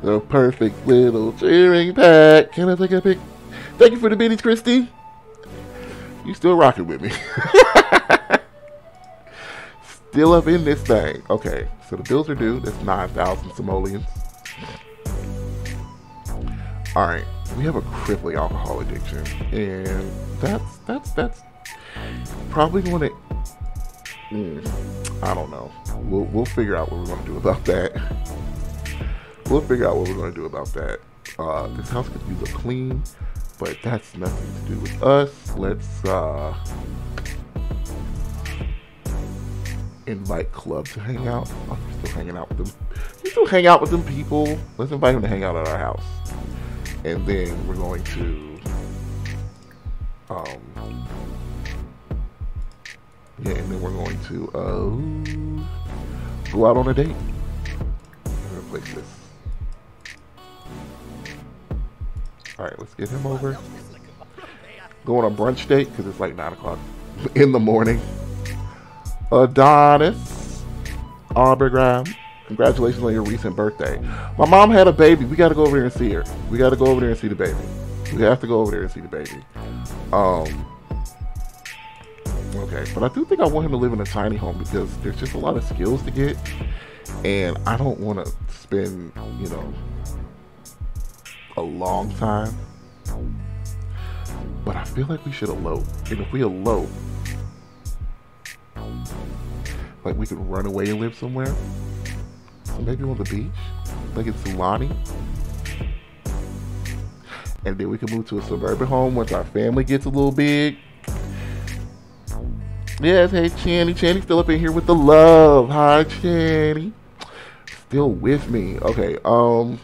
The perfect little cheering pack. Can I take a pic? Thank you for the biddies, Christy. You still rocking with me. still up in this thing. Okay, so the bills are due. That's 9,000 simoleons. All right, we have a crippling alcohol addiction, and that's that's that's probably going to. Mm, I don't know. We'll we'll figure out what we're going to do about that. We'll figure out what we're going to do about that. Uh, this house could use a clean, but that's nothing to do with us. Let's uh, invite Club to hang out. Still hanging out with them. You still hang out with them people. Let's invite him to hang out at our house. And then we're going to um Yeah, and then we're going to uh go out on a date. Replace this. Alright, let's get him over. Go on a brunch date because it's like 9 o'clock in the morning. Adonis Aubergram, congratulations on your recent birthday. My mom had a baby. We got to go over there and see her. We got to go over there and see the baby. We have to go over there and see the baby. Um. Okay, but I do think I want him to live in a tiny home because there's just a lot of skills to get, and I don't want to spend, you know, a long time. But I feel like we should elope, and if we elope, like we could run away and live somewhere. So maybe on the beach, like in Sulani. And then we can move to a suburban home once our family gets a little big. Yes, hey Channy. Channy's still up in here with the love. Hi Channy. Still with me. Okay, um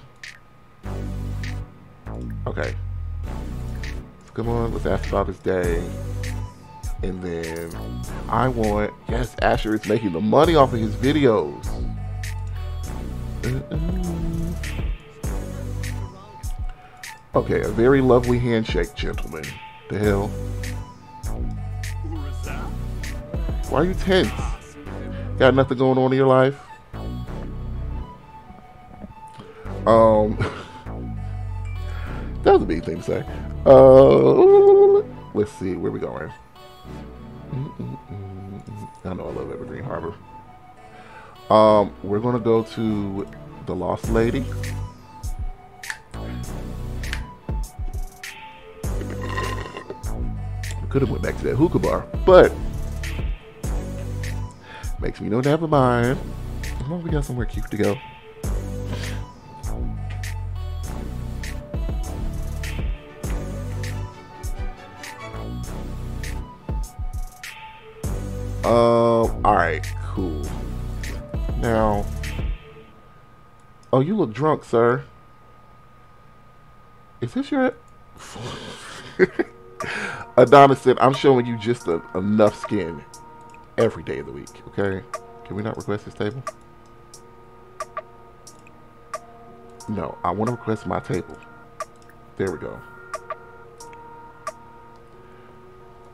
Okay. Come on, let's ask about his day. And then I want, yes, Asher is making the money off of his videos. Okay, a very lovely handshake, gentlemen. The hell? Why are you tense? Got nothing going on in your life? Um, that was a big thing to say. Uh, let's see, where we going? I know I love Evergreen Harbor. Um, we're gonna go to the Lost Lady. We could have went back to that hookah bar, but makes me know never mind. As long as we got somewhere cute to go. Um, alright, cool. Now, oh, you look drunk, sir. Is this your. Adonis said, I'm showing you just a, enough skin every day of the week, okay? Can we not request this table? No, I want to request my table. There we go.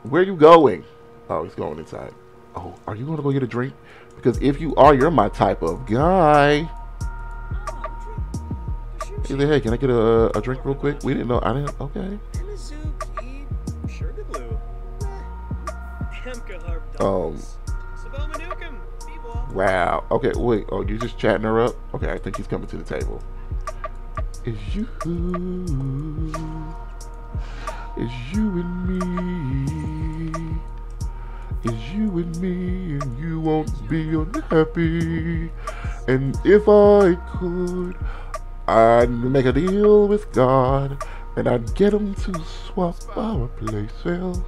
Where are you going? Oh, he's going inside. Oh, are you going to go get a drink? Because if you are, you're my type of guy. Hey, hey, can I get a, a drink real quick? We didn't know. I didn't. Okay. Um. Wow. Okay. Wait. Oh, you're just chatting her up? Okay. I think he's coming to the table. Is you? Is you and me? is you and me, and you won't be unhappy. And if I could, I'd make a deal with God, and I'd get him to swap our places.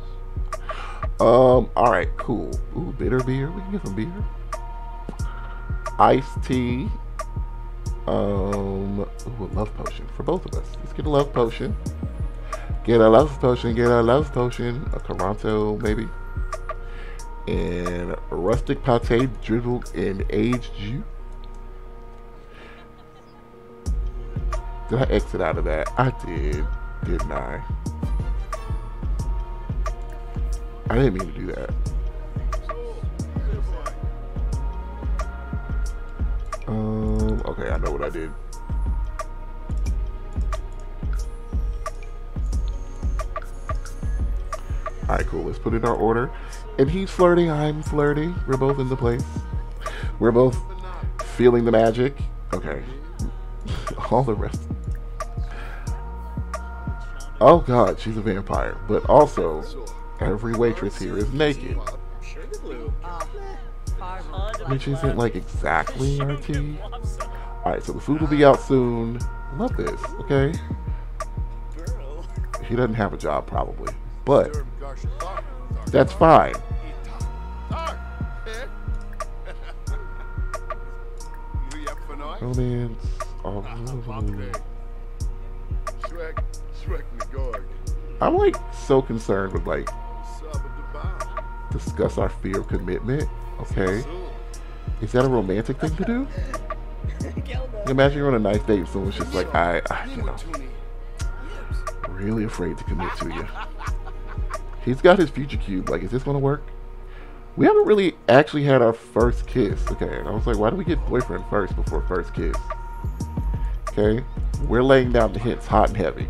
Um, alright, cool. Ooh, bitter beer. We can get some beer. Iced tea. Um, ooh, a love potion for both of us. Let's get a love potion. Get a love potion. Get a love potion. A Caronto, maybe. And rustic pate drizzled in aged juice. Did I exit out of that? I did, didn't I? I didn't mean to do that. Um, okay, I know what I did. Alright, cool. Let's put in our order. And he's flirting, I'm flirting. We're both in the place. We're both feeling the magic. Okay. All the rest. Oh god, she's a vampire. But also, every waitress here is naked. Which isn't like exactly our tea. Alright, so the food will be out soon. Love this, okay? He doesn't have a job probably. But that's fine. Romance. Oh, I'm like so concerned with like discuss our fear of commitment. Okay. Is that a romantic thing to do? Imagine you're on a nice date and someone's just like, I, I you know, really afraid to commit to you. He's got his future cube. Like, is this gonna work? We haven't really actually had our first kiss. Okay, and I was like, why do we get boyfriend first before first kiss? Okay, we're laying down the hints hot and heavy.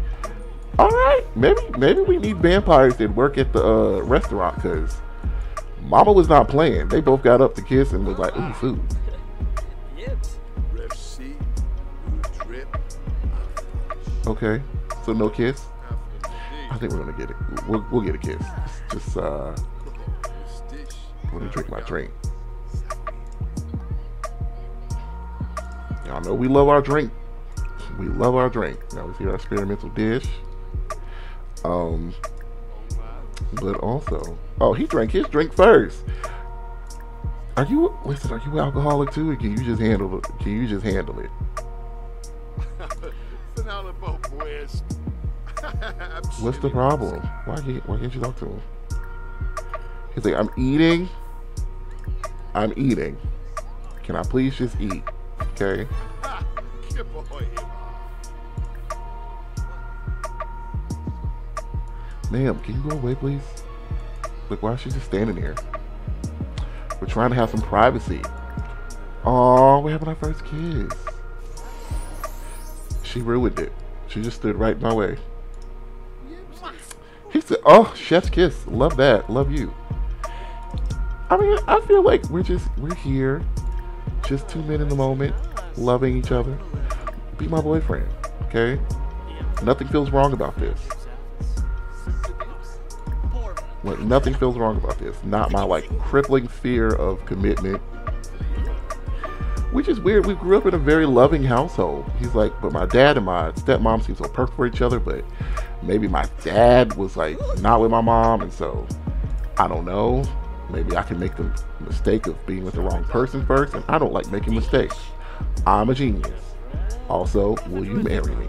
All right, maybe maybe we need vampires that work at the uh, restaurant because Mama was not playing. They both got up to kiss and was like, ooh, food. Okay, so no kiss. I think we're gonna get it. We'll, we'll get a kiss. Just uh, I'm gonna drink my drink. Y'all know we love our drink. We love our drink. Now we see our experimental dish. Um, but also, oh, he drank his drink first. Are you listen? Are you alcoholic too, or can you just handle it? Can you just handle it? What's the problem? Why can't Why can't you talk to him? He's like, I'm eating. I'm eating. Can I please just eat? Okay. Ma'am, can you go away, please? Look, why is she just standing here? We're trying to have some privacy. Oh, we're having our first kiss. She ruined it. She just stood right in my way. He said, "Oh, chef's kiss. Love that. Love you." I mean, I feel like we're just we're here, just two men in the moment, loving each other. Be my boyfriend, okay? Nothing feels wrong about this. Like, nothing feels wrong about this. Not my like crippling fear of commitment. Which is weird. We grew up in a very loving household. He's like, but my dad and my stepmom seem so perfect for each other, but maybe my dad was like not with my mom, and so I don't know. Maybe I can make the mistake of being with the wrong person first, and I don't like making mistakes. I'm a genius. Also, will you marry me?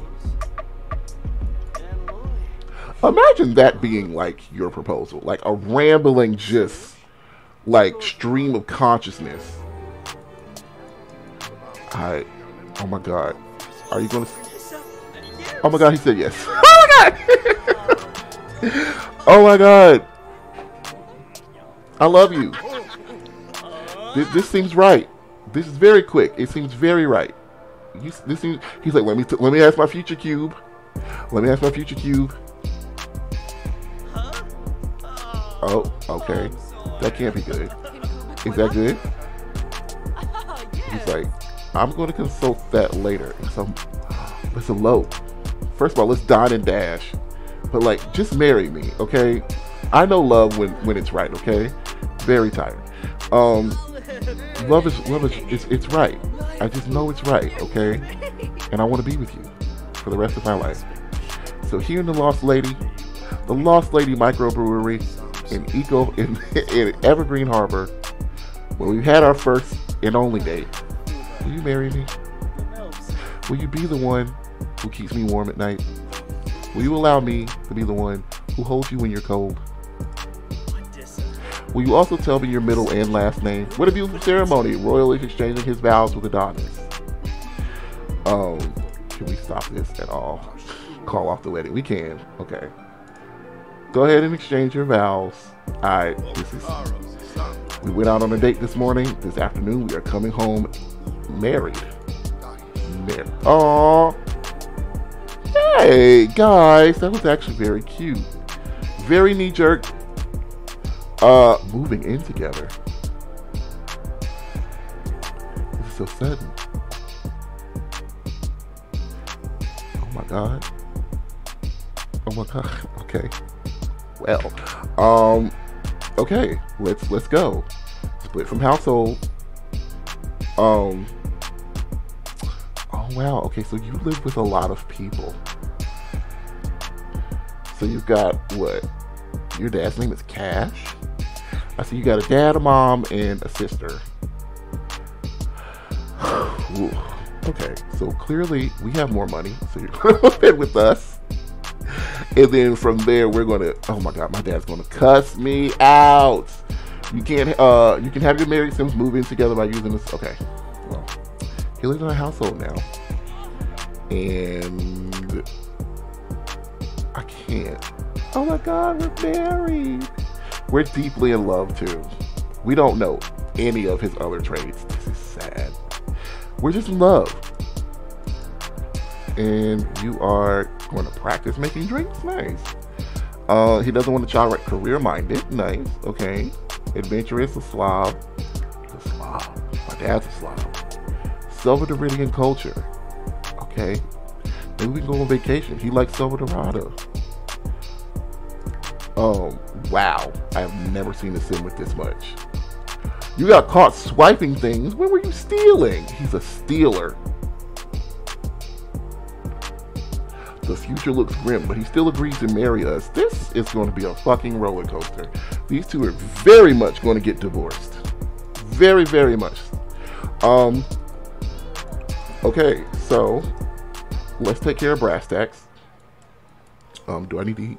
Imagine that being like your proposal, like a rambling, just like stream of consciousness. I, oh my god, are you gonna? Oh my god, he said yes. Oh my god. oh my god. I love you. This, this, seems right. This is very quick. It seems very right. He's, this seems, he's like, let me let me ask my future cube. Let me ask my future cube. Oh, okay. That can't be good. Is that good? He's like, I'm going to consult that later. So let's elope. First of all, let's dine and dash. But like, just marry me, okay? I know love when when it's right, okay? Very tired. Um, love is love is it's, it's right. I just know it's right, okay? And I want to be with you for the rest of my life. So here in the Lost Lady, the Lost Lady Microbrewery in Eco in, in Evergreen Harbor, where we had our first and only date. Will you marry me? Will you be the one who keeps me warm at night? Will you allow me to be the one who holds you when you're cold? Will you also tell me your middle and last name? What a beautiful ceremony, royally exchanging his vows with Adonis. Um, can we stop this at all? Call off the wedding. We can. Okay. Go ahead and exchange your vows. Alright, this is we went out on a date this morning. This afternoon we are coming home married. Married. Aww. Hey guys, that was actually very cute. Very knee jerk. Uh moving in together. This is so sudden. Oh my god. Oh my god. Okay. Well, um, okay, let's let's go. Split from household. Um. Oh wow. Okay, so you live with a lot of people. So you've got what? Your dad's name is Cash. I see you got a dad, a mom, and a sister. Okay, so clearly we have more money, so you're gonna live with us. And then from there, we're gonna. Oh my God, my dad's gonna cuss me out. You can't. Uh, you can have your married Sims move in together by using this. Okay. Well, he lives in a household now, and I can't. Oh my God, we're married. We're deeply in love too. We don't know any of his other traits. This is sad. We're just in love. And you are going to practice making drinks? Nice. Uh, he doesn't want a child right career minded. Nice. Okay. Adventurous, a slob. A Slav. My dad's a Slav. Salvadorian culture. Okay. Maybe we can go on vacation. He likes Selvadorada. Um, wow. I have never seen a sim with this much. You got caught swiping things. When were you stealing? He's a stealer. The future looks grim, but he still agrees to marry us. This is going to be a fucking roller coaster. These two are very much going to get divorced. Very, very much. Um. Okay, so let's take care of brass tacks. Um, do I need to eat?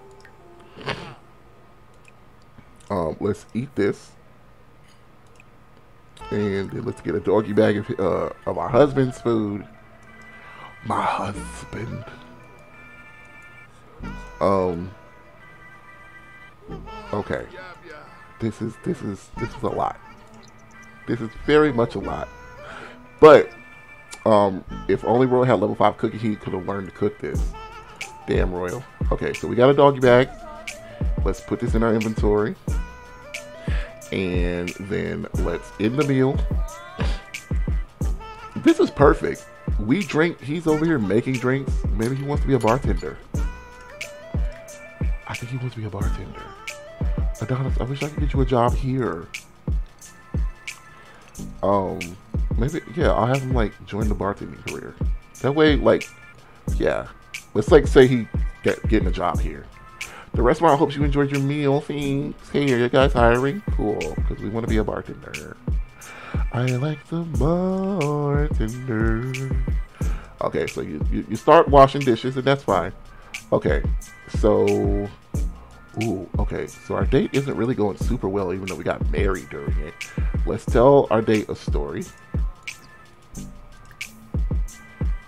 Um, let's eat this. And let's get a doggy bag of, uh, of our husband's food. My husband. Um. Okay. This is this is this is a lot. This is very much a lot. But um, if only Royal had level five cooking, he could have learned to cook this. Damn Royal. Okay, so we got a doggy bag. Let's put this in our inventory. And then let's end the meal. This is perfect. We drink, he's over here making drinks. Maybe he wants to be a bartender. I think he wants to be a bartender. Adonis, I wish I could get you a job here. Um, maybe, yeah, I'll have him, like, join the bartending career. That way, like, yeah. Let's, like, say he get getting a job here. The restaurant hopes you enjoyed your meal. Thanks. Hey, are you guys hiring? Cool, because we want to be a bartender. I like the bartender. Okay, so you, you, you start washing dishes, and that's fine. Okay, so. Ooh, okay, so our date isn't really going super well, even though we got married during it. Let's tell our date a story.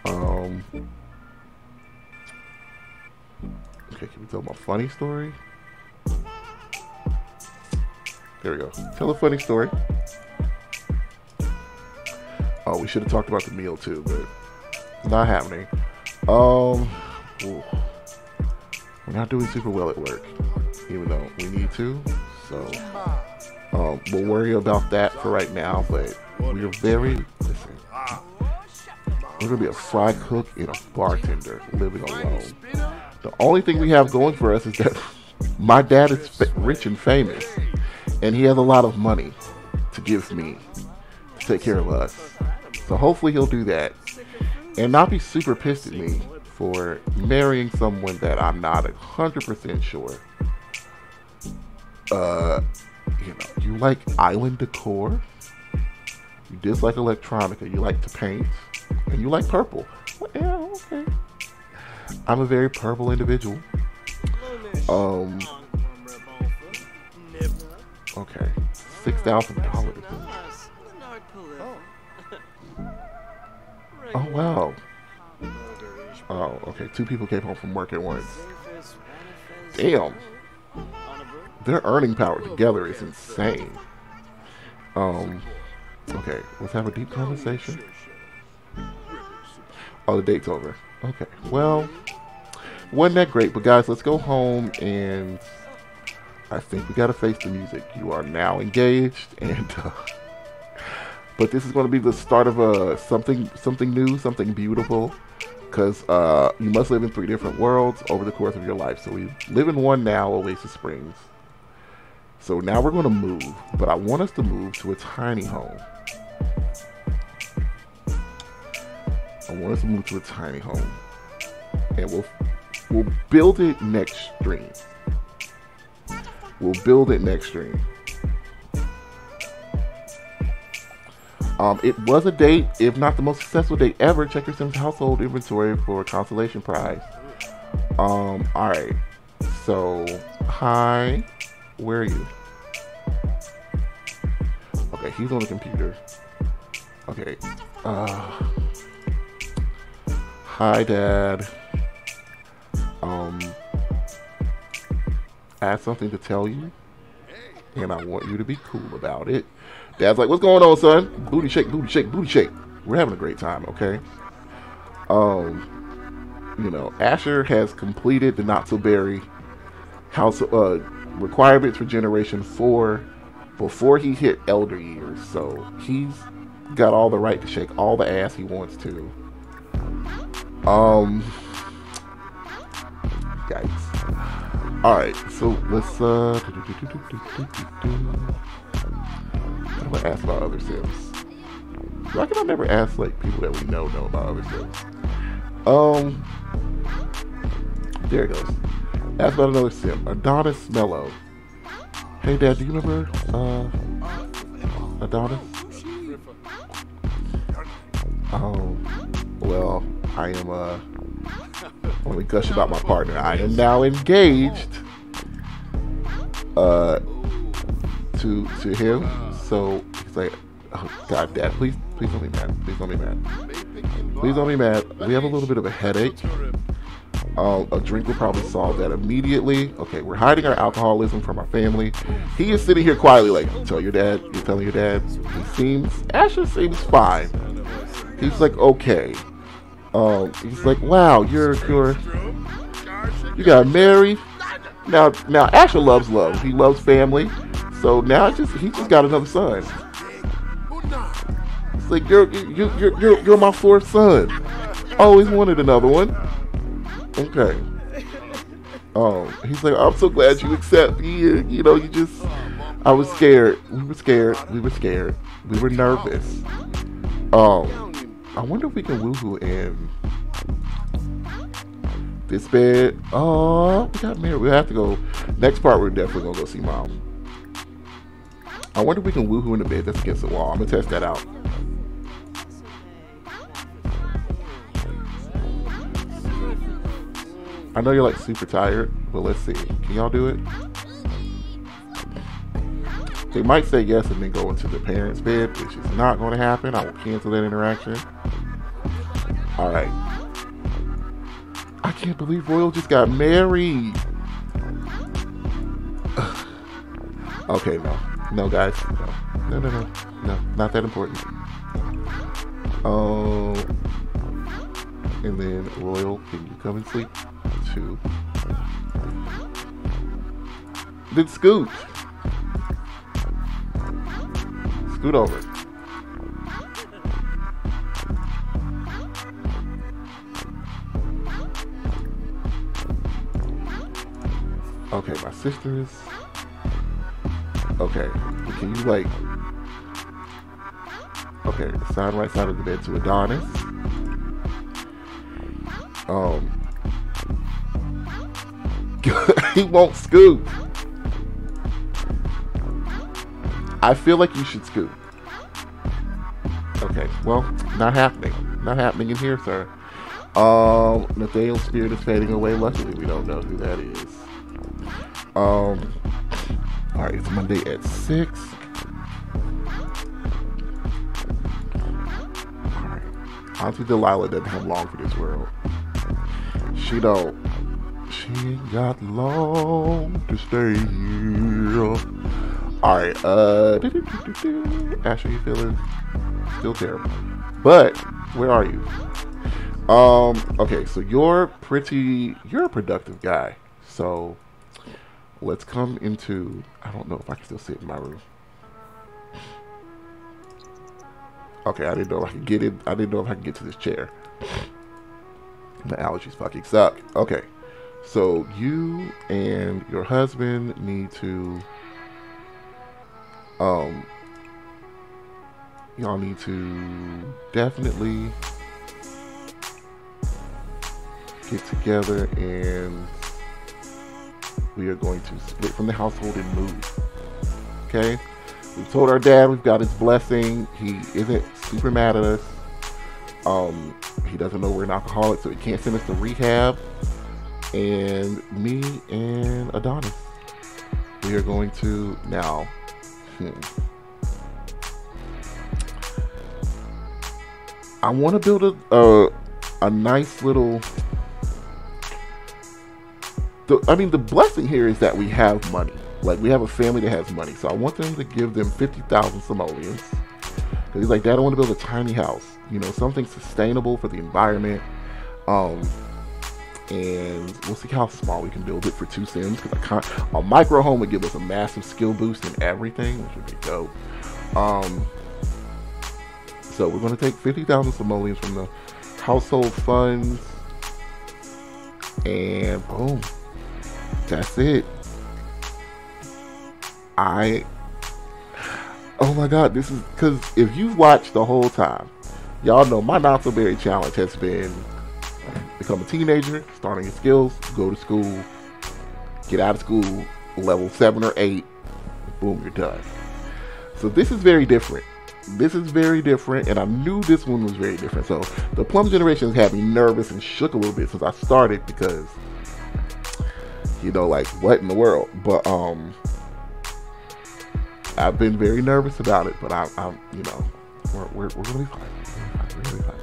Um. Okay, can we tell my funny story? There we go. Tell a funny story. Oh, we should have talked about the meal too, but not happening. Um, ooh. We're not doing super well at work, even though we need to. So, um, we'll worry about that for right now. But we're very listen. We're gonna be a fry cook and a bartender living alone. The only thing we have going for us is that my dad is rich and famous, and he has a lot of money to give me to take care of us. So hopefully he'll do that and not be super pissed at me for marrying someone that I'm not a hundred percent sure. Uh, you know, you like island decor. You dislike electronica. You like to paint. And you like purple. Well, yeah, okay. I'm a very purple individual. Um, okay. $6,000. Oh, wow. Oh, okay. Two people came home from work at once. Damn. Their earning power together is insane. Um, okay. Let's have a deep conversation. Oh, the date's over. Okay. Well, wasn't that great? But guys, let's go home and I think we gotta face the music. You are now engaged, and uh, but this is going to be the start of a something something new, something beautiful. Because uh, you must live in three different worlds over the course of your life. So we live in one now, Oasis Springs. So now we're going to move, but I want us to move to a tiny home. I want us to move to a tiny home, and we'll we'll build it next stream. We'll build it next stream. Um, it was a date, if not the most successful date ever. Check your Sims household inventory for a consolation prize. Um, alright. So, hi. Where are you? Okay, he's on the computer. Okay. Uh, hi, Dad. Um, I have something to tell you, and I want you to be cool about it. Dad's like, "What's going on, son? Booty shake, booty shake, booty shake. We're having a great time, okay?" Um, you know, Asher has completed the Not So Berry house uh, requirements for Generation Four before he hit Elder Years, so he's got all the right to shake all the ass he wants to. Um, yikes. All right, so let's uh. Gonna ask about other Sims. Why can I never ask like people that we know know about other Sims? Um, there it goes. Ask about another Sim. Adonis Mello. Hey Dad, do you remember uh Adonis? Oh, well, I am uh. Let me gush about my partner. I am now engaged. Uh, to to him. So he's like, oh, God, Dad, please, please don't be mad. Please don't be mad. Please don't be mad. We have a little bit of a headache. Um, a drink will probably solve that immediately. Okay, we're hiding our alcoholism from our family. He is sitting here quietly, like, tell your dad. You're telling your dad. He seems, Asher seems fine. He's like, okay. Um, he's like, wow, you're, you're, you got married. Now, now Asher loves love. He loves family. So now it's just he just got another son. It's like you're you you're you're, you're my fourth son. Always wanted another one. Okay. Um, he's like, I'm so glad you accept me. You know, you just, I was scared. We were scared. We were scared. We were nervous. Um, I wonder if we can woohoo in this bed. Oh, we got married. We have to go. Next part, we're definitely gonna go see mom. I wonder if we can woohoo in the bed that's against the wall. I'm gonna test that out. I know you're like super tired, but let's see. Can y'all do it? They might say yes and then go into the parents' bed, which is not going to happen. I will cancel that interaction. All right. I can't believe Royal just got married. okay, no. No, guys. No. No, no, no. No, not that important. Oh. And then, Royal, can you come and sleep? Two. Then Scoot. Scoot over. Okay, my sisters. Okay, can you like? Okay, side right side of the bed to Adonis. Um, he won't scoop. I feel like you should scoop. Okay, well, not happening. not happening in here, sir. Um, Nathaniel's spirit is fading away. Luckily, we don't know who that is. Um, all right, it's Monday at six. All right, Auntie Delilah doesn't have long for this world. She don't. She ain't got long to stay here. All right, uh, Asher, you feeling still terrible, but where are you? Um, okay, so you're pretty, you're a productive guy. So let's come into, I don't know if I can still sit in my room. Okay, I didn't know if I could get it. I didn't know if I could get to this chair. My allergies fucking suck. Okay, so you and your husband need to, um, y'all need to definitely get together and we are going to split from the household and move. Okay? We've told our dad we've got his blessing. He isn't super mad at us. Um, he doesn't know we're an alcoholic, so he can't send us to rehab. And me and Adonis, we are going to now. Hmm. I want to build a, a a nice little the, I mean, the blessing here is that we have money. Like, we have a family that has money. So I want them to give them 50,000 simoleons. Because he's like, Dad, I want to build a tiny house. You know, something sustainable for the environment. Um, and we'll see how small we can build it for two sims. Because I a micro home would give us a massive skill boost in everything, which would be dope. Um, so we're going to take 50,000 simoleons from the household funds. And boom, that's it. I. Oh my god, this is because if you watch the whole time, y'all know my not so berry challenge has been become a teenager, starting your skills, go to school, get out of school, level seven or eight, boom, you're done. So this is very different. This is very different, and I knew this one was very different. So the Plum generation has had me nervous and shook a little bit since I started because you know, like what in the world? But um, I've been very nervous about it, but I, I'm, you know, we're we're, we're be fine. We're fine.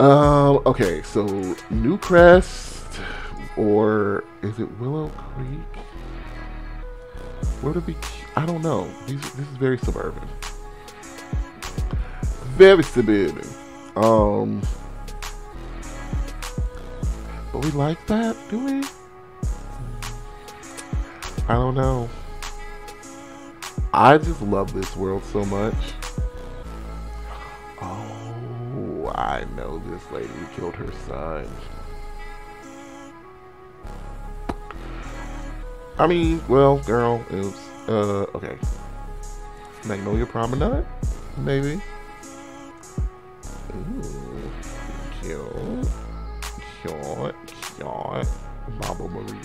Um. Okay. So Newcrest, or is it Willow Creek? Where to be? I don't know. These, this is very suburban. Very suburban. Um. But we like that, do we? I don't know. I just love this world so much. Oh, I know this lady killed her son. I mean, well, girl, was, uh, okay. Magnolia Promenade? Maybe. Ooh, cute cute, cute Baba Marie.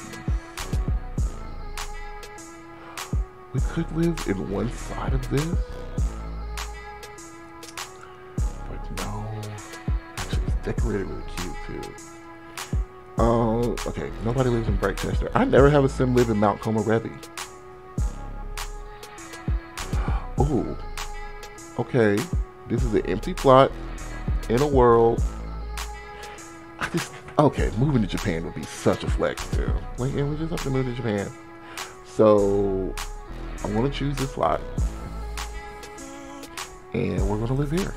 We could live in one side of this. But no. Actually, it's decorated really cute too. Oh, uh, okay. Nobody lives in Britechester. I never have a sim live in Mount Komorebi. Oh, okay. This is an empty plot in a world. I just Okay, moving to Japan would be such a flex too. Like, and we just have to move to Japan. So I want to choose this lot, and we're gonna live here.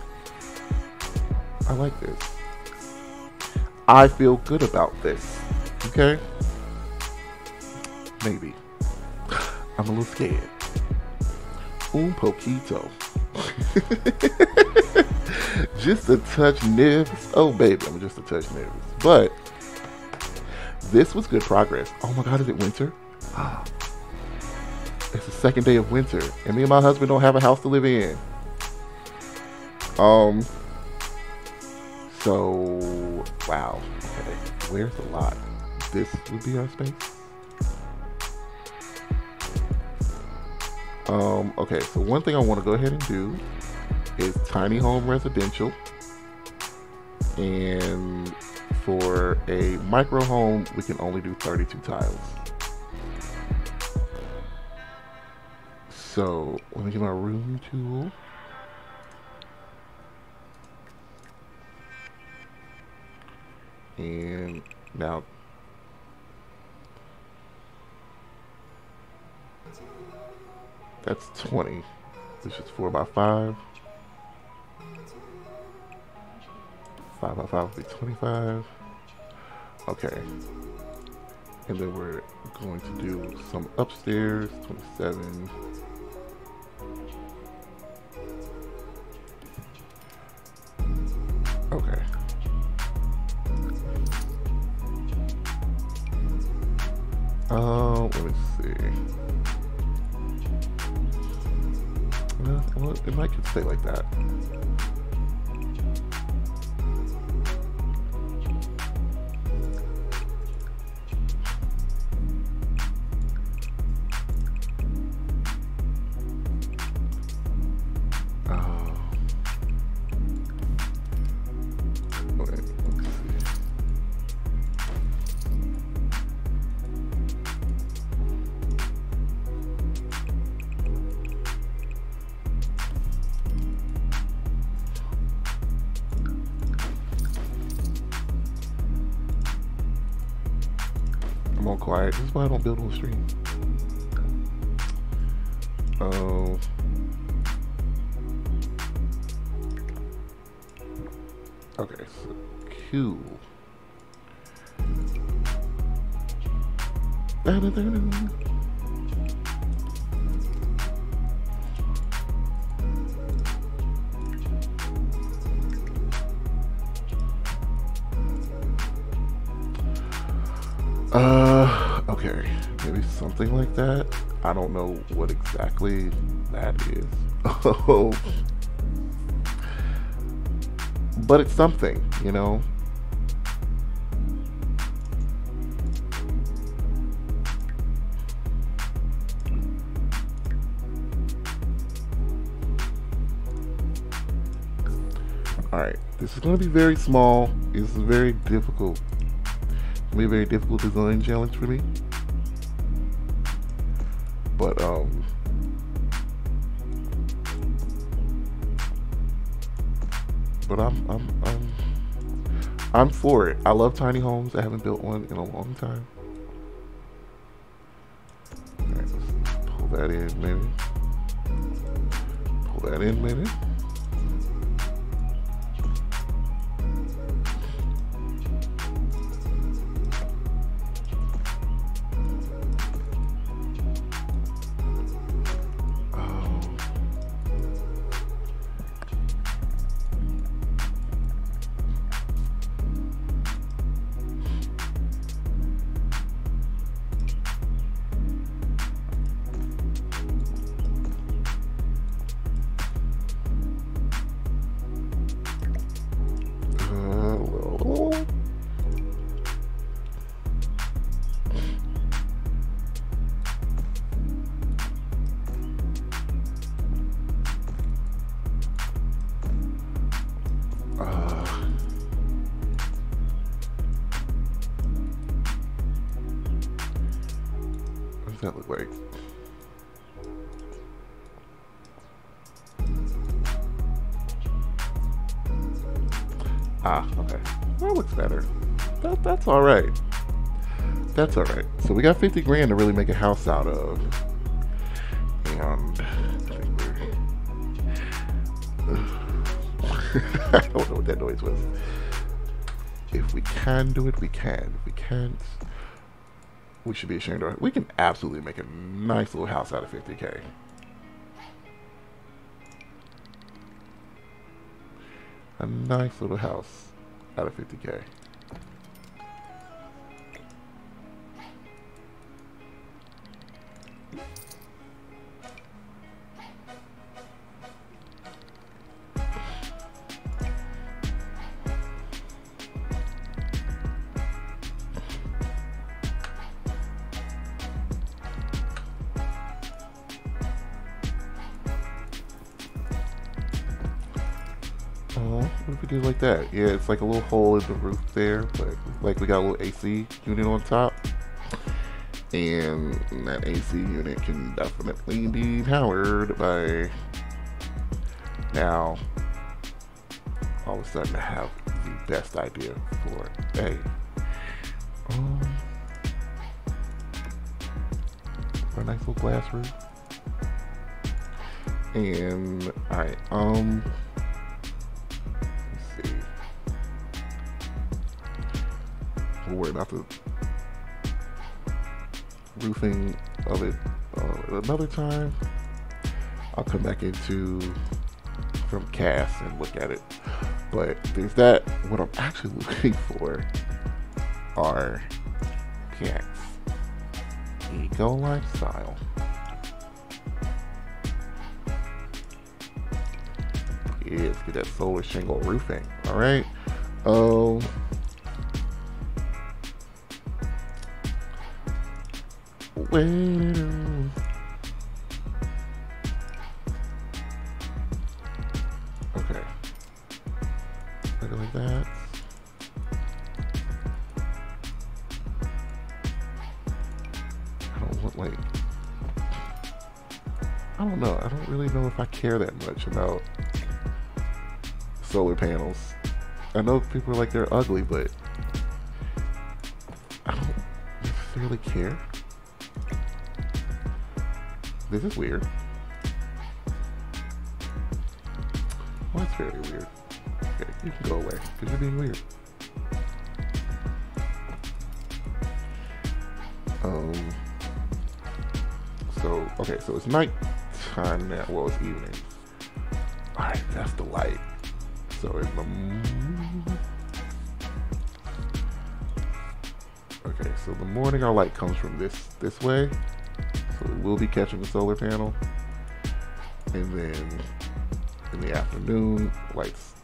I like this. I feel good about this. Okay? Maybe. I'm a little scared. Un poquito. just a touch nervous. Oh, baby, I'm just a touch nervous. But this was good progress. Oh my God, is it winter? It's the second day of winter, and me and my husband don't have a house to live in. Um. So, wow. Okay, where's the lot? This would be our space. Um. Okay. So one thing I want to go ahead and do is tiny home residential. And for a micro home, we can only do 32 tiles. So let me get my room tool. And now that's 20. This is 4 by 5 5 by 5 will be 25. Okay. And then we're going to do some upstairs, 27. Okay. Uh, let me see. Well, it might just stay like that. Uh, wait, quiet. This is why I don't build on stream. Oh. Okay, so Q. Uh, okay, maybe something like that. I don't know what exactly that is. But it's something, you know. All right, this is going to be very small. It's very difficult. Be a very difficult design challenge for me. But um, but I'm I'm I'm I'm for it. I love tiny homes. I haven't built one in a long time. All right, let's pull that in, maybe. Pull that in, maybe. All right. That's all right. So we got 50 grand to really make a house out of. And I don't know what that noise was. If we can do it, we can. If we can't, we should be ashamed of it. We can absolutely make a nice little house out of 50k. A nice little house out of 50k. Do like that? Yeah, it's like a little hole in the roof there, but like we got a little AC unit on top. And that AC unit can definitely be powered by now all of a sudden I have the best idea for a um for a nice little glass roof. And alright, um We'll worry about the roofing of it uh, another time. I'll come back into from CAS and look at it. But there's that. What I'm actually looking for are PX Eco Lifestyle. Yeah, let's get that solar shingle roofing. All right. Um. Wait. Okay. Like that. I don't look like. I don't know. I don't really know if I care that much about solar panels. I know people are like they're ugly, but I don't necessarily care. This is weird. Well, that's very weird. Okay, you can go away because you're being weird. Um. So okay, so it's night time now. Well, it's evening. All right, that's the light. So in the so the morning our light comes from this this way. So we will be catching the solar panel, and then in the afternoon, lights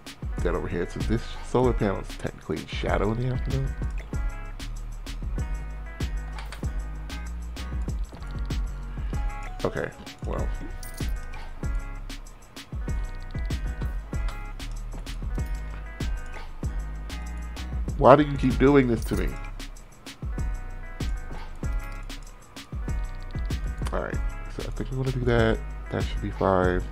dead overhead. So this solar panel is technically in shadow in the afternoon. Okay, well. Why do you keep doing this to me? That. That should be fine.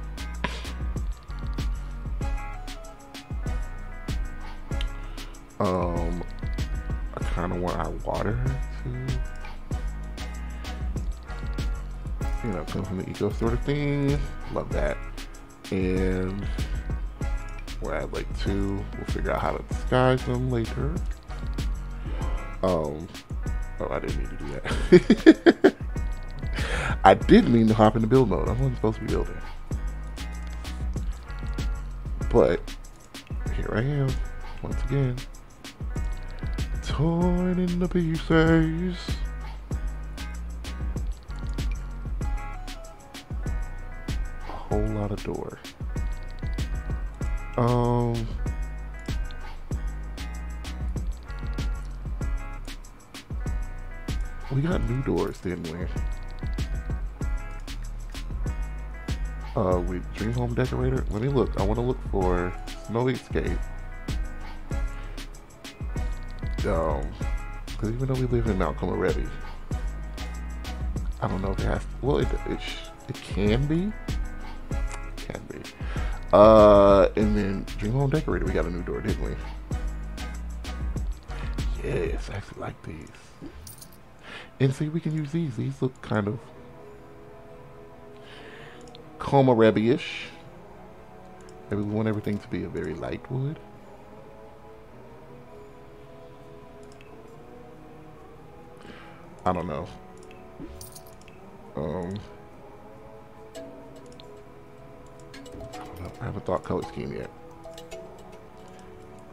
Um, I kind of want our water to, you know, come from the eco sort of thing. Love that. And we'll add like two. We'll figure out how to disguise them later. Um, oh, I didn't mean to do that. I did mean to hop into build mode. I wasn't supposed to be building. But here I am, once again torn into pieces. Whole lot of door. Um. We got new doors, didn't we? Uh, we Dream Home Decorator. Let me look. I want to look for Snowy Escape. Um, because even though we live in Mount already, I don't know if it has. Well, it it, it can be, can be. Uh, and then Dream Home Decorator, we got a new door, didn't we? Yes, I actually like these. And see, we can use these. These look kind of Komorebi-ish. Maybe we want everything to be a very light wood. I don't know. Um, I don't know. I haven't thought color scheme yet.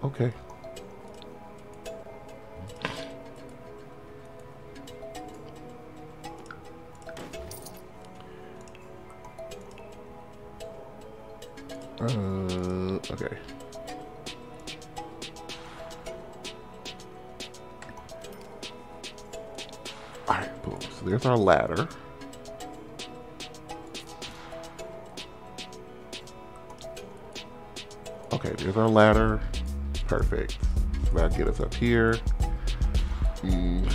Okay. Uh, okay. Alright, boom. So there's our ladder. Okay, there's our ladder. Perfect. So that'll get us up here. Mm.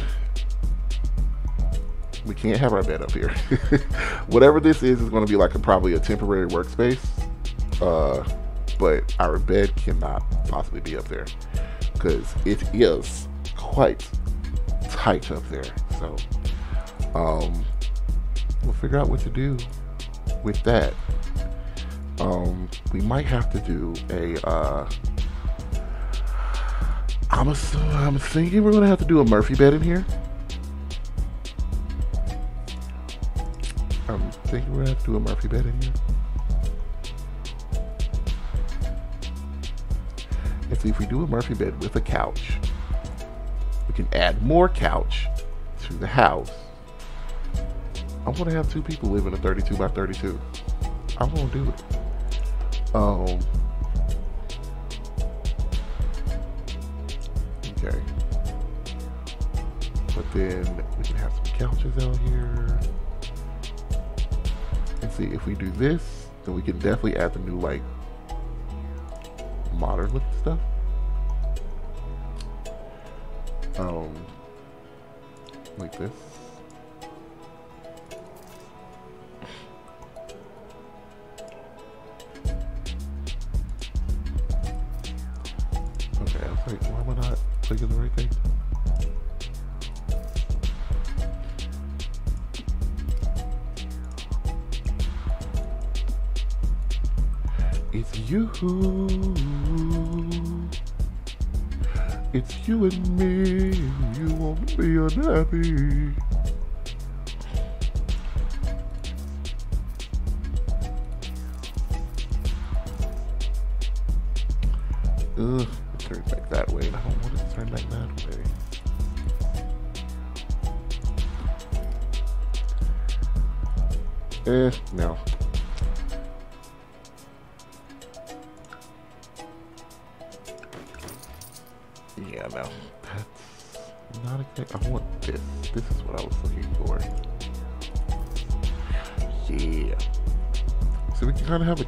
We can't have our bed up here. Whatever this is is going to be like a, probably a temporary workspace. Uh, but our bed cannot possibly be up there because it is quite tight up there. So, um, we'll figure out what to do with that. Um, we might have to do a. Uh, I'm, a, I'm thinking we're gonna have to do a Murphy bed in here. I'm thinking we're gonna have to do a Murphy bed in here. If we do a Murphy bed with a couch, we can add more couch to the house. I want to have two people live in a 32 by 32. I want to do it. Um. Okay. But then we can have some couches out here. And see if we do this, then we can definitely add the new like modern looking stuff. Um, like this.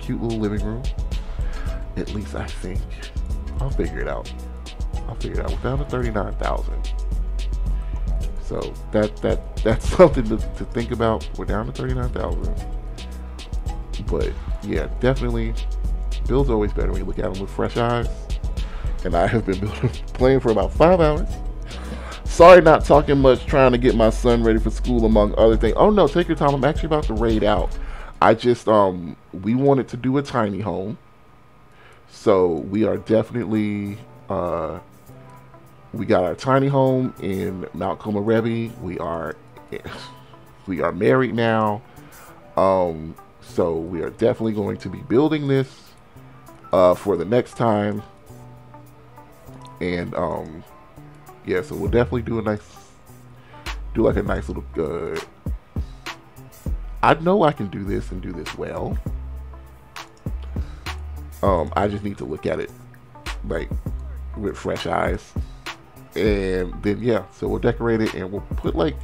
Cute little living room. At least I think. I'll figure it out. I'll figure it out. We're down to thirty-nine thousand. So that that that's something to, to think about. We're down to thirty-nine thousand. But yeah, definitely. Build's always better when you look at them with fresh eyes. And I have been building, playing for about five hours. Sorry, not talking much. Trying to get my son ready for school, among other things. Oh no, take your time. I'm actually about to raid out. I just um, we wanted to do a tiny home. So we are definitely uh, we got our tiny home in Mount Komorebi. We are we are married now. Um, so we are definitely going to be building this uh, for the next time. And um, yeah, so we'll definitely do a nice do like a nice little uh, I know I can do this and do this well. Um, I just need to look at it like with fresh eyes. And then yeah, so we'll decorate it and we'll put like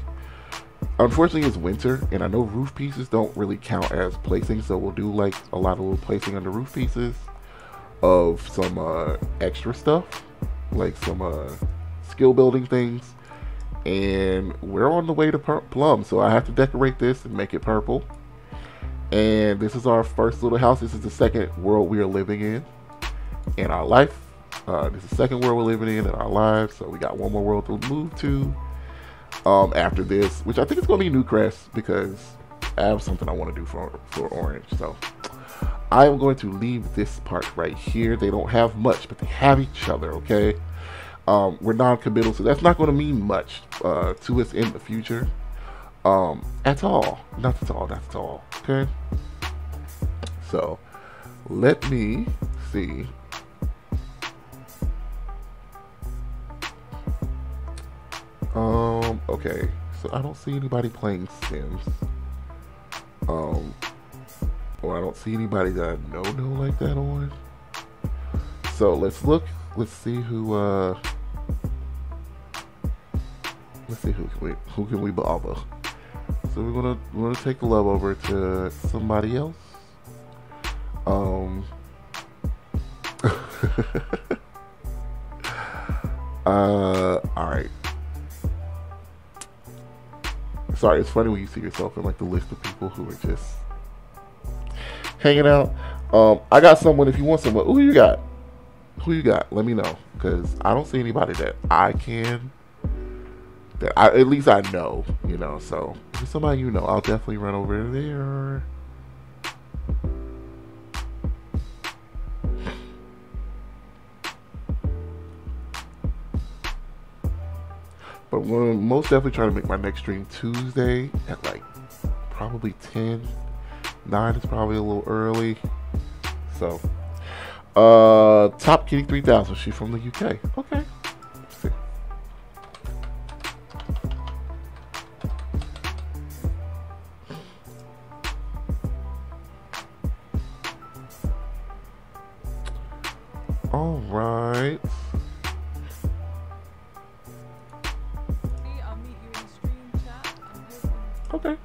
unfortunately it's winter and I know roof pieces don't really count as placing, so we'll do like a lot of little placing on the roof pieces of some uh, extra stuff, like some uh, skill building things. And we're on the way to plum, so I have to decorate this and make it purple. And this is our first little house. This is the second world we are living in in our life. Uh, this is the second world we're living in in our lives. So we got one more world to move to um, after this, which I think is going to be new Newcrest because I have something I want to do for for Orange. So I am going to leave this part right here. They don't have much, but they have each other. Okay, um, we're non-committal, so that's not going to mean much uh, to us in the future um, at all. Not at all. Not at all. Okay. So let me see. Um, okay. So I don't see anybody playing Sims. Um, or I don't see anybody that I know know like that on. So let's look. Let's see who. uh Let's see who can we who can we bother. So we're gonna we're gonna take the love over to somebody else. Um. uh, all right. Sorry, it's funny when you see yourself in like the list of people who are just hanging out. Um, I got someone. If you want someone, who you got? Who you got? Let me know because I don't see anybody that I can. That I at least I know, you know. So if somebody you know, I'll definitely run over there. But we're most definitely trying to make my next stream Tuesday at like probably 10. 9 is probably a little early. So, uh, Top Kitty 3000. She's from the UK. Okay. All right. Okay.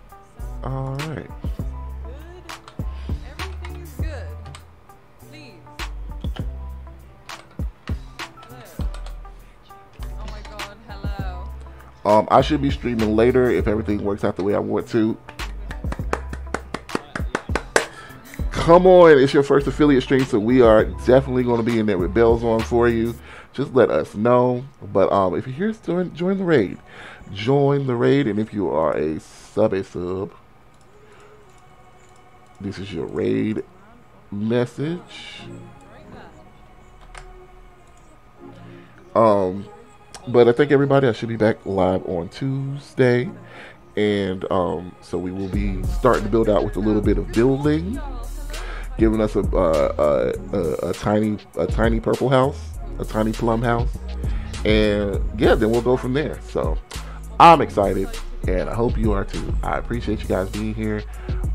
All right. Um, I should be streaming later if everything works out the way I want to. Come on, it's your first affiliate stream, so we are definitely going to be in there with bells on for you. Just let us know. But um, if you're here, join, join the raid. Join the raid, and if you are a sub, a sub, this is your raid message. Um, but I think everybody, I should be back live on Tuesday. And um, so we will be starting to build out with a little bit of building, giving us a, uh, a, a, a tiny a tiny purple house, a tiny plum house, and yeah, then we'll go from there. So I'm excited, and I hope you are too. I appreciate you guys being here.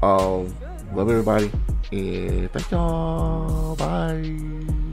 Um, love everybody, and thank y'all. Bye.